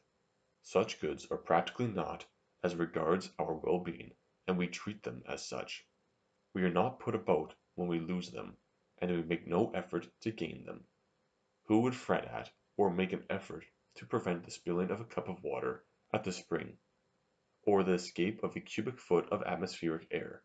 Such goods are practically not as regards our well-being, and we treat them as such. We are not put about when we lose them, and we make no effort to gain them. Who would fret at, or make an effort to prevent the spilling of a cup of water at the spring, or the escape of a cubic foot of atmospheric air?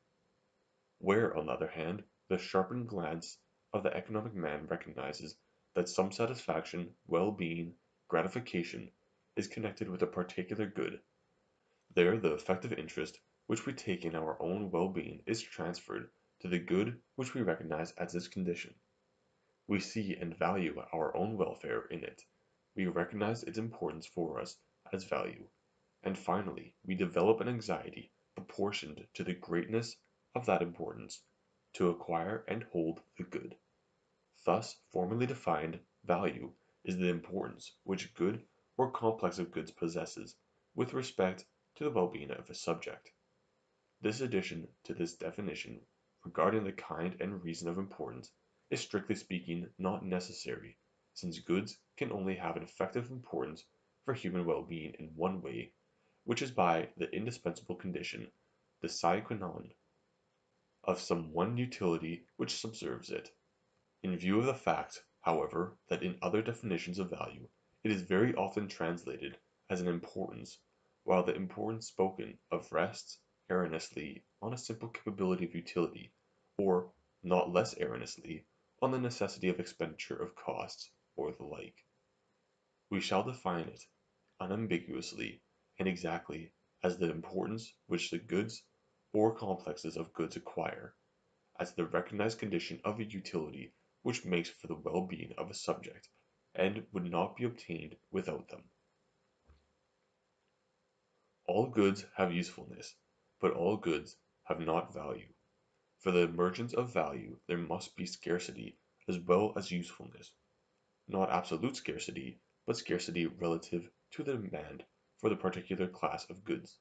Where, on the other hand, the sharpened glance of the economic man recognizes that some satisfaction, well-being, gratification, is connected with a particular good, there the effective interest which we take in our own well-being is transferred to the good which we recognize as its condition. We see and value our own welfare in it, we recognize its importance for us as value, and finally we develop an anxiety proportioned to the greatness of that importance to acquire and hold the good. Thus formally defined, value is the importance which good or complex of goods possesses with respect to the well-being of a subject. This addition to this definition regarding the kind and reason of importance is strictly speaking not necessary, since goods can only have an effective importance for human well-being in one way, which is by the indispensable condition, the sine qua non, of some one utility which subserves it. In view of the fact, however, that in other definitions of value it is very often translated as an importance, while the importance spoken of rests erroneously on a simple capability of utility, or, not less erroneously, on the necessity of expenditure of costs, or the like. We shall define it unambiguously and exactly as the importance which the goods or complexes of goods acquire, as the recognized condition of a utility which makes for the well-being of a subject and would not be obtained without them. All goods have usefulness, but all goods have not value. For the emergence of value there must be scarcity as well as usefulness; not absolute scarcity, but scarcity relative to the demand for the particular class of goods.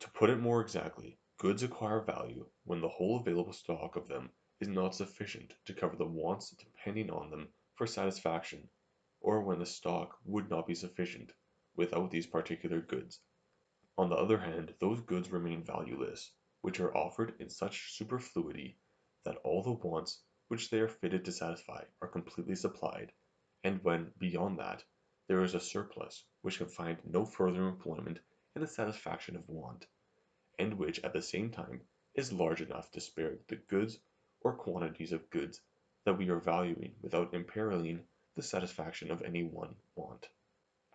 To put it more exactly, goods acquire value when the whole available stock of them is not sufficient to cover the wants depending on them for satisfaction, or when the stock would not be sufficient without these particular goods. On the other hand those goods remain valueless, which are offered in such superfluity that all the wants which they are fitted to satisfy are completely supplied, and when, beyond that, there is a surplus which can find no further employment in the satisfaction of want, and which at the same time is large enough to spare the goods or quantities of goods that we are valuing without imperilling the satisfaction of any one want.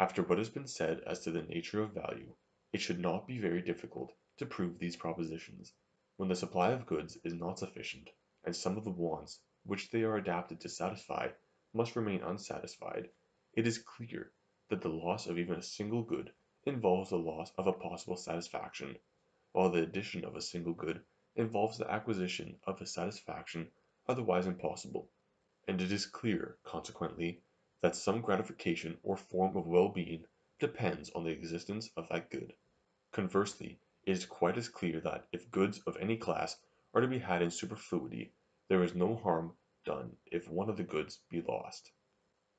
After what has been said as to the nature of value, it should not be very difficult to prove these propositions. When the supply of goods is not sufficient, and some of the wants which they are adapted to satisfy must remain unsatisfied, it is clear that the loss of even a single good involves the loss of a possible satisfaction, while the addition of a single good involves the acquisition of a satisfaction otherwise impossible, and it is clear, consequently, that some gratification or form of well-being depends on the existence of that good. Conversely, it is quite as clear that if goods of any class are to be had in superfluity, there is no harm done if one of the goods be lost,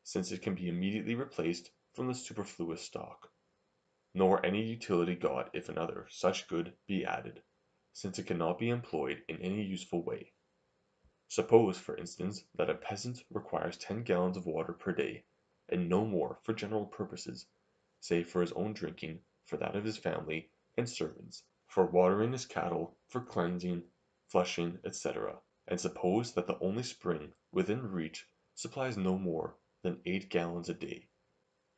since it can be immediately replaced from the superfluous stock; nor any utility got if another such good be added, since it cannot be employed in any useful way. Suppose, for instance, that a peasant requires ten gallons of water per day, and no more for general purposes, save for his own drinking, for that of his family and servants, for watering his cattle, for cleansing, flushing, etc., and suppose that the only spring within reach supplies no more than eight gallons a day,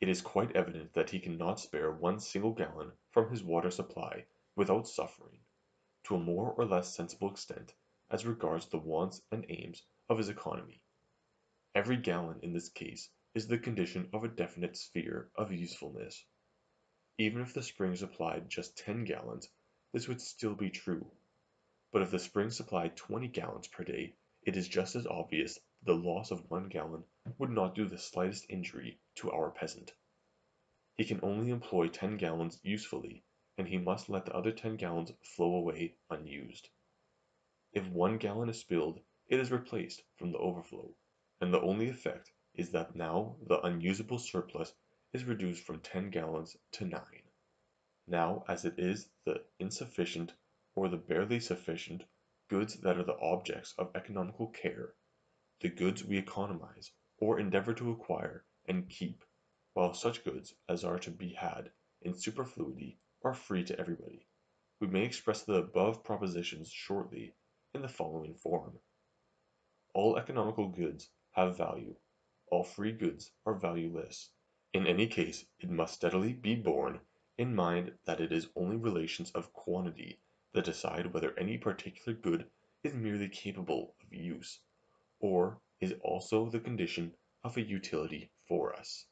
it is quite evident that he cannot spare one single gallon from his water supply without suffering, to a more or less sensible extent as regards the wants and aims of his economy. Every gallon in this case is the condition of a definite sphere of usefulness. Even if the spring supplied just ten gallons, this would still be true. But if the spring supplied twenty gallons per day, it is just as obvious that the loss of one gallon would not do the slightest injury to our peasant. He can only employ ten gallons usefully, and he must let the other ten gallons flow away unused. If one gallon is spilled, it is replaced from the overflow, and the only effect is that now the unusable surplus is reduced from 10 gallons to 9. Now as it is the insufficient or the barely sufficient goods that are the objects of economical care, the goods we economize or endeavor to acquire and keep, while such goods as are to be had in superfluity are free to everybody. We may express the above propositions shortly in the following form: All economical goods have value, all free goods are valueless. In any case it must steadily be borne in mind that it is only relations of quantity that decide whether any particular good is merely capable of use, or is also the condition of a utility for us.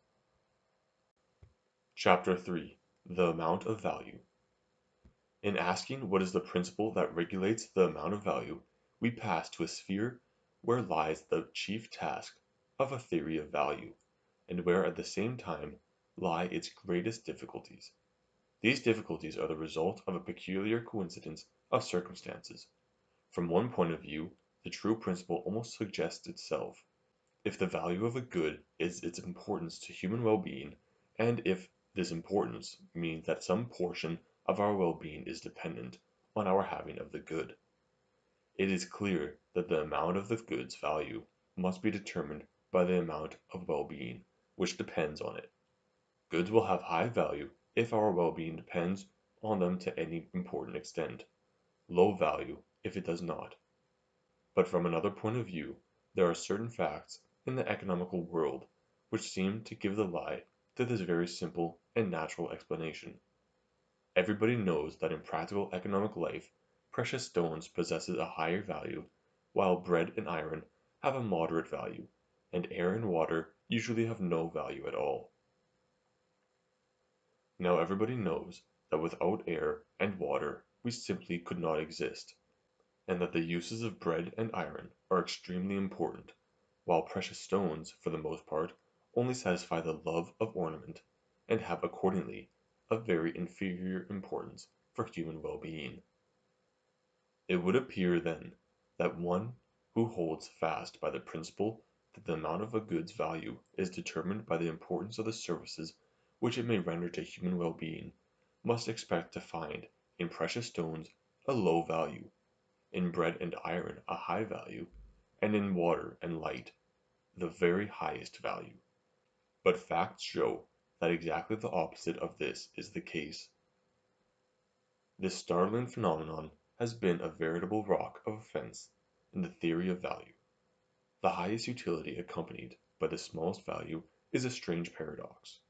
Chapter 3 The Amount of Value In asking what is the principle that regulates the amount of value, we pass to a sphere where lies the chief task of a theory of value, and where at the same time lie its greatest difficulties. These difficulties are the result of a peculiar coincidence of circumstances. From one point of view the true principle almost suggests itself. If the value of a good is its importance to human well being, and if this importance means that some portion of our well being is dependent on our having of the good, it is clear that the amount of the good's value must be determined by the amount of well being which depends on it. Goods will have high value if our well being depends on them to any important extent, low value if it does not. But from another point of view, there are certain facts in the economical world which seem to give the lie to this very simple and natural explanation. Everybody knows that in practical economic life precious stones possess a higher value, while bread and iron have a moderate value, and air and water usually have no value at all. Now everybody knows that without air and water we simply could not exist, and that the uses of bread and iron are extremely important, while precious stones for the most part only satisfy the love of ornament, and have accordingly a very inferior importance for human well being. It would appear, then, that one who holds fast by the principle that the amount of a good's value is determined by the importance of the services which it may render to human well being, must expect to find in precious stones a low value, in bread and iron a high value, and in water and light the very highest value. But facts show that exactly the opposite of this is the case. This startling phenomenon has been a veritable rock of offence in the theory of value. The highest utility accompanied by the smallest value is a strange paradox.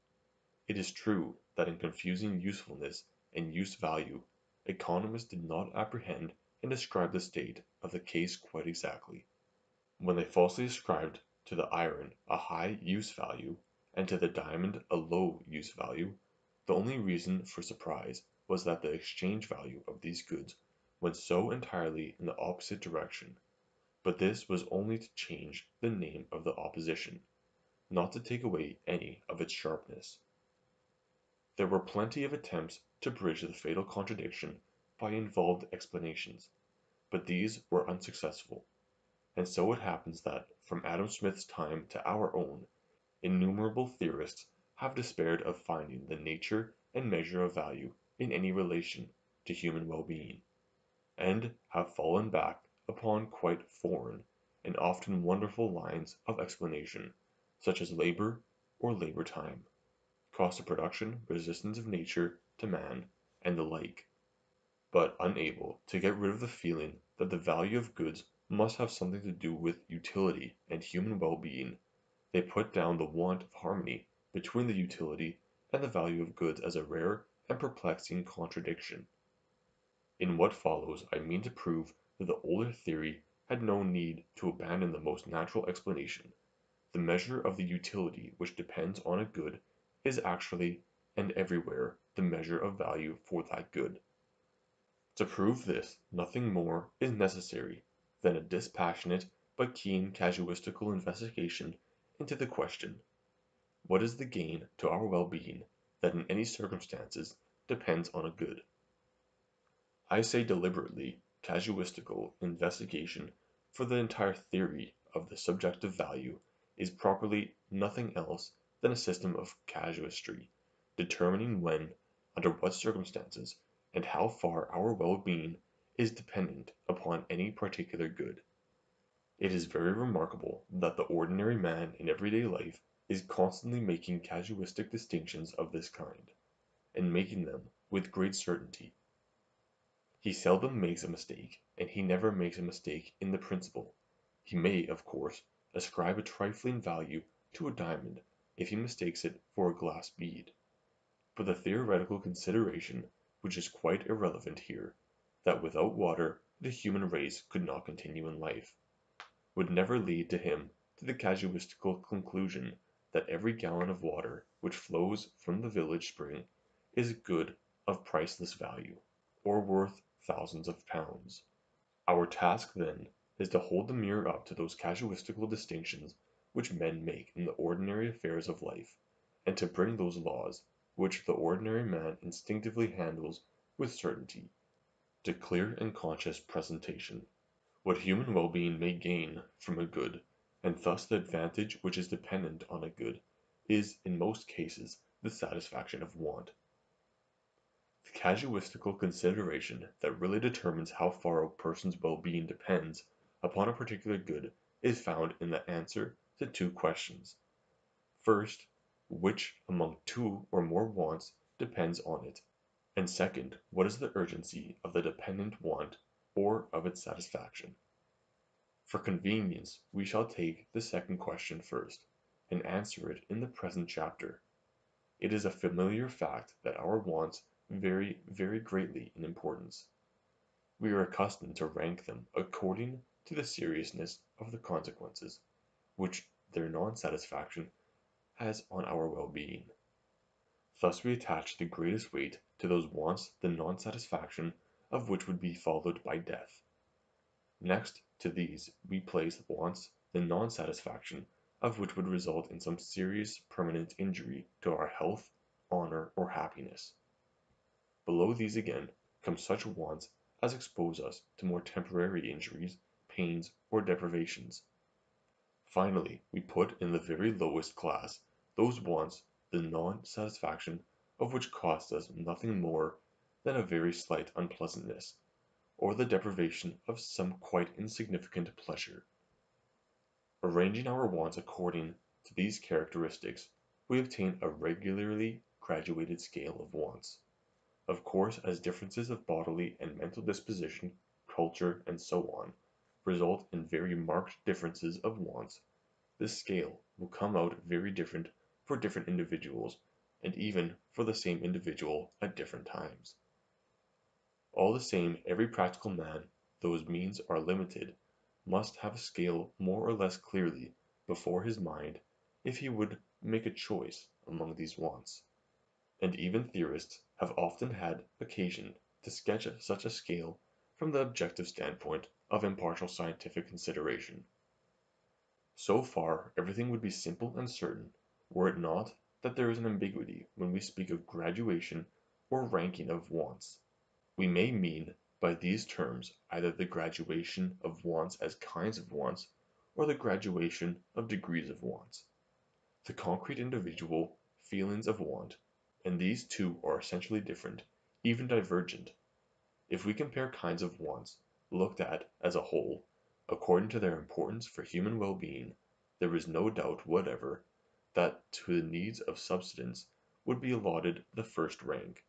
It is true that in confusing usefulness and use value, economists did not apprehend and describe the state of the case quite exactly. When they falsely ascribed to the iron a high use value and to the diamond a low use value, the only reason for surprise was that the exchange value of these goods went so entirely in the opposite direction. But this was only to change the name of the opposition, not to take away any of its sharpness. There were plenty of attempts to bridge the fatal contradiction by involved explanations, but these were unsuccessful, and so it happens that from Adam Smith's time to our own, innumerable theorists have despaired of finding the nature and measure of value in any relation to human well being, and have fallen back upon quite foreign and often wonderful lines of explanation, such as labor or labor time cost of production, resistance of nature to man, and the like, but unable to get rid of the feeling that the value of goods must have something to do with utility and human well being, they put down the want of harmony between the utility and the value of goods as a rare and perplexing contradiction. In what follows I mean to prove that the older theory had no need to abandon the most natural explanation. The measure of the utility which depends on a good is actually and everywhere the measure of value for that good. To prove this nothing more is necessary than a dispassionate but keen casuistical investigation into the question, What is the gain to our well being that in any circumstances depends on a good? I say deliberately casuistical investigation for the entire theory of the subjective value is properly nothing else than a system of casuistry, determining when, under what circumstances, and how far our well-being is dependent upon any particular good. It is very remarkable that the ordinary man in everyday life is constantly making casuistic distinctions of this kind, and making them with great certainty. He seldom makes a mistake, and he never makes a mistake in the principle. He may, of course, ascribe a trifling value to a diamond if he mistakes it for a glass bead. But the theoretical consideration, which is quite irrelevant here, that without water the human race could not continue in life, would never lead to him to the casuistical conclusion that every gallon of water which flows from the village spring is a good of priceless value, or worth thousands of pounds. Our task, then, is to hold the mirror up to those casuistical distinctions which men make in the ordinary affairs of life, and to bring those laws, which the ordinary man instinctively handles with certainty, to clear and conscious presentation. What human well-being may gain from a good, and thus the advantage which is dependent on a good, is in most cases the satisfaction of want. The casuistical consideration that really determines how far a person's well-being depends upon a particular good is found in the answer to two questions. First, which among two or more wants depends on it, and second, what is the urgency of the dependent want or of its satisfaction. For convenience we shall take the second question first, and answer it in the present chapter. It is a familiar fact that our wants vary very greatly in importance. We are accustomed to rank them according to the seriousness of the consequences which their non-satisfaction has on our well-being. Thus we attach the greatest weight to those wants the non-satisfaction of which would be followed by death. Next to these we place wants the non-satisfaction of which would result in some serious permanent injury to our health, honor, or happiness. Below these again come such wants as expose us to more temporary injuries pains, or deprivations. Finally, we put in the very lowest class those wants the non-satisfaction of which costs us nothing more than a very slight unpleasantness, or the deprivation of some quite insignificant pleasure. Arranging our wants according to these characteristics, we obtain a regularly graduated scale of wants. Of course as differences of bodily and mental disposition, culture, and so on result in very marked differences of wants, this scale will come out very different for different individuals and even for the same individual at different times. All the same every practical man, though his means are limited, must have a scale more or less clearly before his mind if he would make a choice among these wants, and even theorists have often had occasion to sketch such a scale from the objective standpoint of impartial scientific consideration. So far everything would be simple and certain were it not that there is an ambiguity when we speak of graduation or ranking of wants. We may mean by these terms either the graduation of wants as kinds of wants, or the graduation of degrees of wants. The concrete individual feelings of want, and these two are essentially different, even divergent. If we compare kinds of wants looked at as a whole, according to their importance for human well-being, there is no doubt whatever that to the needs of subsistence would be allotted the first rank;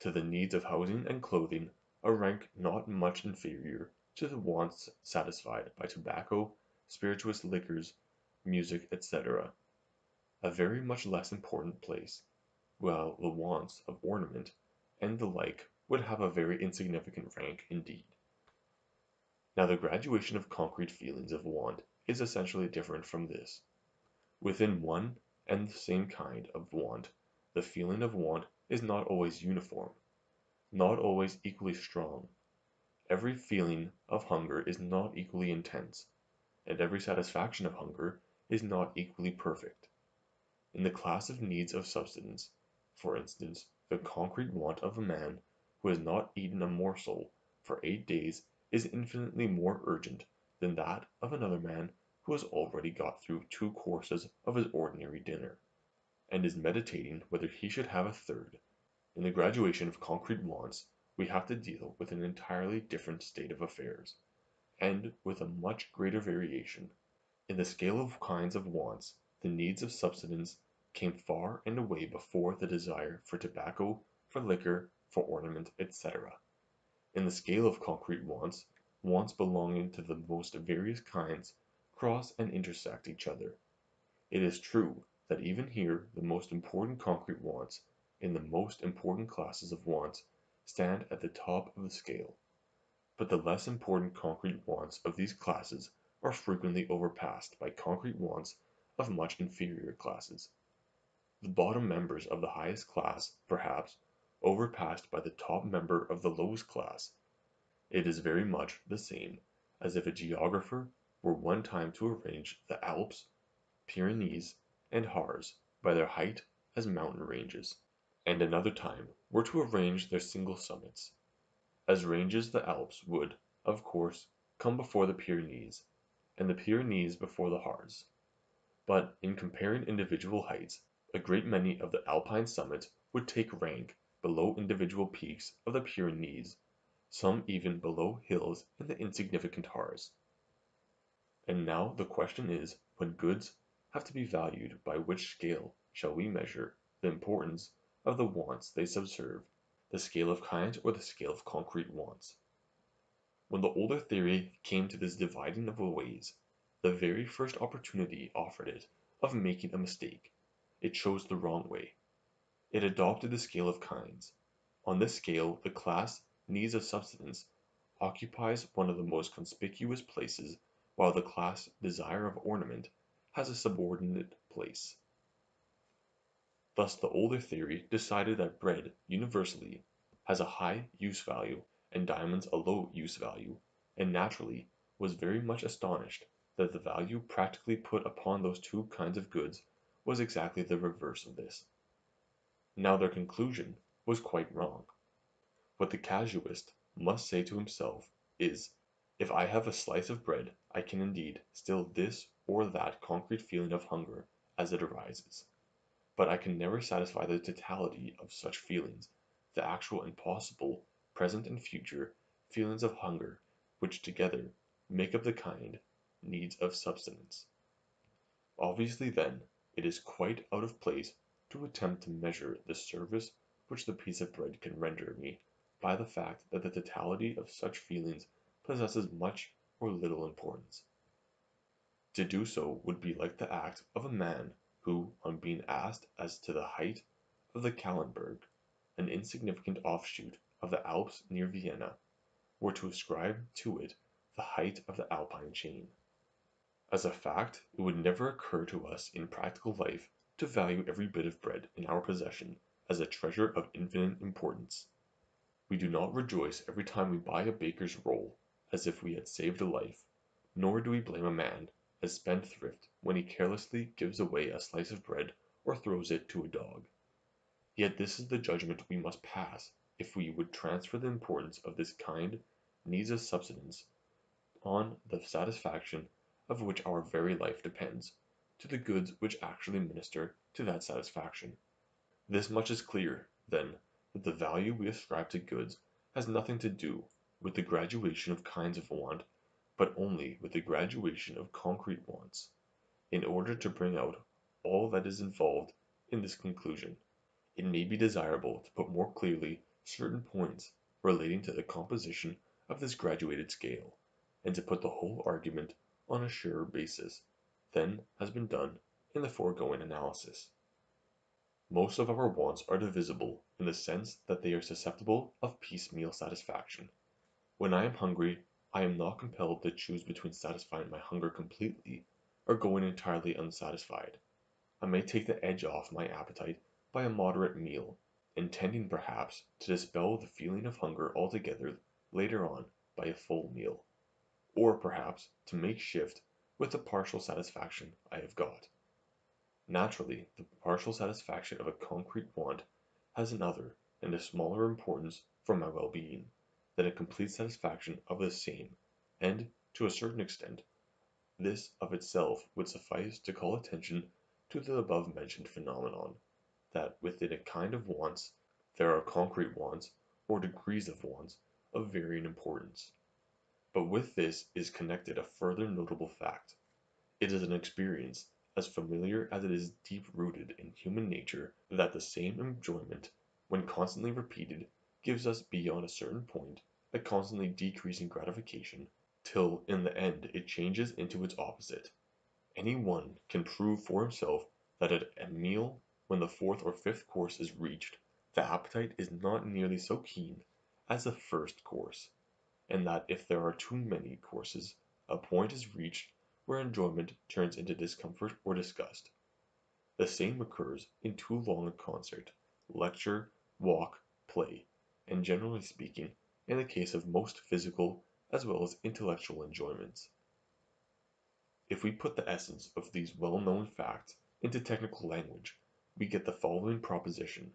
to the needs of housing and clothing a rank not much inferior to the wants satisfied by tobacco, spirituous liquors, music, etc., a very much less important place, while the wants of ornament and the like would have a very insignificant rank indeed. Now the graduation of concrete feelings of want is essentially different from this. Within one and the same kind of want the feeling of want is not always uniform, not always equally strong. Every feeling of hunger is not equally intense, and every satisfaction of hunger is not equally perfect. In the class of needs of subsistence, for instance, the concrete want of a man who has not eaten a morsel for eight days is infinitely more urgent than that of another man who has already got through two courses of his ordinary dinner. And is meditating whether he should have a third. In the graduation of concrete wants, we have to deal with an entirely different state of affairs, and with a much greater variation. In the scale of kinds of wants, the needs of subsistence came far and away before the desire for tobacco, for liquor, for ornament, etc. In the scale of concrete wants, wants belonging to the most various kinds cross and intersect each other. It is true that even here the most important concrete wants, in the most important classes of wants, stand at the top of the scale, but the less important concrete wants of these classes are frequently overpassed by concrete wants of much inferior classes. The bottom members of the highest class, perhaps, overpassed by the top member of the lowest class. It is very much the same as if a geographer were one time to arrange the Alps, Pyrenees, and Harz by their height as mountain ranges, and another time were to arrange their single summits. As ranges the Alps would, of course, come before the Pyrenees, and the Pyrenees before the Harz. But in comparing individual heights, a great many of the Alpine summits would take rank below individual peaks of the Pyrenees some even below hills in the insignificant Harz. And now the question is, when goods have to be valued by which scale shall we measure the importance of the wants they subserve, the scale of kinds or the scale of concrete wants? When the older theory came to this dividing of ways, the very first opportunity offered it of making a mistake. It chose the wrong way. It adopted the scale of kinds. On this scale the class needs of subsistence occupies one of the most conspicuous places, while the class desire of ornament has a subordinate place. Thus the older theory decided that bread universally has a high use value and diamonds a low use value, and naturally was very much astonished that the value practically put upon those two kinds of goods was exactly the reverse of this. Now their conclusion was quite wrong. What the casuist must say to himself is, if I have a slice of bread I can indeed still this or that concrete feeling of hunger as it arises, but I can never satisfy the totality of such feelings, the actual and possible, present and future, feelings of hunger which together make up the kind needs of subsistence. Obviously then it is quite out of place to attempt to measure the service which the piece of bread can render me by the fact that the totality of such feelings possesses much or little importance. To do so would be like the act of a man who, on being asked as to the height of the Kahlenberg, an insignificant offshoot of the Alps near Vienna, were to ascribe to it the height of the Alpine chain. As a fact, it would never occur to us in practical life to value every bit of bread in our possession as a treasure of infinite importance. We do not rejoice every time we buy a baker's roll as if we had saved a life, nor do we blame a man, a spendthrift, when he carelessly gives away a slice of bread or throws it to a dog. Yet this is the judgment we must pass if we would transfer the importance of this kind needs of subsistence on the satisfaction of which our very life depends, to the goods which actually minister to that satisfaction. This much is clear, then that the value we ascribe to goods has nothing to do with the graduation of kinds of want, but only with the graduation of concrete wants. In order to bring out all that is involved in this conclusion, it may be desirable to put more clearly certain points relating to the composition of this graduated scale, and to put the whole argument on a surer basis than has been done in the foregoing analysis. Most of our wants are divisible in the sense that they are susceptible of piecemeal satisfaction. When I am hungry I am not compelled to choose between satisfying my hunger completely or going entirely unsatisfied. I may take the edge off my appetite by a moderate meal, intending perhaps to dispel the feeling of hunger altogether later on by a full meal, or perhaps to make shift with the partial satisfaction I have got. Naturally the partial satisfaction of a concrete want has another and a smaller importance for my well being, than a complete satisfaction of the same, and, to a certain extent, this of itself would suffice to call attention to the above-mentioned phenomenon, that within a kind of wants there are concrete wants, or degrees of wants, of varying importance. But with this is connected a further notable fact. It is an experience as familiar as it is deep-rooted in human nature that the same enjoyment, when constantly repeated, gives us beyond a certain point a constantly decreasing gratification, till in the end it changes into its opposite. Any one can prove for himself that at a meal when the fourth or fifth course is reached, the appetite is not nearly so keen as the first course, and that if there are too many courses, a point is reached where enjoyment turns into discomfort or disgust. The same occurs in too long a concert, lecture, walk, play, and generally speaking, in the case of most physical as well as intellectual enjoyments. If we put the essence of these well known facts into technical language, we get the following proposition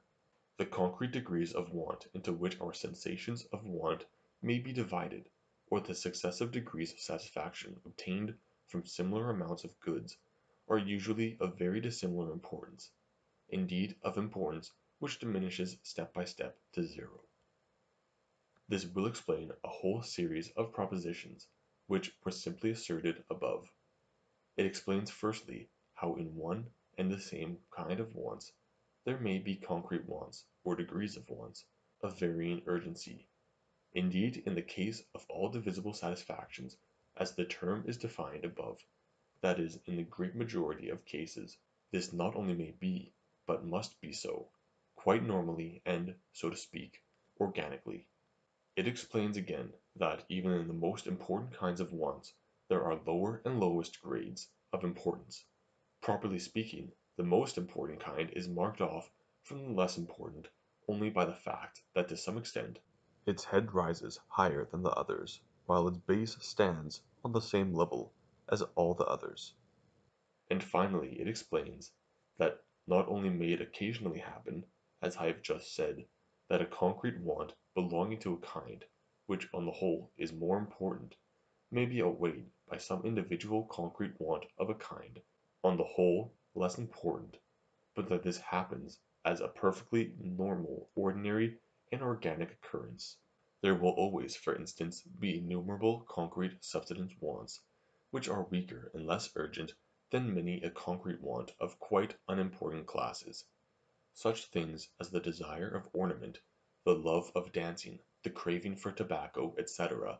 the concrete degrees of want into which our sensations of want may be divided, or the successive degrees of satisfaction obtained from similar amounts of goods, are usually of very dissimilar importance, indeed of importance which diminishes step by step to zero. This will explain a whole series of propositions which were simply asserted above. It explains firstly how in one and the same kind of wants there may be concrete wants, or degrees of wants, of varying urgency. Indeed in the case of all divisible satisfactions, as the term is defined above, that is in the great majority of cases, this not only may be, but must be so, quite normally and, so to speak, organically. It explains again that even in the most important kinds of wants there are lower and lowest grades of importance. Properly speaking the most important kind is marked off from the less important only by the fact that to some extent its head rises higher than the others, while its base stands on the same level as all the others. And finally it explains that not only may it occasionally happen, as I have just said, that a concrete want belonging to a kind which on the whole is more important, may be outweighed by some individual concrete want of a kind on the whole less important, but that this happens as a perfectly normal, ordinary, and organic occurrence. There will always, for instance, be innumerable concrete subsistence wants, which are weaker and less urgent than many a concrete want of quite unimportant classes. Such things as the desire of ornament, the love of dancing, the craving for tobacco, etc.,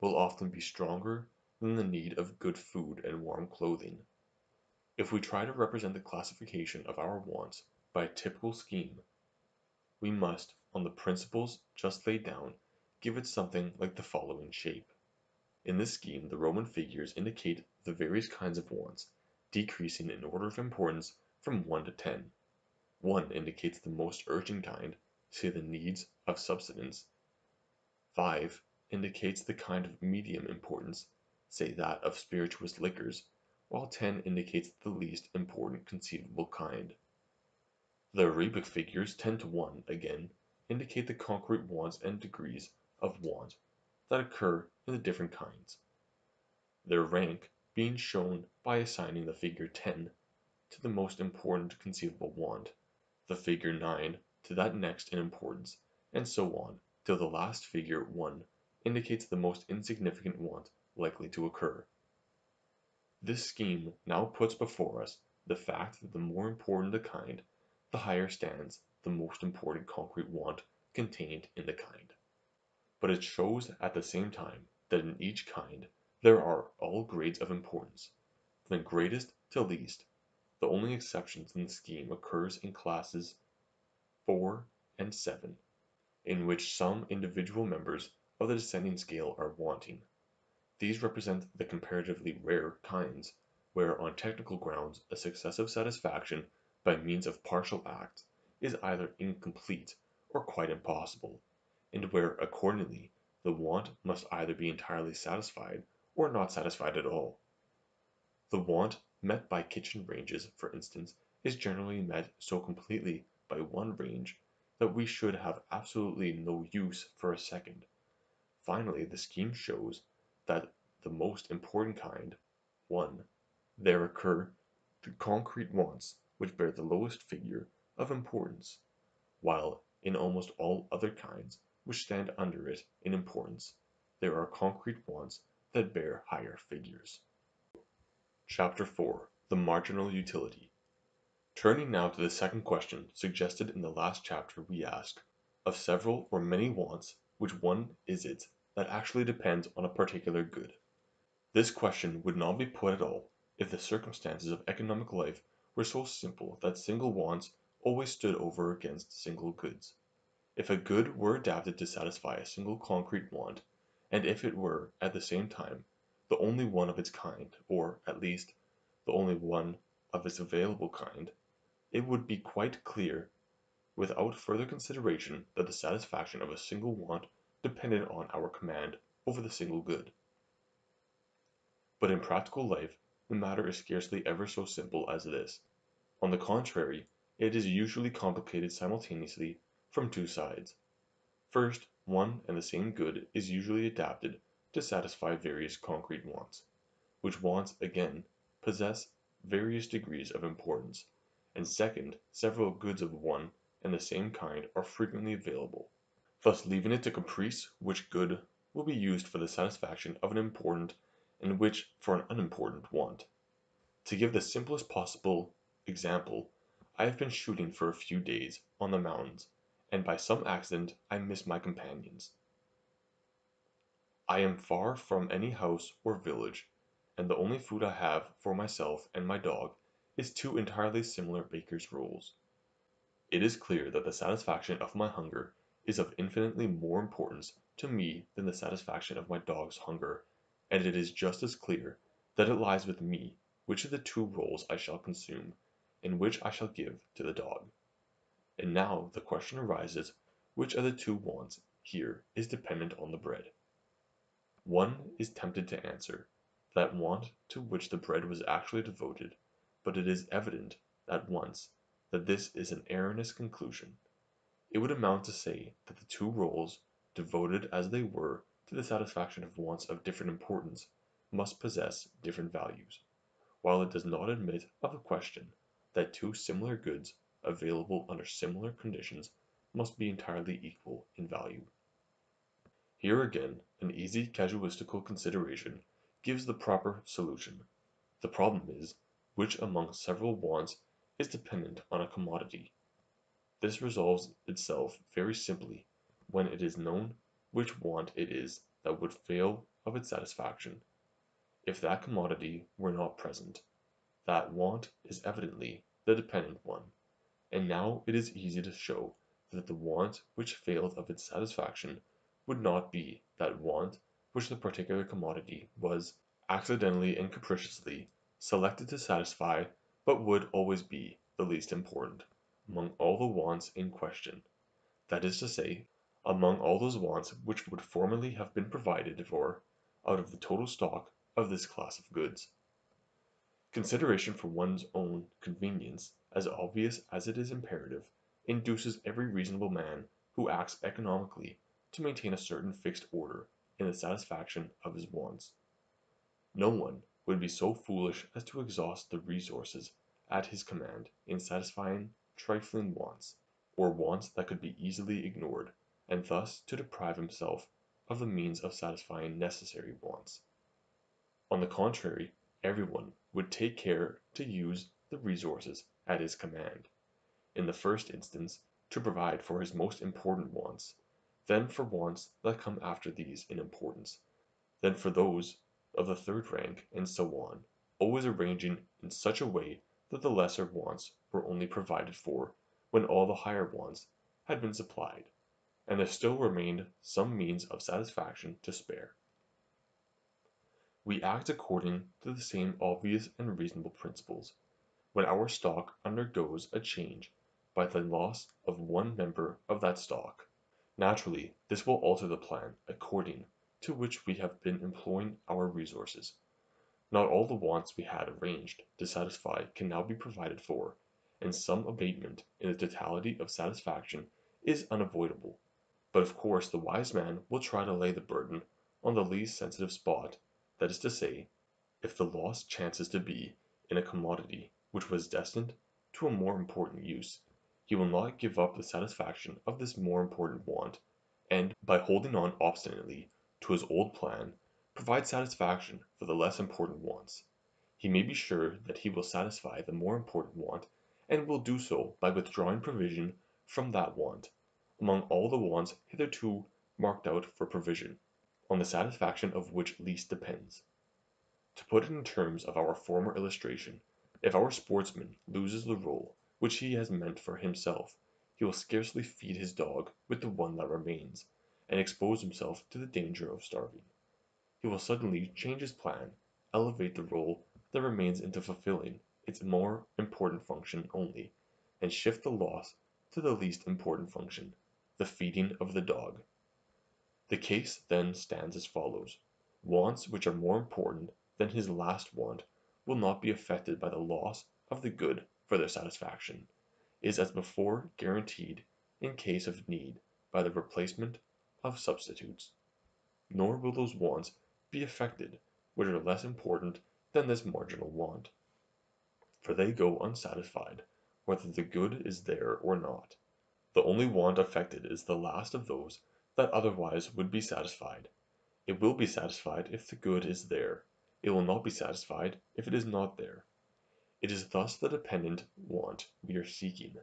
will often be stronger than the need of good food and warm clothing. If we try to represent the classification of our wants by a typical scheme, we must, on the principles just laid down, give it something like the following shape. In this scheme the Roman figures indicate the various kinds of wants, decreasing in order of importance from 1 to 10. 1 indicates the most urgent kind, say the needs of subsistence. 5 indicates the kind of medium importance, say that of spirituous liquors while 10 indicates the least important conceivable kind. The Arabic figures 10 to 1, again, indicate the concrete wants and degrees of want that occur in the different kinds, their rank being shown by assigning the figure 10 to the most important conceivable want, the figure 9 to that next in importance, and so on till the last figure 1 indicates the most insignificant want likely to occur. This scheme now puts before us the fact that the more important a kind, the higher stands the most important concrete want contained in the kind. But it shows at the same time that in each kind there are all grades of importance, from the greatest to least; the only exception in the scheme occurs in classes 4 and 7, in which some individual members of the descending scale are wanting. These represent the comparatively rare kinds, where on technical grounds a successive satisfaction by means of partial acts is either incomplete or quite impossible, and where accordingly the want must either be entirely satisfied or not satisfied at all. The want met by kitchen ranges, for instance, is generally met so completely by one range that we should have absolutely no use for a second. Finally the scheme shows that the most important kind (1) there occur the concrete wants which bear the lowest figure of importance, while in almost all other kinds which stand under it in importance there are concrete wants that bear higher figures. Chapter 4 The Marginal Utility Turning now to the second question suggested in the last chapter we ask, of several or many wants which one is it that actually depends on a particular good? This question would not be put at all if the circumstances of economic life were so simple that single wants always stood over against single goods. If a good were adapted to satisfy a single concrete want, and if it were, at the same time, the only one of its kind, or, at least, the only one of its available kind, it would be quite clear without further consideration that the satisfaction of a single want depended on our command over the single good. But in practical life the matter is scarcely ever so simple as this; on the contrary, it is usually complicated simultaneously from two sides. First, one and the same good is usually adapted to satisfy various concrete wants, which wants, again, possess various degrees of importance, and second, several goods of one and the same kind are frequently available, thus leaving it to caprice which good will be used for the satisfaction of an important and which for an unimportant want. To give the simplest possible example, I have been shooting for a few days on the mountains, and by some accident I miss my companions. I am far from any house or village, and the only food I have for myself and my dog is two entirely similar baker's rolls. It is clear that the satisfaction of my hunger is of infinitely more importance to me than the satisfaction of my dog's hunger and it is just as clear that it lies with me which of the two rolls I shall consume, and which I shall give to the dog. And now the question arises which of the two wants here is dependent on the bread. One is tempted to answer, that want to which the bread was actually devoted, but it is evident at once that this is an erroneous conclusion. It would amount to say that the two rolls, devoted as they were to the satisfaction of wants of different importance, must possess different values, while it does not admit of a question that two similar goods available under similar conditions must be entirely equal in value. Here again an easy casuistical consideration gives the proper solution. The problem is, which among several wants is dependent on a commodity. This resolves itself very simply when it is known which want it is that would fail of its satisfaction, if that commodity were not present. That want is evidently the dependent one, and now it is easy to show that the want which failed of its satisfaction would not be that want which the particular commodity was, accidentally and capriciously, selected to satisfy, but would always be the least important, among all the wants in question; that is to say among all those wants which would formerly have been provided for out of the total stock of this class of goods. Consideration for one's own convenience, as obvious as it is imperative, induces every reasonable man who acts economically to maintain a certain fixed order in the satisfaction of his wants. No one would be so foolish as to exhaust the resources at his command in satisfying trifling wants, or wants that could be easily ignored and thus to deprive himself of the means of satisfying necessary wants. On the contrary, everyone would take care to use the resources at his command, in the first instance to provide for his most important wants, then for wants that come after these in importance, then for those of the third rank, and so on, always arranging in such a way that the lesser wants were only provided for when all the higher wants had been supplied and there still remained some means of satisfaction to spare. We act according to the same obvious and reasonable principles, when our stock undergoes a change by the loss of one member of that stock. Naturally this will alter the plan according to which we have been employing our resources. Not all the wants we had arranged to satisfy can now be provided for, and some abatement in the totality of satisfaction is unavoidable. But of course the wise man will try to lay the burden on the least sensitive spot, that is to say, if the loss chances to be in a commodity which was destined to a more important use, he will not give up the satisfaction of this more important want, and, by holding on obstinately to his old plan, provide satisfaction for the less important wants. He may be sure that he will satisfy the more important want, and will do so by withdrawing provision from that want, among all the wants hitherto marked out for provision, on the satisfaction of which least depends. To put it in terms of our former illustration, if our sportsman loses the roll which he has meant for himself, he will scarcely feed his dog with the one that remains, and expose himself to the danger of starving. He will suddenly change his plan, elevate the roll that remains into fulfilling its more important function only, and shift the loss to the least important function, the feeding of the dog. The case then stands as follows: wants which are more important than his last want will not be affected by the loss of the good for their satisfaction, is as before guaranteed in case of need by the replacement of substitutes. Nor will those wants be affected which are less important than this marginal want, for they go unsatisfied whether the good is there or not. The only want affected is the last of those that otherwise would be satisfied. It will be satisfied if the good is there, it will not be satisfied if it is not there. It is thus the dependent want we are seeking.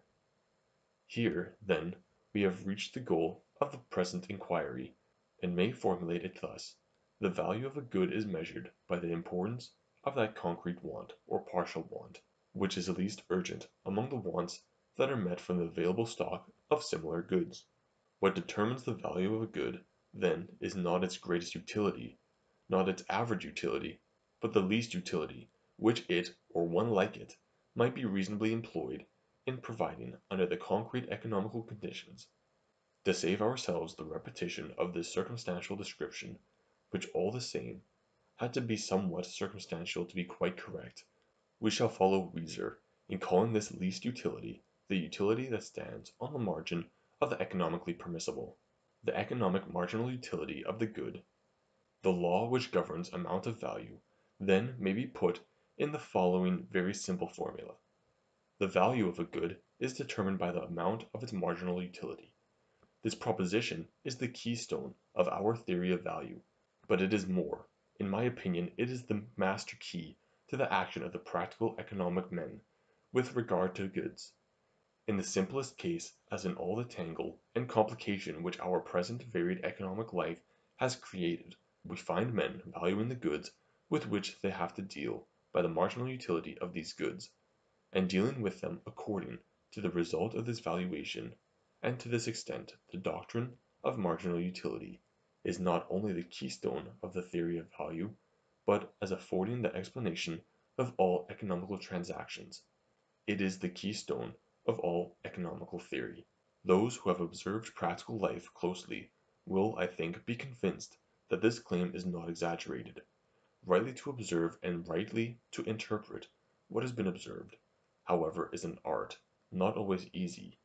Here, then, we have reached the goal of the present inquiry, and may formulate it thus: the value of a good is measured by the importance of that concrete want, or partial want, which is least urgent among the wants that are met from the available stock of similar goods. What determines the value of a good, then, is not its greatest utility, not its average utility, but the least utility which it, or one like it, might be reasonably employed in providing under the concrete economical conditions. To save ourselves the repetition of this circumstantial description, which all the same had to be somewhat circumstantial to be quite correct, we shall follow Wieser in calling this least utility the utility that stands on the margin of the economically permissible, the economic marginal utility of the good. The law which governs amount of value, then, may be put in the following very simple formula: The value of a good is determined by the amount of its marginal utility. This proposition is the keystone of our theory of value, but it is more; in my opinion it is the master key to the action of the practical economic men with regard to goods. In the simplest case, as in all the tangle and complication which our present varied economic life has created, we find men valuing the goods with which they have to deal by the marginal utility of these goods, and dealing with them according to the result of this valuation, and to this extent the doctrine of marginal utility is not only the keystone of the theory of value, but, as affording the explanation of all economical transactions, it is the keystone of all economical theory. Those who have observed practical life closely will, I think, be convinced that this claim is not exaggerated. Rightly to observe and rightly to interpret what has been observed, however, is an art, not always easy,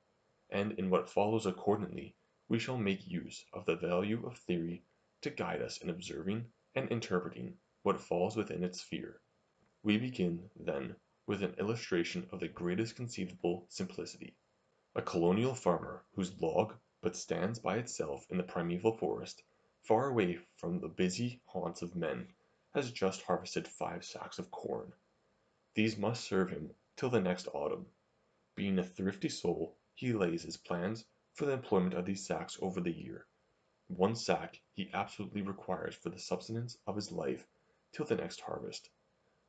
and in what follows accordingly we shall make use of the value of theory to guide us in observing and interpreting what falls within its sphere. We begin, then, with an illustration of the greatest conceivable simplicity. A colonial farmer whose log but stands by itself in the primeval forest, far away from the busy haunts of men, has just harvested five sacks of corn. These must serve him till the next autumn. Being a thrifty soul, he lays his plans for the employment of these sacks over the year. One sack he absolutely requires for the subsistence of his life till the next harvest.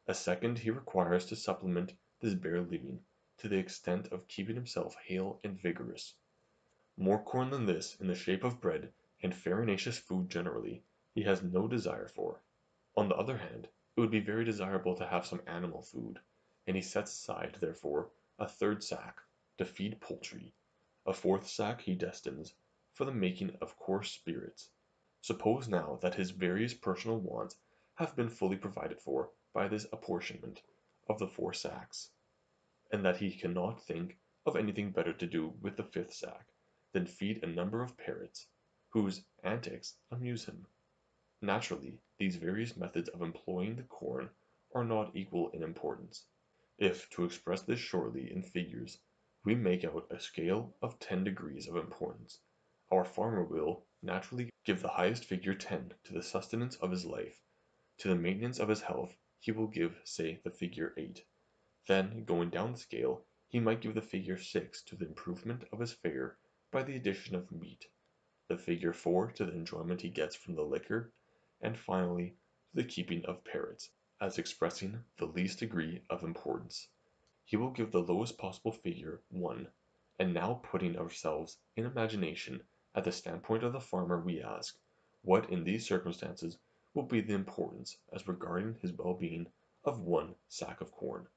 A second he requires to supplement this bare living to the extent of keeping himself hale and vigorous. More corn than this in the shape of bread and farinaceous food generally, he has no desire for. On the other hand, it would be very desirable to have some animal food, and he sets aside, therefore, a third sack to feed poultry; a fourth sack he destines for the making of coarse spirits. Suppose now that his various personal wants have been fully provided for by this apportionment of the four sacks, and that he cannot think of anything better to do with the fifth sack than feed a number of parrots, whose antics amuse him. Naturally, these various methods of employing the corn are not equal in importance. If, to express this shortly in figures, we make out a scale of 10 degrees of importance, our farmer will, naturally, give the highest figure 10 to the sustenance of his life; to the maintenance of his health he will give say the figure 8; then, going down the scale, he might give the figure 6 to the improvement of his fare by the addition of meat, the figure 4 to the enjoyment he gets from the liquor, and finally to the keeping of parrots, as expressing the least degree of importance. He will give the lowest possible figure 1. And now putting ourselves in imagination at the standpoint of the farmer we ask, what in these circumstances will be the importance as regarding his well being of one sack of corn?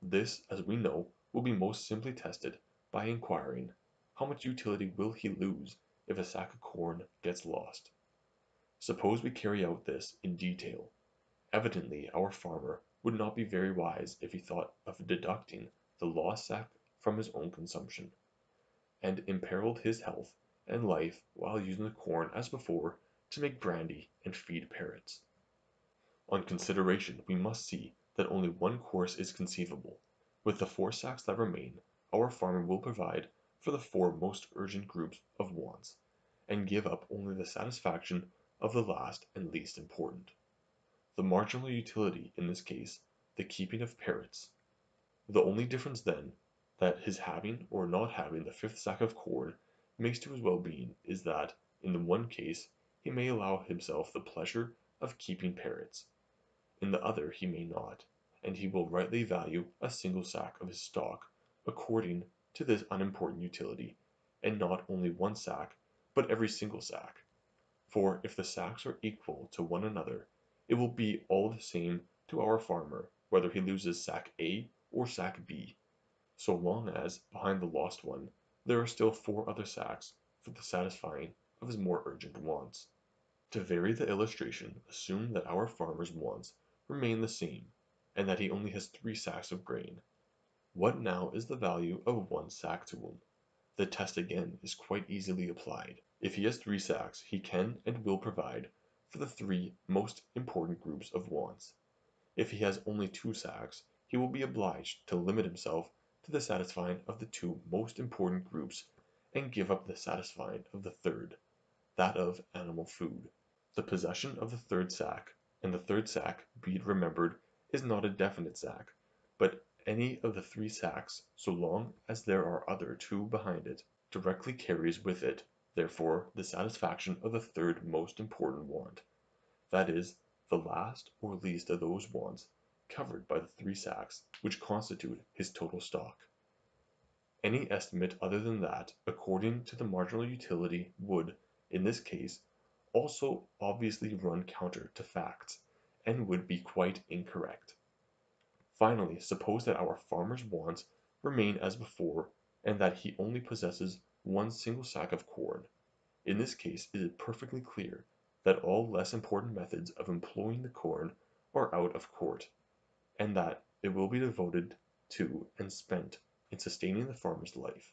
This, as we know, will be most simply tested by inquiring, how much utility will he lose if a sack of corn gets lost? Suppose we carry out this in detail. Evidently our farmer would not be very wise if he thought of deducting the lost sack from his own consumption, and imperilled his health and life while using the corn as before to make brandy and feed parrots. On consideration we must see that only one course is conceivable. With the four sacks that remain, our farmer will provide for the four most urgent groups of wants, and give up only the satisfaction of the last and least important. The marginal utility in this case, the keeping of parrots. The only difference then, that his having or not having the fifth sack of corn makes to his well being is that, in the one case, he may allow himself the pleasure of keeping parrots; in the other he may not, and he will rightly value a single sack of his stock according to this unimportant utility, and not only one sack, but every single sack. For if the sacks are equal to one another, it will be all the same to our farmer whether he loses sack A or sack B, so long as, behind the lost one there are still four other sacks for the satisfying of his more urgent wants. To vary the illustration, assume that our farmer's wants remain the same, and that he only has three sacks of grain. What now is the value of one sack to him? The test again is quite easily applied. If he has three sacks, he can and will provide for the three most important groups of wants. If he has only two sacks, he will be obliged to limit himself to the satisfying of the two most important groups and give up the satisfying of the third, that of animal food. The possession of the third sack, and the third sack, be it remembered, is not a definite sack, but any of the three sacks, so long as there are other two behind it, directly carries with it, therefore, the satisfaction of the third most important want, that is, the last or least of those wants covered by the three sacks which constitute his total stock. Any estimate other than that, according to the marginal utility, would, in this case, also obviously run counter to facts, and would be quite incorrect. Finally, suppose that our farmer's wants remain as before, and that he only possesses one single sack of corn. In this case it is perfectly clear that all less important methods of employing the corn are out of court and that it will be devoted to and spent in sustaining the farmer's life,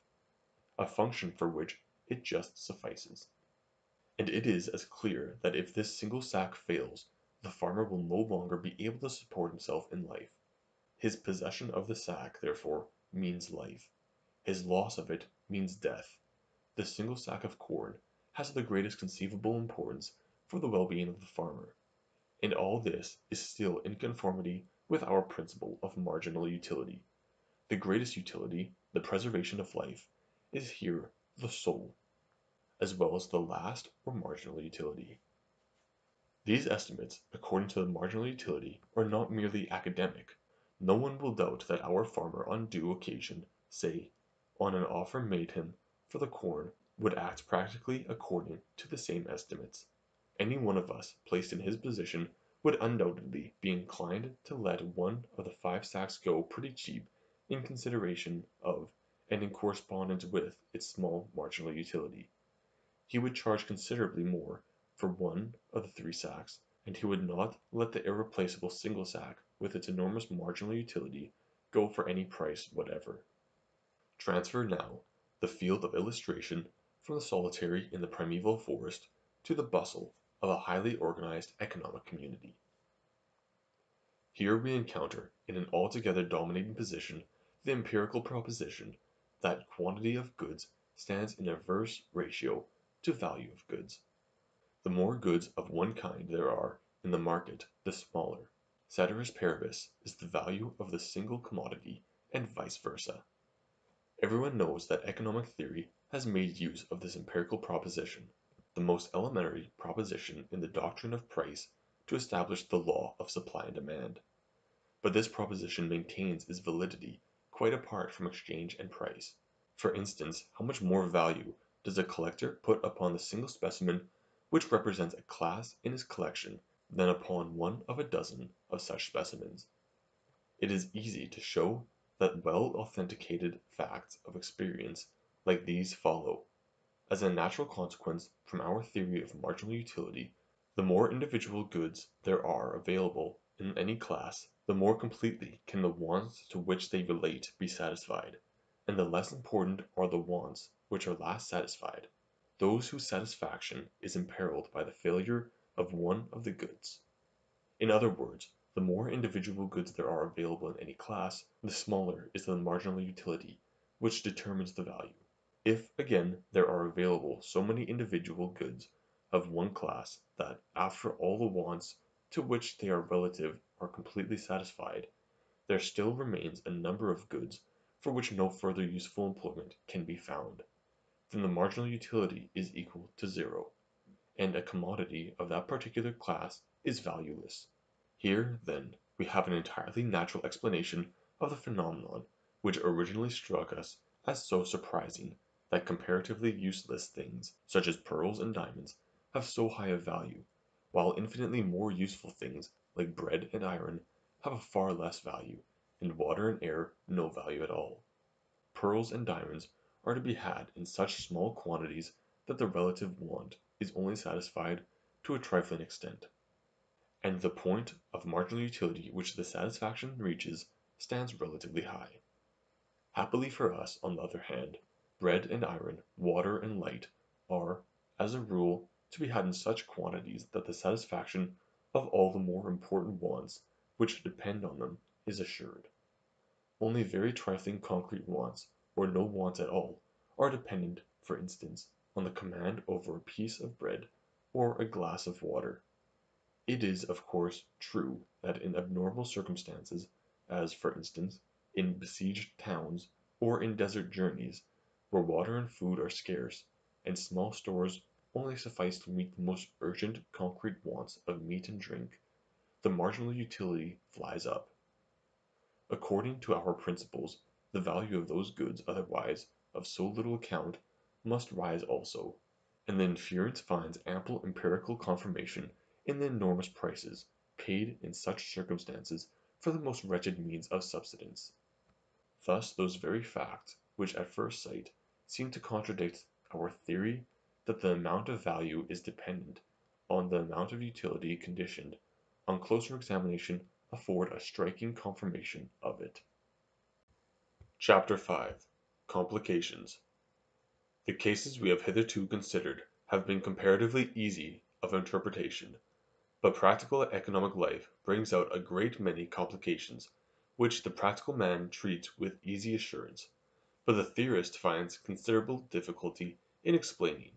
a function for which it just suffices. And it is as clear that if this single sack fails, the farmer will no longer be able to support himself in life. His possession of the sack, therefore, means life; his loss of it means death. The single sack of corn has the greatest conceivable importance for the well being of the farmer, and all this is still in conformity with our principle of marginal utility. The greatest utility, the preservation of life, is here the sole, as well as the last or marginal utility. These estimates, according to the marginal utility, are not merely academic. No one will doubt that our farmer on due occasion, say, on an offer made him for the corn, would act practically according to the same estimates. Any one of us placed in his position would undoubtedly be inclined to let one of the five sacks go pretty cheap in consideration of and in correspondence with its small marginal utility. He would charge considerably more for one of the three sacks, and he would not let the irreplaceable single sack with its enormous marginal utility go for any price whatever. Transfer now the field of illustration from the solitary in the primeval forest to the bustle of a highly organized economic community. Here we encounter in an altogether dominating position the empirical proposition that quantity of goods stands in inverse ratio to value of goods. The more goods of one kind there are in the market the smaller, ceteris paribus, is the value of the single commodity and vice versa. Everyone knows that economic theory has made use of this empirical proposition, the most elementary proposition in the doctrine of price to establish the law of supply and demand. But this proposition maintains its validity quite apart from exchange and price. For instance, how much more value does a collector put upon the single specimen which represents a class in his collection than upon one of a dozen of such specimens? It is easy to show well authenticated facts of experience like these follow. As a natural consequence from our theory of marginal utility, the more individual goods there are available in any class, the more completely can the wants to which they relate be satisfied, and the less important are the wants which are last satisfied, those whose satisfaction is imperilled by the failure of one of the goods. In other words, the more individual goods there are available in any class, the smaller is the marginal utility which determines the value. If, again, there are available so many individual goods of one class that, after all the wants to which they are relative are completely satisfied, there still remains a number of goods for which no further useful employment can be found, then the marginal utility is equal to zero, and a commodity of that particular class is valueless. Here, then, we have an entirely natural explanation of the phenomenon which originally struck us as so surprising that comparatively useless things, such as pearls and diamonds, have so high a value, while infinitely more useful things like bread and iron have a far less value, and water and air no value at all. Pearls and diamonds are to be had in such small quantities that the relative want is only satisfied to a trifling extent and the point of marginal utility which the satisfaction reaches stands relatively high. Happily for us, on the other hand, bread and iron, water and light, are, as a rule, to be had in such quantities that the satisfaction of all the more important wants which depend on them is assured. Only very trifling concrete wants, or no wants at all, are dependent, for instance, on the command over a piece of bread or a glass of water. It is, of course, true that in abnormal circumstances, as, for instance, in besieged towns, or in desert journeys, where water and food are scarce, and small stores only suffice to meet the most urgent concrete wants of meat and drink, the marginal utility flies up. According to our principles, the value of those goods otherwise of so little account must rise also, and the inference finds ample empirical confirmation in the enormous prices paid in such circumstances for the most wretched means of subsistence. Thus those very facts which at first sight seem to contradict our theory that the amount of value is dependent on the amount of utility conditioned, on closer examination afford a striking confirmation of it. Chapter 5 Complications The cases we have hitherto considered have been comparatively easy of interpretation but practical economic life brings out a great many complications which the practical man treats with easy assurance, but the theorist finds considerable difficulty in explaining.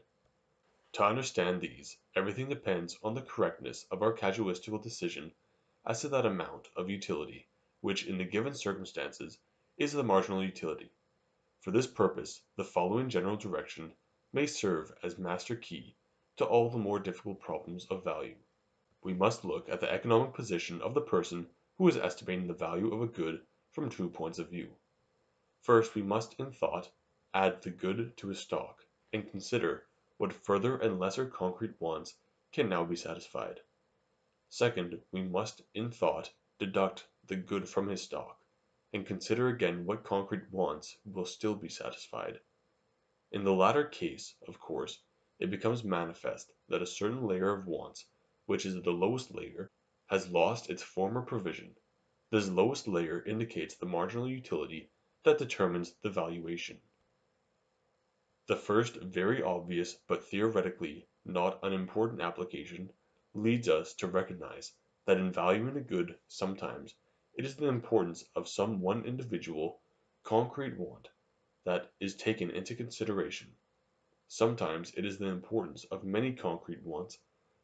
To understand these, everything depends on the correctness of our casuistical decision as to that amount of utility which in the given circumstances is the marginal utility. For this purpose the following general direction may serve as master key to all the more difficult problems of value we must look at the economic position of the person who is estimating the value of a good from two points of view. First we must in thought add the good to his stock, and consider what further and lesser concrete wants can now be satisfied. Second we must in thought deduct the good from his stock, and consider again what concrete wants will still be satisfied. In the latter case, of course, it becomes manifest that a certain layer of wants which is the lowest layer, has lost its former provision. This lowest layer indicates the marginal utility that determines the valuation. The first very obvious but theoretically not unimportant application leads us to recognize that in valuing a good sometimes it is the importance of some one individual, concrete want that is taken into consideration; sometimes it is the importance of many concrete wants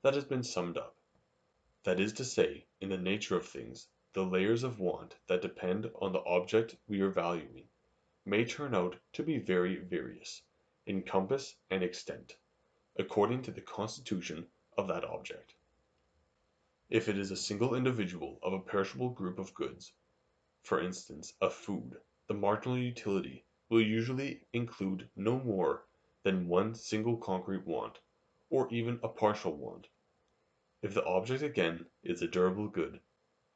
that has been summed up. That is to say, in the nature of things, the layers of want that depend on the object we are valuing may turn out to be very various, in compass and extent, according to the constitution of that object. If it is a single individual of a perishable group of goods, for instance of food, the marginal utility will usually include no more than one single concrete want, or even a partial want. If the object again is a durable good,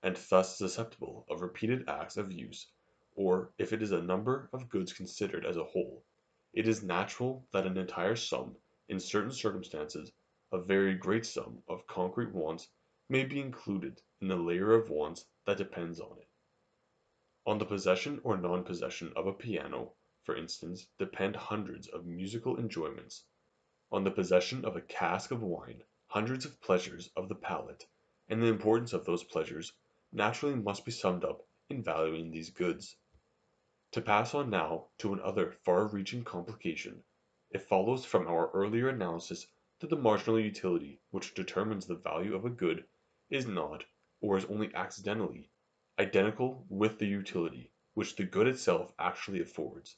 and thus susceptible of repeated acts of use, or if it is a number of goods considered as a whole, it is natural that an entire sum, in certain circumstances a very great sum of concrete wants may be included in the layer of wants that depends on it. On the possession or non possession of a piano, for instance, depend hundreds of musical enjoyments; on the possession of a cask of wine, hundreds of pleasures of the palate, and the importance of those pleasures naturally must be summed up in valuing these goods. To pass on now to another far reaching complication, it follows from our earlier analysis that the marginal utility which determines the value of a good is not, or is only accidentally, identical with the utility which the good itself actually affords.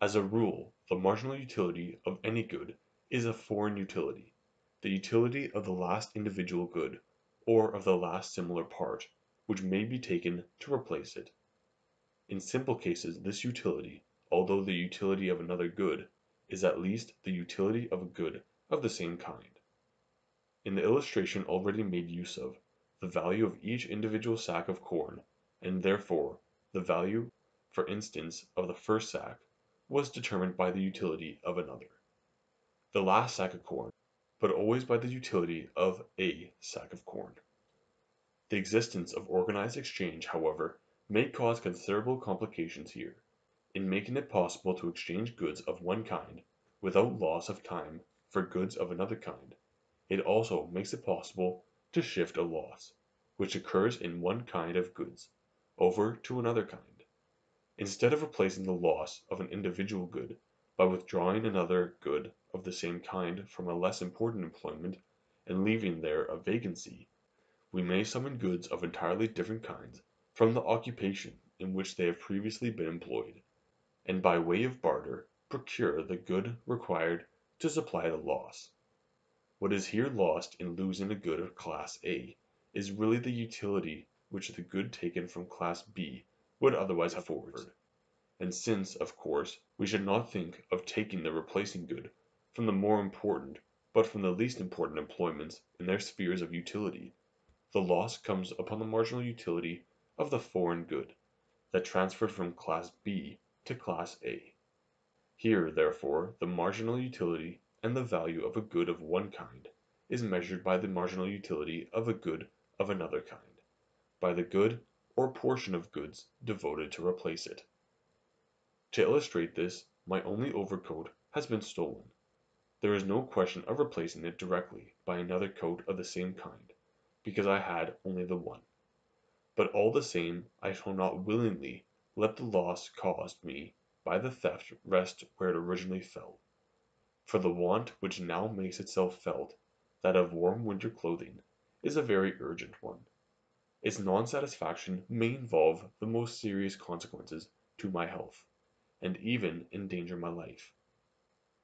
As a rule the marginal utility of any good is a foreign utility, the utility of the last individual good, or of the last similar part, which may be taken to replace it. In simple cases this utility, although the utility of another good, is at least the utility of a good of the same kind. In the illustration already made use of, the value of each individual sack of corn, and therefore the value, for instance, of the first sack, was determined by the utility of another; the last sack of corn, but always by the utility of a sack of corn. The existence of organized exchange, however, may cause considerable complications here, in making it possible to exchange goods of one kind, without loss of time, for goods of another kind it also makes it possible to shift a loss, which occurs in one kind of goods, over to another kind. Instead of replacing the loss of an individual good by withdrawing another good of the same kind from a less important employment and leaving there a vacancy, we may summon goods of entirely different kinds from the occupation in which they have previously been employed, and by way of barter procure the good required to supply the loss. What is here lost in losing a good of class A is really the utility which the good taken from class B would otherwise have afforded; and since, of course, we should not think of taking the replacing good from the more important but from the least important employments in their spheres of utility, the loss comes upon the marginal utility of the foreign good, that transferred from class B to class A. Here, therefore, the marginal utility and the value of a good of one kind is measured by the marginal utility of a good of another kind, by the good or portion of goods devoted to replace it. To illustrate this, my only overcoat has been stolen. There is no question of replacing it directly by another coat of the same kind, because I had only the one. But all the same I shall not willingly let the loss caused me by the theft rest where it originally fell. For the want which now makes itself felt, that of warm winter clothing, is a very urgent one. Its non satisfaction may involve the most serious consequences to my health, and even endanger my life.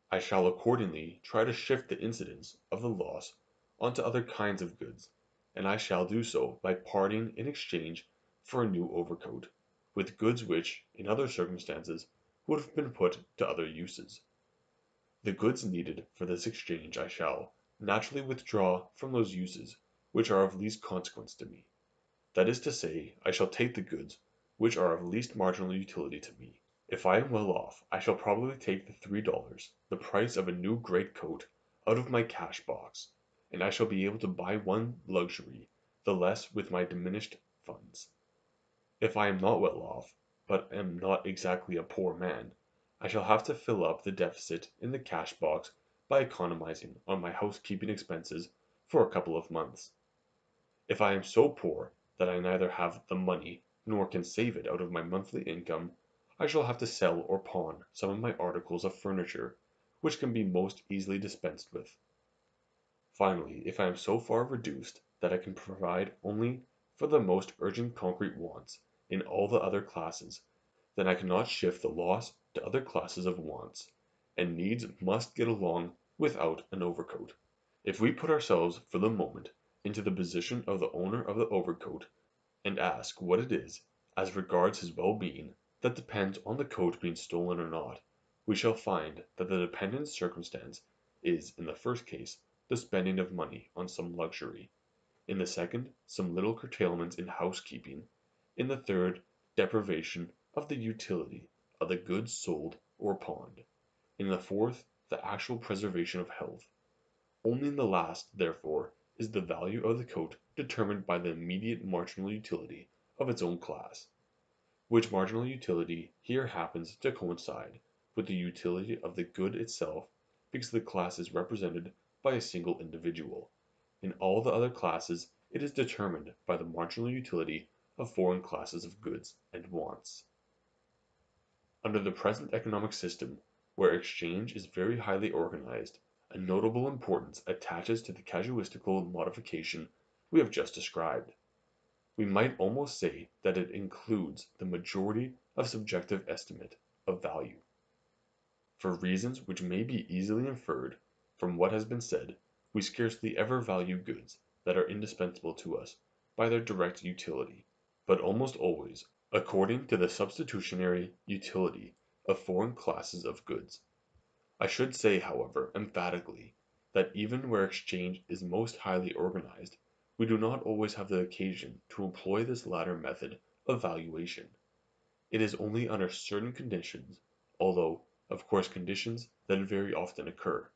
I shall accordingly try to shift the incidence of the loss on to other kinds of goods, and I shall do so by parting in exchange for a new overcoat, with goods which, in other circumstances, would have been put to other uses. The goods needed for this exchange I shall, naturally withdraw from those uses which are of least consequence to me; that is to say, I shall take the goods which are of least marginal utility to me. If I am well off, I shall probably take the three dollars, the price of a new great coat, out of my cash box, and I shall be able to buy one luxury the less with my diminished funds. If I am not well off, but am not exactly a poor man. I shall have to fill up the deficit in the cash box by economizing on my housekeeping expenses for a couple of months. If I am so poor that I neither have the money nor can save it out of my monthly income, I shall have to sell or pawn some of my articles of furniture which can be most easily dispensed with. Finally, if I am so far reduced that I can provide only for the most urgent concrete wants in all the other classes, then I cannot shift the loss to other classes of wants, and needs must get along without an overcoat. If we put ourselves for the moment into the position of the owner of the overcoat, and ask what it is, as regards his well being, that depends on the coat being stolen or not, we shall find that the dependent circumstance is in the first case the spending of money on some luxury; in the second, some little curtailments in housekeeping; in the third, deprivation of the utility of the goods sold or pawned; in the fourth, the actual preservation of health. Only in the last, therefore, is the value of the coat determined by the immediate marginal utility of its own class; which marginal utility here happens to coincide with the utility of the good itself because the class is represented by a single individual; in all the other classes it is determined by the marginal utility of foreign classes of goods and wants. Under the present economic system, where exchange is very highly organized, a notable importance attaches to the casuistical modification we have just described. We might almost say that it includes the majority of subjective estimate of value. For reasons which may be easily inferred from what has been said, we scarcely ever value goods that are indispensable to us by their direct utility, but almost always according to the substitutionary utility of foreign classes of goods. I should say, however, emphatically, that even where exchange is most highly organized, we do not always have the occasion to employ this latter method of valuation. It is only under certain conditions, although, of course conditions that very often occur.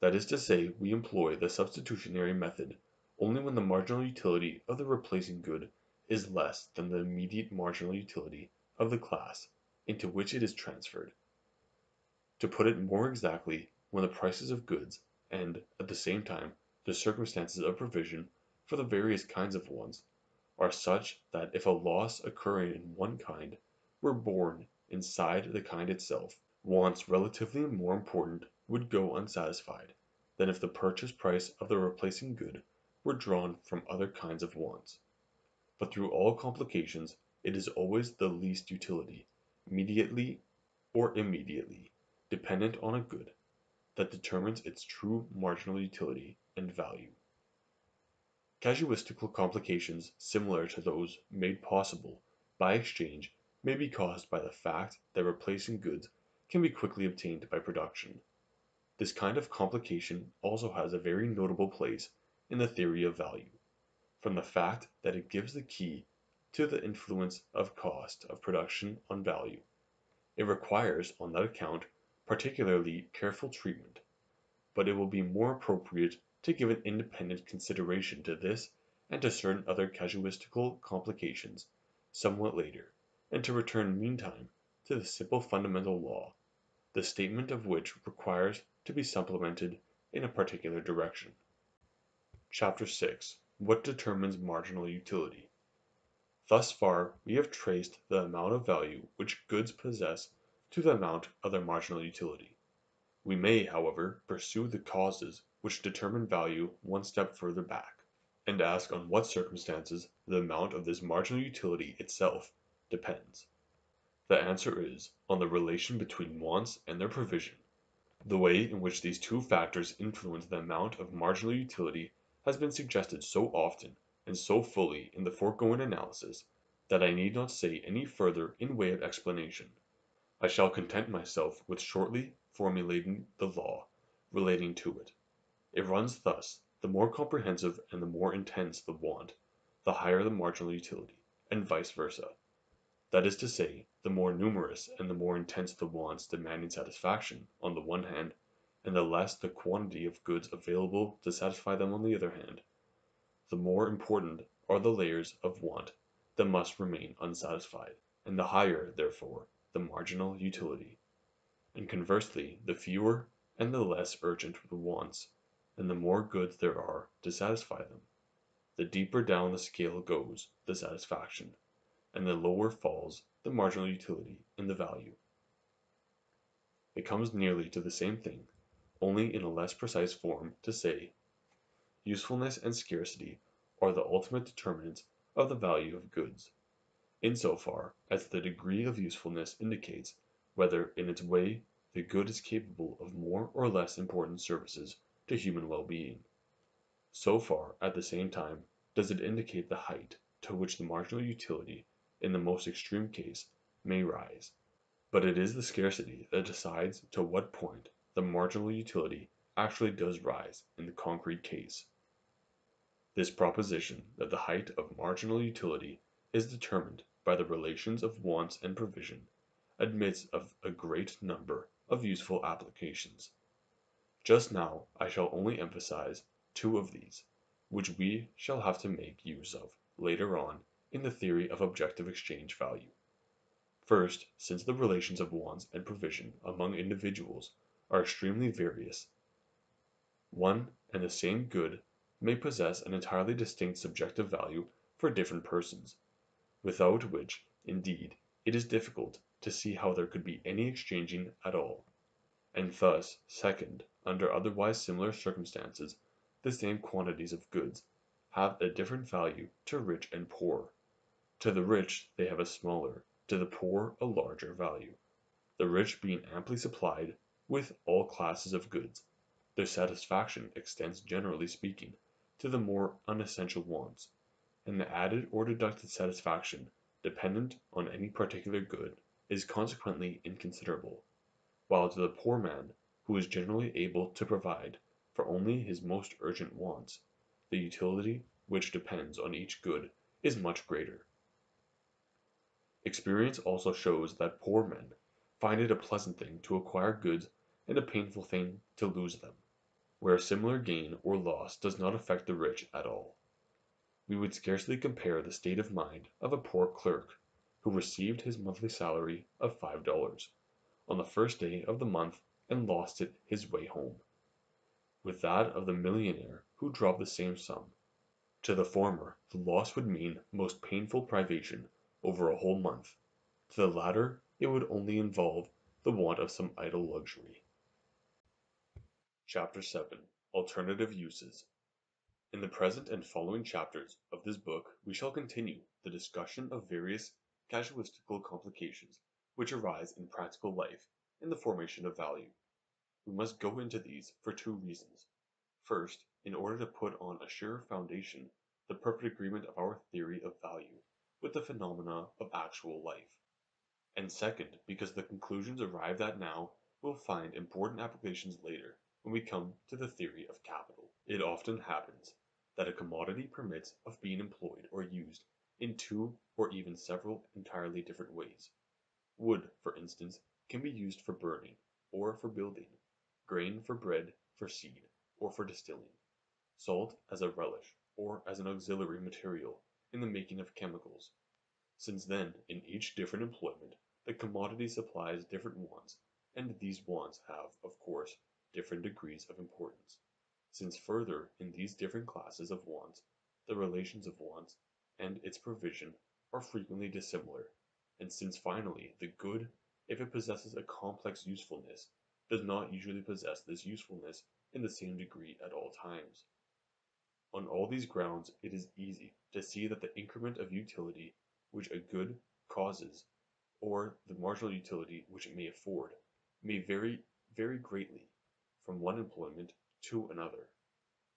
That is to say we employ the substitutionary method only when the marginal utility of the replacing good is less than the immediate marginal utility of the class into which it is transferred. To put it more exactly, when the prices of goods, and, at the same time, the circumstances of provision for the various kinds of wants, are such that if a loss occurring in one kind were borne inside the kind itself, wants relatively more important would go unsatisfied than if the purchase price of the replacing good were drawn from other kinds of wants. But through all complications it is always the least utility, mediately or immediately dependent on a good, that determines its true marginal utility and value. Casuistical complications similar to those made possible by exchange may be caused by the fact that replacing goods can be quickly obtained by production. This kind of complication also has a very notable place in the theory of value, from the fact that it gives the key to the influence of cost of production on value. It requires, on that account, particularly careful treatment, but it will be more appropriate to give an independent consideration to this and to certain other casuistical complications somewhat later, and to return meantime to the simple fundamental law the statement of which requires to be supplemented in a particular direction. Chapter 6 What determines marginal utility? Thus far we have traced the amount of value which goods possess to the amount of their marginal utility. We may, however, pursue the causes which determine value one step further back, and ask on what circumstances the amount of this marginal utility itself depends. The answer is, on the relation between wants and their provision. The way in which these two factors influence the amount of marginal utility has been suggested so often and so fully in the foregoing analysis, that I need not say any further in way of explanation. I shall content myself with shortly formulating the law relating to it. It runs thus: the more comprehensive and the more intense the want, the higher the marginal utility, and vice versa. That is to say, the more numerous and the more intense the wants demanding satisfaction, on the one hand, and the less the quantity of goods available to satisfy them on the other hand, the more important are the layers of want that must remain unsatisfied, and the higher, therefore, the marginal utility. And conversely, the fewer and the less urgent the wants, and the more goods there are to satisfy them, the deeper down the scale goes the satisfaction, and the lower falls the marginal utility and the value. It comes nearly to the same thing, only in a less precise form, to say, usefulness and scarcity are the ultimate determinants of the value of goods, in so far as the degree of usefulness indicates whether in its way the good is capable of more or less important services to human well-being. So far, at the same time, does it indicate the height to which the marginal utility, in the most extreme case, may rise. But it is the scarcity that decides to what point the marginal utility actually does rise in the concrete case. This proposition that the height of marginal utility is determined by the relations of wants and provision admits of a great number of useful applications. Just now I shall only emphasize two of these, which we shall have to make use of later on in the theory of objective exchange value. First, since the relations of wants and provision among individuals are extremely various, one and the same good may possess an entirely distinct subjective value for different persons, without which, indeed, it is difficult to see how there could be any exchanging at all. And thus, second, under otherwise similar circumstances, the same quantities of goods have a different value to rich and poor. To the rich they have a smaller, to the poor a larger value. The rich being amply supplied with all classes of goods, their satisfaction extends generally speaking to the more unessential wants, and the added or deducted satisfaction dependent on any particular good is consequently inconsiderable, while to the poor man, who is generally able to provide for only his most urgent wants, the utility which depends on each good is much greater. Experience also shows that poor men find it a pleasant thing to acquire goods and a painful thing to lose them, where a similar gain or loss does not affect the rich at all. We would scarcely compare the state of mind of a poor clerk who received his monthly salary of five dollars on the first day of the month and lost it his way home, with that of the millionaire who dropped the same sum. To the former the loss would mean most painful privation over a whole month; to the latter it would only involve the want of some idle luxury. Chapter 7 Alternative Uses In the present and following chapters of this book we shall continue the discussion of various casuistical complications which arise in practical life in the formation of value. We must go into these for two reasons. First, in order to put on a sure foundation the perfect agreement of our theory of value with the phenomena of actual life; and second, because the conclusions arrived at now will find important applications later when we come to the theory of capital. It often happens that a commodity permits of being employed or used in two or even several entirely different ways. Wood, for instance, can be used for burning, or for building; grain for bread, for seed, or for distilling; salt as a relish, or as an auxiliary material in the making of chemicals. Since then in each different employment the commodity supplies different wants, and these wants have, of course, different degrees of importance; since further in these different classes of wants the relations of wants and its provision are frequently dissimilar, and since finally the good, if it possesses a complex usefulness, does not usually possess this usefulness in the same degree at all times. On all these grounds it is easy to see that the increment of utility which a good causes, or the marginal utility which it may afford, may vary very greatly from one employment to another.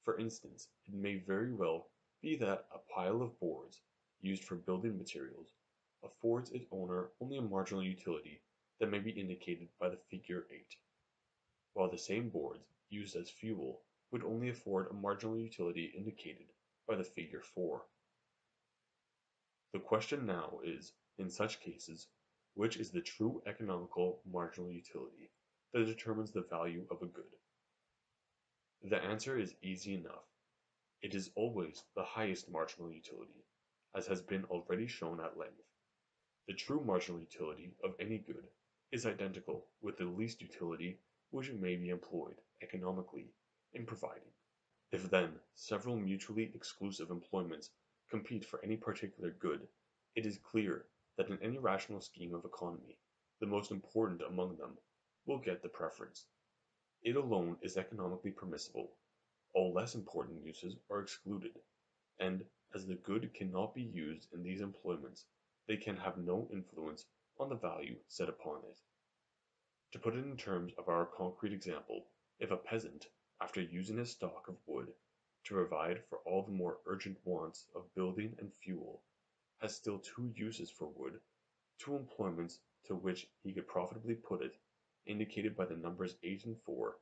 For instance, it may very well be that a pile of boards, used for building materials, affords its owner only a marginal utility that may be indicated by the figure 8, while the same boards, used as fuel, would only afford a marginal utility indicated by the figure 4. The question now is, in such cases, which is the true economical marginal utility that determines the value of a good? The answer is easy enough. It is always the highest marginal utility, as has been already shown at length. The true marginal utility of any good is identical with the least utility which may be employed economically in providing. If then several mutually exclusive employments compete for any particular good, it is clear that in any rational scheme of economy the most important among them will get the preference. It alone is economically permissible; all less important uses are excluded, and as the good cannot be used in these employments they can have no influence on the value set upon it. To put it in terms of our concrete example, if a peasant, after using his stock of wood to provide for all the more urgent wants of building and fuel, has still two uses for wood, two employments to which he could profitably put it, indicated by the numbers 8 and 4,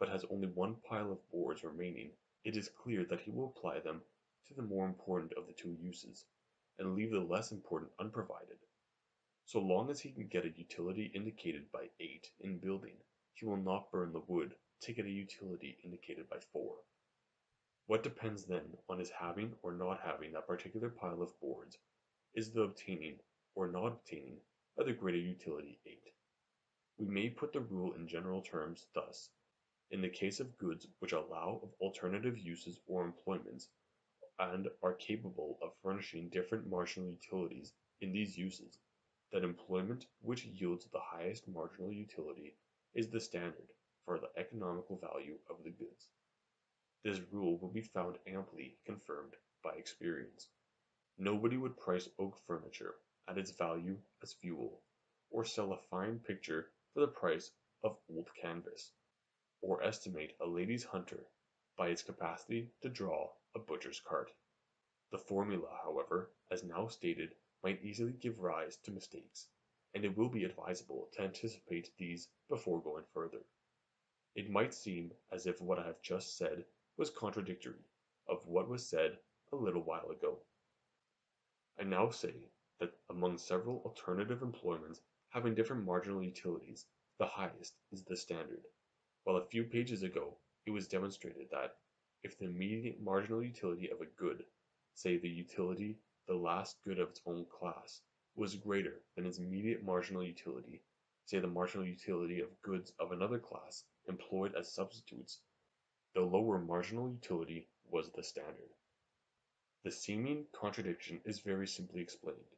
but has only one pile of boards remaining, it is clear that he will apply them to the more important of the two uses, and leave the less important unprovided. So long as he can get a utility indicated by 8 in building, he will not burn the wood to get a utility indicated by 4. What depends then on his having or not having that particular pile of boards, is the obtaining or not obtaining of the greater utility 8. We may put the rule in general terms thus: in the case of goods which allow of alternative uses or employments, and are capable of furnishing different marginal utilities in these uses, that employment which yields the highest marginal utility is the standard for the economical value of the goods. This rule will be found amply confirmed by experience. Nobody would price oak furniture at its value as fuel, or sell a fine picture for the price of old canvas, or estimate a lady's hunter by its capacity to draw a butcher's cart. The formula, however, as now stated, might easily give rise to mistakes, and it will be advisable to anticipate these before going further. It might seem as if what I have just said was contradictory of what was said a little while ago. I now say that among several alternative employments having different marginal utilities, the highest is the standard, while a few pages ago it was demonstrated that, if the immediate marginal utility of a good, say the utility the last good of its own class, was greater than its immediate marginal utility, say the marginal utility of goods of another class employed as substitutes the lower marginal utility was the standard. The seeming contradiction is very simply explained.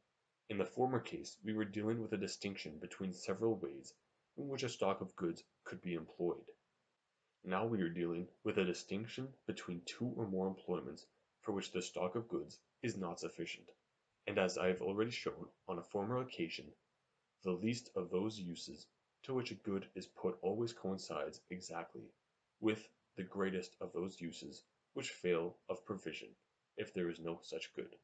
In the former case we were dealing with a distinction between several ways in which a stock of goods could be employed. Now we are dealing with a distinction between two or more employments for which the stock of goods is not sufficient, and as I have already shown on a former occasion, the least of those uses to which a good is put always coincides exactly with the greatest of those uses which fail of provision if there is no such good.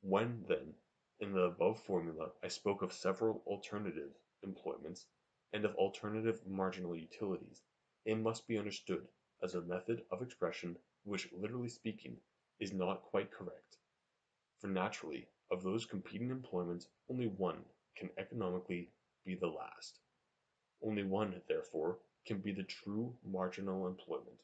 When, then, in the above formula I spoke of several alternative employments, and of alternative marginal utilities, it must be understood as a method of expression which, literally speaking, is not quite correct; for naturally of those competing employments only one can economically be the last. Only one, therefore can be the true marginal employment,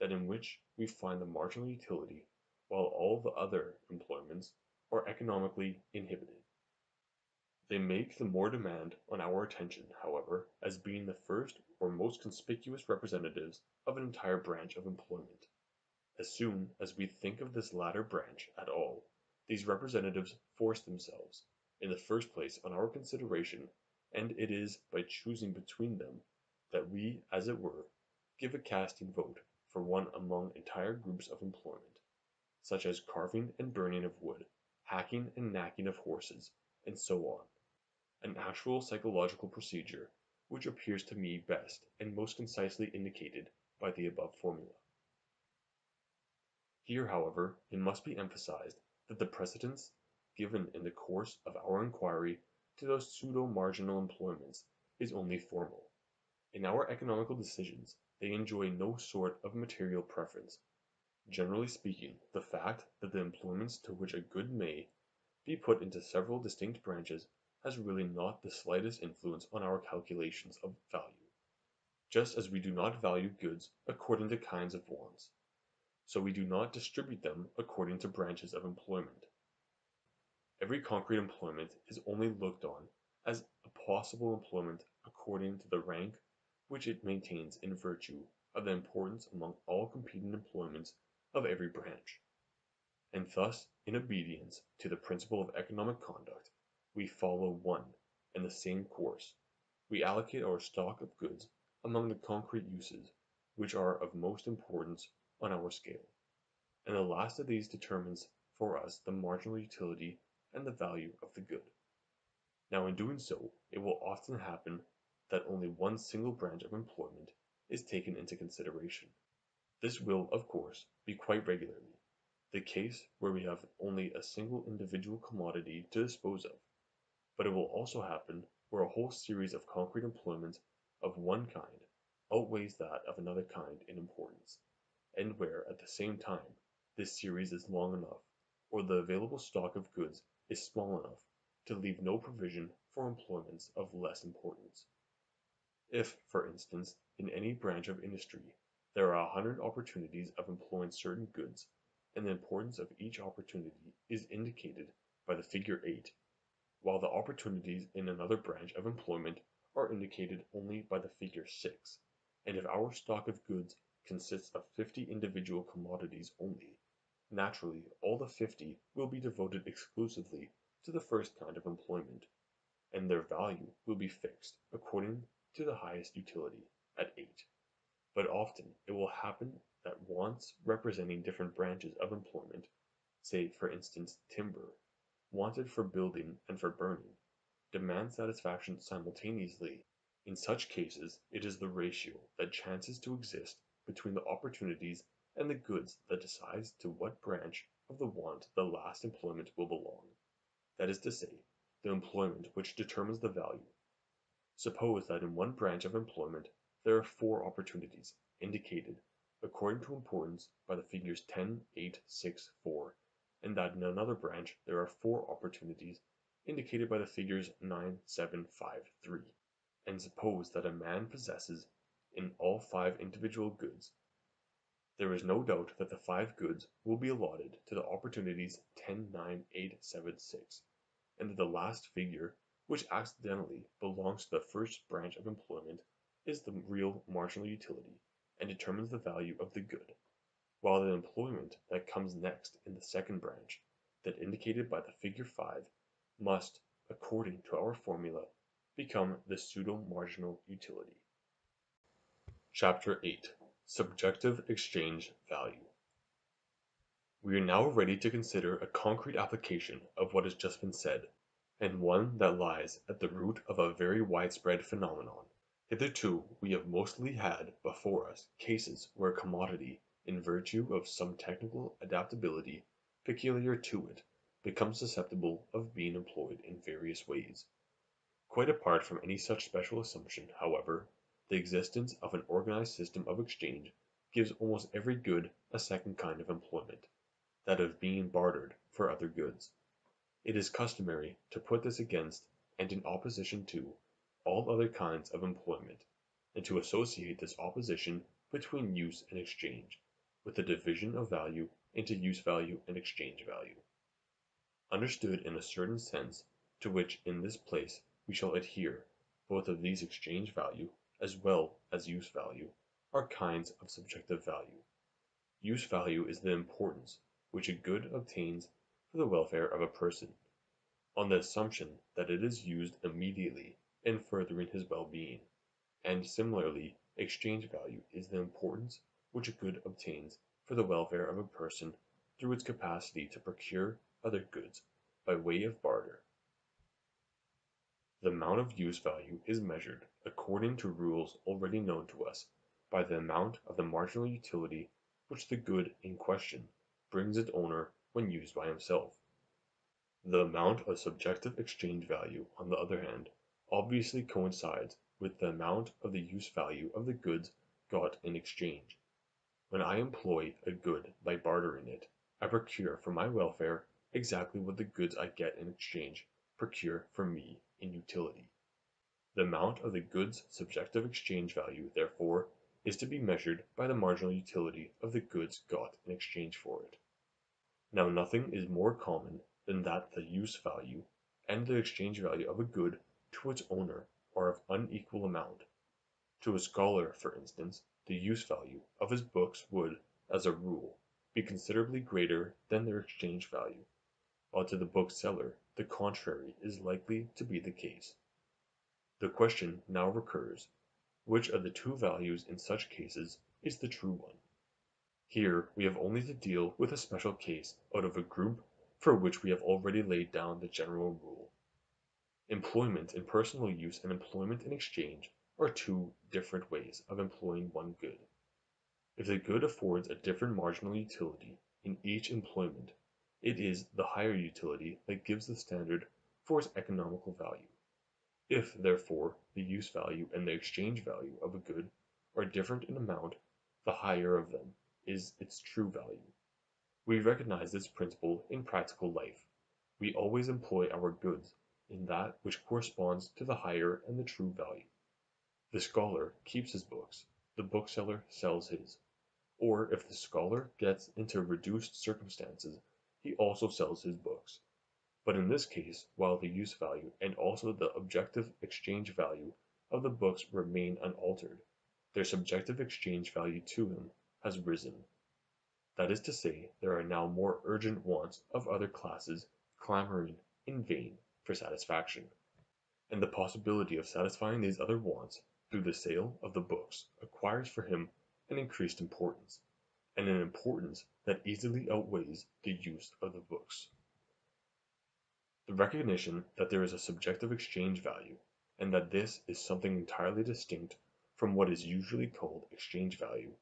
that in which we find the marginal utility, while all the other employments are economically inhibited. They make the more demand on our attention, however, as being the first or most conspicuous representatives of an entire branch of employment. As soon as we think of this latter branch at all, these representatives force themselves, in the first place on our consideration, and it is by choosing between them that we, as it were, give a casting vote for one among entire groups of employment, such as carving and burning of wood, hacking and knacking of horses, and so on; an actual psychological procedure which appears to me best and most concisely indicated by the above formula. Here, however, it must be emphasized that the precedence given in the course of our inquiry to those pseudo marginal employments is only formal. In our economical decisions they enjoy no sort of material preference. Generally speaking, the fact that the employments to which a good may be put into several distinct branches has really not the slightest influence on our calculations of value. Just as we do not value goods according to kinds of wants, so we do not distribute them according to branches of employment. Every concrete employment is only looked on as a possible employment according to the rank which it maintains in virtue of the importance among all competing employments of every branch. And thus, in obedience to the principle of economic conduct, we follow one and the same course: we allocate our stock of goods among the concrete uses which are of most importance on our scale, and the last of these determines for us the marginal utility and the value of the good. Now in doing so it will often happen that only one single branch of employment is taken into consideration. This will, of course, be quite regularly the case where we have only a single individual commodity to dispose of, but it will also happen where a whole series of concrete employments of one kind outweighs that of another kind in importance, and where at the same time this series is long enough, or the available stock of goods is small enough, to leave no provision for employments of less importance. If, for instance, in any branch of industry there are a hundred opportunities of employing certain goods, and the importance of each opportunity is indicated by the figure 8, while the opportunities in another branch of employment are indicated only by the figure 6, and if our stock of goods consists of fifty individual commodities only, naturally all the fifty will be devoted exclusively to the first kind of employment, and their value will be fixed according to the highest utility, at 8. But often it will happen that wants representing different branches of employment, say for instance timber, wanted for building and for burning, demand satisfaction simultaneously. In such cases it is the ratio that chances to exist between the opportunities and the goods that decides to what branch of the want the last employment will belong, that is to say, the employment which determines the value. Suppose that in one branch of employment there are four opportunities, indicated according to importance by the figures 10, 8, 6, 4, and that in another branch there are four opportunities, indicated by the figures 9, 7, 5, 3, and suppose that a man possesses in all five individual goods, there is no doubt that the five goods will be allotted to the opportunities 10, 9, 8, 7, 6, and that the last figure, which accidentally belongs to the first branch of employment, is the real marginal utility and determines the value of the good, while the employment that comes next in the second branch, that indicated by the figure 5, must, according to our formula, become the pseudo-marginal utility. Chapter 8 Subjective Exchange Value We are now ready to consider a concrete application of what has just been said, and one that lies at the root of a very widespread phenomenon. Hitherto we have mostly had before us cases where a commodity, in virtue of some technical adaptability peculiar to it, becomes susceptible of being employed in various ways. Quite apart from any such special assumption, however, the existence of an organized system of exchange gives almost every good a second kind of employment, that of being bartered for other goods. It is customary to put this against, and in opposition to, all other kinds of employment, and to associate this opposition between use and exchange with the division of value into use value and exchange value. Understood in a certain sense, to which in this place we shall adhere, both of these exchange value as well as use value are kinds of subjective value. Use value is the importance which a good obtains for the welfare of a person, on the assumption that it is used immediately in furthering his well-being, and similarly exchange value is the importance which a good obtains for the welfare of a person through its capacity to procure other goods by way of barter. The amount of use value is measured, according to rules already known to us, by the amount of the marginal utility which the good in question brings its owner when used by himself. The amount of subjective exchange value, on the other hand, obviously coincides with the amount of the use value of the goods got in exchange. When I employ a good by bartering it, I procure for my welfare exactly what the goods I get in exchange procure for me in utility. The amount of the good's subjective exchange value, therefore, is to be measured by the marginal utility of the goods got in exchange for it. Now nothing is more common than that the use value and the exchange value of a good to its owner are of unequal amount. To a scholar, for instance, the use value of his books would, as a rule, be considerably greater than their exchange value, while to the bookseller the contrary is likely to be the case. The question now recurs, which of the two values in such cases is the true one? Here we have only to deal with a special case out of a group for which we have already laid down the general rule. Employment in personal use and employment in exchange are two different ways of employing one good. If the good affords a different marginal utility in each employment, it is the higher utility that gives the standard for its economical value. If, therefore, the use value and the exchange value of a good are different in amount, the higher of them is its true value. We recognize this principle in practical life. We always employ our goods in that which corresponds to the higher and the true value. The scholar keeps his books, the bookseller sells his. Or if the scholar gets into reduced circumstances, he also sells his books. But in this case, while the use value and also the objective exchange value of the books remain unaltered, their subjective exchange value to him has risen. That is to say, there are now more urgent wants of other classes clamoring in vain for satisfaction. And the possibility of satisfying these other wants through the sale of the books acquires for him an increased importance, and an importance that easily outweighs the use of the books. The recognition that there is a subjective exchange value, and that this is something entirely distinct from what is usually called exchange value,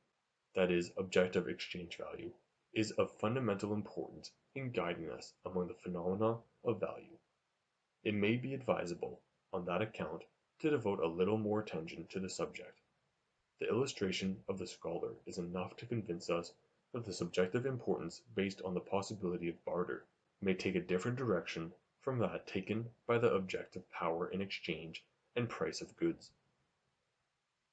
that is objective exchange value, is of fundamental importance in guiding us among the phenomena of value. It may be advisable, on that account, to devote a little more attention to the subject. The illustration of the scholar is enough to convince us that the subjective importance based on the possibility of barter may take a different direction from that taken by the objective power in exchange and price of goods.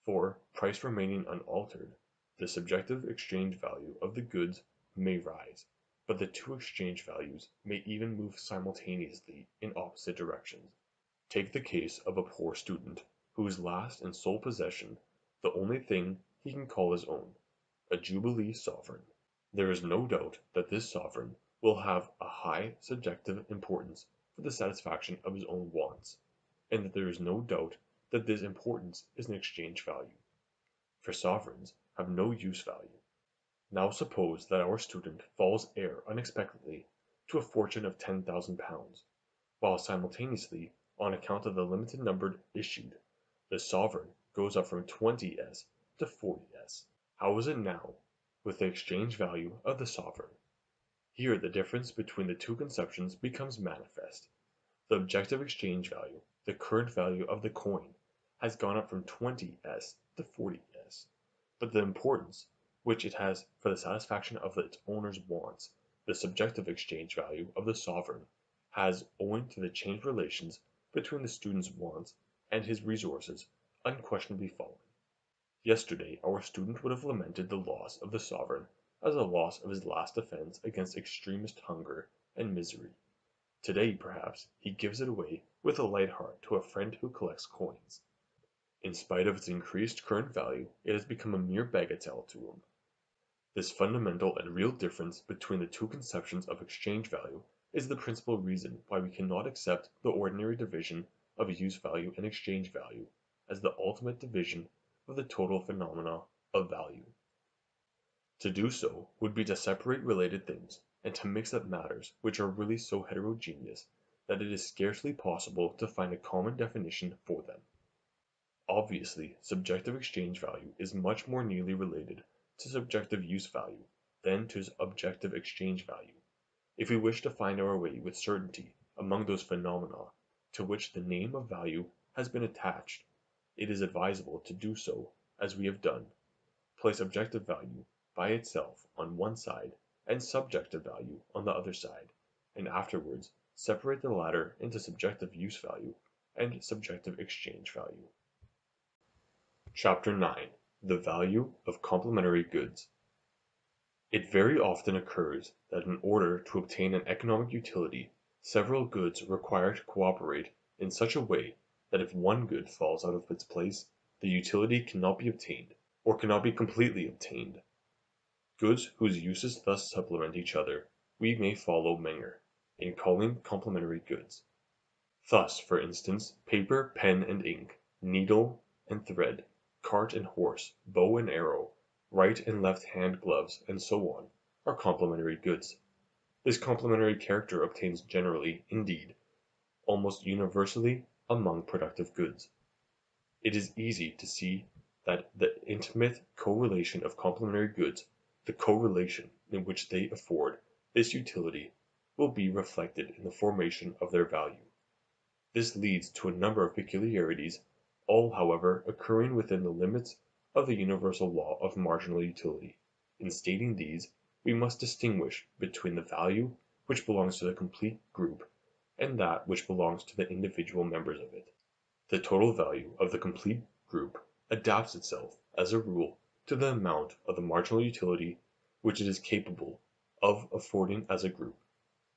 For, price remaining unaltered, the subjective exchange value of the goods may rise, but the two exchange values may even move simultaneously in opposite directions. Take the case of a poor student, whose last and sole possession, the only thing he can call his own, a Jubilee sovereign. There is no doubt that this sovereign will have a high subjective importance for the satisfaction of his own wants, and that there is no doubt that this importance is an exchange value. For sovereigns have no use value. Now suppose that our student falls heir unexpectedly to a fortune of ten thousand pounds, while simultaneously, on account of the limited number issued, the sovereign goes up from 20s to 40s. How is it now with the exchange value of the sovereign? Here the difference between the two conceptions becomes manifest. The objective exchange value, the current value of the coin, has gone up from 20s to 40s, but the importance which it has for the satisfaction of its owner's wants, the subjective exchange value of the sovereign, has, owing to the changed relations between the student's wants and his resources, unquestionably fallen. Yesterday our student would have lamented the loss of the sovereign as a loss of his last defense against extremest hunger and misery. Today, perhaps, he gives it away with a light heart to a friend who collects coins. In spite of its increased current value, it has become a mere bagatelle to him. This fundamental and real difference between the two conceptions of exchange value is the principal reason why we cannot accept the ordinary division of use value and exchange value as the ultimate division of the total phenomena of value. To do so would be to separate related things, and to mix up matters which are really so heterogeneous that it is scarcely possible to find a common definition for them. Obviously, subjective exchange value is much more nearly related to subjective use value than to objective exchange value. If we wish to find our way with certainty among those phenomena to which the name of value has been attached, it is advisable to do so as we have done, place objective value by itself on one side and subjective value on the other side, and afterwards separate the latter into subjective use value and subjective exchange value. Chapter 9 The Value of Complementary Goods It very often occurs that in order to obtain an economic utility, several goods require to cooperate in such a way that if one good falls out of its place, the utility cannot be obtained or cannot be completely obtained. Goods whose uses thus supplement each other we may follow Menger in calling complementary goods. Thus, for instance, paper, pen and ink, needle and thread, cart and horse, bow and arrow, right and left hand gloves, and so on, are complementary goods. This complementary character obtains generally, indeed, almost universally, among productive goods. It is easy to see that the intimate correlation of complementary goods, the correlation in which they afford this utility, will be reflected in the formation of their value. This leads to a number of peculiarities, all however occurring within the limits of the universal law of marginal utility. In stating these, we must distinguish between the value which belongs to the complete group and that which belongs to the individual members of it. The total value of the complete group adapts itself, as a rule, to the amount of the marginal utility which it is capable of affording as a group.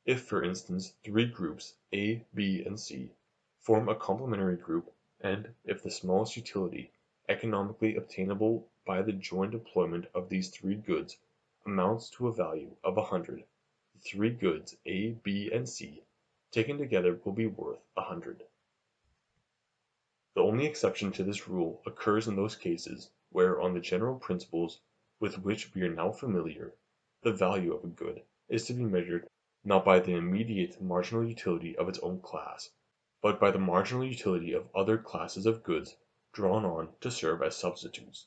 If, for instance, three groups A, B, and C form a complementary group, and if the smallest utility economically obtainable by the joint employment of these three goods amounts to a value of a hundred, the three goods A, B, and C taken together will be worth a hundred. The only exception to this rule occurs in those cases where on the general principles with which we are now familiar, the value of a good is to be measured not by the immediate marginal utility of its own class, but by the marginal utility of other classes of goods drawn on to serve as substitutes.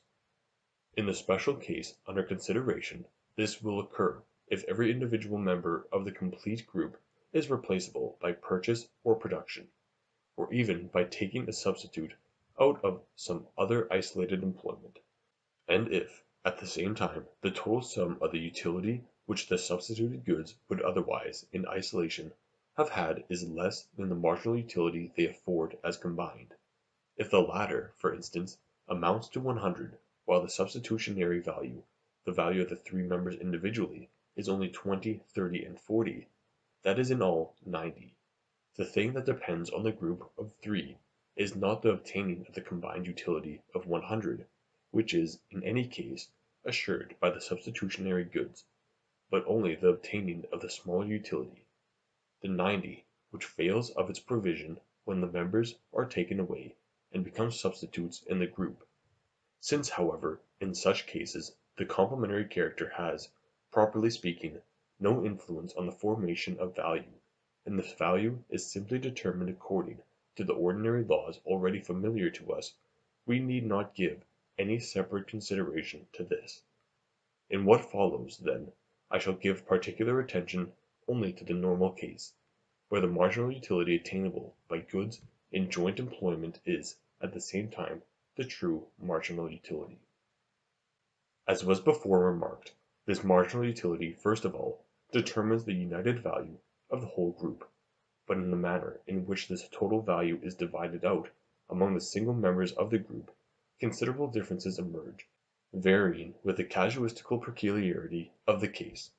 In the special case under consideration this will occur if every individual member of the complete group is replaceable by purchase or production, or even by taking a substitute out of some other isolated employment, and if, at the same time, the total sum of the utility which the substituted goods would otherwise, in isolation, have had is less than the marginal utility they afford as combined. If the latter, for instance, amounts to 100, while the substitutionary value, the value of the three members individually, is only 20, 30, and 40, that is in all 90. The thing that depends on the group of three is not the obtaining of the combined utility of 100, which is, in any case, assured by the substitutionary goods but only the obtaining of the smaller utility, the 90, which fails of its provision when the members are taken away and become substitutes in the group. Since, however, in such cases the complementary character has, properly speaking, no influence on the formation of value, and this value is simply determined according to the ordinary laws already familiar to us, we need not give any separate consideration to this. In what follows, then, I shall give particular attention only to the normal case, where the marginal utility attainable by goods in joint employment is, at the same time, the true marginal utility. As was before remarked, this marginal utility first of all determines the united value of the whole group, but in the manner in which this total value is divided out among the single members of the group considerable differences emerge varying with the casuistical peculiarity of the case.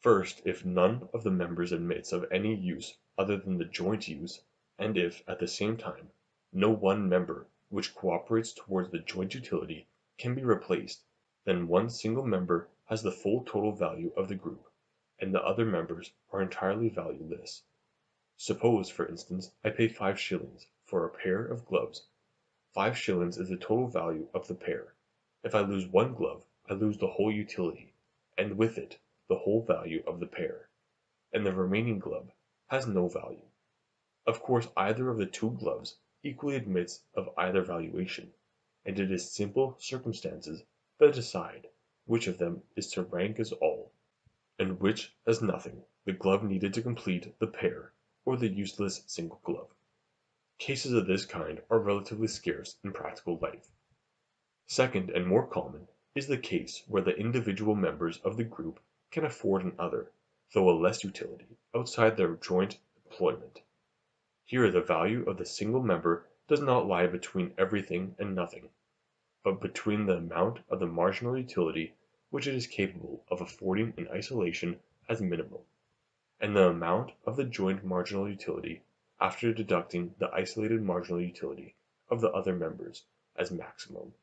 First, if none of the members admits of any use other than the joint use, and if, at the same time, no one member which cooperates towards the joint utility can be replaced, then one single member has the full total value of the group, and the other members are entirely valueless. Suppose, for instance, I pay five shillings for a pair of gloves. Five shillings is the total value of the pair. If I lose one glove, I lose the whole utility, and with it the whole value of the pair, and the remaining glove has no value. Of course either of the two gloves equally admits of either valuation, and it is simple circumstances that decide which of them is to rank as all, and which as nothing, the glove needed to complete the pair or the useless single glove. Cases of this kind are relatively scarce in practical life. Second and more common is the case where the individual members of the group can afford another, though a less utility, outside their joint employment. Here the value of the single member does not lie between everything and nothing, but between the amount of the marginal utility which it is capable of affording in isolation as minimum, and the amount of the joint marginal utility after deducting the isolated marginal utility of the other members as maximum.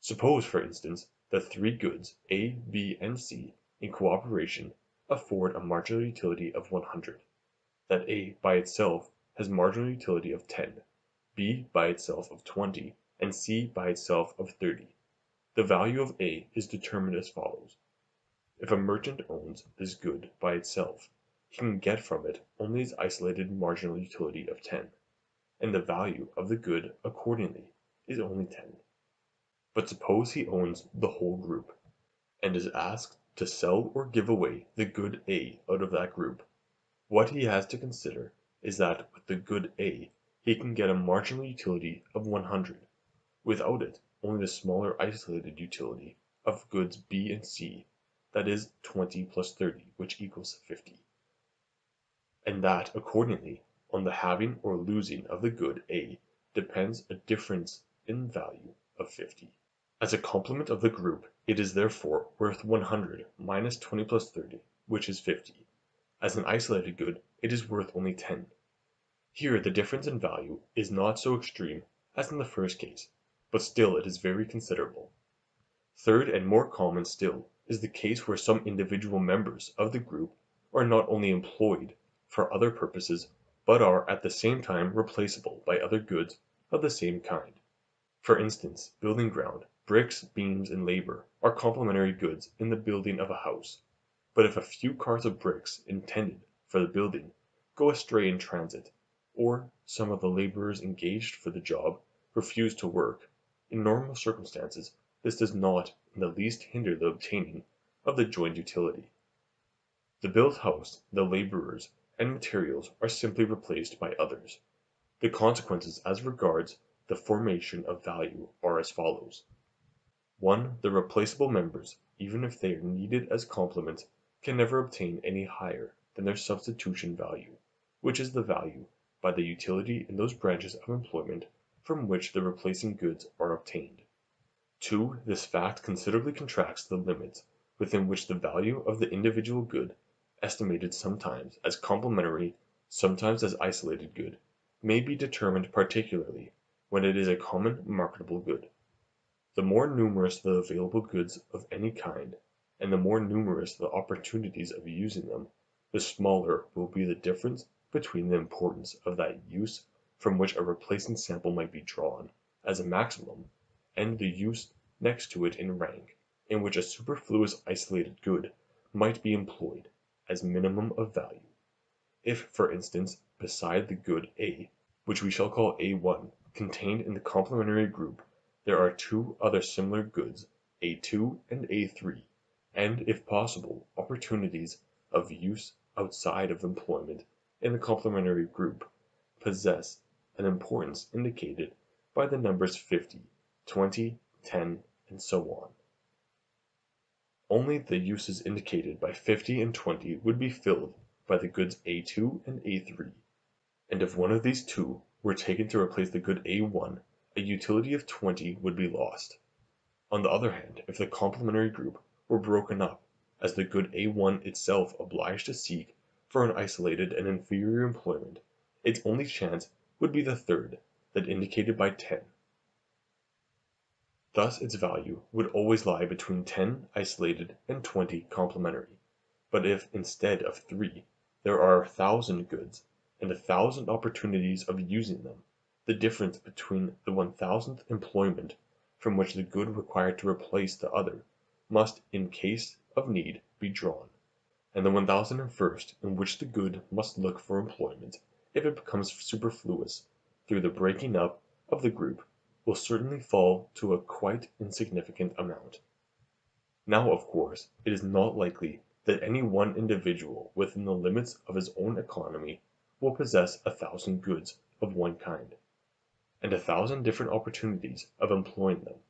Suppose, for instance, that three goods, A, B, and C, in cooperation, afford a marginal utility of 100; that A by itself has marginal utility of 10, B by itself of 20, and C by itself of 30. The value of A is determined as follows: If a merchant owns this good by itself, he can get from it only its isolated marginal utility of 10, and the value of the good accordingly is only 10. But suppose he owns the whole group, and is asked to sell or give away the good A out of that group, what he has to consider is that with the good A he can get a marginal utility of 100; without it only the smaller isolated utility of goods B and C, that is 20 plus 30, which equals 50; and that accordingly on the having or losing of the good A depends a difference in value of 50. As a complement of the group it is therefore worth 100 minus 20 plus 30, which is 50; as an isolated good it is worth only 10. Here the difference in value is not so extreme as in the first case, but still it is very considerable. Third and more common still is the case where some individual members of the group are not only employed for other purposes but are at the same time replaceable by other goods of the same kind. For instance, building ground, bricks, beams, and labor are complementary goods in the building of a house; but if a few carts of bricks intended for the building go astray in transit, or some of the laborers engaged for the job refuse to work, in normal circumstances this does not in the least hinder the obtaining of the joint utility. The built house, the laborers, and materials are simply replaced by others. The consequences as regards the formation of value are as follows: 1. The replaceable members, even if they are needed as complements, can never obtain any higher than their substitution value, which is the value by the utility in those branches of employment from which the replacing goods are obtained. 2. This fact considerably contracts the limits within which the value of the individual good, estimated sometimes as complementary, sometimes as isolated good, may be determined particularly when it is a common marketable good. The more numerous the available goods of any kind, and the more numerous the opportunities of using them, the smaller will be the difference between the importance of that use from which a replacing sample might be drawn, as a maximum, and the use next to it in rank, in which a superfluous isolated good might be employed, as minimum of value. If, for instance, beside the good A, which we shall call A1, contained in the complementary group, there are two other similar goods, A2 and A3, and, if possible, opportunities of use outside of employment in the complementary group, possess an importance indicated by the numbers 50, 20, 10, and so on. Only the uses indicated by 50 and 20 would be filled by the goods A2 and A3, and if one of these two were taken to replace the good A1 a utility of 20 would be lost. On the other hand, if the complementary group were broken up, as the good A1 itself obliged to seek for an isolated and inferior employment, its only chance would be the third, that indicated by 10. Thus its value would always lie between 10 isolated and 20 complementary; but if, instead of 3, there are a thousand goods, and a thousand opportunities of using them, the difference between the one thousandth employment from which the good required to replace the other must in case of need be drawn and the 1001st in which the good must look for employment if it becomes superfluous through the breaking up of the group will certainly fall to a quite insignificant amount. Now of course it is not likely that any one individual within the limits of his own economy will possess a thousand goods of one kind, and a thousand different opportunities of employing them;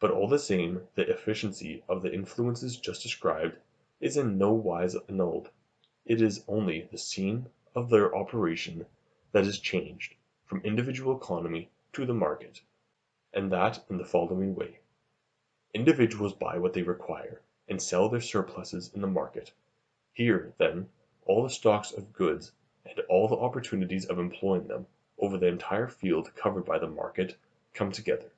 but all the same the efficiency of the influences just described is in no wise annulled; it is only the scene of their operation that is changed from individual economy to the market, and that in the following way: Individuals buy what they require, and sell their surpluses in the market; here, then, all the stocks of goods, and all the opportunities of employing them over the entire field covered by the market, come together.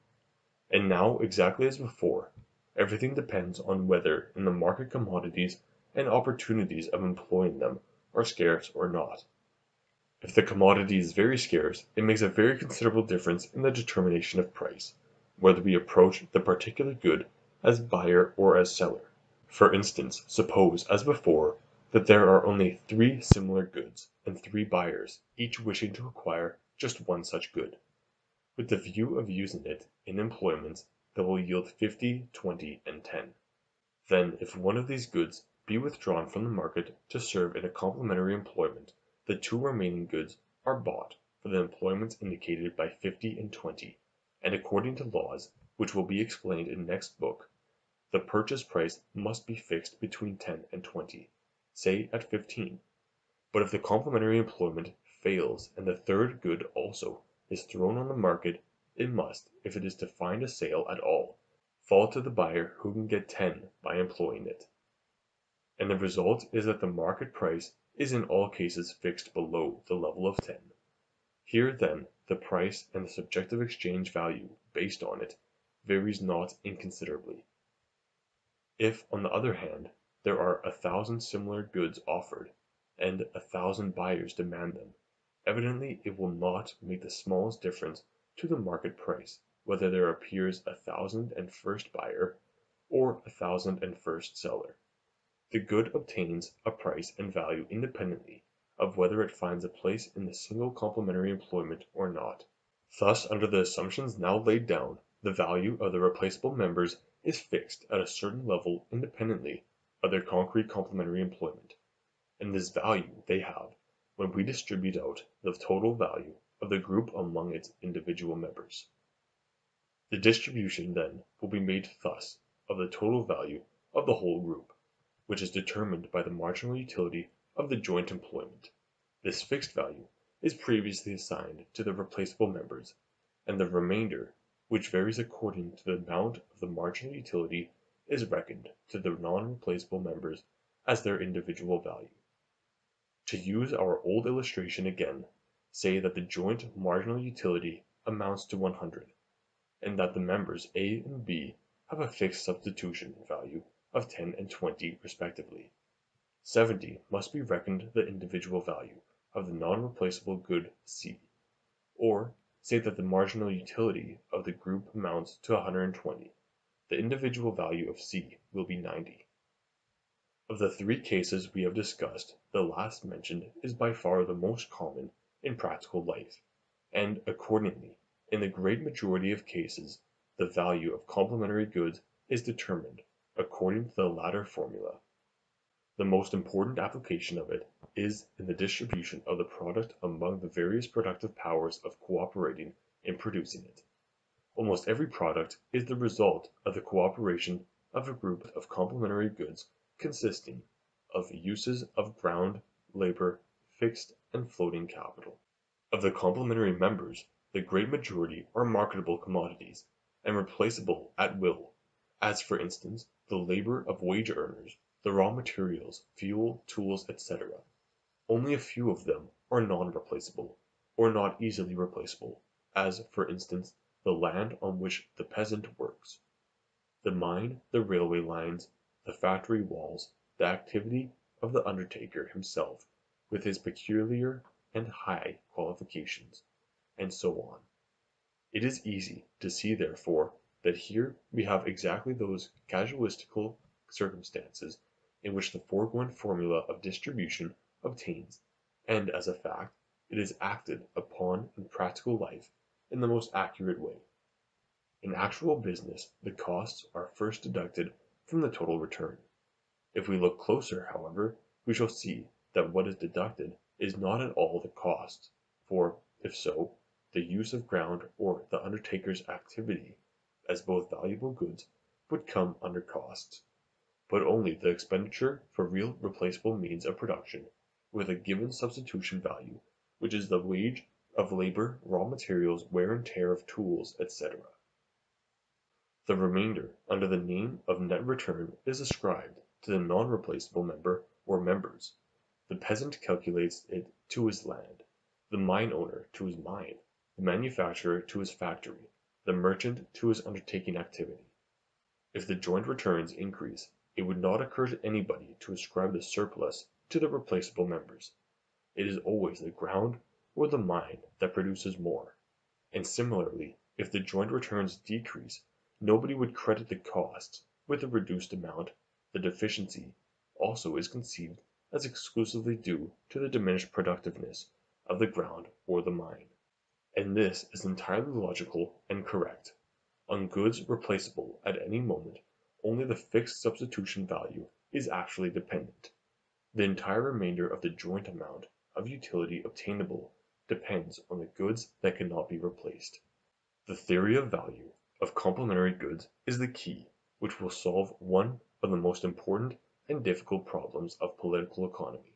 And now exactly as before, everything depends on whether in the market commodities and opportunities of employing them are scarce or not. If the commodity is very scarce, it makes a very considerable difference in the determination of price, whether we approach the particular good as buyer or as seller. For instance, suppose, as before, that there are only three similar goods, and three buyers, each wishing to acquire just one such good, with the view of using it in employments that will yield 50, 20, and 10. Then if one of these goods be withdrawn from the market to serve in a complementary employment, the two remaining goods are bought for the employments indicated by 50 and 20, and according to laws, which will be explained in next book, the purchase price must be fixed between 10 and 20 say at 15. But if the complementary employment fails and the third good also is thrown on the market, it must, if it is to find a sale at all, fall to the buyer who can get 10 by employing it. And the result is that the market price is in all cases fixed below the level of 10. Here, then, the price and the subjective exchange value based on it varies not inconsiderably. If, on the other hand, there are a thousand similar goods offered, and a thousand buyers demand them, evidently it will not make the smallest difference to the market price whether there appears a thousand and first buyer, or a thousand and first seller. The good obtains a price and value independently of whether it finds a place in the single complementary employment or not. Thus under the assumptions now laid down, the value of the replaceable members is fixed at a certain level independently of their concrete complementary employment, and this value they have when we distribute out the total value of the group among its individual members. The distribution then will be made thus of the total value of the whole group, which is determined by the marginal utility of the joint employment. This fixed value is previously assigned to the replaceable members, and the remainder, which varies according to the amount of the marginal utility is reckoned to the non-replaceable members as their individual value. To use our old illustration again, say that the joint marginal utility amounts to 100, and that the members A and B have a fixed substitution value 10 and 20 respectively. 70 must be reckoned the individual value of the non-replaceable good C, or say that the marginal utility of the group amounts to 120 the individual value of C will be 90. Of the three cases we have discussed, the last mentioned is by far the most common in practical life, and, accordingly, in the great majority of cases the value of complementary goods is determined according to the latter formula. The most important application of it is in the distribution of the product among the various productive powers of cooperating in producing it. Almost every product is the result of the cooperation of a group of complementary goods consisting of uses of ground, labor, fixed and floating capital. Of the complementary members, the great majority are marketable commodities, and replaceable at will, as for instance the labor of wage earners, the raw materials, fuel, tools, etc. Only a few of them are non replaceable, or not easily replaceable, as, for instance the land on which the peasant works, the mine, the railway lines, the factory walls, the activity of the undertaker himself with his peculiar and high qualifications, and so on. It is easy to see therefore that here we have exactly those casuistical circumstances in which the foregoing formula of distribution obtains, and as a fact it is acted upon in practical life in the most accurate way. In actual business the costs are first deducted from the total return. If we look closer, however, we shall see that what is deducted is not at all the cost, for, if so, the use of ground or the undertaker's activity, as both valuable goods, would come under costs, but only the expenditure for real replaceable means of production, with a given substitution value, which is the wage of labor, raw materials, wear and tear of tools, etc. The remainder, under the name of net return, is ascribed to the non replaceable member or members. The peasant calculates it to his land, the mine owner to his mine, the manufacturer to his factory, the merchant to his undertaking activity. If the joint returns increase, it would not occur to anybody to ascribe the surplus to the replaceable members. It is always the ground or the mine that produces more, and similarly if the joint returns decrease nobody would credit the costs with the reduced amount, the deficiency also is conceived as exclusively due to the diminished productiveness of the ground or the mine. And this is entirely logical and correct. On goods replaceable at any moment only the fixed substitution value is actually dependent. The entire remainder of the joint amount of utility obtainable depends on the goods that cannot be replaced. The theory of value of complementary goods is the key which will solve one of the most important and difficult problems of political economy,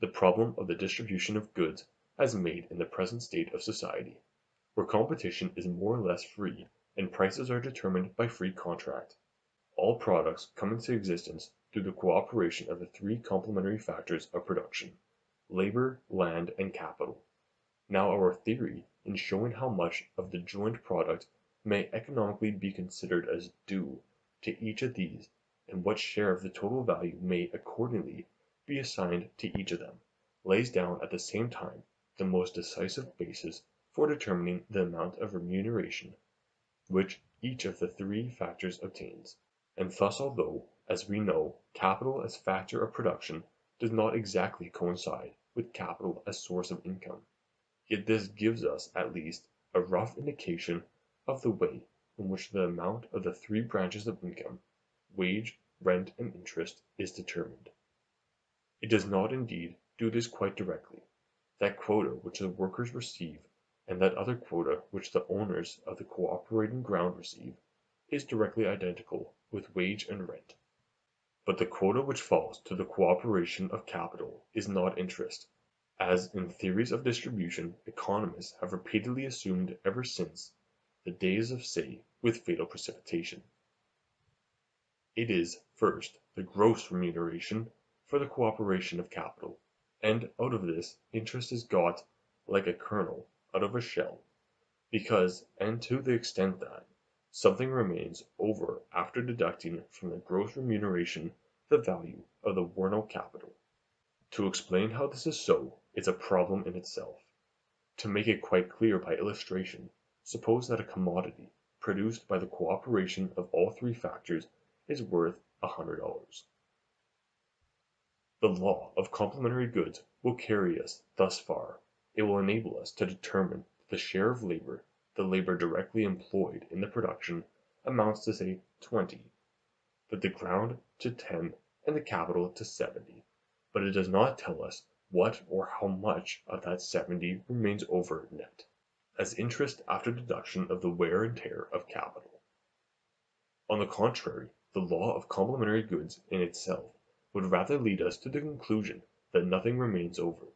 the problem of the distribution of goods as made in the present state of society, where competition is more or less free and prices are determined by free contract. All products come into existence through the cooperation of the three complementary factors of production, labor, land, and capital. Now our theory in showing how much of the joint product may economically be considered as due to each of these and what share of the total value may accordingly be assigned to each of them, lays down at the same time the most decisive basis for determining the amount of remuneration which each of the three factors obtains. And thus although, as we know, capital as factor of production does not exactly coincide with capital as source of income, yet this gives us at least a rough indication of the way in which the amount of the three branches of income, wage, rent, and interest, is determined. It does not indeed do this quite directly. That quota which the workers receive and that other quota which the owners of the cooperating ground receive is directly identical with wage and rent. But the quota which falls to the cooperation of capital is not interest, as in theories of distribution economists have repeatedly assumed ever since the days of Say with fatal precipitation. It is, first, the gross remuneration for the cooperation of capital, and out of this interest is got, like a kernel out of a shell, because and to the extent that something remains over after deducting from the gross remuneration the value of the vernal capital. To explain how this is so is a problem in itself. To make it quite clear by illustration. Suppose that a commodity produced by the cooperation of all three factors is worth $100. The law of complementary goods will carry us thus far. It will enable us to determine that the share of labor, the labor directly employed in the production, amounts to say 20, that the ground to 10, and the capital to 70, but it does not tell us what or how much of that 70 remains over net as interest after deduction of the wear and tear of capital. On the contrary, the law of complementary goods in itself would rather lead us to the conclusion that nothing remains over;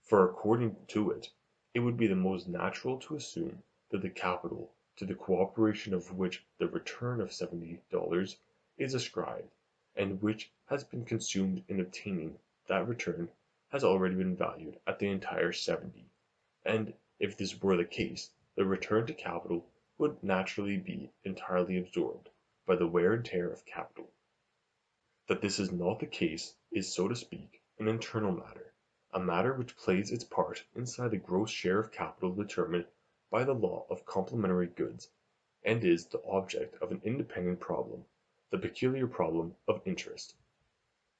for according to it, it would be the most natural to assume that the capital to the cooperation of which the return of $70 is ascribed, and which has been consumed in obtaining that return, has already been valued at the entire 70, and if this were the case, the return to capital would naturally be entirely absorbed by the wear and tear of capital. That this is not the case is, so to speak, an internal matter, a matter which plays its part inside the gross share of capital determined by the law of complementary goods, and is the object of an independent problem, the peculiar problem of interest.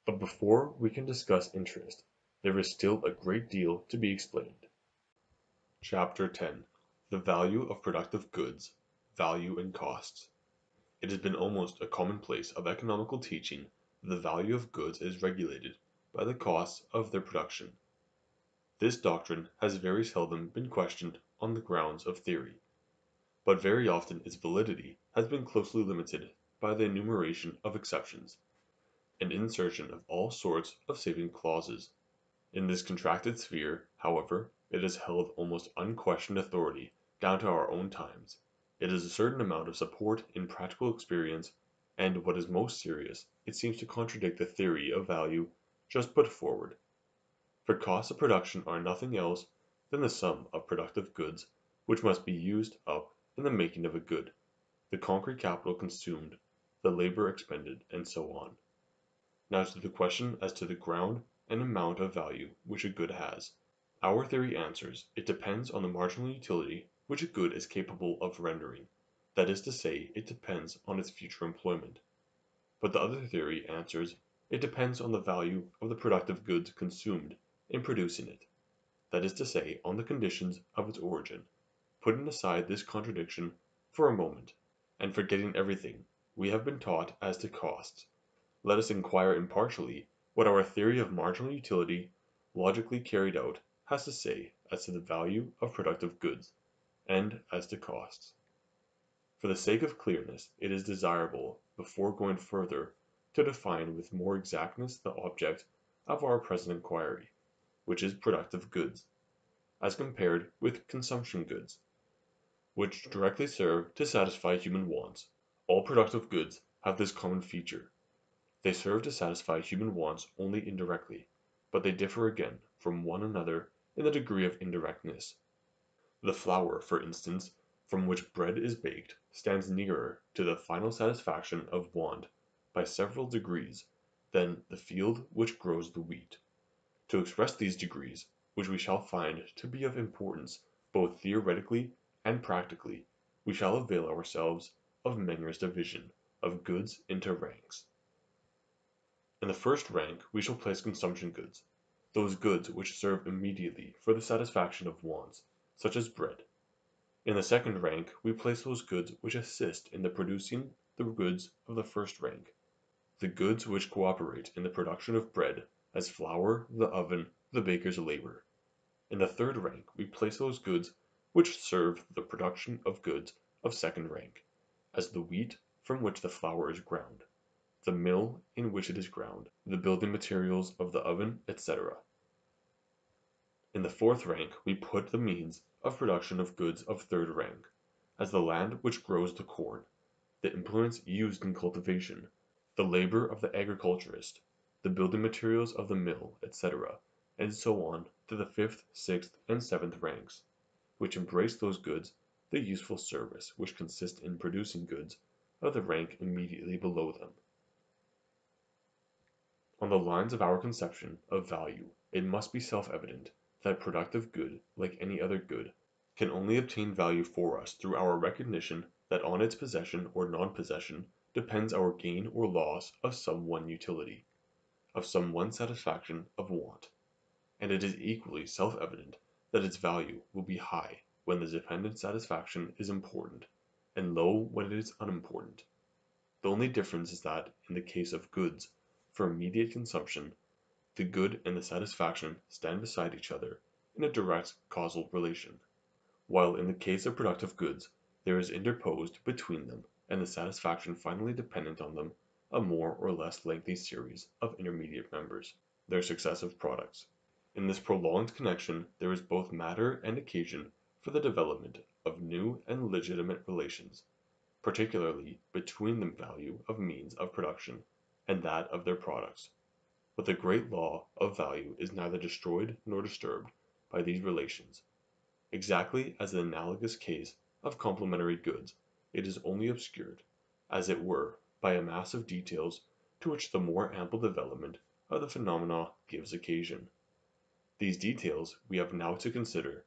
But before we can discuss interest, there is still a great deal to be explained. Chapter X: The Value of Productive Goods Value and Costs It has been almost a commonplace of economical teaching the value of goods is regulated by the costs of their production. This doctrine has very seldom been questioned on the grounds of theory, but very often its validity has been closely limited by the enumeration of exceptions, and insertion of all sorts of saving clauses. In this contracted sphere, however it has held almost unquestioned authority down to our own times; it has a certain amount of support in practical experience, and what is most serious, it seems to contradict the theory of value just put forward. For costs of production are nothing else than the sum of productive goods which must be used up in the making of a good, the concrete capital consumed, the labor expended, and so on. Now to the question as to the ground and amount of value which a good has. Our theory answers, it depends on the marginal utility which a good is capable of rendering, that is to say, it depends on its future employment. But the other theory answers, it depends on the value of the productive goods consumed in producing it, that is to say, on the conditions of its origin. Putting aside this contradiction for a moment, and forgetting everything we have been taught as to costs, let us inquire impartially what our theory of marginal utility, logically carried out, has to say as to the value of productive goods, and as to costs. For the sake of clearness it is desirable, before going further, to define with more exactness the object of our present inquiry, which is productive goods, as compared with consumption goods, which directly serve to satisfy human wants. All productive goods have this common feature. They serve to satisfy human wants only indirectly, but they differ again from one another in the degree of indirectness. The flour, for instance, from which bread is baked, stands nearer to the final satisfaction of want by several degrees than the field which grows the wheat. To express these degrees, which we shall find to be of importance both theoretically and practically, we shall avail ourselves of Menger's division of goods into ranks. In the first rank we shall place consumption goods those goods which serve immediately for the satisfaction of wants, such as bread. In the second rank we place those goods which assist in the producing the goods of the first rank, the goods which cooperate in the production of bread, as flour, the oven, the baker's labor. In the third rank we place those goods which serve the production of goods of second rank, as the wheat from which the flour is ground the mill in which it is ground, the building materials of the oven, etc. In the fourth rank we put the means of production of goods of third rank, as the land which grows the corn, the implements used in cultivation, the labor of the agriculturist, the building materials of the mill, etc., and so on to the fifth, sixth, and seventh ranks, which embrace those goods the useful service which consists in producing goods of the rank immediately below them. On the lines of our conception of value it must be self evident that productive good, like any other good, can only obtain value for us through our recognition that on its possession or non possession depends our gain or loss of some one utility, of some one satisfaction of want; and it is equally self evident that its value will be high when the dependent satisfaction is important, and low when it is unimportant. The only difference is that in the case of goods for immediate consumption, the good and the satisfaction stand beside each other in a direct causal relation, while in the case of productive goods there is interposed between them and the satisfaction finally dependent on them a more or less lengthy series of intermediate members, their successive products. In this prolonged connection there is both matter and occasion for the development of new and legitimate relations, particularly between the value of means of production and that of their products. But the great law of value is neither destroyed nor disturbed by these relations. Exactly as in the analogous case of complementary goods, it is only obscured, as it were, by a mass of details to which the more ample development of the phenomena gives occasion. These details we have now to consider.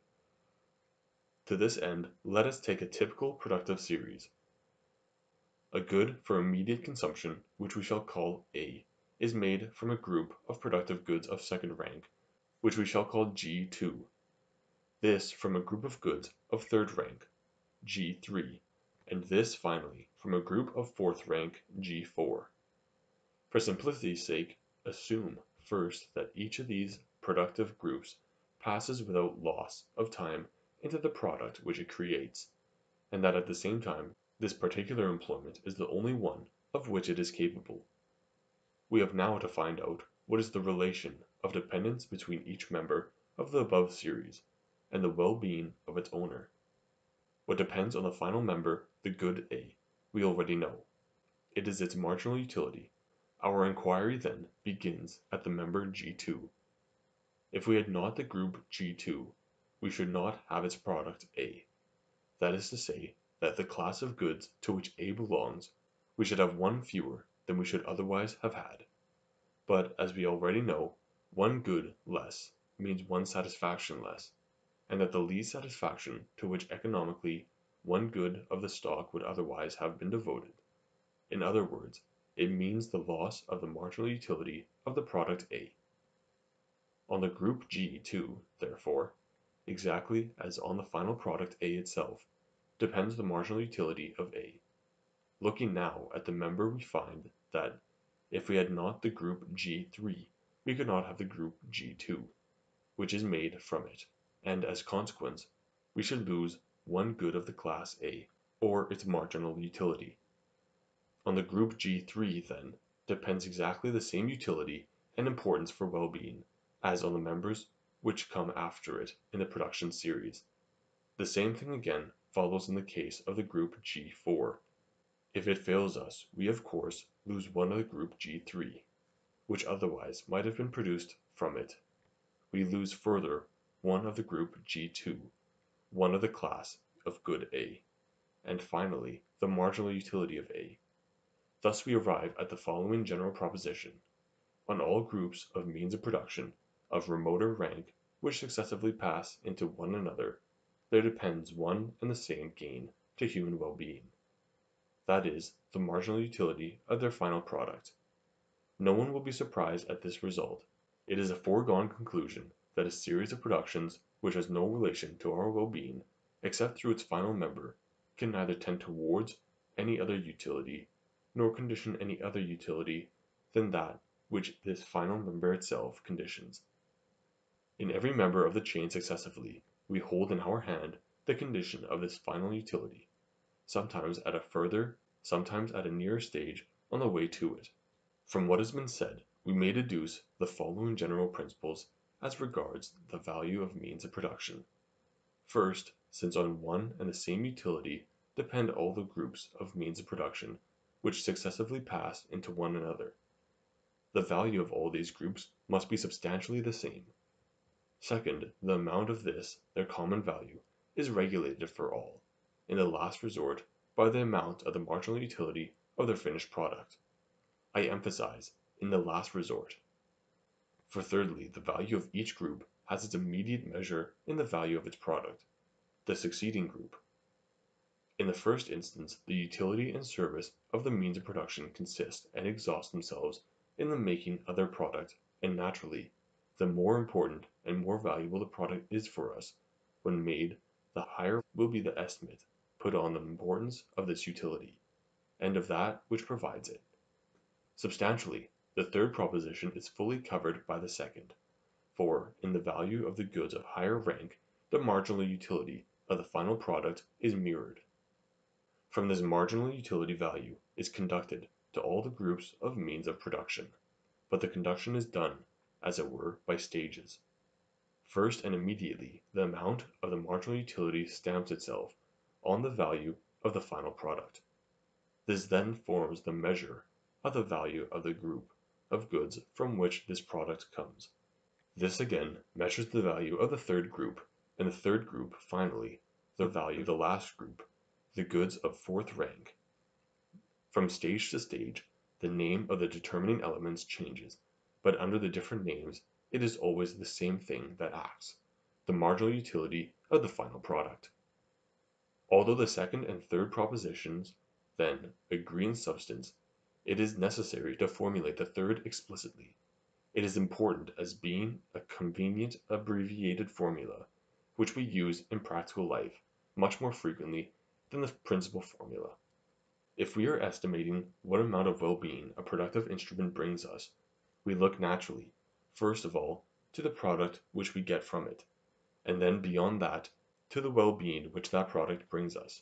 To this end let us take a typical productive series. A good for immediate consumption, which we shall call A, is made from a group of productive goods of second rank, which we shall call G2; this from a group of goods of third rank, G3; and this, finally, from a group of fourth rank, G4. For simplicity's sake, assume, first, that each of these productive groups passes without loss of time into the product which it creates, and that at the same time this particular employment is the only one of which it is capable. We have now to find out what is the relation of dependence between each member of the above series and the well being of its owner. What depends on the final member, the good A, we already know. It is its marginal utility. Our inquiry then begins at the member G2. If we had not the group G2, we should not have its product A. That is to say, that the class of goods to which A belongs, we should have one fewer than we should otherwise have had. But, as we already know, one good less means one satisfaction less, and that the least satisfaction to which economically one good of the stock would otherwise have been devoted. In other words, it means the loss of the marginal utility of the product A. On the group G2, therefore, exactly as on the final product A itself, depends the marginal utility of A. Looking now at the member we find that if we had not the group G3 we could not have the group G2, which is made from it, and as consequence we should lose one good of the class A, or its marginal utility. On the group G3, then, depends exactly the same utility and importance for well-being as on the members which come after it in the production series. The same thing again follows in the case of the group G4. If it fails us, we of course lose one of the group G3, which otherwise might have been produced from it. We lose further one of the group G2, one of the class of good A, and finally the marginal utility of A. Thus we arrive at the following general proposition: On all groups of means of production of remoter rank which successively pass into one another, there depends one and the same gain to human well being, that is, the marginal utility of their final product. No one will be surprised at this result. It is a foregone conclusion that a series of productions which has no relation to our well being, except through its final member, can neither tend towards any other utility, nor condition any other utility than that which this final member itself conditions. In every member of the chain successively, we hold in our hand the condition of this final utility, sometimes at a further, sometimes at a nearer stage on the way to it. From what has been said, we may deduce the following general principles as regards the value of means of production. First, since on one and the same utility depend all the groups of means of production which successively pass into one another, the value of all these groups must be substantially the same. Second, the amount of this, their common value, is regulated for all, in the last resort, by the amount of the marginal utility of their finished product. I emphasize, in the last resort. For thirdly, the value of each group has its immediate measure in the value of its product, the succeeding group. In the first instance, the utility and service of the means of production consist and exhaust themselves in the making of their product, and naturally the more important and more valuable the product is for us when made, the higher will be the estimate put on the importance of this utility, and of that which provides it. Substantially, the third proposition is fully covered by the second, for in the value of the goods of higher rank the marginal utility of the final product is mirrored. From this marginal utility value is conducted to all the groups of means of production, but the conduction is done as it were, by stages. First and immediately the amount of the marginal utility stamps itself on the value of the final product. This then forms the measure of the value of the group of goods from which this product comes. This again measures the value of the third group, and the third group, finally, the value of the last group, the goods of fourth rank. From stage to stage, the name of the determining elements changes but under the different names it is always the same thing that acts, the marginal utility of the final product. Although the second and third propositions, then, agree in substance, it is necessary to formulate the third explicitly. It is important as being a convenient abbreviated formula, which we use in practical life much more frequently than the principal formula. If we are estimating what amount of well-being a productive instrument brings us we look naturally, first of all, to the product which we get from it, and then beyond that to the well being which that product brings us.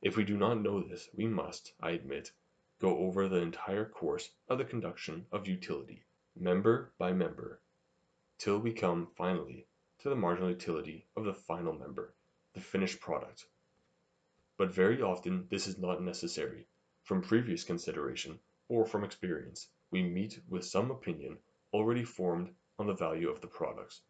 If we do not know this we must, I admit, go over the entire course of the conduction of utility, member by member, till we come finally to the marginal utility of the final member, the finished product. But very often this is not necessary, from previous consideration or from experience we meet with some opinion already formed on the value of the products,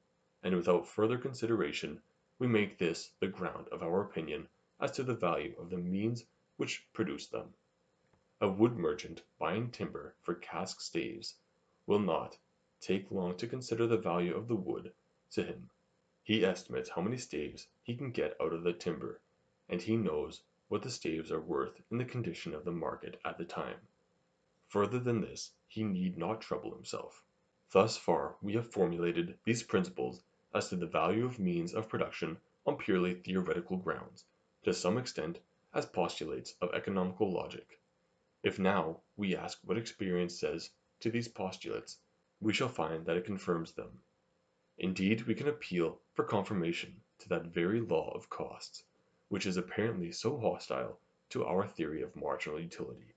and without further consideration we make this the ground of our opinion as to the value of the means which produce them. A wood merchant buying timber for cask staves will not take long to consider the value of the wood to him. He estimates how many staves he can get out of the timber, and he knows what the staves are worth in the condition of the market at the time. Further than this he need not trouble himself. Thus far we have formulated these principles as to the value of means of production on purely theoretical grounds, to some extent as postulates of economical logic. If now we ask what experience says to these postulates, we shall find that it confirms them. Indeed we can appeal for confirmation to that very law of costs, which is apparently so hostile to our theory of marginal utility.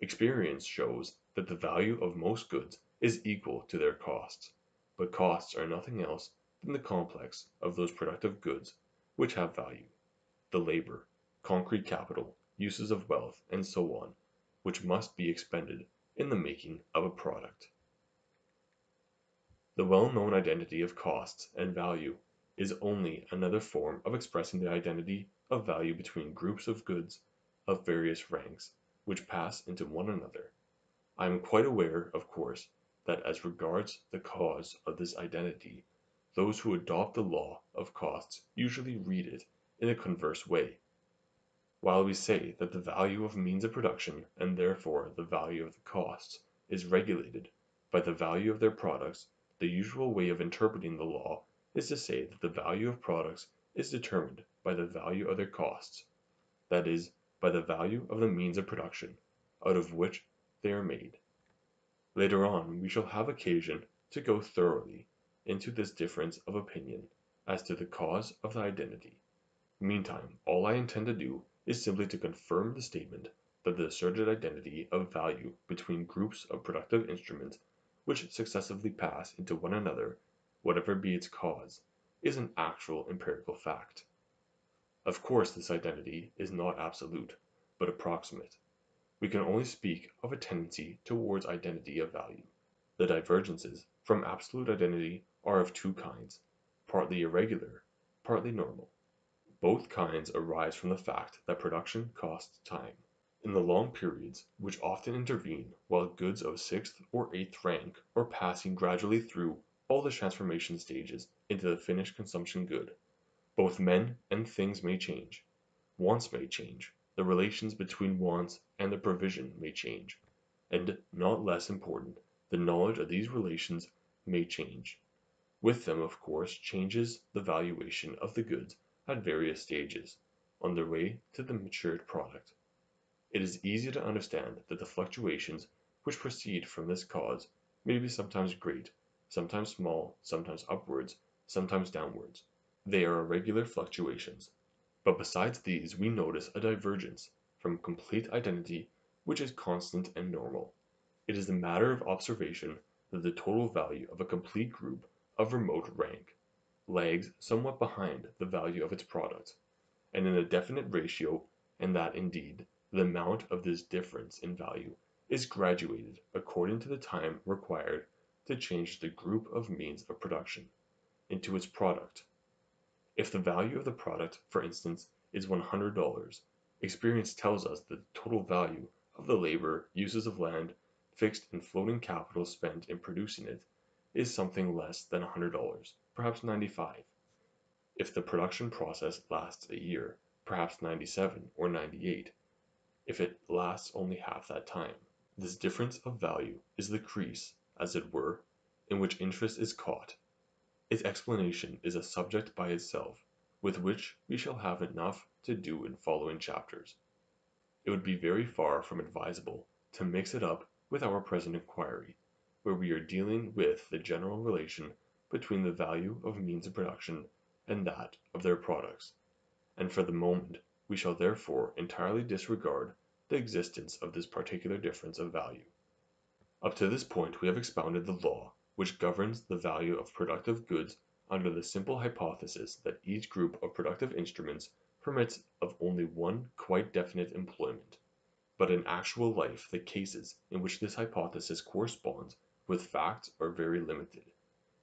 Experience shows that the value of most goods is equal to their costs, but costs are nothing else than the complex of those productive goods which have value, the labor, concrete capital, uses of wealth, and so on, which must be expended in the making of a product. The well-known identity of costs and value is only another form of expressing the identity of value between groups of goods of various ranks which pass into one another. I am quite aware, of course, that as regards the cause of this identity, those who adopt the law of costs usually read it in a converse way. While we say that the value of means of production, and therefore the value of the costs, is regulated by the value of their products the usual way of interpreting the law is to say that the value of products is determined by the value of their costs, that is, by the value of the means of production, out of which they are made. Later on we shall have occasion to go thoroughly difference of opinion as to the cause of the identity. Meantime all I intend to do is simply to confirm the statement that the asserted identity of value between groups of productive instruments which successively pass into one another, whatever be its cause, is an actual empirical fact. Of course this identity is not absolute, but approximate. We can only speak of a tendency towards identity of value. The divergences from absolute identity are of two kinds, partly irregular, partly normal. Both kinds arise from the fact that production costs time. In the long periods which often intervene while goods of sixth or eighth rank are passing gradually through all the transformation stages into the finished consumption good, both men and things may change, wants may change, the relations between wants and the provision may change, and, not less important, the knowledge of these relations may change. With them of course changes the valuation of the goods at various stages, on their way to the matured product. It is easy to understand that the fluctuations which proceed from this cause may be sometimes great, sometimes small, sometimes upwards, sometimes downwards. They are irregular fluctuations. But besides these we notice a divergence from complete identity which is constant and normal. It is a matter of observation that the total value of a complete group of remote rank lags somewhat behind the value of its product, and in a definite ratio, and that indeed the amount of this difference in value is graduated according to the time required to change the group of means of production into its product. If the value of the product, for instance, is $100, experience tells us that the total value of the labor, uses of land, fixed and floating capital spent in producing it is something less than $100, perhaps 95. If the production process lasts a year, perhaps 97 or 98 if it lasts only half that time. This difference of value is the crease, as it were, in which interest is caught. Its explanation is a subject by itself, with which we shall have enough to do in following chapters. It would be very far from advisable to mix it up with our present inquiry, where we are dealing with the general relation between the value of means of production and that of their products, and for the moment we shall therefore entirely disregard the existence of this particular difference of value. Up to this point we have expounded the law which governs the value of productive goods under the simple hypothesis that each group of productive instruments permits of only one quite definite employment. But in actual life the cases in which this hypothesis corresponds with facts are very limited.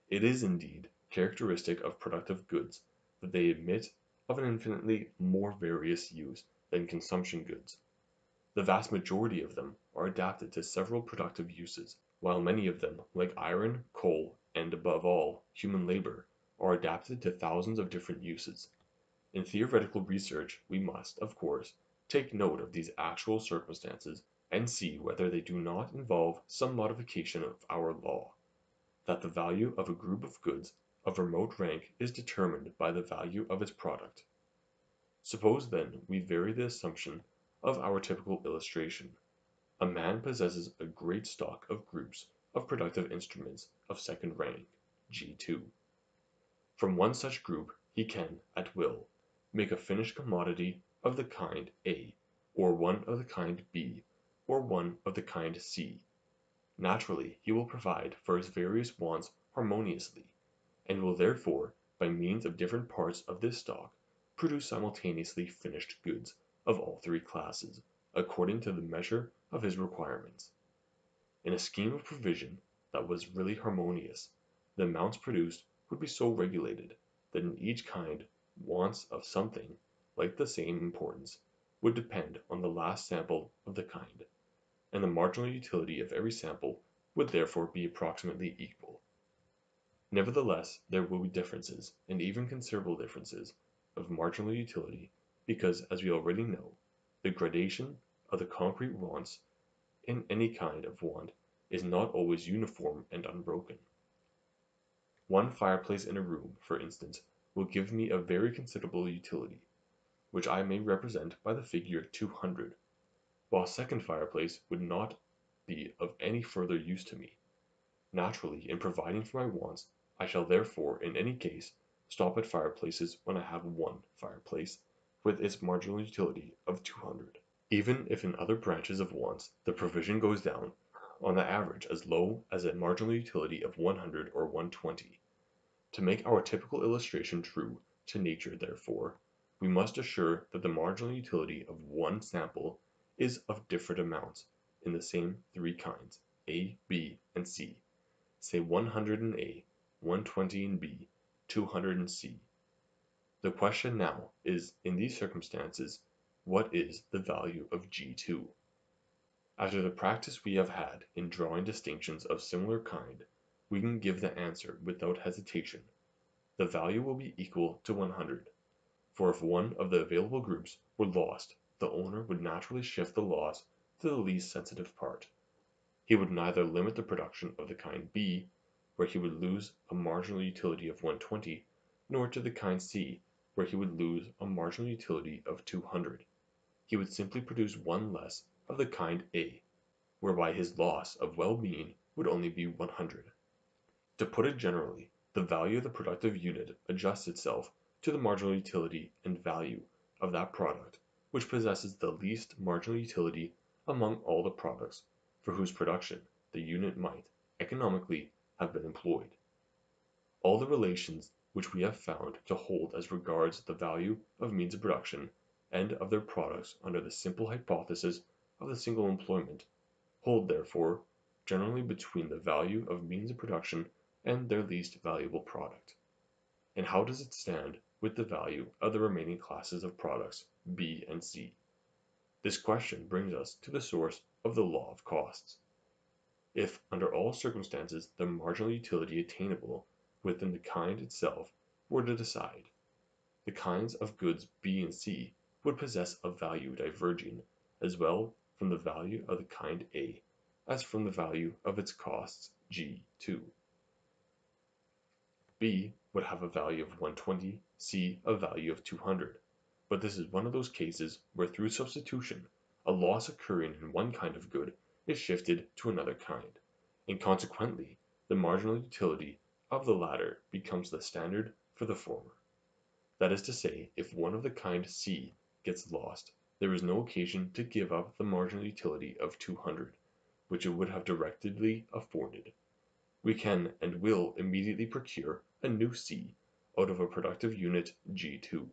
It is, indeed, characteristic of productive goods that they admit of an infinitely more various use than consumption goods. The vast majority of them are adapted to several productive uses, while many of them, like iron, coal, and, above all, human labor, are adapted to thousands of different uses. In theoretical research we must, of course, take note of these actual circumstances and see whether they do not involve some modification of our law, that the value of a group of goods of remote rank is determined by the value of its product. Suppose then we vary the assumption of our typical illustration. A man possesses a great stock of groups of productive instruments of second rank (G2). From one such group he can, at will, make a finished commodity of the kind A, or one of the kind B, or one of the kind C. Naturally he will provide for his various wants harmoniously, and will therefore, by means of different parts of this stock, produce simultaneously finished goods of all three classes, according to the measure of his requirements. In a scheme of provision that was really harmonious, the amounts produced would be so regulated that in each kind wants of something like the same importance would depend on the last sample of the kind, and the marginal utility of every sample would therefore be approximately equal. Nevertheless there will be differences, and even considerable differences, of marginal utility because as we already know, the gradation of the concrete wants in any kind of want is not always uniform and unbroken. One fireplace in a room, for instance, will give me a very considerable utility, which I may represent by the figure 200, while a second fireplace would not be of any further use to me. Naturally, in providing for my wants, I shall therefore in any case stop at fireplaces when I have one fireplace with its marginal utility of 200. Even if in other branches of wants the provision goes down on the average as low as a marginal utility of 100 or 120. To make our typical illustration true to nature therefore, we must assure that the marginal utility of one sample is of different amounts in the same three kinds, A, B, and C, say 100 in A, 120 in B, 200 in C. The question now is in these circumstances what is the value of G2? After the practice we have had in drawing distinctions of similar kind, we can give the answer without hesitation. The value will be equal to 100, for if one of the available groups were lost the owner would naturally shift the loss to the least sensitive part. He would neither limit the production of the kind B, where he would lose a marginal utility of 120, nor to the kind C, where he would lose a marginal utility of 200. He would simply produce one less of the kind A, whereby his loss of well-being would only be 100. To put it generally, the value of the productive unit adjusts itself to the marginal utility and value of that product which possesses the least marginal utility among all the products for whose production the unit might, economically, have been employed. All the relations which we have found to hold as regards the value of means of production and of their products under the simple hypothesis of the single employment, hold therefore generally between the value of means of production and their least valuable product. And how does it stand with the value of the remaining classes of products B and C? This question brings us to the source of the law of costs. If under all circumstances the marginal utility attainable within the kind itself were to decide, the kinds of goods B and C would possess a value diverging as well from the value of the kind A as from the value of its costs G2. B would have a value of 120, C a value of 200, but this is one of those cases where through substitution a loss occurring in one kind of good is shifted to another kind, and consequently the marginal utility of the latter becomes the standard for the former. That is to say, if one of the kind C gets lost, there is no occasion to give up the marginal utility of 200, which it would have directly afforded. We can and will immediately procure a new C out of a productive unit G2,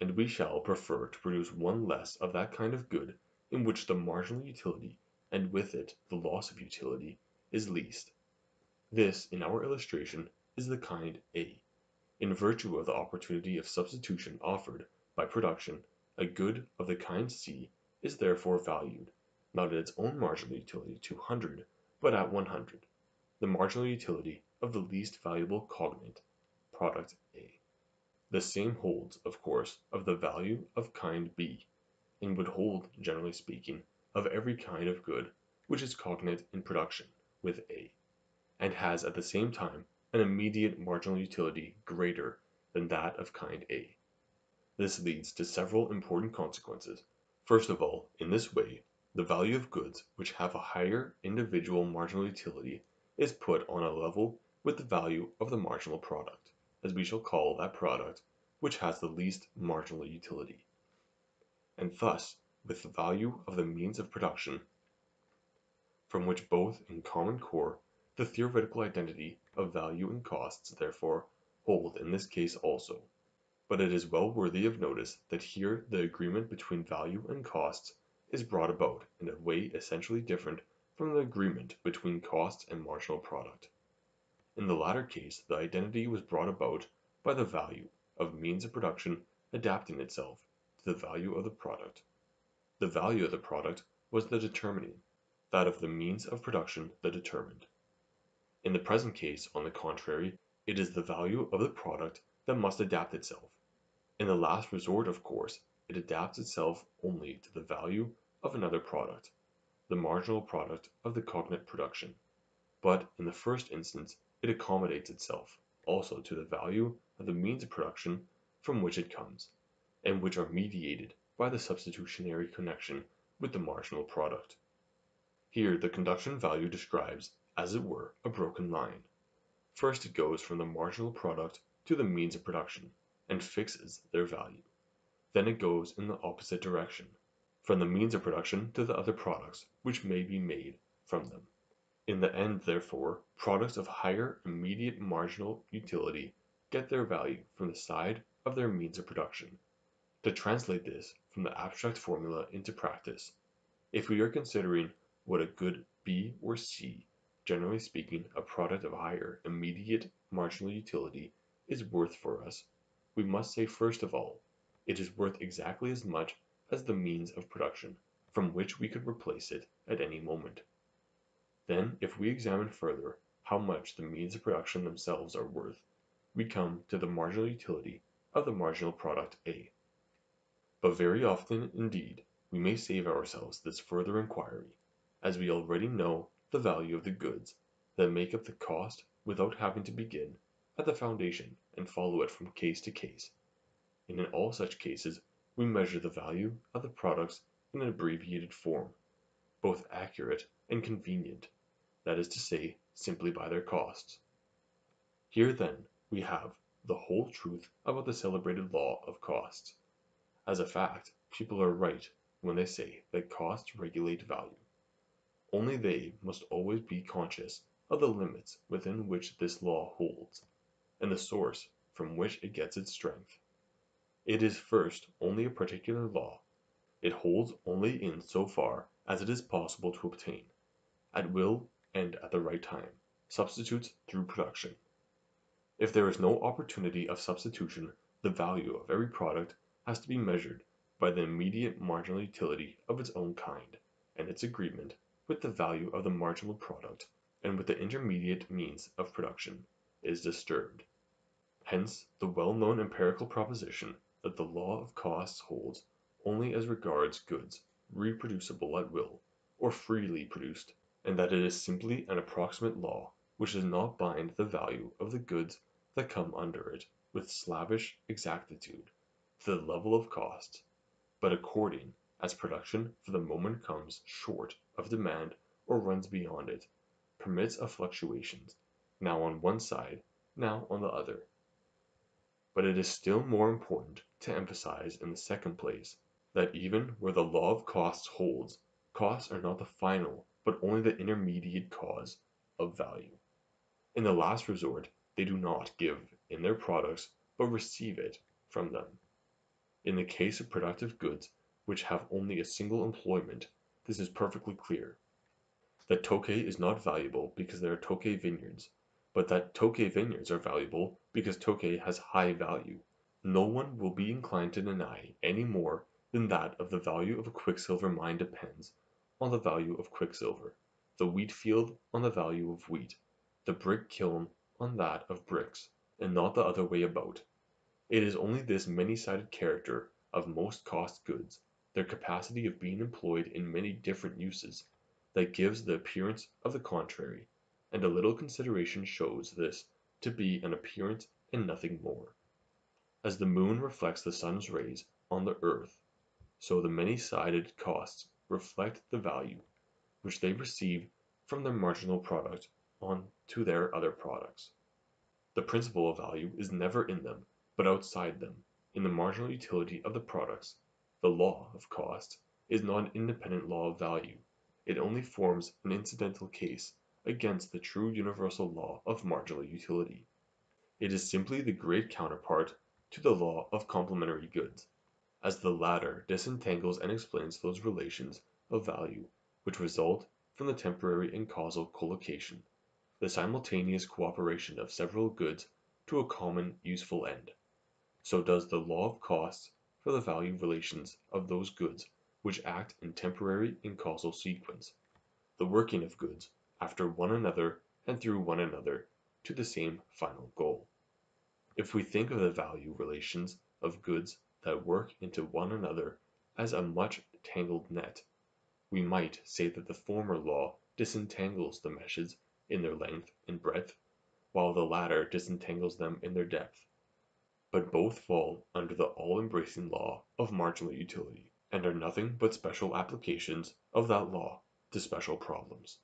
and we shall prefer to produce one less of that kind of good in which the marginal utility, and with it the loss of utility, is least. This, in our illustration, is the kind A. in virtue of the opportunity of substitution offered by production, a good of the kind C is therefore valued, not at its own marginal utility 200, but at 100, the marginal utility of the least valuable cognate product A. The same holds, of course, of the value of kind B, and would hold, generally speaking, of every kind of good which is cognate in production with A, and has at the same time an immediate marginal utility greater than that of kind A. This leads to several important consequences. First of all, in this way, the value of goods which have a higher individual marginal utility is put on a level with the value of the marginal product, as we shall call that product which has the least marginal utility. And thus, with the value of the means of production, from which both in common core the theoretical identity of value and costs, therefore, hold in this case also; but it is well worthy of notice that here the agreement between value and costs is brought about in a way essentially different from the agreement between costs and marginal product. In the latter case the identity was brought about by the value of means of production adapting itself to the value of the product. The value of the product was the determining, that of the means of production the determined. In the present case, on the contrary, it is the value of the product that must adapt itself. In the last resort, of course, it adapts itself only to the value of another product, the marginal product of the cognate production; but in the first instance it accommodates itself also to the value of the means of production from which it comes, and which are mediated by the substitutionary connection with the marginal product. Here the conduction value describes as it were, a broken line. First it goes from the marginal product to the means of production, and fixes their value. Then it goes in the opposite direction, from the means of production to the other products which may be made from them. In the end, therefore, products of higher immediate marginal utility get their value from the side of their means of production. To translate this from the abstract formula into practice, if we are considering what a good B or C generally speaking, a product of higher immediate marginal utility is worth for us, we must say first of all, it is worth exactly as much as the means of production, from which we could replace it at any moment. Then if we examine further how much the means of production themselves are worth, we come to the marginal utility of the marginal product A. But very often indeed we may save ourselves this further inquiry, as we already know the value of the goods that make up the cost without having to begin at the foundation and follow it from case to case, and in all such cases we measure the value of the products in an abbreviated form, both accurate and convenient, that is to say, simply by their costs. Here then we have the whole truth about the celebrated law of costs. As a fact, people are right when they say that costs regulate value. Only they must always be conscious of the limits within which this law holds, and the source from which it gets its strength. It is first only a particular law; it holds only in so far as it is possible to obtain, at will and at the right time, substitutes through production. If there is no opportunity of substitution the value of every product has to be measured by the immediate marginal utility of its own kind, and its agreement with the value of the marginal product and with the intermediate means of production, is disturbed. Hence the well known empirical proposition that the law of costs holds only as regards goods reproducible at will, or freely produced, and that it is simply an approximate law which does not bind the value of the goods that come under it with slavish exactitude to the level of costs, but according as production for the moment comes short of demand or runs beyond it, permits of fluctuations, now on one side, now on the other. But it is still more important to emphasize in the second place, that even where the law of costs holds, costs are not the final but only the intermediate cause of value. In the last resort they do not give in their products but receive it from them. In the case of productive goods which have only a single employment, this is perfectly clear. That Tokay is not valuable because there are Tokay vineyards, but that Tokay vineyards are valuable because Tokay has high value. No one will be inclined to deny any more than that of the value of a quicksilver mine depends on the value of quicksilver, the wheat field on the value of wheat, the brick kiln on that of bricks, and not the other way about. It is only this many sided character of most cost goods, their capacity of being employed in many different uses, that gives the appearance of the contrary, and a little consideration shows this to be an appearance and nothing more. As the moon reflects the sun's rays on the earth, so the many sided costs reflect the value which they receive from their marginal product on to their other products. The principle of value is never in them, but outside them, in the marginal utility of the products. The law of cost is not an independent law of value it only forms an incidental case against the true universal law of marginal utility. It is simply the great counterpart to the law of complementary goods, as the latter disentangles and explains those relations of value which result from the temporary and causal collocation, the simultaneous cooperation of several goods to a common useful end. So does the law of costs for the value relations of those goods which act in temporary and causal sequence, the working of goods after one another and through one another to the same final goal. If we think of the value relations of goods that work into one another as a much tangled net, we might say that the former law disentangles the meshes in their length and breadth, while the latter disentangles them in their depth. But both fall under the all embracing law of marginal utility and are nothing but special applications of that law to special problems.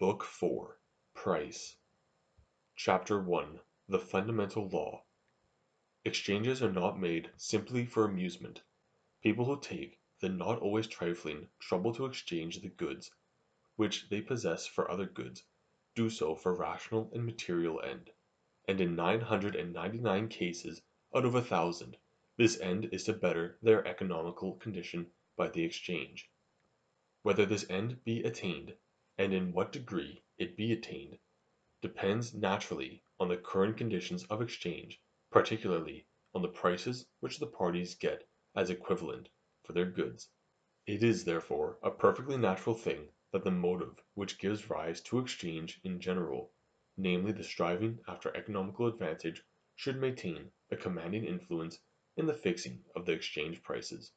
Book 4 Price Chapter 1 The Fundamental Law Exchanges are not made simply for amusement. People who take the not always trifling trouble to exchange the goods which they possess for other goods do so for rational and material end, and in nine hundred and ninety nine cases out of a thousand this end is to better their economical condition by the exchange. Whether this end be attained, and in what degree it be attained, depends naturally on the current conditions of exchange, particularly on the prices which the parties get as equivalent for their goods. It is, therefore, a perfectly natural thing that the motive which gives rise to exchange in general, namely the striving after economical advantage, should maintain a commanding influence in the fixing of the exchange prices.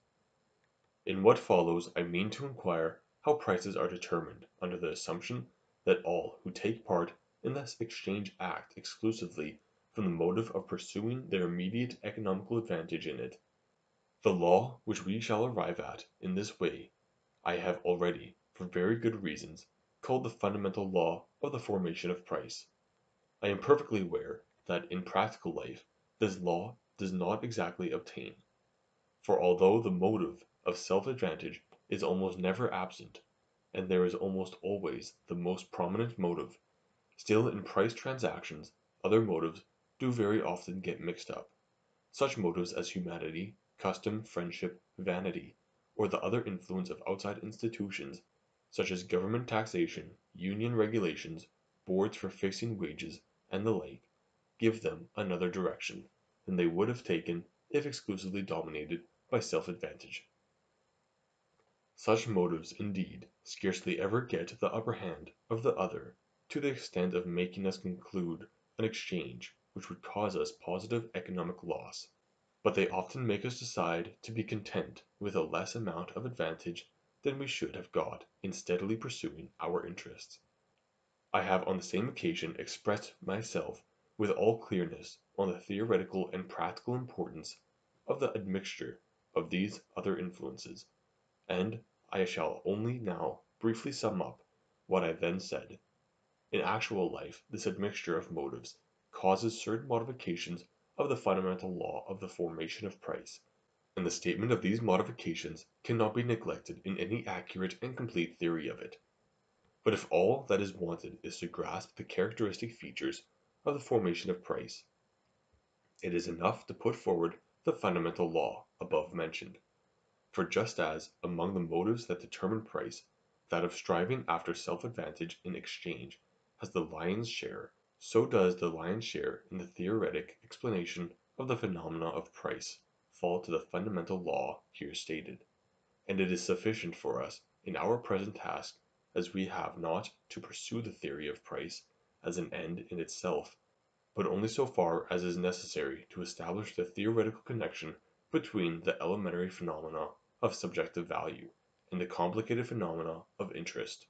In what follows I mean to inquire how prices are determined under the assumption that all who take part in this exchange act exclusively from the motive of pursuing their immediate economical advantage in it. The law which we shall arrive at in this way I have already, for very good reasons, called the fundamental law of the formation of price. I am perfectly aware that in practical life this law does not exactly obtain. For although the motive of self advantage is almost never absent, and there is almost always the most prominent motive, still in price transactions other motives do very often get mixed up, such motives as humanity, custom, friendship, vanity, or the other influence of outside institutions, such as government taxation, union regulations, boards for fixing wages, and the like, give them another direction than they would have taken if exclusively dominated by self advantage. Such motives, indeed, scarcely ever get the upper hand of the other to the extent of making us conclude an exchange which would cause us positive economic loss, but they often make us decide to be content with a less amount of advantage than we should have got in steadily pursuing our interests. I have on the same occasion expressed myself with all clearness on the theoretical and practical importance of the admixture of these other influences, and I shall only now briefly sum up what I then said. In actual life this admixture of motives causes certain modifications of the fundamental law of the formation of price, and the statement of these modifications cannot be neglected in any accurate and complete theory of it. But if all that is wanted is to grasp the characteristic features of the formation of price. It is enough to put forward the fundamental law above mentioned. For just as, among the motives that determine price, that of striving after self advantage in exchange has the lion's share, so does the lion's share in the theoretic explanation of the phenomena of price fall to the fundamental law here stated, and it is sufficient for us in our present task as we have not to pursue the theory of price as an end in itself, but only so far as is necessary to establish the theoretical connection between the elementary phenomena of subjective value and the complicated phenomena of interest.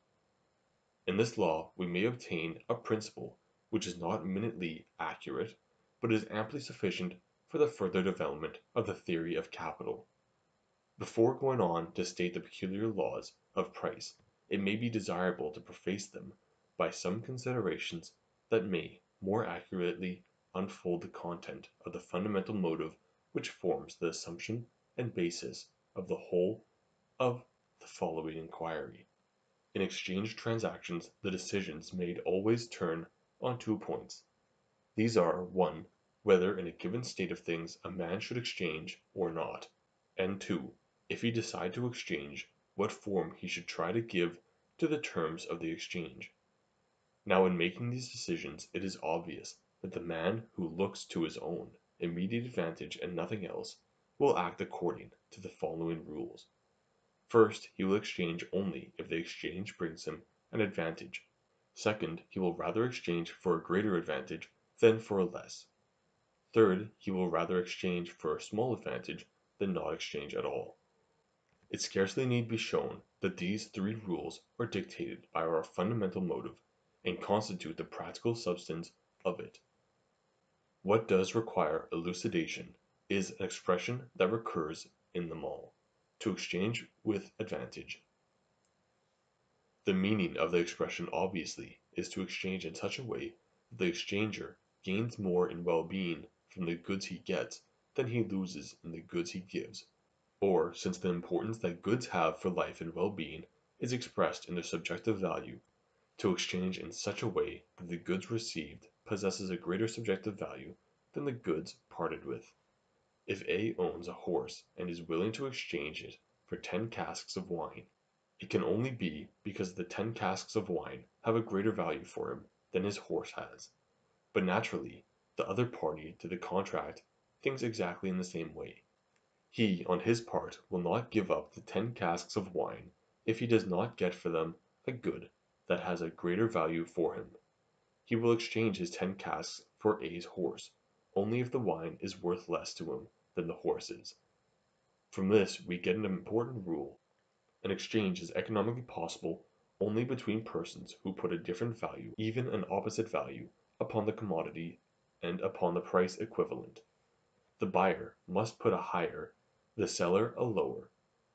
In this law we may obtain a principle which is not minutely accurate, but is amply sufficient for the further development of the theory of capital. Before going on to state the peculiar laws of price, it may be desirable to preface them by some considerations that may more accurately unfold the content of the fundamental motive which forms the assumption and basis of the whole of the following inquiry. In exchange transactions the decisions made always turn on two points. These are (1) whether in a given state of things a man should exchange or not, and (2) if he decide to exchange, what form he should try to give to the terms of the exchange. Now in making these decisions it is obvious that the man who looks to his own immediate advantage and nothing else, will act according to the following rules. First, he will exchange only if the exchange brings him an advantage; second, he will rather exchange for a greater advantage than for a less; third, he will rather exchange for a small advantage than not exchange at all. It scarcely need be shown that these three rules are dictated by our fundamental motive, and constitute the practical substance of it. What does require elucidation is an expression that recurs in them all to exchange with advantage. The meaning of the expression obviously is to exchange in such a way that the exchanger gains more in well being from the goods he gets than he loses in the goods he gives; or, since the importance that goods have for life and well being is expressed in their subjective value, to exchange in such a way that the goods received possesses a greater subjective value than the goods parted with. If A owns a horse and is willing to exchange it for ten casks of wine, it can only be because the ten casks of wine have a greater value for him than his horse has; but naturally the other party to the contract thinks exactly in the same way. He on his part will not give up the ten casks of wine if he does not get for them a good that has a greater value for him. He will exchange his ten casks for A's horse only if the wine is worth less to him than the horse is. From this we get an important rule: an exchange is economically possible only between persons who put a different value, even an opposite value, upon the commodity and upon the price equivalent. The buyer must put a higher, the seller a lower,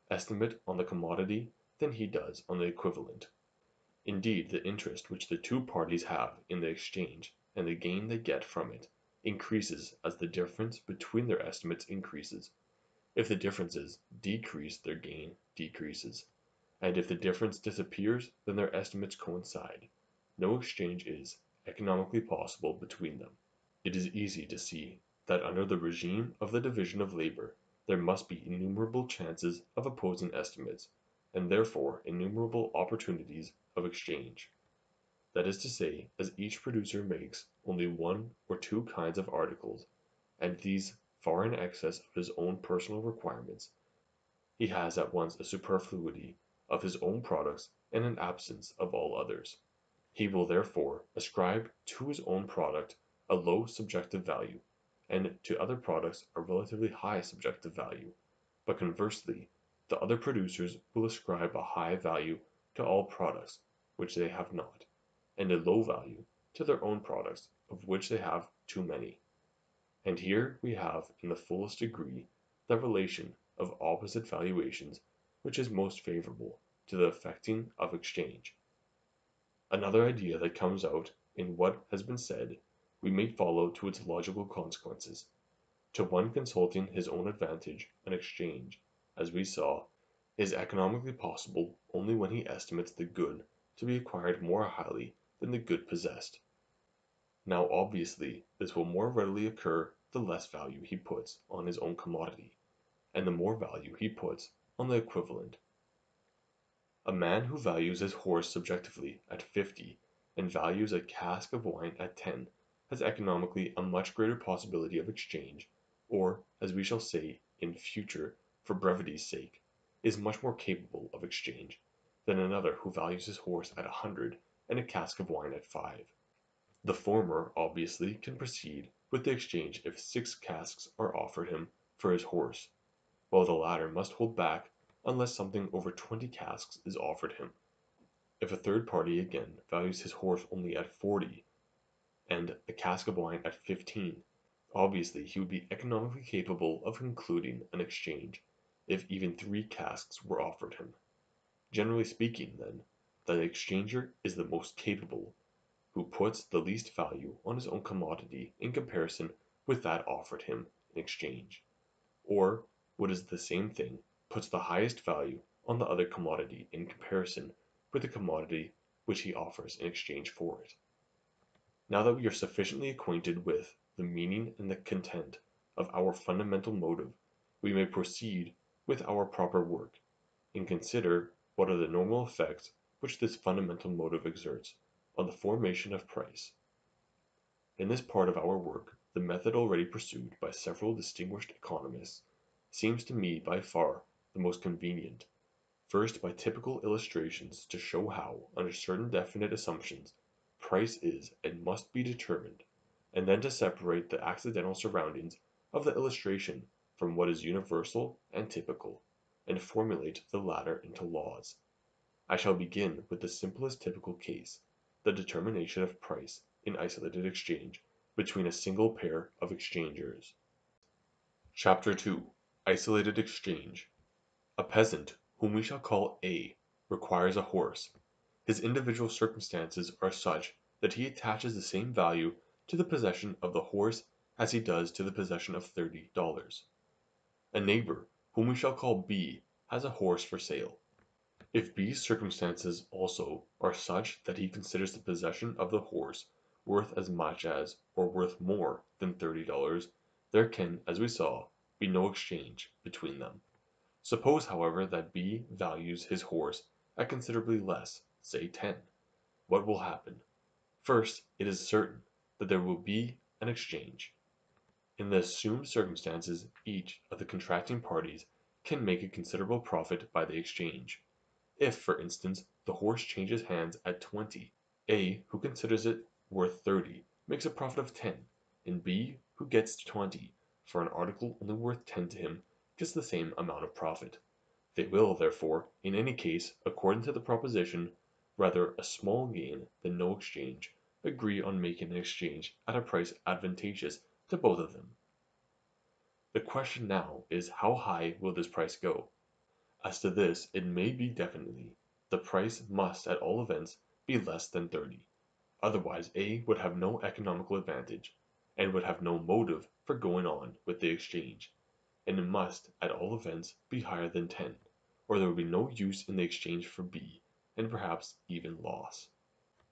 estimate on the commodity than he does on the equivalent. Indeed the interest which the two parties have in the exchange, and the gain they get from it increases as the difference between their estimates increases. If the differences decrease their gain decreases, and if the difference disappears then their estimates coincide. No exchange is economically possible between them. It is easy to see that under the regime of the division of labor there must be innumerable chances of opposing estimates, and therefore innumerable opportunities of exchange. That is to say, as each producer makes only one or two kinds of articles, and these far in excess of his own personal requirements, he has at once a superfluity of his own products and an absence of all others. He will therefore ascribe to his own product a low subjective value, and to other products a relatively high subjective value; but conversely, the other producers will ascribe a high value to all products which they have not and a low value to their own products of which they have too many. And here we have in the fullest degree the relation of opposite valuations which is most favorable to the effecting of exchange. Another idea that comes out in what has been said we may follow to its logical consequences. To one consulting his own advantage an exchange, as we saw, is economically possible only when he estimates the good to be acquired more highly than the good possessed. Now obviously this will more readily occur the less value he puts on his own commodity, and the more value he puts on the equivalent. A man who values his horse subjectively at fifty and values a cask of wine at 10 has economically a much greater possibility of exchange, or, as we shall say in future for brevity's sake, is much more capable of exchange, than another who values his horse at a hundred and a cask of wine at five. The former obviously can proceed with the exchange if six casks are offered him for his horse, while the latter must hold back unless something over twenty casks is offered him. If a third party again values his horse only at forty, and a cask of wine at fifteen, obviously he would be economically capable of concluding an exchange if even three casks were offered him. Generally speaking, then, the exchanger is the most capable who puts the least value on his own commodity in comparison with that offered him in exchange, or, what is the same thing, puts the highest value on the other commodity in comparison with the commodity which he offers in exchange for it. Now that we are sufficiently acquainted with the meaning and the content of our fundamental motive, we may proceed with our proper work, and consider what are the normal effects which this fundamental motive exerts on the formation of price. In this part of our work the method already pursued by several distinguished economists seems to me by far the most convenient, first by typical illustrations to show how, under certain definite assumptions, price is and must be determined, and then to separate the accidental surroundings of the illustration from what is universal and typical, and formulate the latter into laws. I shall begin with the simplest typical case, the determination of price in isolated exchange between a single pair of exchangers. Chapter 2 Isolated Exchange A peasant, whom we shall call A, requires a horse. His individual circumstances are such that he attaches the same value to the possession of the horse as he does to the possession of thirty dollars. A neighbor, whom we shall call B, has a horse for sale. If B's circumstances also are such that he considers the possession of the horse worth as much as or worth more than thirty dollars, there can, as we saw, be no exchange between them. Suppose, however, that B values his horse at considerably less, say ten. What will happen? First, it is certain that there will be an exchange. In the assumed circumstances each of the contracting parties can make a considerable profit by the exchange. If, for instance, the horse changes hands at 20, A, who considers it worth 30, makes a profit of 10, and B, who gets 20 for an article only worth 10 to him, just the same amount of profit. They will, therefore, in any case, according to the proposition, rather a small gain than no exchange, agree on making an exchange at a price advantageous to both of them. The question now is how high will this price go? As to this it may be definitely, the price must at all events be less than 30, otherwise A would have no economical advantage, and would have no motive for going on with the exchange, and it must at all events be higher than 10, or there would be no use in the exchange for B, and perhaps even loss.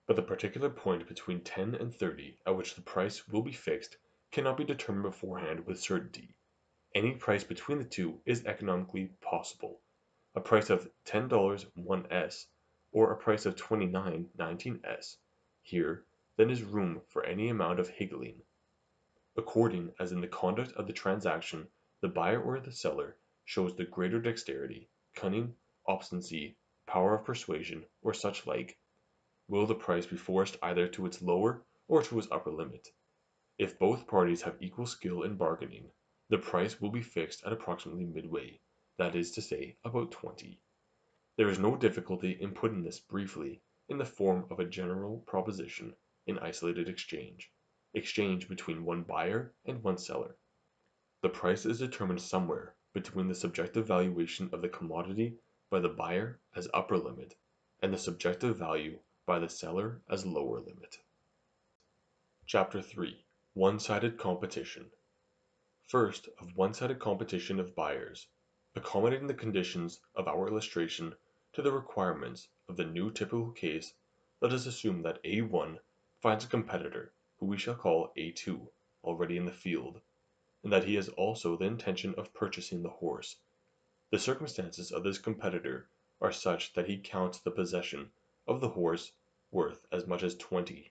But the particular point between 10 and 30 at which the price will be fixed cannot be determined beforehand with certainty. Any price between the two is economically possible a price of $10 1s or a price of 29 19s. Here, then is room for any amount of higgling, according as in the conduct of the transaction the buyer or the seller shows the greater dexterity, cunning, obstinacy, power of persuasion, or such like, will the price be forced either to its lower or to its upper limit. If both parties have equal skill in bargaining, the price will be fixed at approximately midway that is to say about 20. There is no difficulty in putting this briefly in the form of a general proposition in isolated exchange, exchange between one buyer and one seller. The price is determined somewhere between the subjective valuation of the commodity by the buyer as upper limit and the subjective value by the seller as lower limit. Chapter 3 One-Sided Competition First, of one-sided competition of buyers. Accommodating the conditions of our illustration to the requirements of the new typical case, let us assume that A1 finds a competitor, who we shall call A2, already in the field, and that he has also the intention of purchasing the horse. The circumstances of this competitor are such that he counts the possession of the horse worth as much as 20.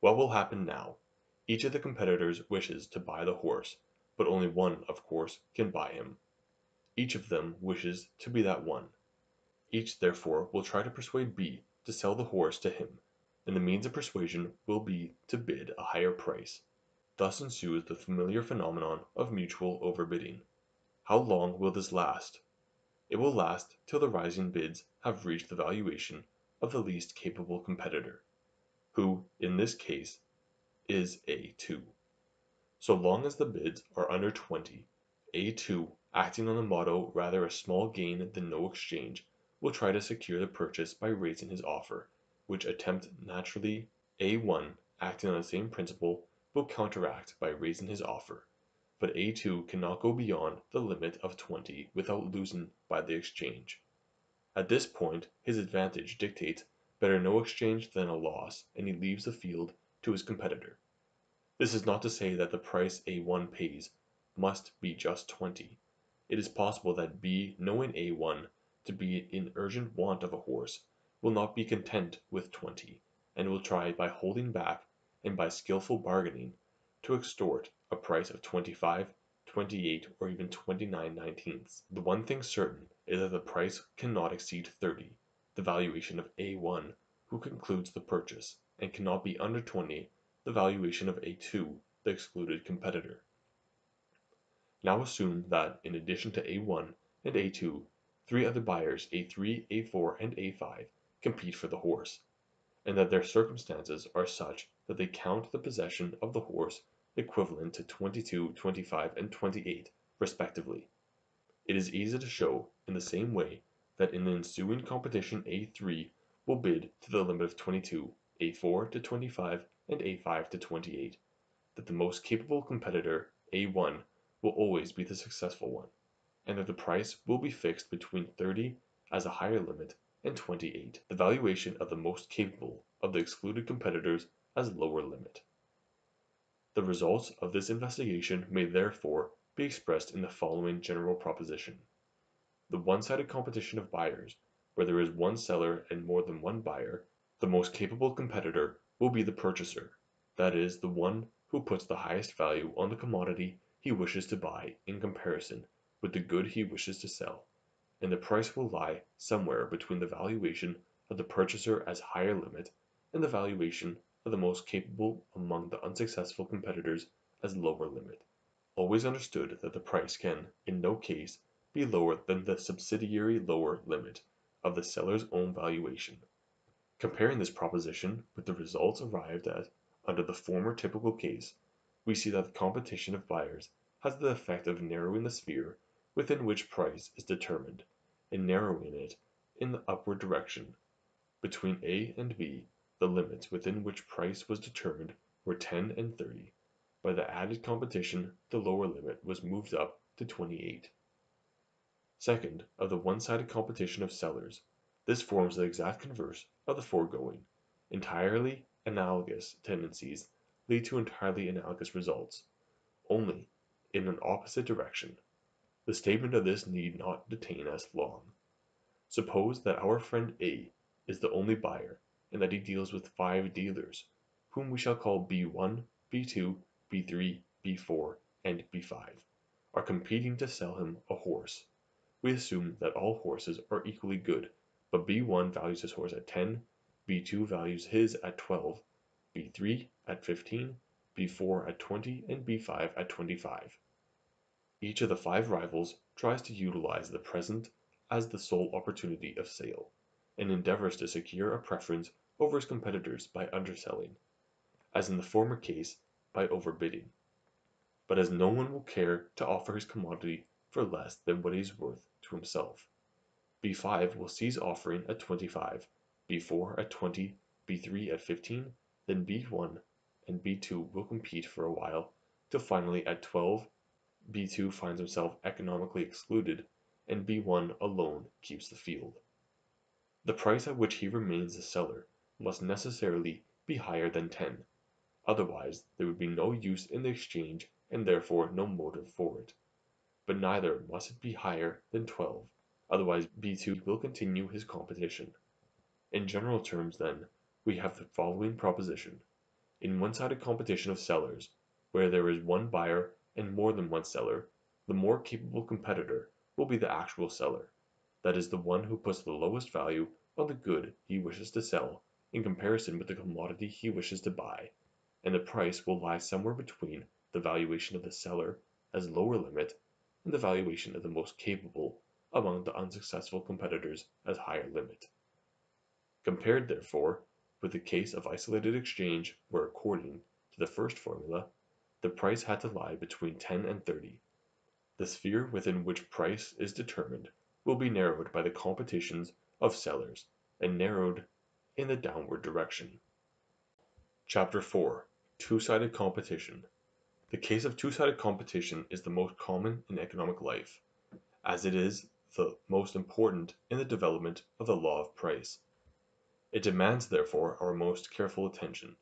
What will happen now? Each of the competitors wishes to buy the horse, but only one, of course, can buy him. Each of them wishes to be that one. Each therefore will try to persuade B to sell the horse to him, and the means of persuasion will be to bid a higher price. Thus ensues the familiar phenomenon of mutual overbidding. How long will this last? It will last till the rising bids have reached the valuation of the least capable competitor, who, in this case, is A2. So long as the bids are under 20, A2, acting on the motto rather a small gain than no exchange, will try to secure the purchase by raising his offer, which attempt naturally A1, acting on the same principle, will counteract by raising his offer, but A2 cannot go beyond the limit of 20 without losing by the exchange. At this point his advantage dictates better no exchange than a loss and he leaves the field to his competitor. This is not to say that the price A1 pays must be just 20. It is possible that B knowing A1 to be in urgent want of a horse will not be content with 20 and will try by holding back and by skilful bargaining to extort a price of twenty five, twenty eight, or even 29 nineteenths. The one thing certain is that the price cannot exceed 30, the valuation of A1 who concludes the purchase, and cannot be under 20, the valuation of A2, the excluded competitor. Now assume that in addition to A1 and A2, three other buyers A3, A4 and A5 compete for the horse, and that their circumstances are such that they count the possession of the horse equivalent to 22, 25 and 28 respectively. It is easy to show, in the same way, that in the ensuing competition A3 will bid to the limit of 22, A4 to 25 and A5 to 28, that the most capable competitor, A1, will always be the successful one, and that the price will be fixed between 30 as a higher limit and 28, the valuation of the most capable of the excluded competitors as lower limit. The results of this investigation may therefore be expressed in the following general proposition. The one-sided competition of buyers, where there is one seller and more than one buyer, the most capable competitor will be the purchaser, that is, the one who puts the highest value on the commodity he wishes to buy in comparison with the good he wishes to sell, and the price will lie somewhere between the valuation of the purchaser as higher limit and the valuation of the most capable among the unsuccessful competitors as lower limit, always understood that the price can in no case be lower than the subsidiary lower limit of the seller's own valuation. Comparing this proposition with the results arrived at under the former typical case, we see that the competition of buyers has the effect of narrowing the sphere within which price is determined, and narrowing it in the upward direction. Between A and B the limits within which price was determined were 10 and 30; by the added competition the lower limit was moved up to 28. Second, of the one-sided competition of sellers, this forms the exact converse of the foregoing; entirely analogous tendencies lead to entirely analogous results, only in an opposite direction. The statement of this need not detain us long. Suppose that our friend A is the only buyer and that he deals with five dealers, whom we shall call B1, B2, B3, B4, and B5, are competing to sell him a horse. We assume that all horses are equally good, but B1 values his horse at 10, B2 values his at 12, B3 at 15, B4 at 20, and B5 at 25. Each of the five rivals tries to utilize the present as the sole opportunity of sale and endeavors to secure a preference over his competitors by underselling, as in the former case by overbidding. But as no one will care to offer his commodity for less than what he is worth to himself, B5 will cease offering at 25, B4 at 20, B3 at 15, then B1 and B2 will compete for a while till finally at 12 B2 finds himself economically excluded and B1 alone keeps the field. The price at which he remains the seller must necessarily be higher than 10, otherwise there would be no use in the exchange and therefore no motive for it; but neither must it be higher than 12, otherwise B2 will continue his competition. In general terms, then, we have the following proposition. In one-sided competition of sellers, where there is one buyer and more than one seller, the more capable competitor will be the actual seller, that is the one who puts the lowest value on the good he wishes to sell in comparison with the commodity he wishes to buy, and the price will lie somewhere between the valuation of the seller as lower limit and the valuation of the most capable among the unsuccessful competitors as higher limit. Compared, therefore, with the case of isolated exchange where according to the first formula, the price had to lie between 10 and 30, the sphere within which price is determined will be narrowed by the competitions of sellers and narrowed in the downward direction. Chapter 4 Two-Sided Competition The case of two-sided competition is the most common in economic life, as it is the most important in the development of the law of price. It demands therefore our most careful attention.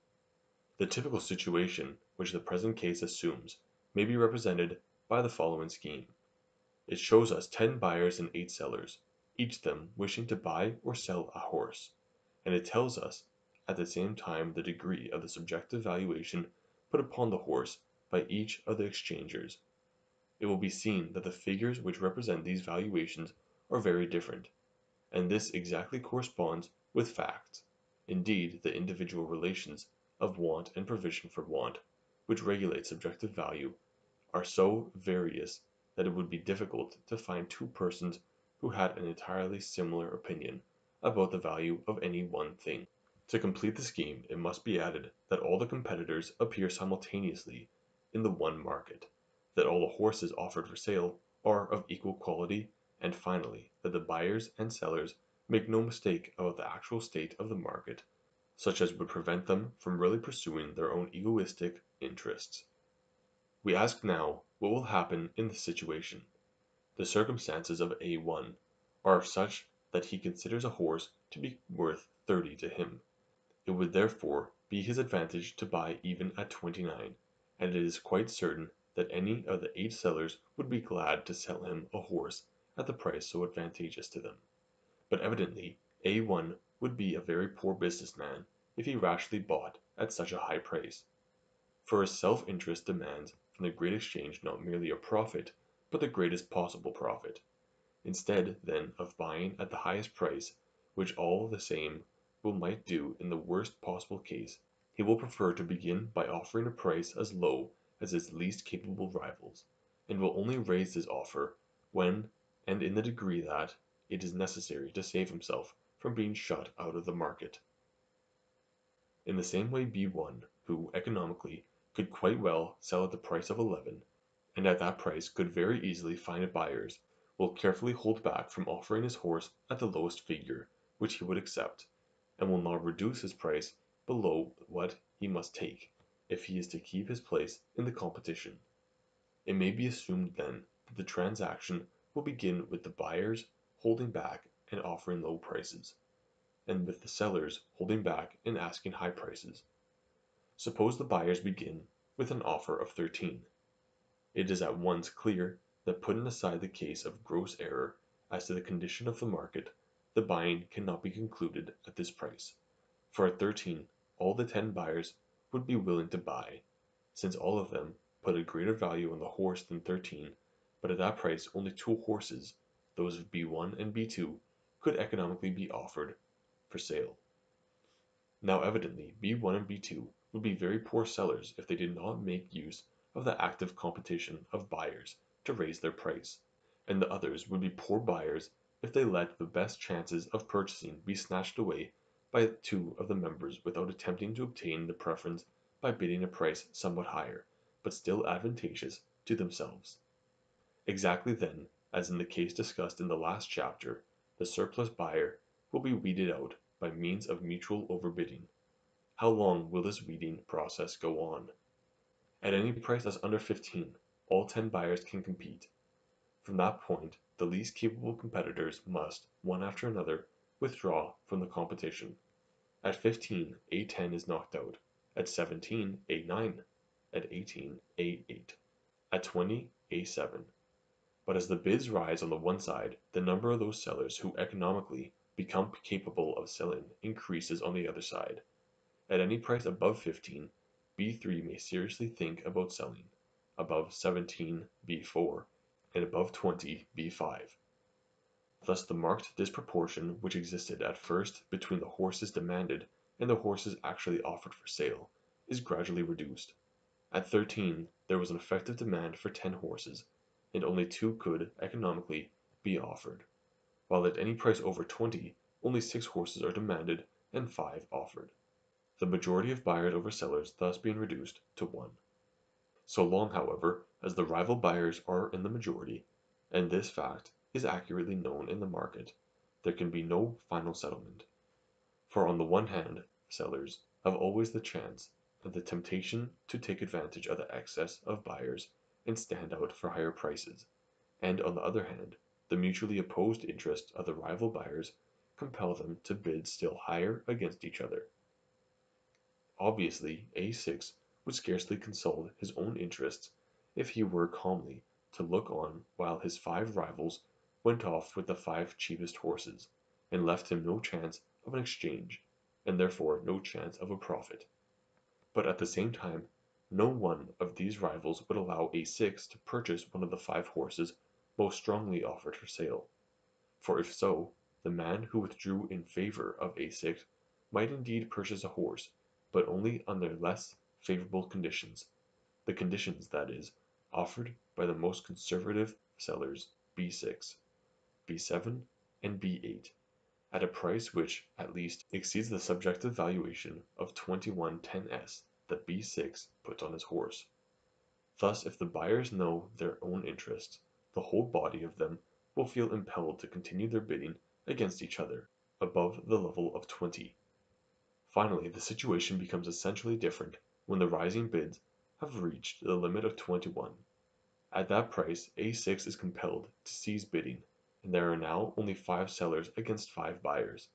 The typical situation which the present case assumes may be represented by the following scheme. It shows us ten buyers and eight sellers, each of them wishing to buy or sell a horse, and it tells us at the same time the degree of the subjective valuation put upon the horse by each of the exchangers. It will be seen that the figures which represent these valuations are very different, and this exactly corresponds with facts, indeed the individual relations of want and provision for want, which regulate subjective value, are so various that it would be difficult to find two persons who had an entirely similar opinion about the value of any one thing. To complete the scheme it must be added that all the competitors appear simultaneously in the one market, that all the horses offered for sale are of equal quality, and finally that the buyers and sellers make no mistake about the actual state of the market such as would prevent them from really pursuing their own egoistic interests. We ask now what will happen in this situation. The circumstances of A1 are such that he considers a horse to be worth 30 to him. It would therefore be his advantage to buy even at 29, and it is quite certain that any of the eight sellers would be glad to sell him a horse at the price so advantageous to them. But evidently A1 would be a very poor business man if he rashly bought at such a high price. For his self-interest demands from the great exchange not merely a profit, but the greatest possible profit. Instead, then, of buying at the highest price, which all the same will might do in the worst possible case, he will prefer to begin by offering a price as low as his least capable rivals, and will only raise his offer when and in the degree that it is necessary to save himself from being shut out of the market. In the same way B1, who, economically, could quite well sell at the price of 11, and at that price could very easily find a buyers, will carefully hold back from offering his horse at the lowest figure which he would accept, and will not reduce his price below what he must take if he is to keep his place in the competition. It may be assumed then that the transaction will begin with the buyers holding back and offering low prices, and with the sellers holding back and asking high prices. Suppose the buyers begin with an offer of 13. It is at once clear that putting aside the case of gross error as to the condition of the market, the buying cannot be concluded at this price, for at 13 all the 10 buyers would be willing to buy, since all of them put a greater value on the horse than 13, but at that price only two horses, those of B1 and B2, could economically be offered for sale. Now evidently B1 and B2 would be very poor sellers if they did not make use of the active competition of buyers to raise their price, and the others would be poor buyers if they let the best chances of purchasing be snatched away by two of the members without attempting to obtain the preference by bidding a price somewhat higher, but still advantageous to themselves. Exactly then, as in the case discussed in the last chapter, the surplus buyer will be weeded out by means of mutual overbidding. How long will this weeding process go on? At any price that's under 15, all 10 buyers can compete. From that point, the least capable competitors must, one after another, withdraw from the competition. At 15, A10 is knocked out. At 17, A9. At 18, A8. At 20, A7. But as the bids rise on the one side, the number of those sellers who economically become capable of selling increases on the other side, At any price above 15, B3 may seriously think about selling, above 17, B4, and above 20, B5. Thus the marked disproportion which existed at first between the horses demanded and the horses actually offered for sale is gradually reduced. At 13 there was an effective demand for 10 horses, and only two could, economically, be offered, while at any price over 20 only six horses are demanded and five offered, the majority of buyers over sellers thus being reduced to one. So long, however, as the rival buyers are in the majority, and this fact is accurately known in the market, there can be no final settlement. For on the one hand, sellers have always the chance and the temptation to take advantage of the excess of buyers and stand out for higher prices, and on the other hand, the mutually opposed interests of the rival buyers compel them to bid still higher against each other. Obviously, A6 would scarcely consult his own interests if he were calmly to look on while his five rivals went off with the five cheapest horses, and left him no chance of an exchange, and therefore no chance of a profit. But at the same time, no one of these rivals would allow A6 to purchase one of the five horses most strongly offered for sale; for if so, the man who withdrew in favor of A6 might indeed purchase a horse, but only under less favorable conditions, the conditions, that is, offered by the most conservative sellers B6. B7, and B8, at a price which, at least, exceeds the subjective valuation of 2110s that B6 puts on his horse. Thus if the buyers know their own interests, the whole body of them will feel impelled to continue their bidding against each other, above the level of 20. Finally the situation becomes essentially different when the rising bids have reached the limit of 21. At that price A6 is compelled to cease bidding and there are now only five sellers against five buyers.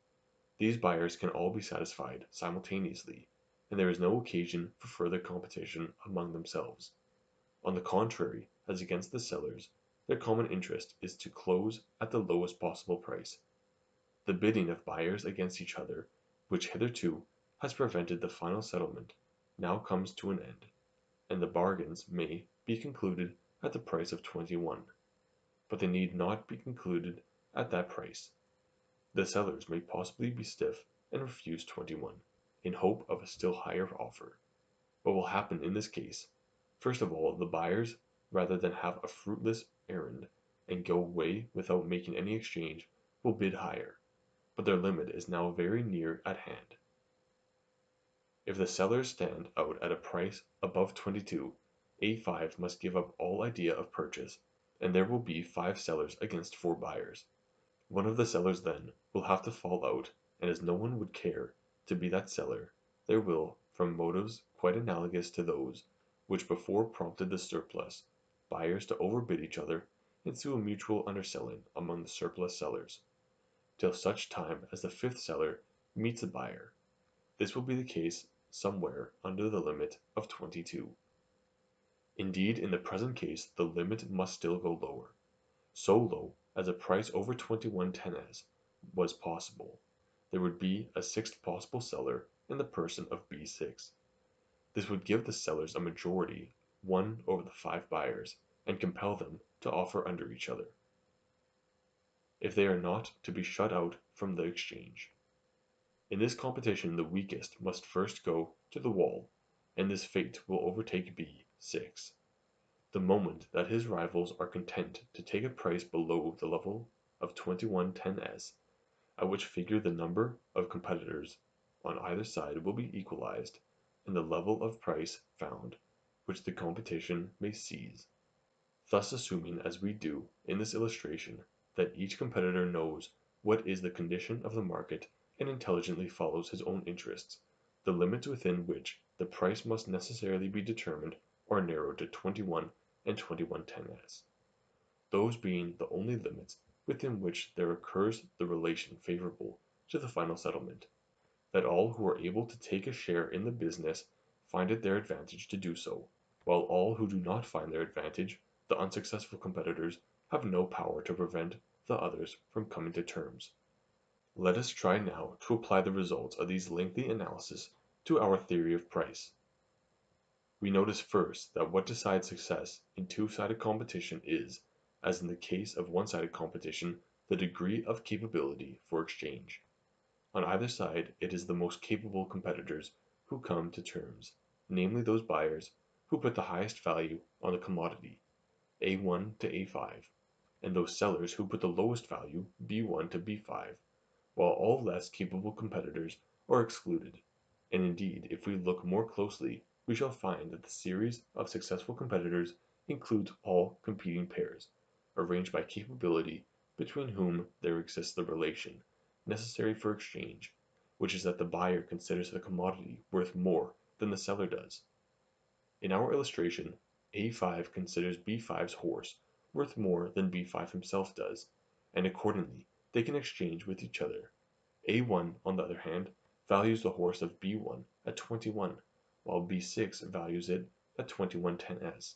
These buyers can all be satisfied simultaneously, and there is no occasion for further competition among themselves. On the contrary, as against the sellers, their common interest is to close at the lowest possible price. The bidding of buyers against each other, which hitherto has prevented the final settlement, now comes to an end, and the bargains may be concluded at the price of 21 but they need not be concluded at that price. The sellers may possibly be stiff and refuse 21, in hope of a still higher offer. What will happen in this case? First of all, the buyers, rather than have a fruitless errand and go away without making any exchange, will bid higher, but their limit is now very near at hand. If the sellers stand out at a price above 22, A5 must give up all idea of purchase and there will be five sellers against four buyers. One of the sellers then will have to fall out, and as no one would care to be that seller, there will, from motives quite analogous to those which before prompted the surplus buyers to overbid each other, ensue a mutual underselling among the surplus sellers, till such time as the fifth seller meets a buyer. This will be the case somewhere under the limit of 22. Indeed in the present case the limit must still go lower, so low as a price over 21 tennes was possible, there would be a sixth possible seller in the person of B6. This would give the sellers a majority, one over the five buyers, and compel them to offer under each other, if they are not to be shut out from the exchange. In this competition the weakest must first go to the wall, and this fate will overtake B. 6. The moment that his rivals are content to take a price below the level of 2110s, at which figure the number of competitors on either side will be equalized, and the level of price found which the competition may seize. Thus assuming as we do in this illustration that each competitor knows what is the condition of the market and intelligently follows his own interests, the limits within which the price must necessarily be determined are narrowed to 21 and 21 tenths, those being the only limits within which there occurs the relation favorable to the final settlement, that all who are able to take a share in the business find it their advantage to do so, while all who do not find their advantage, the unsuccessful competitors, have no power to prevent the others from coming to terms. Let us try now to apply the results of these lengthy analyses to our theory of price. We notice first that what decides success in two-sided competition is, as in the case of one-sided competition, the degree of capability for exchange. On either side it is the most capable competitors who come to terms, namely those buyers who put the highest value on the commodity, A1 to A5, and those sellers who put the lowest value, B1 to B5, while all less capable competitors are excluded, and indeed if we look more closely we shall find that the series of successful competitors includes all competing pairs, arranged by capability between whom there exists the relation, necessary for exchange, which is that the buyer considers the commodity worth more than the seller does. In our illustration, A5 considers B5's horse worth more than B5 himself does, and accordingly they can exchange with each other. A1, on the other hand, values the horse of B1 at 21, while B6 values it at 2110s,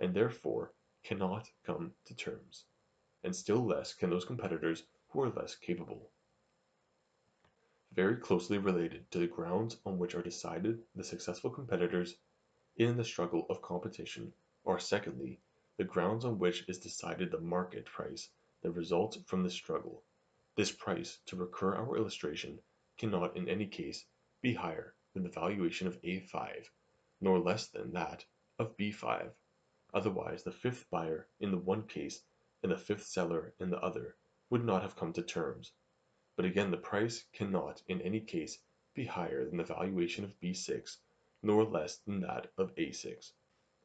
and therefore cannot come to terms, and still less can those competitors who are less capable. Very closely related to the grounds on which are decided the successful competitors in the struggle of competition are secondly, the grounds on which is decided the market price that results from this struggle. This price, to recur our illustration, cannot in any case be higher than the valuation of A5, nor less than that of B5, otherwise the fifth buyer in the one case and the fifth seller in the other would not have come to terms. But again the price cannot in any case be higher than the valuation of B6 nor less than that of A6,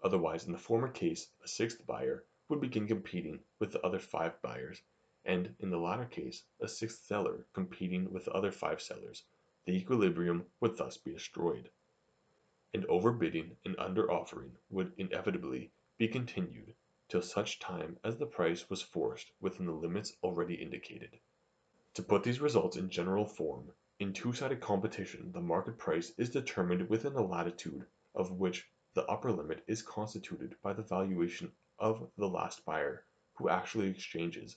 otherwise in the former case a sixth buyer would begin competing with the other five buyers, and in the latter case a sixth seller competing with the other five sellers, the equilibrium would thus be destroyed. And overbidding and underoffering would inevitably be continued till such time as the price was forced within the limits already indicated. To put these results in general form, in two-sided competition the market price is determined within a latitude of which the upper limit is constituted by the valuation of the last buyer who actually exchanges,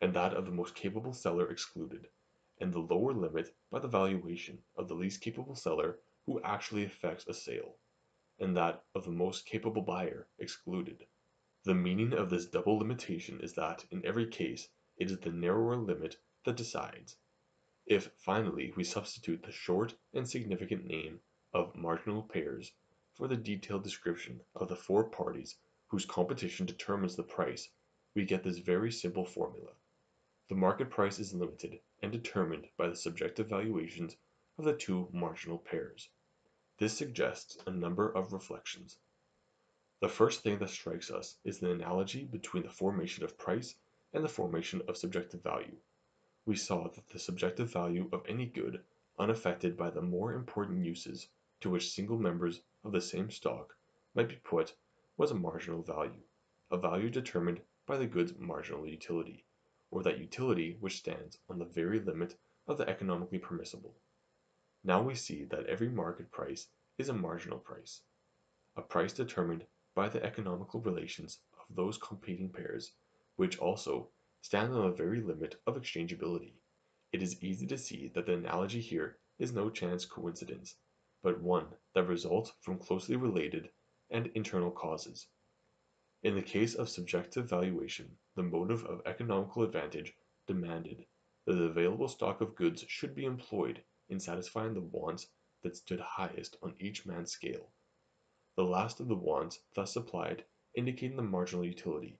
and that of the most capable seller excluded, and the lower limit by the valuation of the least capable seller who actually effects a sale, and that of the most capable buyer excluded. The meaning of this double limitation is that in every case it is the narrower limit that decides. If, finally, we substitute the short and significant name of marginal pairs for the detailed description of the four parties whose competition determines the price, we get this very simple formula. The market price is limited and determined by the subjective valuations of the two marginal pairs. This suggests a number of reflections. The first thing that strikes us is the analogy between the formation of price and the formation of subjective value we saw that the subjective value of any good, unaffected by the more important uses to which single members of the same stock might be put, was a marginal value, a value determined by the good's marginal utility, or that utility which stands on the very limit of the economically permissible. Now we see that every market price is a marginal price, a price determined by the economical relations of those competing pairs, which also stand on the very limit of exchangeability. It is easy to see that the analogy here is no chance coincidence, but one that results from closely related and internal causes. In the case of subjective valuation, the motive of economical advantage demanded that the available stock of goods should be employed in satisfying the wants that stood highest on each man's scale. The last of the wants thus supplied indicating the marginal utility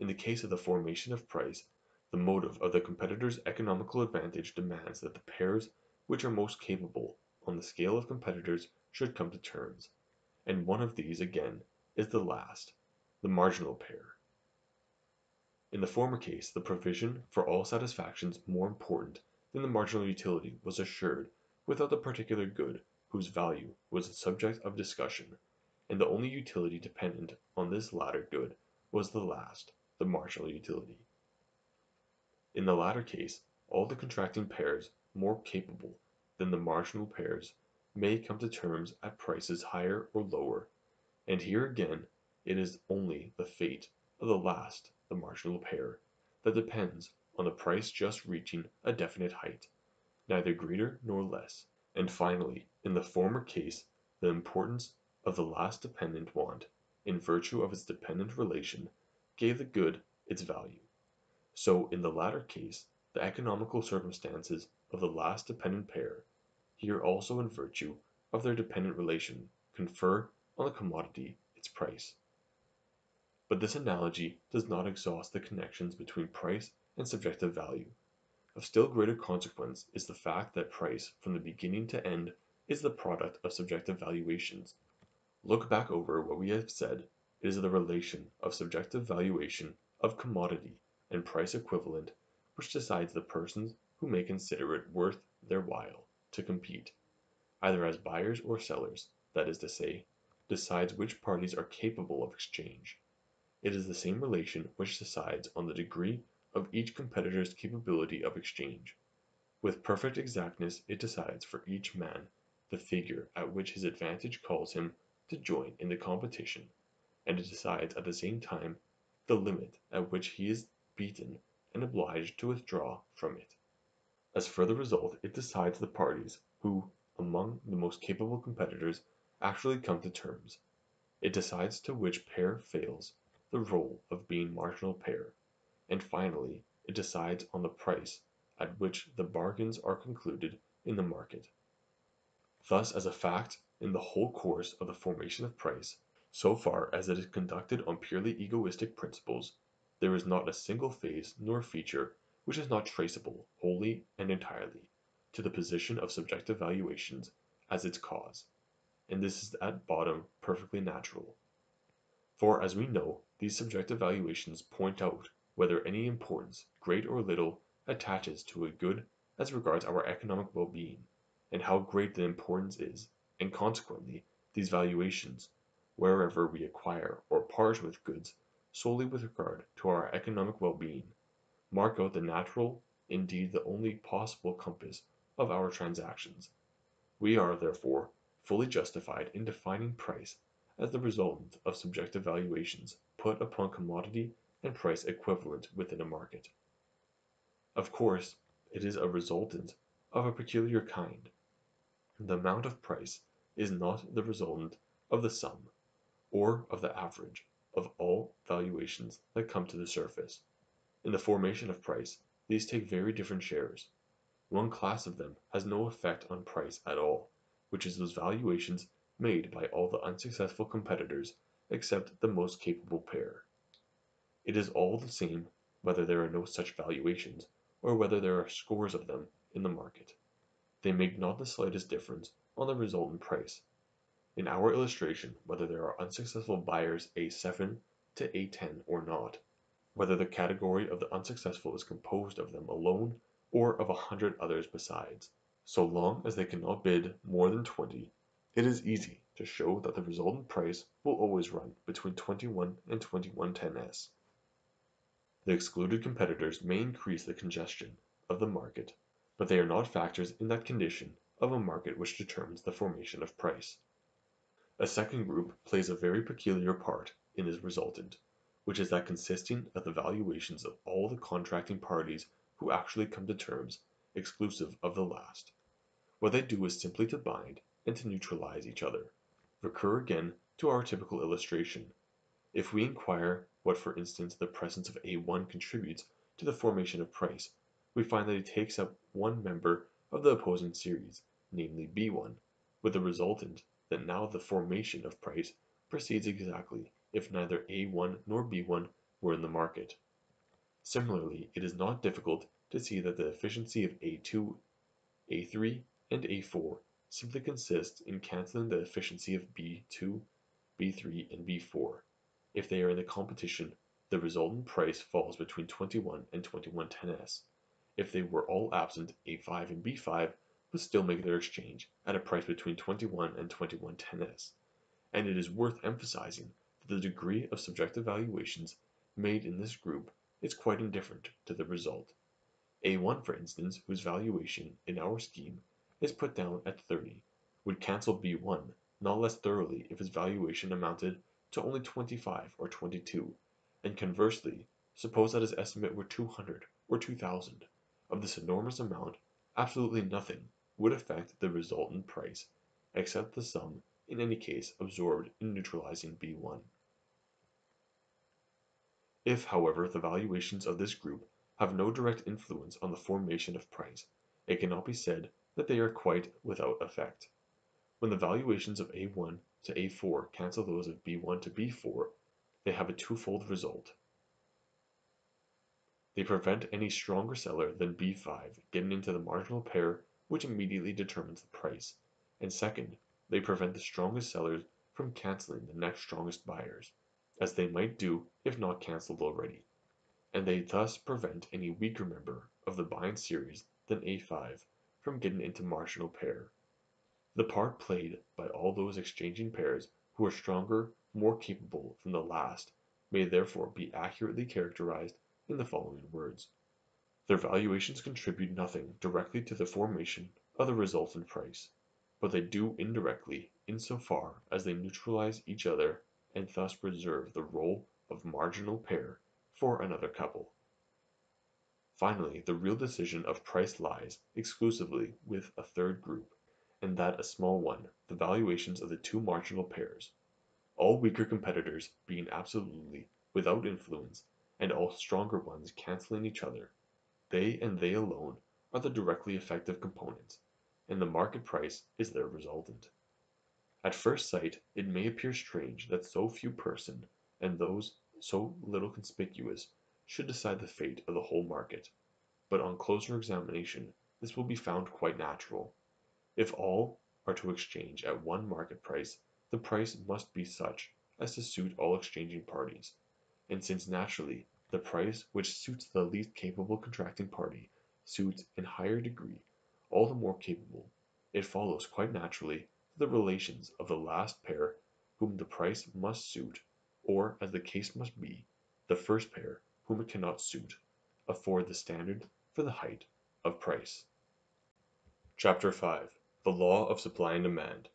in the case of the formation of price, the motive of the competitor's economical advantage demands that the pairs which are most capable on the scale of competitors should come to terms, and one of these again is the last, the marginal pair. In the former case the provision for all satisfactions more important than the marginal utility was assured without the particular good whose value was the subject of discussion, and the only utility dependent on this latter good was the last the marginal utility. In the latter case, all the contracting pairs more capable than the marginal pairs may come to terms at prices higher or lower, and here again it is only the fate of the last, the marginal pair, that depends on the price just reaching a definite height, neither greater nor less, and finally, In the former case, the importance of the last dependent want, in virtue of its dependent relation, gave the good its value. So in the latter case, the economical circumstances of the last dependent pair, here also in virtue of their dependent relation, confer on the commodity its price. But this analogy does not exhaust the connections between price subjective value. Of still greater consequence is the fact that price from the beginning to end is the product of subjective valuations. Look back over what we have said, it is the relation of subjective valuation of commodity and price equivalent which decides the persons who may consider it worth their while to compete, either as buyers or sellers, that is to say, decides which parties are capable of exchange. It is the same relation which decides on the degree of each competitor's capability of exchange. With perfect exactness it decides for each man the figure at which his advantage calls him to join in the competition, and it decides at the same time the limit at which he is beaten and obliged to withdraw from it. As further result it decides the parties who among the most capable competitors actually come to terms. It decides to which pair fails the role of being marginal pair, and finally it decides on the price at which the bargains are concluded in the market. Thus as a fact in the whole course of the formation of price, so far as it is conducted on purely egoistic principles, there is not a single phase nor feature which is not traceable wholly and entirely to the position of subjective valuations as its cause, and this is at bottom perfectly natural. For as we know, these subjective valuations point out whether any importance, great or little, attaches to a good as regards our economic well being, and how great the importance is, and consequently these valuations, wherever we acquire or part with goods solely with regard to our economic well being, mark out the natural, indeed the only possible compass of our transactions. We are, therefore, fully justified in defining price as the resultant of subjective valuations put upon commodity and price equivalent within a market. Of course, it is a resultant of a peculiar kind. The amount of price is not the resultant of the sum, or of the average, of all valuations that come to the surface. In the formation of price, these take very different shares. One class of them has no effect on price at all, which is those valuations made by all the unsuccessful competitors except the most capable pair. It is all the same whether there are no such valuations, or whether there are scores of them in the market. They make not the slightest difference on the resultant price. In our illustration, whether there are unsuccessful buyers A7 to A10 or not, whether the category of the unsuccessful is composed of them alone or of a hundred others besides, so long as they cannot bid more than 20 it is easy to show that the resultant price will always run between 21 and 2110s. The excluded competitors may increase the congestion of the market, but they are not factors in that condition of a market which determines the formation of price. A second group plays a very peculiar part in this resultant, which is that consisting of the valuations of all the contracting parties who actually come to terms, exclusive of the last. What they do is simply to bind and to neutralize each other. Recur again to our typical illustration. If we inquire what for instance the presence of A1 contributes to the formation of price, we find that it takes up one member of the opposing series, namely B1, with the resultant that now the formation of price proceeds exactly if neither A1 nor B1 were in the market. Similarly, it is not difficult to see that the efficiency of A2, A3, and A4 simply consists in cancelling the efficiency of B2, B3, and B4. If they are in the competition, the resultant price falls between 21 and 2110s. If they were all absent, A5 and B5 would still make their exchange at a price between 21 and 2110s. And it is worth emphasizing that the degree of subjective valuations made in this group is quite indifferent to the result. A1 for instance, whose valuation in our scheme is put down at 30, would cancel B1 not less thoroughly if his valuation amounted to only 25 or 22, and conversely, suppose that his estimate were 200 or 2000. Of this enormous amount, absolutely nothing would affect the resultant price, except the sum in any case absorbed in neutralizing B1. If, however, the valuations of this group have no direct influence on the formation of price, it cannot be said that they are quite without effect. When the valuations of A1 to A4 cancel those of B1 to B4, they have a twofold result. They prevent any stronger seller than B5 getting into the marginal pair which immediately determines the price, and second, they prevent the strongest sellers from canceling the next strongest buyers, as they might do if not cancelled already, and they thus prevent any weaker member of the buying series than A5 from getting into marginal pair. The part played by all those exchanging pairs who are stronger, more capable than the last, may therefore be accurately characterized in the following words: Their valuations contribute nothing directly to the formation of the resultant price, but they do indirectly in so far as they neutralize each other and thus reserve the rôle of marginal pair for another couple. Finally, the real decision of price lies exclusively with a third group, and that a small one, the valuations of the two marginal pairs. All weaker competitors being absolutely without influence, and all stronger ones cancelling each other, they and they alone are the directly effective components, and the market price is their resultant. At first sight it may appear strange that so few persons, and those so little conspicuous should decide the fate of the whole market, but on closer examination this will be found quite natural. If all are to exchange at one market price, the price must be such as to suit all exchanging parties, and since naturally the price which suits the least capable contracting party suits in higher degree all the more capable, it follows quite naturally that the relations of the last pair whom the price must suit, or as the case must be, the first pair whom it cannot suit, afford the standard for the height of price. Chapter 5 The Law of Supply and Demand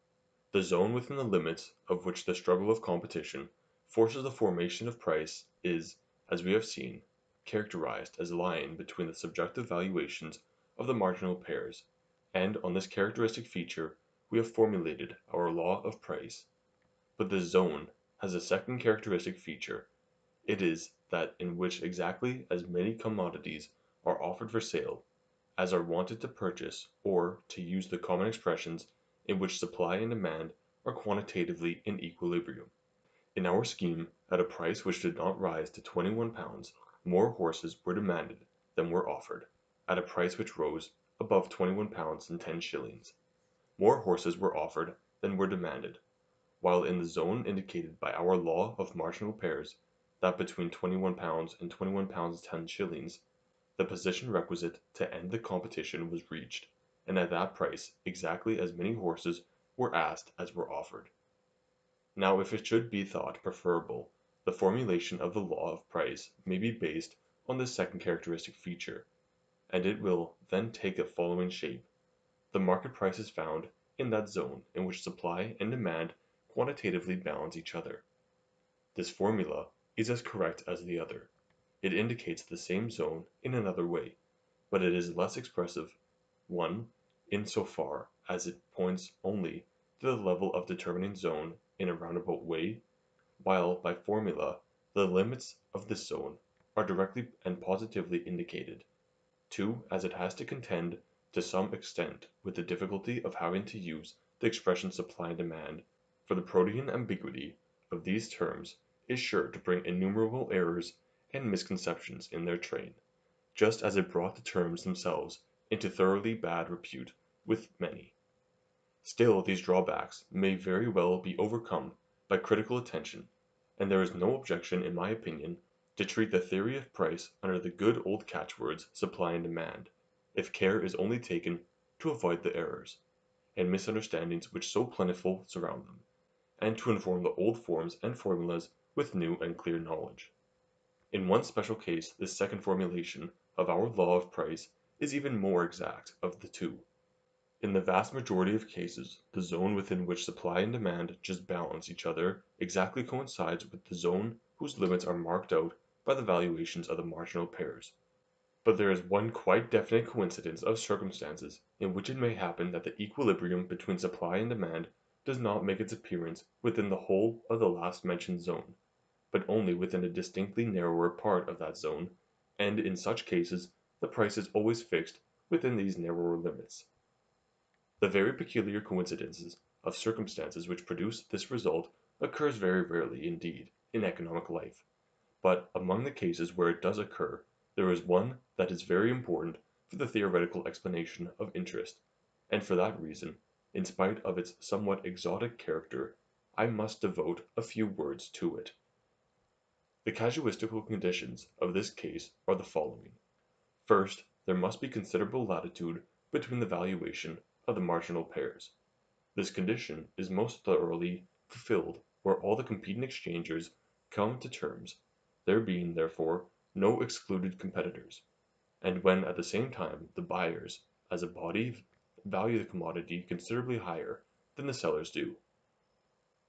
The zone within the limits of which the struggle of competition forces the formation of price is, as we have seen, characterized as lying between the subjective valuations of the marginal pairs, and on this characteristic feature we have formulated our law of price. But this zone has a second characteristic feature. It is that in which exactly as many commodities are offered for sale as are wanted to purchase, or, to use the common expressions, in which supply and demand are quantitatively in equilibrium. In our scheme, at a price which did not rise to £21, more horses were demanded than were offered; at a price which rose above £21 and 10 shillings, more horses were offered than were demanded; while in the zone indicated by our law of marginal pairs, that between £21 and £21 10 shillings, the position requisite to end the competition was reached, and at that price exactly as many horses were asked as were offered. Now if it should be thought preferable, the formulation of the law of price may be based on this second characteristic feature, and it will then take the following shape: the market price is found in that zone in which supply and demand quantitatively balance each other. This formula is as correct as the other. It indicates the same zone in another way, but it is less expressive (1) in so far as it points only to the level of determining zone in a roundabout way, while by formula the limits of this zone are directly and positively indicated; (2) as it has to contend to some extent with the difficulty of having to use the expression supply and demand, for the Protean ambiguity of these terms is sure to bring innumerable errors and misconceptions in their train, just as it brought the terms themselves into thoroughly bad repute with many. Still these drawbacks may very well be overcome by critical attention, and there is no objection in my opinion to treat the theory of price under the good old catchwords supply and demand, if care is only taken to avoid the errors and misunderstandings which so plentifully surround them, and to inform the old forms and formulas with new and clear knowledge. In one special case this second formulation of our law of price is even more exact of the two. In the vast majority of cases the zone within which supply and demand just balance each other exactly coincides with the zone whose limits are marked out by the valuations of the marginal pairs. But there is one quite definite coincidence of circumstances in which it may happen that the equilibrium between supply and demand does not make its appearance within the whole of the last mentioned zone, but only within a distinctly narrower part of that zone, and in such cases the price is always fixed within these narrower limits. The very peculiar coincidence of circumstances which produce this result occurs very rarely indeed in economic life, but among the cases where it does occur there is one that is very important for the theoretical explanation of interest, and for that reason, in spite of its somewhat exotic character, I must devote a few words to it. The casuistical conditions of this case are the following: First, there must be considerable latitude between the valuation of the marginal pairs. This condition is most thoroughly fulfilled where all the competing exchangers come to terms, there being, therefore, no excluded competitors, and when at the same time the buyers, as a body, value the commodity considerably higher than the sellers do.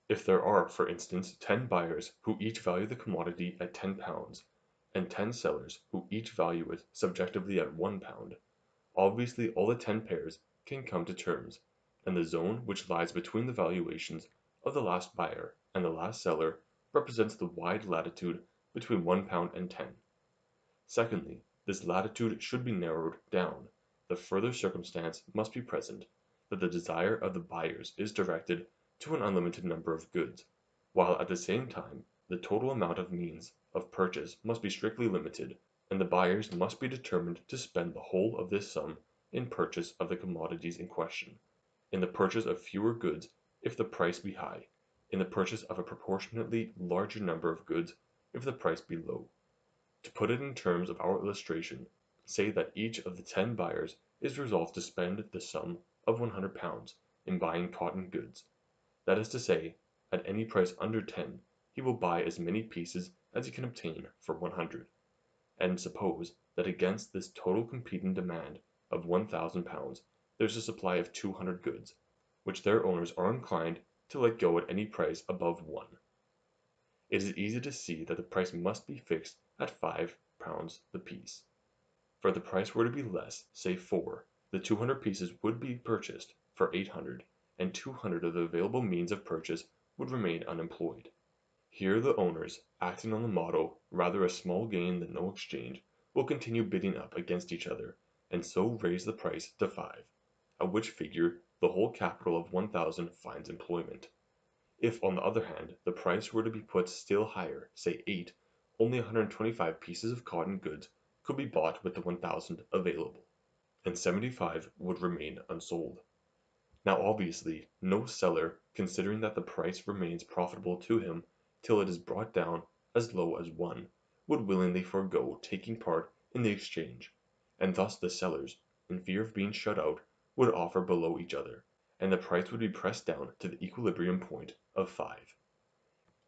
If there are, for instance, ten buyers who each value the commodity at £10, and ten sellers who each value it subjectively at £1, obviously all the ten pairs can come to terms, and the zone which lies between the valuations of the last buyer and the last seller represents the wide latitude between £1 and 10. Secondly, this latitude should be narrowed down; the further circumstance must be present, that the desire of the buyers is directed to an unlimited number of goods, while at the same time the total amount of means of purchase must be strictly limited, and the buyers must be determined to spend the whole of this sum in purchase of the commodities in question, in the purchase of fewer goods if the price be high, in the purchase of a proportionately larger number of goods if the price be low. To put it in terms of our illustration, say that each of the ten buyers is resolved to spend the sum of £100 in buying cotton goods; that is to say, at any price under ten he will buy as many pieces as he can obtain for 100, and suppose that against this total competing demand of £1000 there is a supply of 200 goods, which their owners are inclined to let go at any price above one. It is easy to see that the price must be fixed at £5 the piece. For the price were to be less, say 4, the 200 pieces would be purchased for 800, and 200 of the available means of purchase would remain unemployed. Here the owners, acting on the motto, rather a small gain than no exchange, will continue bidding up against each other and so raise the price to 5, at which figure the whole capital of 1000 finds employment. If, on the other hand, the price were to be put still higher, say 8, only 125 pieces of cotton goods could be bought with the 1000 available, and 75 would remain unsold. Now obviously no seller, considering that the price remains profitable to him till it is brought down as low as 1, would willingly forego taking part in the exchange and thus the sellers, in fear of being shut out, would offer below each other, and the price would be pressed down to the equilibrium point of 5.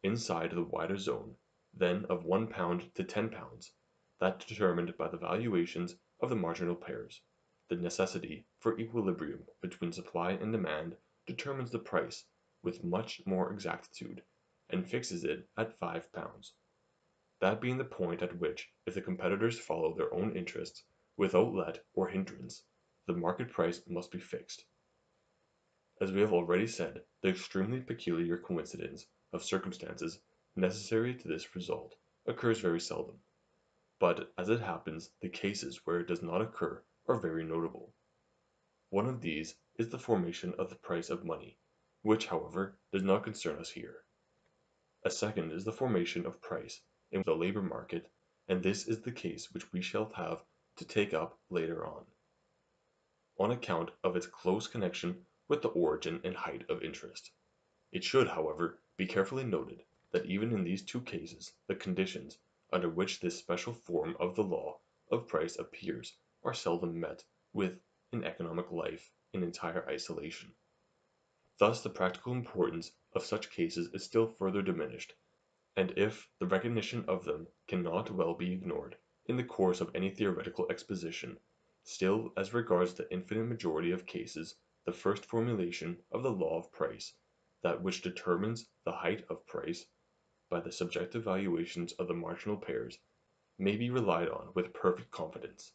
Inside the wider zone, then of £1 to £10, that determined by the valuations of the marginal pairs, the necessity for equilibrium between supply and demand determines the price with much more exactitude, and fixes it at £5, that being the point at which, if the competitors follow their own interests, without let or hindrance, the market price must be fixed. As we have already said, the extremely peculiar coincidence of circumstances necessary to this result occurs very seldom, but as it happens the cases where it does not occur are very notable. One of these is the formation of the price of money, which, however, does not concern us here. A second is the formation of price in the labor market, and this is the case which we shall have to take up later on, on account of its close connection with the origin and height of interest. It should, however, be carefully noted that even in these two cases the conditions under which this special form of the law of price appears are seldom met with in economic life in entire isolation. Thus the practical importance of such cases is still further diminished, and if the recognition of them can not well be ignored, in the course of any theoretical exposition, still as regards the infinite majority of cases the first formulation of the law of price, that which determines the height of price by the subjective valuations of the marginal pairs, may be relied on with perfect confidence.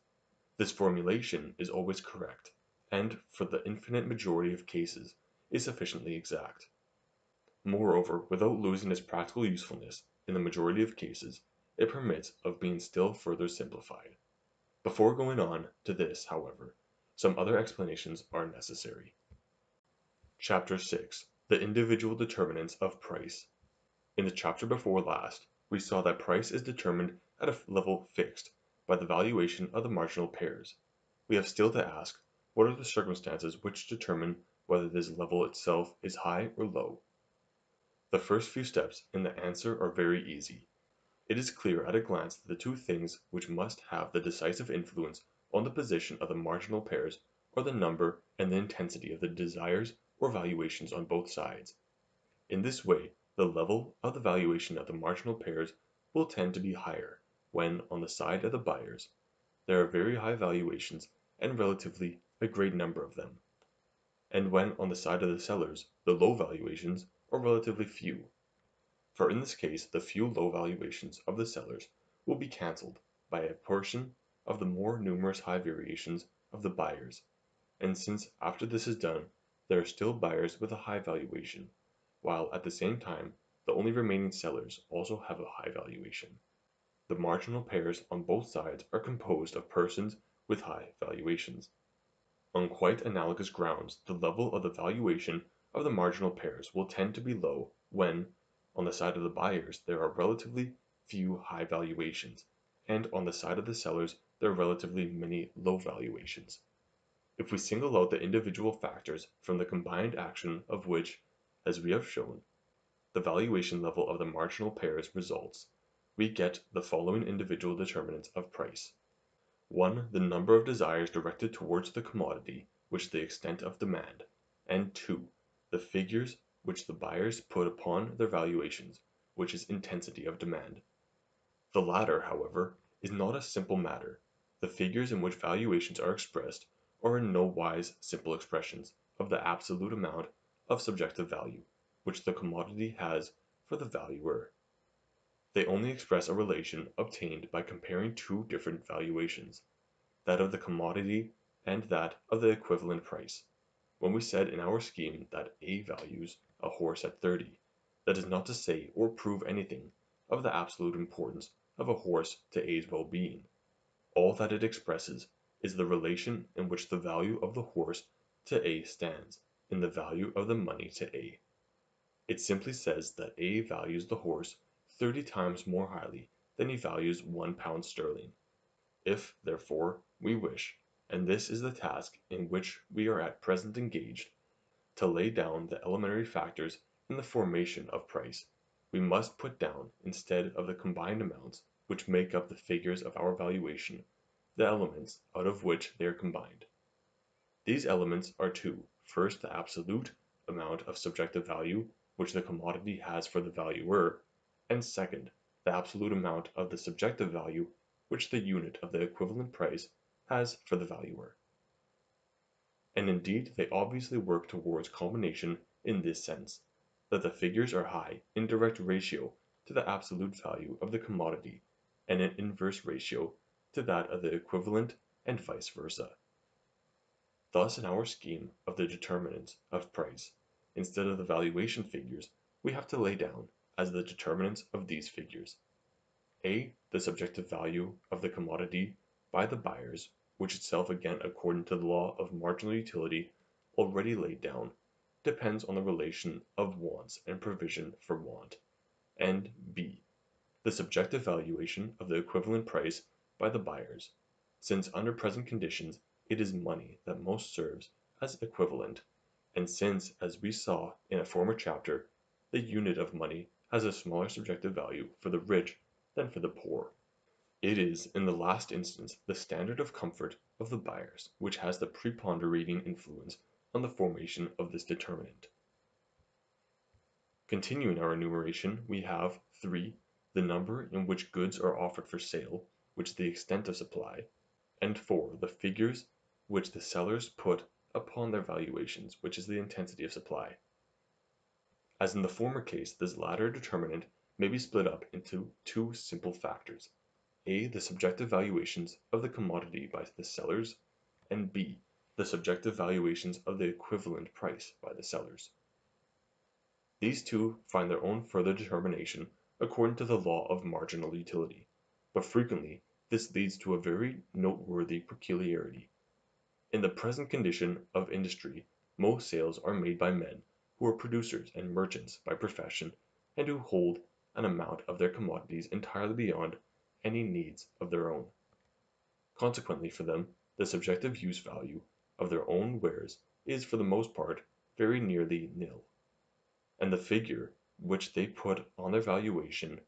This formulation is always correct, and for the infinite majority of cases is sufficiently exact. Moreover, without losing its practical usefulness in the majority of cases, it permits of being still further simplified. Before going on to this, however, some other explanations are necessary. Chapter 6 The Individual Determinants of Price In the chapter before last, we saw that price is determined at a level fixed by the valuation of the marginal pairs. We have still to ask, what are the circumstances which determine whether this level itself is high or low? The first few steps in the answer are very easy. It is clear at a glance that the two things which must have the decisive influence on the position of the marginal pairs are the number and the intensity of the desires or valuations on both sides. In this way the level of the valuation of the marginal pairs will tend to be higher when on the side of the buyers there are very high valuations and relatively a great number of them, and when on the side of the sellers the low valuations are relatively few. For in this case the few low valuations of the sellers will be cancelled by a portion of the more numerous high variations of the buyers, and since after this is done there are still buyers with a high valuation, while at the same time the only remaining sellers also have a high valuation. The marginal pairs on both sides are composed of persons with high valuations. On quite analogous grounds the level of the valuation of the marginal pairs will tend to be low when, on the side of the buyers there are relatively few high valuations, and on the side of the sellers there are relatively many low valuations. If we single out the individual factors from the combined action of which, as we have shown, the valuation level of the marginal pairs results, we get the following individual determinants of price: 1. The number of desires directed towards the commodity, which is the extent of demand; and 2. The figures which the buyers put upon their valuations, which is intensity of demand. The latter, however, is not a simple matter; the figures in which valuations are expressed are in no wise simple expressions of the absolute amount of subjective value which the commodity has for the valuer. They only express a relation obtained by comparing two different valuations, that of the commodity and that of the equivalent price. When we said in our scheme that A values a horse at 30, that is not to say or prove anything of the absolute importance of a horse to A's well being. All that it expresses is the relation in which the value of the horse to A stands in the value of the money to A. It simply says that A values the horse thirty times more highly than he values one pound sterling. If, therefore, we wish, and this is the task in which we are at present engaged, to lay down the elementary factors in the formation of price, we must put down, instead of the combined amounts which make up the figures of our valuation, the elements out of which they are combined. These elements are two: first the absolute amount of subjective value which the commodity has for the valuer, and second, the absolute amount of the subjective value which the unit of the equivalent price has for the valuer. And indeed they obviously work towards combination in this sense, that the figures are high in direct ratio to the absolute value of the commodity and in inverse ratio to that of the equivalent and vice versa. Thus in our scheme of the determinants of price instead of the valuation figures we have to lay down, as the determinants of these figures: (a) the subjective value of the commodity by the buyers, which itself again according to the law of marginal utility already laid down, depends on the relation of wants and provision for want; and (b) the subjective valuation of the equivalent price by the buyers, since under present conditions it is money that most serves as equivalent. And since as we saw in a former chapter the unit of money has a smaller subjective value for the rich than for the poor. It is in the last instance the standard of comfort of the buyers which has the preponderating influence on the formation of this determinant. Continuing our enumeration, we have 3. The number in which goods are offered for sale, which is the extent of supply, and 4. The figures which the sellers put upon their valuations, which is the intensity of supply. As in the former case, this latter determinant may be split up into two simple factors, a. the subjective valuations of the commodity by the sellers, and b. the subjective valuations of the equivalent price by the sellers. These two find their own further determination according to the law of marginal utility, but frequently this leads to a very noteworthy peculiarity. In the present condition of industry most sales are made by men who are producers and merchants by profession and who hold an amount of their commodities entirely beyond any needs of their own. Consequently for them the subjective use value of their own wares is for the most part very nearly nil, and the figure which they put on their valuation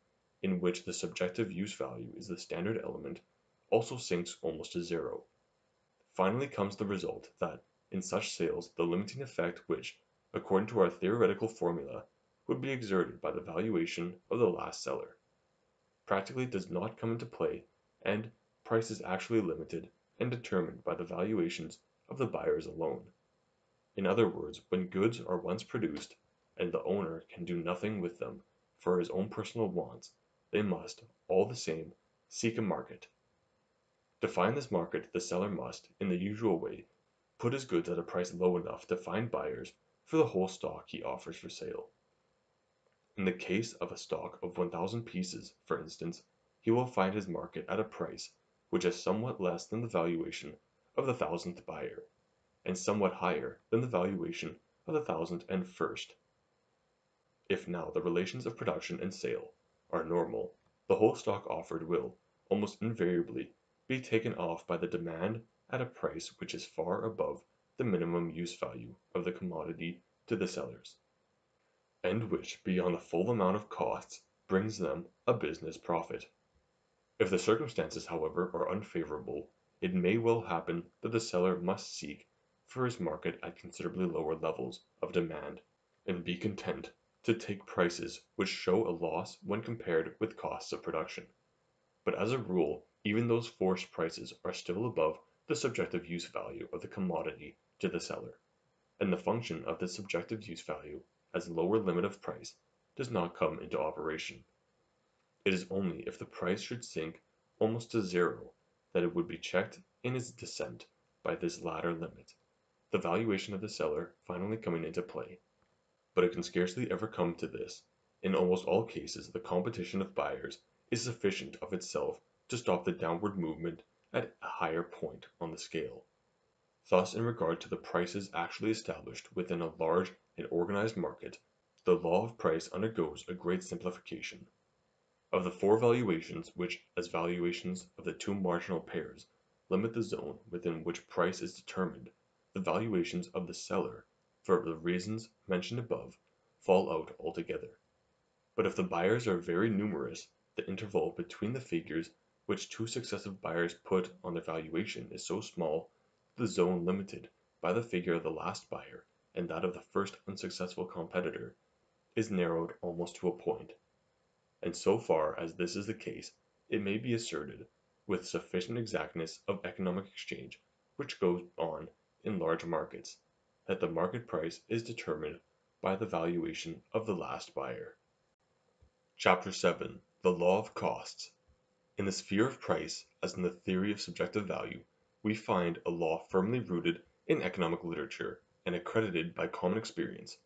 in which the subjective use value is the standard element also sinks almost to zero. Finally comes the result that in such sales the limiting effect which, according to our theoretical formula, would be exerted by the valuation of the last seller, practically does not come into play and price is actually limited and determined by the valuations of the buyers alone. In other words, when goods are once produced and the owner can do nothing with them for his own personal wants, they must, all the same, seek a market. To find this market the seller must, in the usual way, put his goods at a price low enough to find buyers for the whole stock he offers for sale. In the case of a stock of 1,000 pieces, for instance, he will find his market at a price which is somewhat less than the valuation of the thousandth buyer, and somewhat higher than the valuation of the thousand and first. If now the relations of production and sale are normal, the whole stock offered will, almost invariably, be taken off by the demand at a price which is far above the minimum use value of the commodity to the sellers, and which beyond the full amount of costs brings them a business profit. If the circumstances, however, are unfavorable, it may well happen that the seller must seek for his market at considerably lower levels of demand, and be content to take prices which show a loss when compared with costs of production. But as a rule even those forced prices are still above the subjective use value of the commodity to the seller, and the function of this subjective use value as lower limit of price does not come into operation. It is only if the price should sink almost to zero that it would be checked in its descent by this latter limit, the valuation of the seller finally coming into play but it can scarcely ever come to this; in almost all cases the competition of buyers is sufficient of itself to stop the downward movement at a higher point on the scale. Thus in regard to the prices actually established within a large and organized market, the law of price undergoes a great simplification. Of the four valuations which as valuations of the two marginal pairs limit the zone within which price is determined, the valuations of the seller for the reasons mentioned above, fall out altogether. But if the buyers are very numerous, the interval between the figures which two successive buyers put on their valuation is so small the zone limited by the figure of the last buyer and that of the first unsuccessful competitor is narrowed almost to a point. And so far as this is the case, it may be asserted, with sufficient exactness of economic exchange which goes on in large markets, that the market price is determined by the valuation of the last buyer. Chapter 7 The Law of Costs In the sphere of price, as in the theory of subjective value, we find a law firmly rooted in economic literature and accredited by common experience.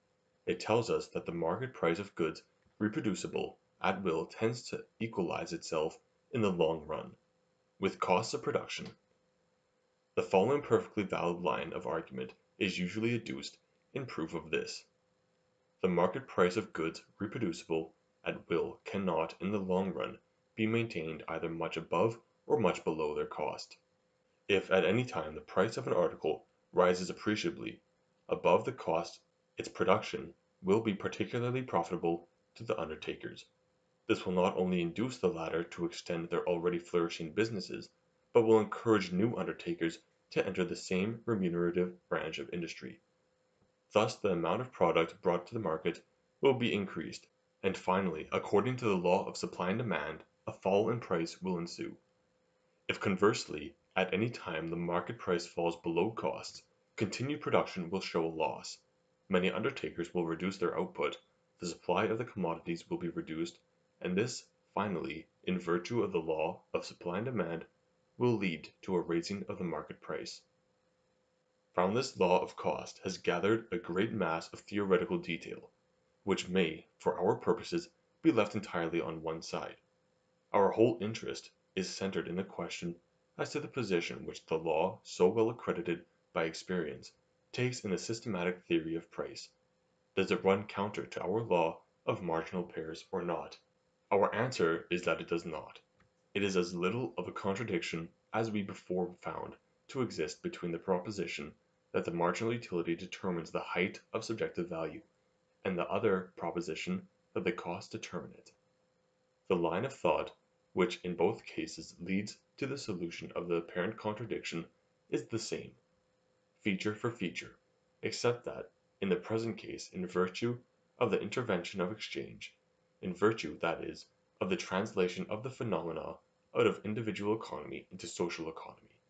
It tells us that the market price of goods reproducible at will tends to equalize itself in the long run with costs of production. The following perfectly valid line of argument is usually adduced in proof of this: the market price of goods reproducible at will cannot in the long run be maintained either much above or much below their cost. If at any time the price of an article rises appreciably above the cost its production will be particularly profitable to the undertakers. This will not only induce the latter to extend their already flourishing businesses, but will encourage new undertakers to enter the same remunerative branch of industry. Thus the amount of product brought to the market will be increased, and finally according to the law of supply and demand a fall in price will ensue. If conversely at any time the market price falls below cost, continued production will show a loss, many undertakers will reduce their output, the supply of the commodities will be reduced, and this, finally, in virtue of the law of supply and demand, will lead to a raising of the market price. From this law of cost has gathered a great mass of theoretical detail, which may, for our purposes, be left entirely on one side. Our whole interest is centered in the question as to the position which the law so well accredited by experience takes in the systematic theory of price. Does it run counter to our law of marginal pairs or not? Our answer is that it does not. It is as little of a contradiction as we before found to exist between the proposition that the marginal utility determines the height of subjective value, and the other proposition that the cost determine it. The line of thought which in both cases leads to the solution of the apparent contradiction is the same, feature for feature, except that, in the present case in virtue of the intervention of exchange, in virtue, that is, of the translation of the phenomena out of individual economy into social economy,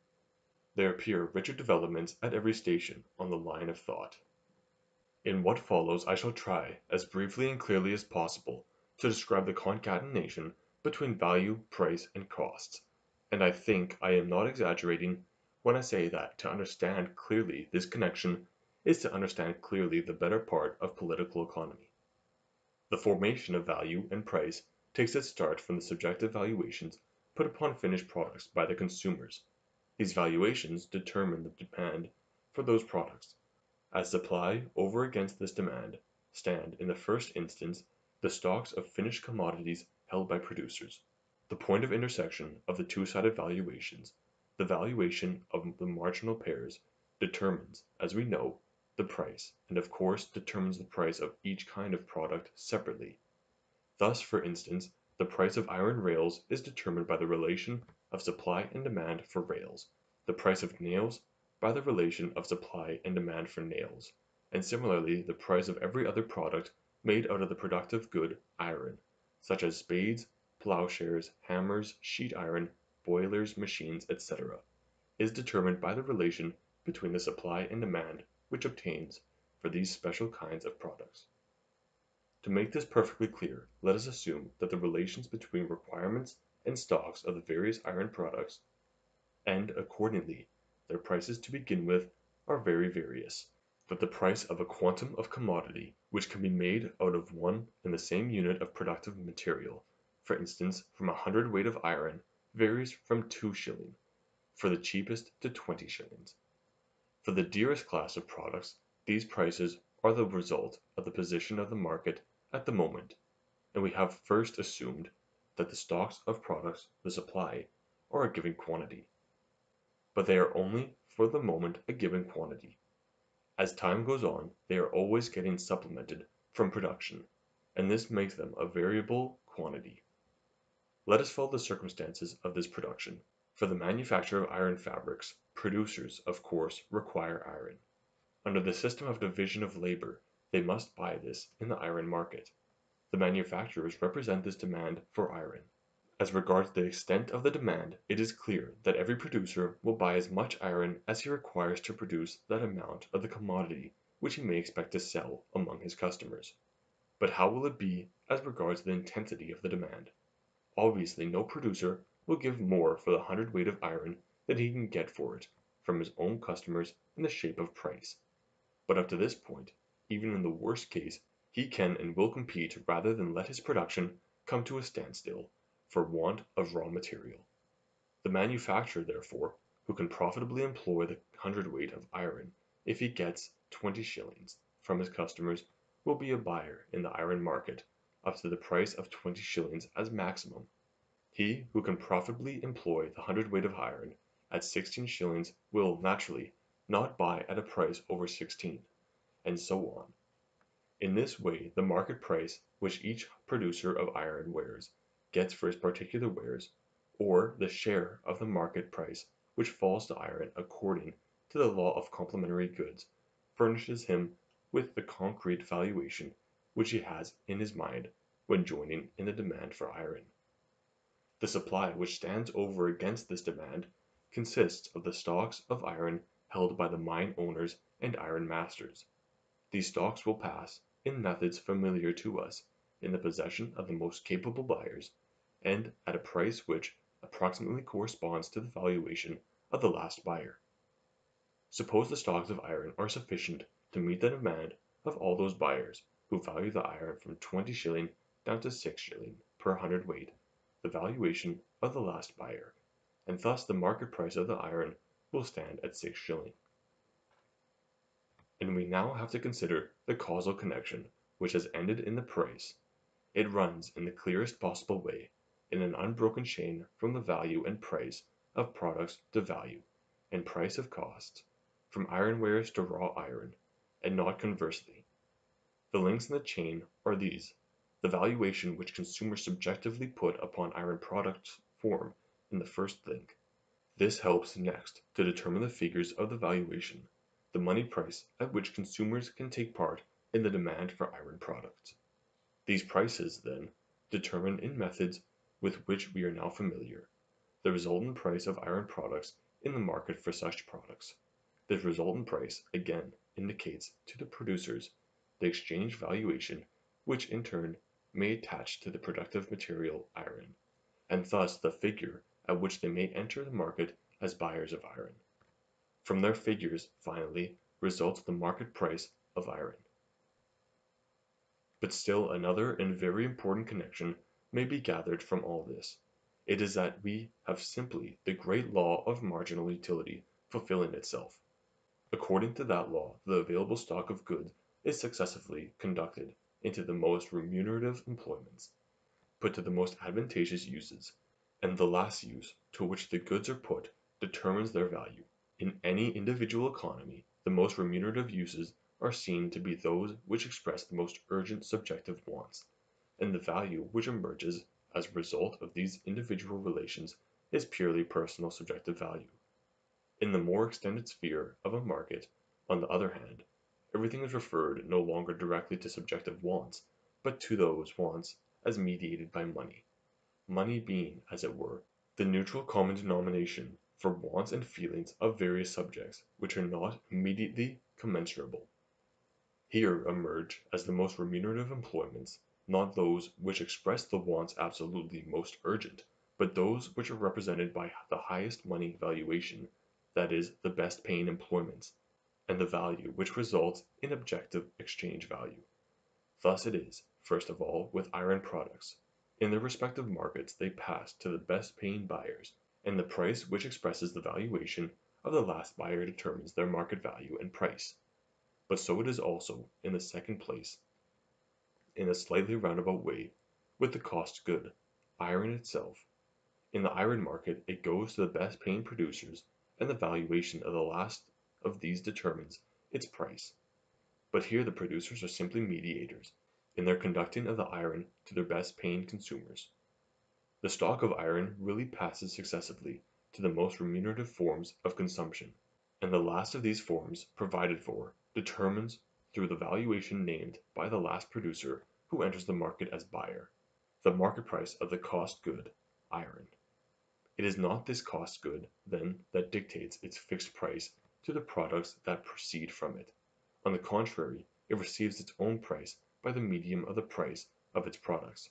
there appear richer developments at every station on the line of thought. In what follows I shall try, as briefly and clearly as possible, to describe the concatenation between value, price, and costs, and I think I am not exaggerating when I say that to understand clearly this connection is to understand clearly the better part of political economy. The formation of value and price takes its start from the subjective valuations put upon finished products by the consumers these valuations determine the demand for those products. As supply over against this demand stand in the first instance the stocks of finished commodities held by producers. The point of intersection of the two-sided valuations, the valuation of the marginal pairs, determines, as we know, the price, and of course determines the price of each kind of product separately. Thus for instance the price of iron rails is determined by the relation of supply and demand for rails, the price of nails by the relation of supply and demand for nails, and similarly the price of every other product made out of the productive good iron, such as spades, plowshares, hammers, sheet iron, boilers, machines, etc., is determined by the relation between the supply and demand which obtains for these special kinds of products. To make this perfectly clear, let us assume that the relations between requirements and stocks of the various iron products, and, accordingly, their prices to begin with, are very various; that the price of a quantum of commodity which can be made out of one and the same unit of productive material, for instance from a hundredweight of iron, varies from two shilling, for the cheapest to twenty shillings. For the dearest class of products these prices are the result of the position of the market at the moment, and we have first assumed that the stocks of products the supply are a given quantity. But they are only for the moment a given quantity. As time goes on they are always getting supplemented from production, and this makes them a variable quantity. Let us follow the circumstances of this production. For the manufacture of iron fabrics, producers, of course, require iron. Under the system of division of labor they must buy this in the iron market. The manufacturers represent this demand for iron. As regards the extent of the demand it is clear that every producer will buy as much iron as he requires to produce that amount of the commodity which he may expect to sell among his customers. But how will it be as regards the intensity of the demand? Obviously no producer will give more for the hundredweight of iron than he can get for it from his own customers in the shape of price. But up to this point, even in the worst case he can and will compete rather than let his production come to a standstill for want of raw material. The manufacturer, therefore, who can profitably employ the hundredweight of iron if he gets twenty shillings from his customers will be a buyer in the iron market up to the price of twenty shillings as maximum. He who can profitably employ the hundredweight of iron at sixteen shillings will, naturally, not buy at a price over sixteen, and so on. In this way the market price which each producer of iron wares gets for his particular wares, or the share of the market price which falls to iron according to the law of complementary goods, furnishes him with the concrete valuation which he has in his mind when joining in the demand for iron. The supply which stands over against this demand consists of the stocks of iron held by the mine owners and iron masters. These stocks will pass in methods familiar to us, in the possession of the most capable buyers, and at a price which approximately corresponds to the valuation of the last buyer. Suppose the stocks of iron are sufficient to meet the demand of all those buyers who value the iron from 20 shilling down to 6 shilling per hundredweight, the valuation of the last buyer, and thus the market price of the iron will stand at 6 shilling. And we now have to consider the causal connection which has ended in the price. It runs in the clearest possible way in an unbroken chain from the value and price of products to value and price of costs, from iron wares to raw iron, and not conversely. The links in the chain are these: the valuation which consumers subjectively put upon iron products form in the first link. This helps next to determine the figures of the valuation, the money price at which consumers can take part in the demand for iron products. These prices, then, determine in methods with which we are now familiar, the resultant price of iron products in the market for such products. This resultant price, again, indicates to the producers the exchange valuation which in turn may attach to the productive material iron, and thus the figure at which they may enter the market as buyers of iron. From their figures, finally, results the market price of iron. But still another and very important connection may be gathered from all this. It is that we have simply the great law of marginal utility fulfilling itself. According to that law the available stock of goods is successively conducted into the most remunerative employments, put to the most advantageous uses, and the last use to which the goods are put determines their value. In any individual economy the most remunerative uses are seen to be those which express the most urgent subjective wants, and the value which emerges as a result of these individual relations is purely personal subjective value. In the more extended sphere of a market, on the other hand, everything is referred no longer directly to subjective wants, but to those wants as mediated by money, money being, as it were, the neutral common denomination for wants and feelings of various subjects which are not immediately commensurable. Here emerge as the most remunerative employments, not those which express the wants absolutely most urgent, but those which are represented by the highest money valuation that is, the best paying employments, and the value which results in objective exchange value. Thus it is, first of all, with iron products. In their respective markets they pass to the best paying buyers, and the price which expresses the valuation of the last buyer determines their market value and price. But so it is also, in the second place, in a slightly roundabout way, with the cost good, iron itself. In the iron market it goes to the best paying producers and the valuation of the last of these determines its price. But here the producers are simply mediators in their conducting of the iron to their best paying consumers. The stock of iron really passes successively to the most remunerative forms of consumption, and the last of these forms provided for determines through the valuation named by the last producer who enters the market as buyer, the market price of the cost good, iron. It is not this cost good, then, that dictates its fixed price to the products that proceed from it. On the contrary, it receives its own price by the medium of the price of its products.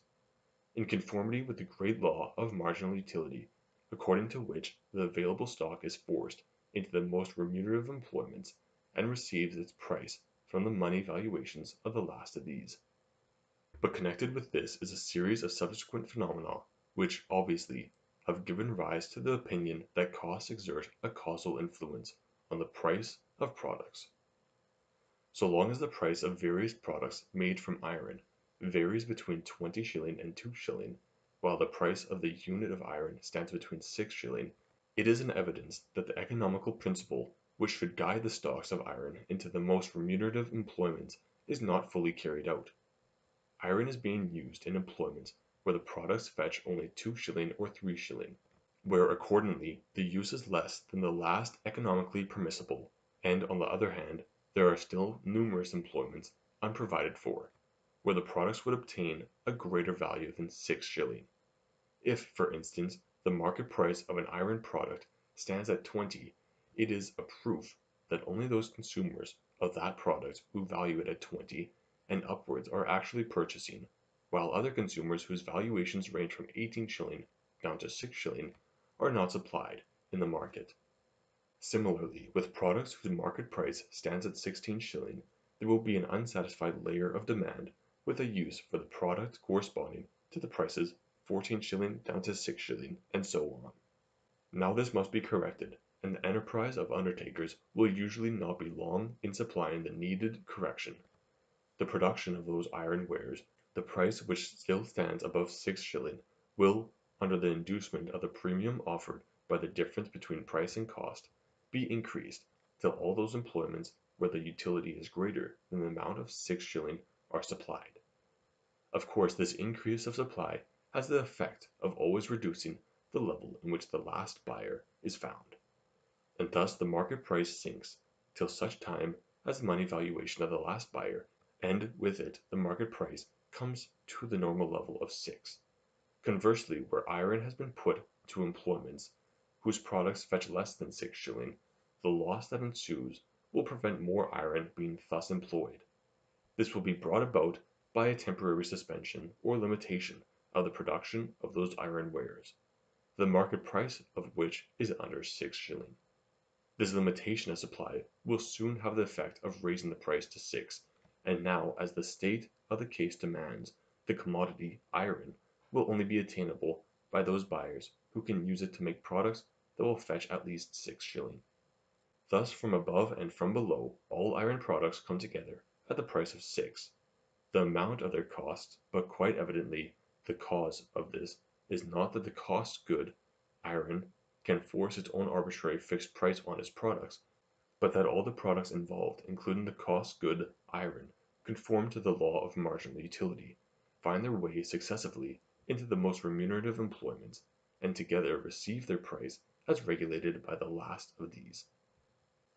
In conformity with the great law of marginal utility, according to which the available stock is forced into the most remunerative employments, and receives its price from the money valuations of the last of these. But connected with this is a series of subsequent phenomena which, obviously, have given rise to the opinion that costs exert a causal influence on the price of products. So long as the price of various products made from iron varies between 20 shilling and 2 shilling, while the price of the unit of iron stands between 6 shilling, it is an evidence that the economical principle which should guide the stocks of iron into the most remunerative employments is not fully carried out. Iron is being used in employments where the products fetch only 2 shilling or 3 shilling, where accordingly the use is less than the last economically permissible, and on the other hand there are still numerous employments unprovided for, where the products would obtain a greater value than 6 shilling. If, for instance, the market price of an iron product stands at 20, it is a proof that only those consumers of that product who value it at 20 and upwards are actually purchasing while other consumers whose valuations range from 18 shilling down to 6 shilling are not supplied in the market. Similarly, with products whose market price stands at 16 shilling, there will be an unsatisfied layer of demand with a use for the product corresponding to the prices 14 shilling down to 6 shilling, and so on. Now this must be corrected, and the enterprise of undertakers will usually not be long in supplying the needed correction. The production of those iron wares the price which still stands above six shilling will, under the inducement of the premium offered by the difference between price and cost, be increased till all those employments where the utility is greater than the amount of six shilling are supplied. Of course this increase of supply has the effect of always reducing the level in which the last buyer is found, and thus the market price sinks till such time as the money valuation of the last buyer, and with it the market price comes to the normal level of 6. Conversely, where iron has been put to employments whose products fetch less than 6 shilling, the loss that ensues will prevent more iron being thus employed. This will be brought about by a temporary suspension or limitation of the production of those iron wares, the market price of which is under 6 shilling. This limitation of supply will soon have the effect of raising the price to 6, and now as the state of the case demands, the commodity, iron, will only be attainable by those buyers who can use it to make products that will fetch at least six shilling. Thus from above and from below all iron products come together at the price of six. The amount of their cost, but quite evidently the cause of this is not that the cost good, iron, can force its own arbitrary fixed price on its products, but that all the products involved, including the cost good, iron, conform to the law of marginal utility, find their way successively into the most remunerative employments, and together receive their price as regulated by the last of these.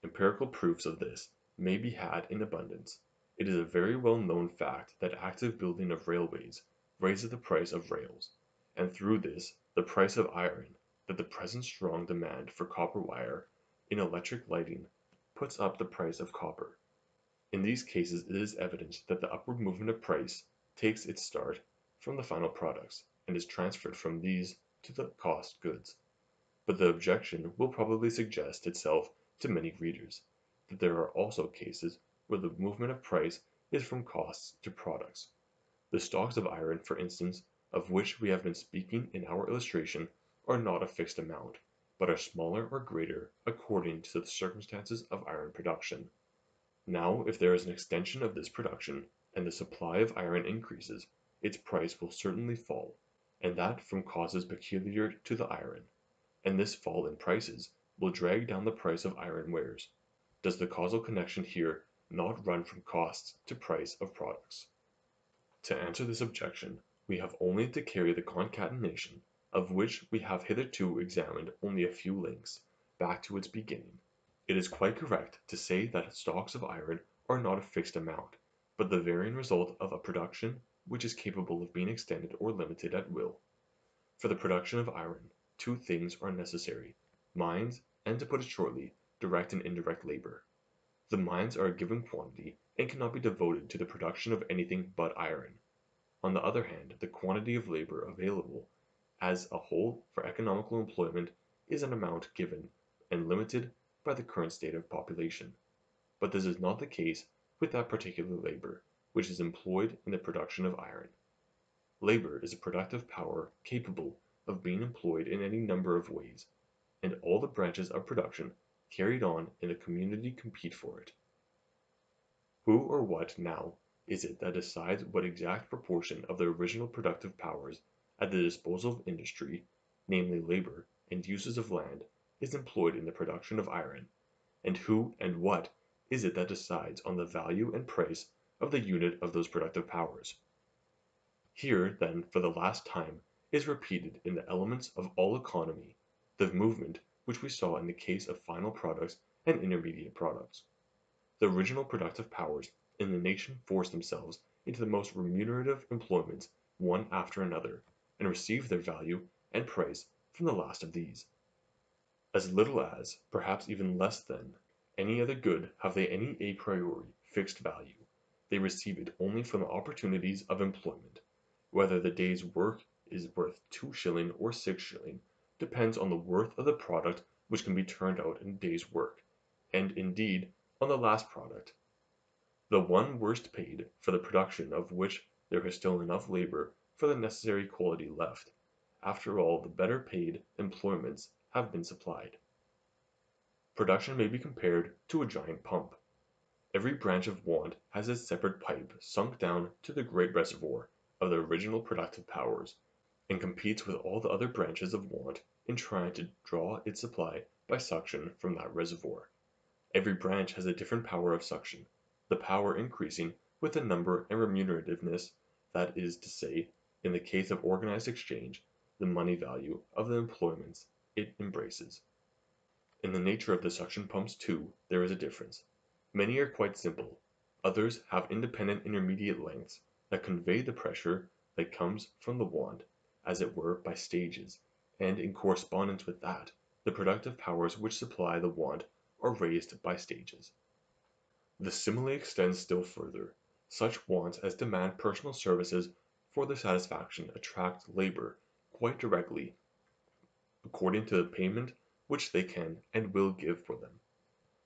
Empirical proofs of this may be had in abundance. It is a very well known fact that active building of railways raises the price of rails, and through this the price of iron, that the present strong demand for copper wire in electric lighting puts up the price of copper. In these cases it is evident that the upward movement of price takes its start from the final products, and is transferred from these to the cost goods. But the objection will probably suggest itself to many readers, that there are also cases where the movement of price is from costs to products. The stocks of iron, for instance, of which we have been speaking in our illustration, are not a fixed amount, but are smaller or greater according to the circumstances of iron production. Now if there is an extension of this production, and the supply of iron increases, its price will certainly fall, and that from causes peculiar to the iron; and this fall in prices will drag down the price of iron wares. Does the causal connection here not run from costs to price of products? To answer this objection, we have only to carry the concatenation, of which we have hitherto examined only a few links, back to its beginning. It is quite correct to say that stocks of iron are not a fixed amount, but the varying result of a production which is capable of being extended or limited at will. For the production of iron, two things are necessary, mines, and to put it shortly, direct and indirect labor. The mines are a given quantity, and cannot be devoted to the production of anything but iron. On the other hand, the quantity of labor available as a whole for economical employment is an amount given and limited by the current state of population, but this is not the case with that particular labor which is employed in the production of iron. Labor is a productive power capable of being employed in any number of ways, and all the branches of production carried on in a community compete for it. Who or what, now, is it that decides what exact proportion of the original productive powers at the disposal of industry, namely labor and uses of land, is employed in the production of iron, and who and what is it that decides on the value and price of the unit of those productive powers. Here, then, for the last time, is repeated in the elements of all economy the movement which we saw in the case of final products and intermediate products. The original productive powers in the nation force themselves into the most remunerative employments one after another, and receive their value and price from the last of these. As little as, perhaps even less than, any other good have they any a priori fixed value; they receive it only from the opportunities of employment, Whether the day's work is worth 2 shilling or 6 shilling depends on the worth of the product which can be turned out in a day's work, and indeed on the last product. The one worst paid, for the production of which there is still enough labor for the necessary quality left, after all the better paid employments have been supplied. Production may be compared to a giant pump. Every branch of want has its separate pipe sunk down to the great reservoir of the original productive powers, and competes with all the other branches of want in trying to draw its supply by suction from that reservoir. Every branch has a different power of suction, the power increasing with the number and remunerativeness, that is to say, in the case of organized exchange, the money value of the employments it embraces. In the nature of the suction pumps, too, there is a difference. Many are quite simple, others have independent intermediate lengths that convey the pressure that comes from the wand, as it were by stages, and in correspondence with that, the productive powers which supply the wand are raised by stages. The simile extends still further. Such wants as demand personal services for their satisfaction attract labor quite directly, according to the payment which they can and will give for them.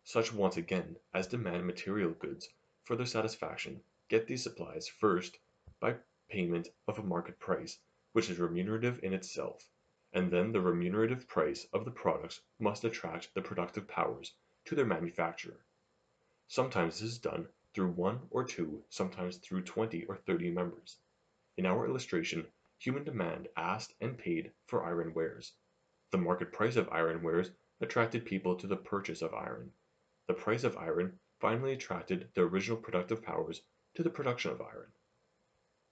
Such wants again as demand material goods for their satisfaction get these supplies first by payment of a market price which is remunerative in itself, and then the remunerative price of the products must attract the productive powers to their manufacture. Sometimes this is done through one or two, sometimes through twenty or thirty members. In our illustration, human demand asked and paid for iron wares. The market price of iron wares attracted people to the purchase of iron. The price of iron finally attracted the original productive powers to the production of iron.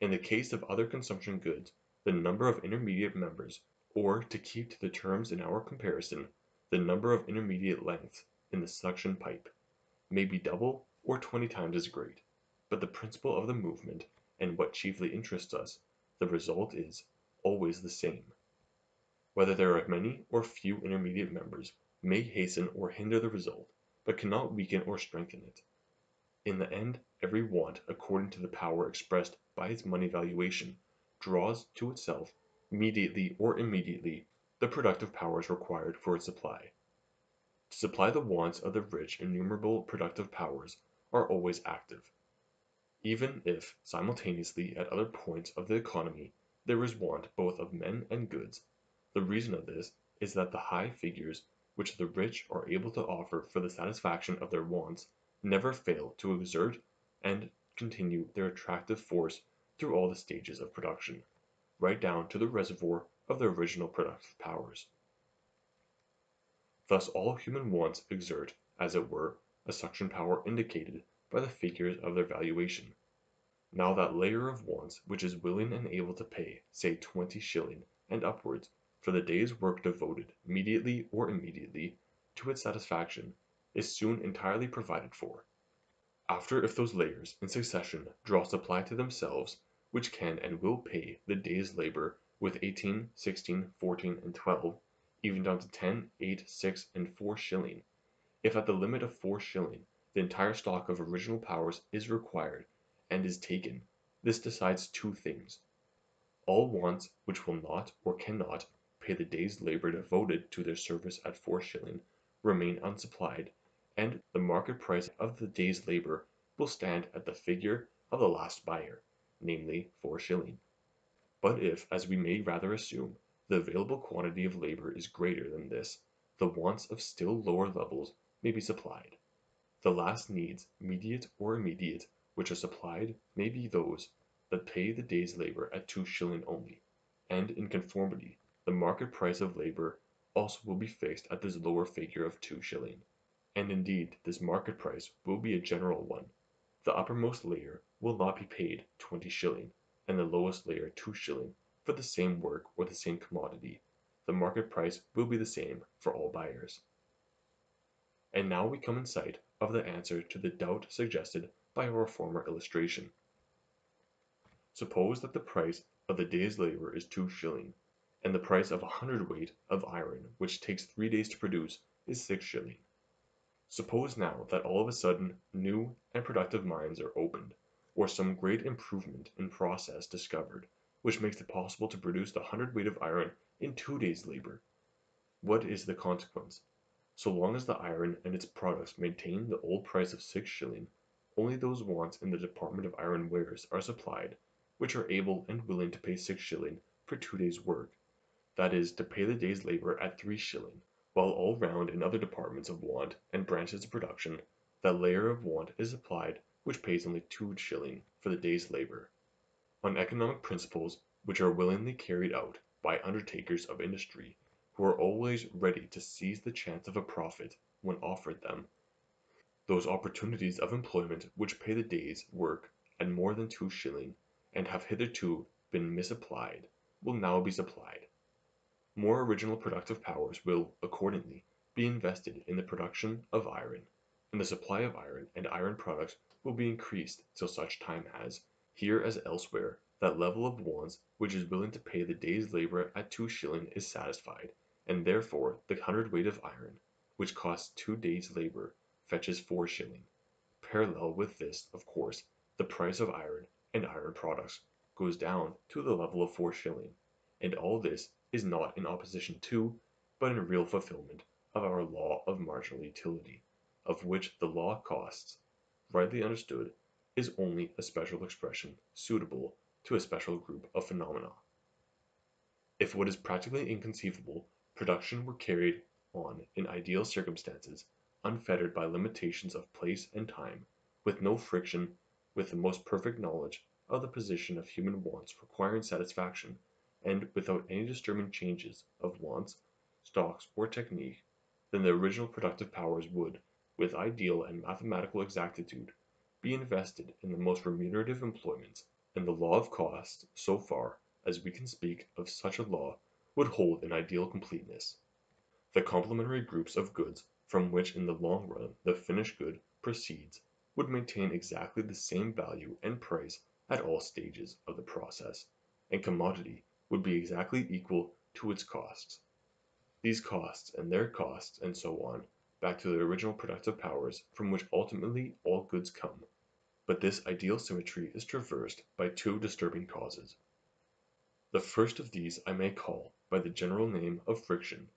In the case of other consumption goods, the number of intermediate members, or to keep to the terms in our comparison, the number of intermediate lengths in the suction pipe, may be double or twenty times as great, but the principle of the movement, and what chiefly interests us, the result is always the same. Whether there are many or few intermediate members may hasten or hinder the result, but cannot weaken or strengthen it. In the end every want according to the power expressed by its money valuation, draws to itself, mediately or immediately, the productive powers required for its supply. To supply the wants of the rich innumerable productive powers are always active, even if simultaneously at other points of the economy there is want both of men and goods. The reason of this is that the high figures which the rich are able to offer for the satisfaction of their wants never fail to exert and continue their attractive force through all the stages of production, right down to the reservoir of their original productive powers. Thus all human wants exert, as it were, a suction power indicated by the figures of their valuation. Now that layer of wants which is willing and able to pay, say twenty shilling and upwards, for the day's work devoted, mediately or immediately, to its satisfaction, is soon entirely provided for. After if those layers, in succession, draw supply to themselves, which can and will pay the day's labor with 18, 16, 14, and 12 even down to 10, 8, 6, and 4 shilling. If at the limit of 4 shilling the entire stock of original powers is required and is taken, this decides two things. All wants which will not or cannot pay the day's labor devoted to their service at 4 shilling remain unsupplied, and the market price of the day's labor will stand at the figure of the last buyer, namely 4 shilling. But if, as we may rather assume, the available quantity of labor is greater than this, the wants of still lower levels may be supplied. The last needs, mediate or immediate, which are supplied may be those that pay the day's labor at two shilling only, and in conformity, the market price of labor also will be fixed at this lower figure of two shilling. And indeed this market price will be a general one. The uppermost layer will not be paid twenty shilling, and the lowest layer two shilling for the same work or the same commodity, the market price will be the same for all buyers. And now we come in sight of the answer to the doubt suggested by our former illustration. Suppose that the price of the day's labor is two shilling, and the price of a hundredweight of iron which takes three days to produce is six shilling. Suppose now that all of a sudden new and productive mines are opened, or some great improvement in process discovered which makes it possible to produce the hundredweight of iron in two days' labor. What is the consequence? So long as the iron and its products maintain the old price of six shilling, only those wants in the department of iron wares are supplied which are able and willing to pay six shilling for two days' work, that is, to pay the day's labor at three shilling, while all round in other departments of want and branches of production, that layer of want is supplied which pays only two shilling for the day's labor. On economic principles which are willingly carried out by undertakers of industry, who are always ready to seize the chance of a profit when offered them, those opportunities of employment which pay the day's work at more than two shilling, and have hitherto been misapplied, will now be supplied. More original productive powers will, accordingly, be invested in the production of iron, and the supply of iron and iron products will be increased till such time as, here as elsewhere, that level of wants which is willing to pay the day's labor at two shilling is satisfied, and therefore the hundredweight of iron, which costs two days' labor, fetches four shilling. Parallel with this, of course, the price of iron and iron products goes down to the level of four shilling, and all this is not in opposition to, but in real fulfillment of our law of marginal utility, of which the law of costs, rightly understood, is only a special expression suitable to a special group of phenomena. If what is practically inconceivable, production were carried on in ideal circumstances, unfettered by limitations of place and time, with no friction with the most perfect knowledge of the position of human wants requiring satisfaction, and without any disturbing changes of wants, stocks, or technique, then the original productive powers would, with ideal and mathematical exactitude, be invested in the most remunerative employments, and the law of cost, so far as we can speak of such a law, would hold in ideal completeness. The complementary groups of goods from which in the long run the finished good proceeds would maintain exactly the same value and price at all stages of the process, and commodity would be exactly equal to its costs. These costs and their costs and so on, back to the original productive powers from which ultimately all goods come. But this ideal symmetry is traversed by two disturbing causes. The first of these I may call by the general name of friction.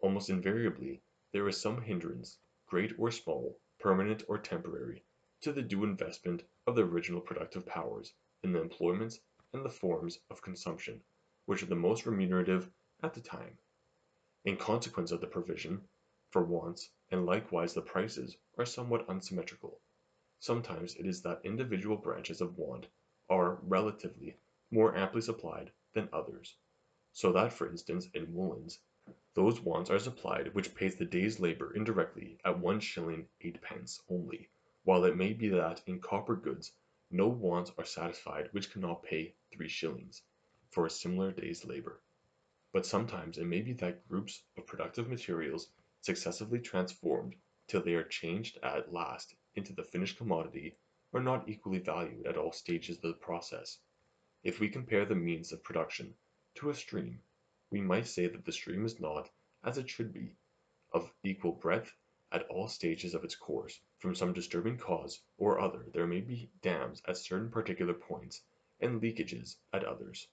Almost invariably there is some hindrance, great or small, permanent or temporary, to the due investment of the original productive powers in the employments and the forms of consumption which are the most remunerative at the time. In consequence of the provision for wants, and likewise the prices, are somewhat unsymmetrical. Sometimes it is that individual branches of want are, relatively, more amply supplied than others, so that for instance in woollens those wants are supplied which pays the day's labor indirectly at one shilling eightpence only, while it may be that in copper goods no wants are satisfied which cannot pay three shillings for a similar day's labor. But sometimes it may be that groups of productive materials successively transformed till they are changed at last into the finished commodity are not equally valued at all stages of the process. If we compare the means of production to a stream we might say that the stream is not, as it should be, of equal breadth at all stages of its course; from some disturbing cause or other there may be dams at certain particular points, and leakages at others;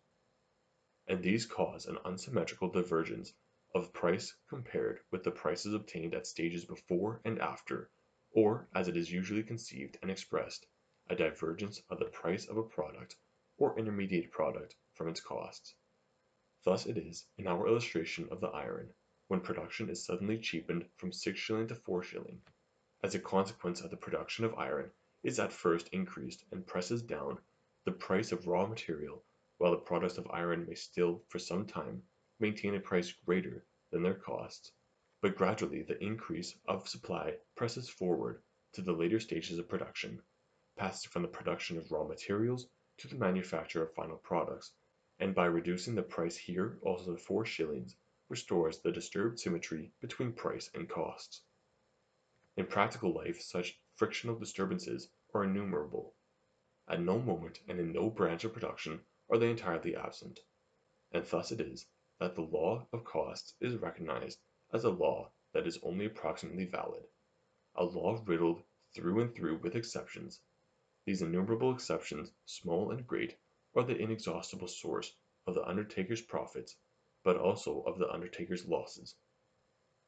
and these cause an unsymmetrical divergence of price compared with the prices obtained at stages before and after, or, as it is usually conceived and expressed, a divergence of the price of a product or intermediate product from its costs. Thus it is in our illustration of the iron, when production is suddenly cheapened from six shilling to four shilling, as a consequence of the production of iron is at first increased and presses down the price of raw material, while the products of iron may still for some time maintain a price greater than their costs, but gradually the increase of supply presses forward to the later stages of production, passing from the production of raw materials to the manufacture of final products and by reducing the price here also to four shillings restores the disturbed symmetry between price and costs. In practical life such frictional disturbances are innumerable. At no moment and in no branch of production are they entirely absent, and thus it is that the law of costs is recognized as a law that is only approximately valid, a law riddled through and through with exceptions. These innumerable exceptions, small and great, are the inexhaustible source of the undertaker's profits, but also of the undertaker's losses.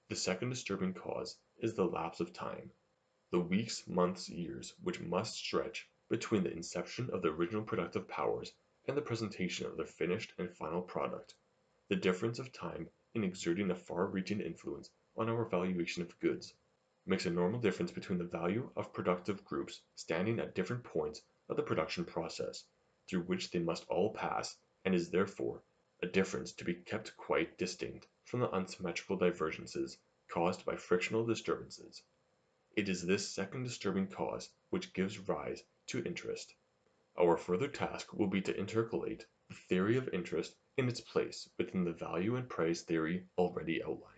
The second disturbing cause is the lapse of time, the weeks, months, years which must stretch between the inception of the original productive powers and the presentation of their finished and final product. The difference of time in exerting a far-reaching influence on our valuation of goods makes a normal difference between the value of productive groups standing at different points of the production process, through which they must all pass, and is therefore a difference to be kept quite distinct from the unsymmetrical divergences caused by frictional disturbances. It is this second disturbing cause which gives rise to interest. Our further task will be to intercalate the theory of interest in its place within the value and price theory already outlined.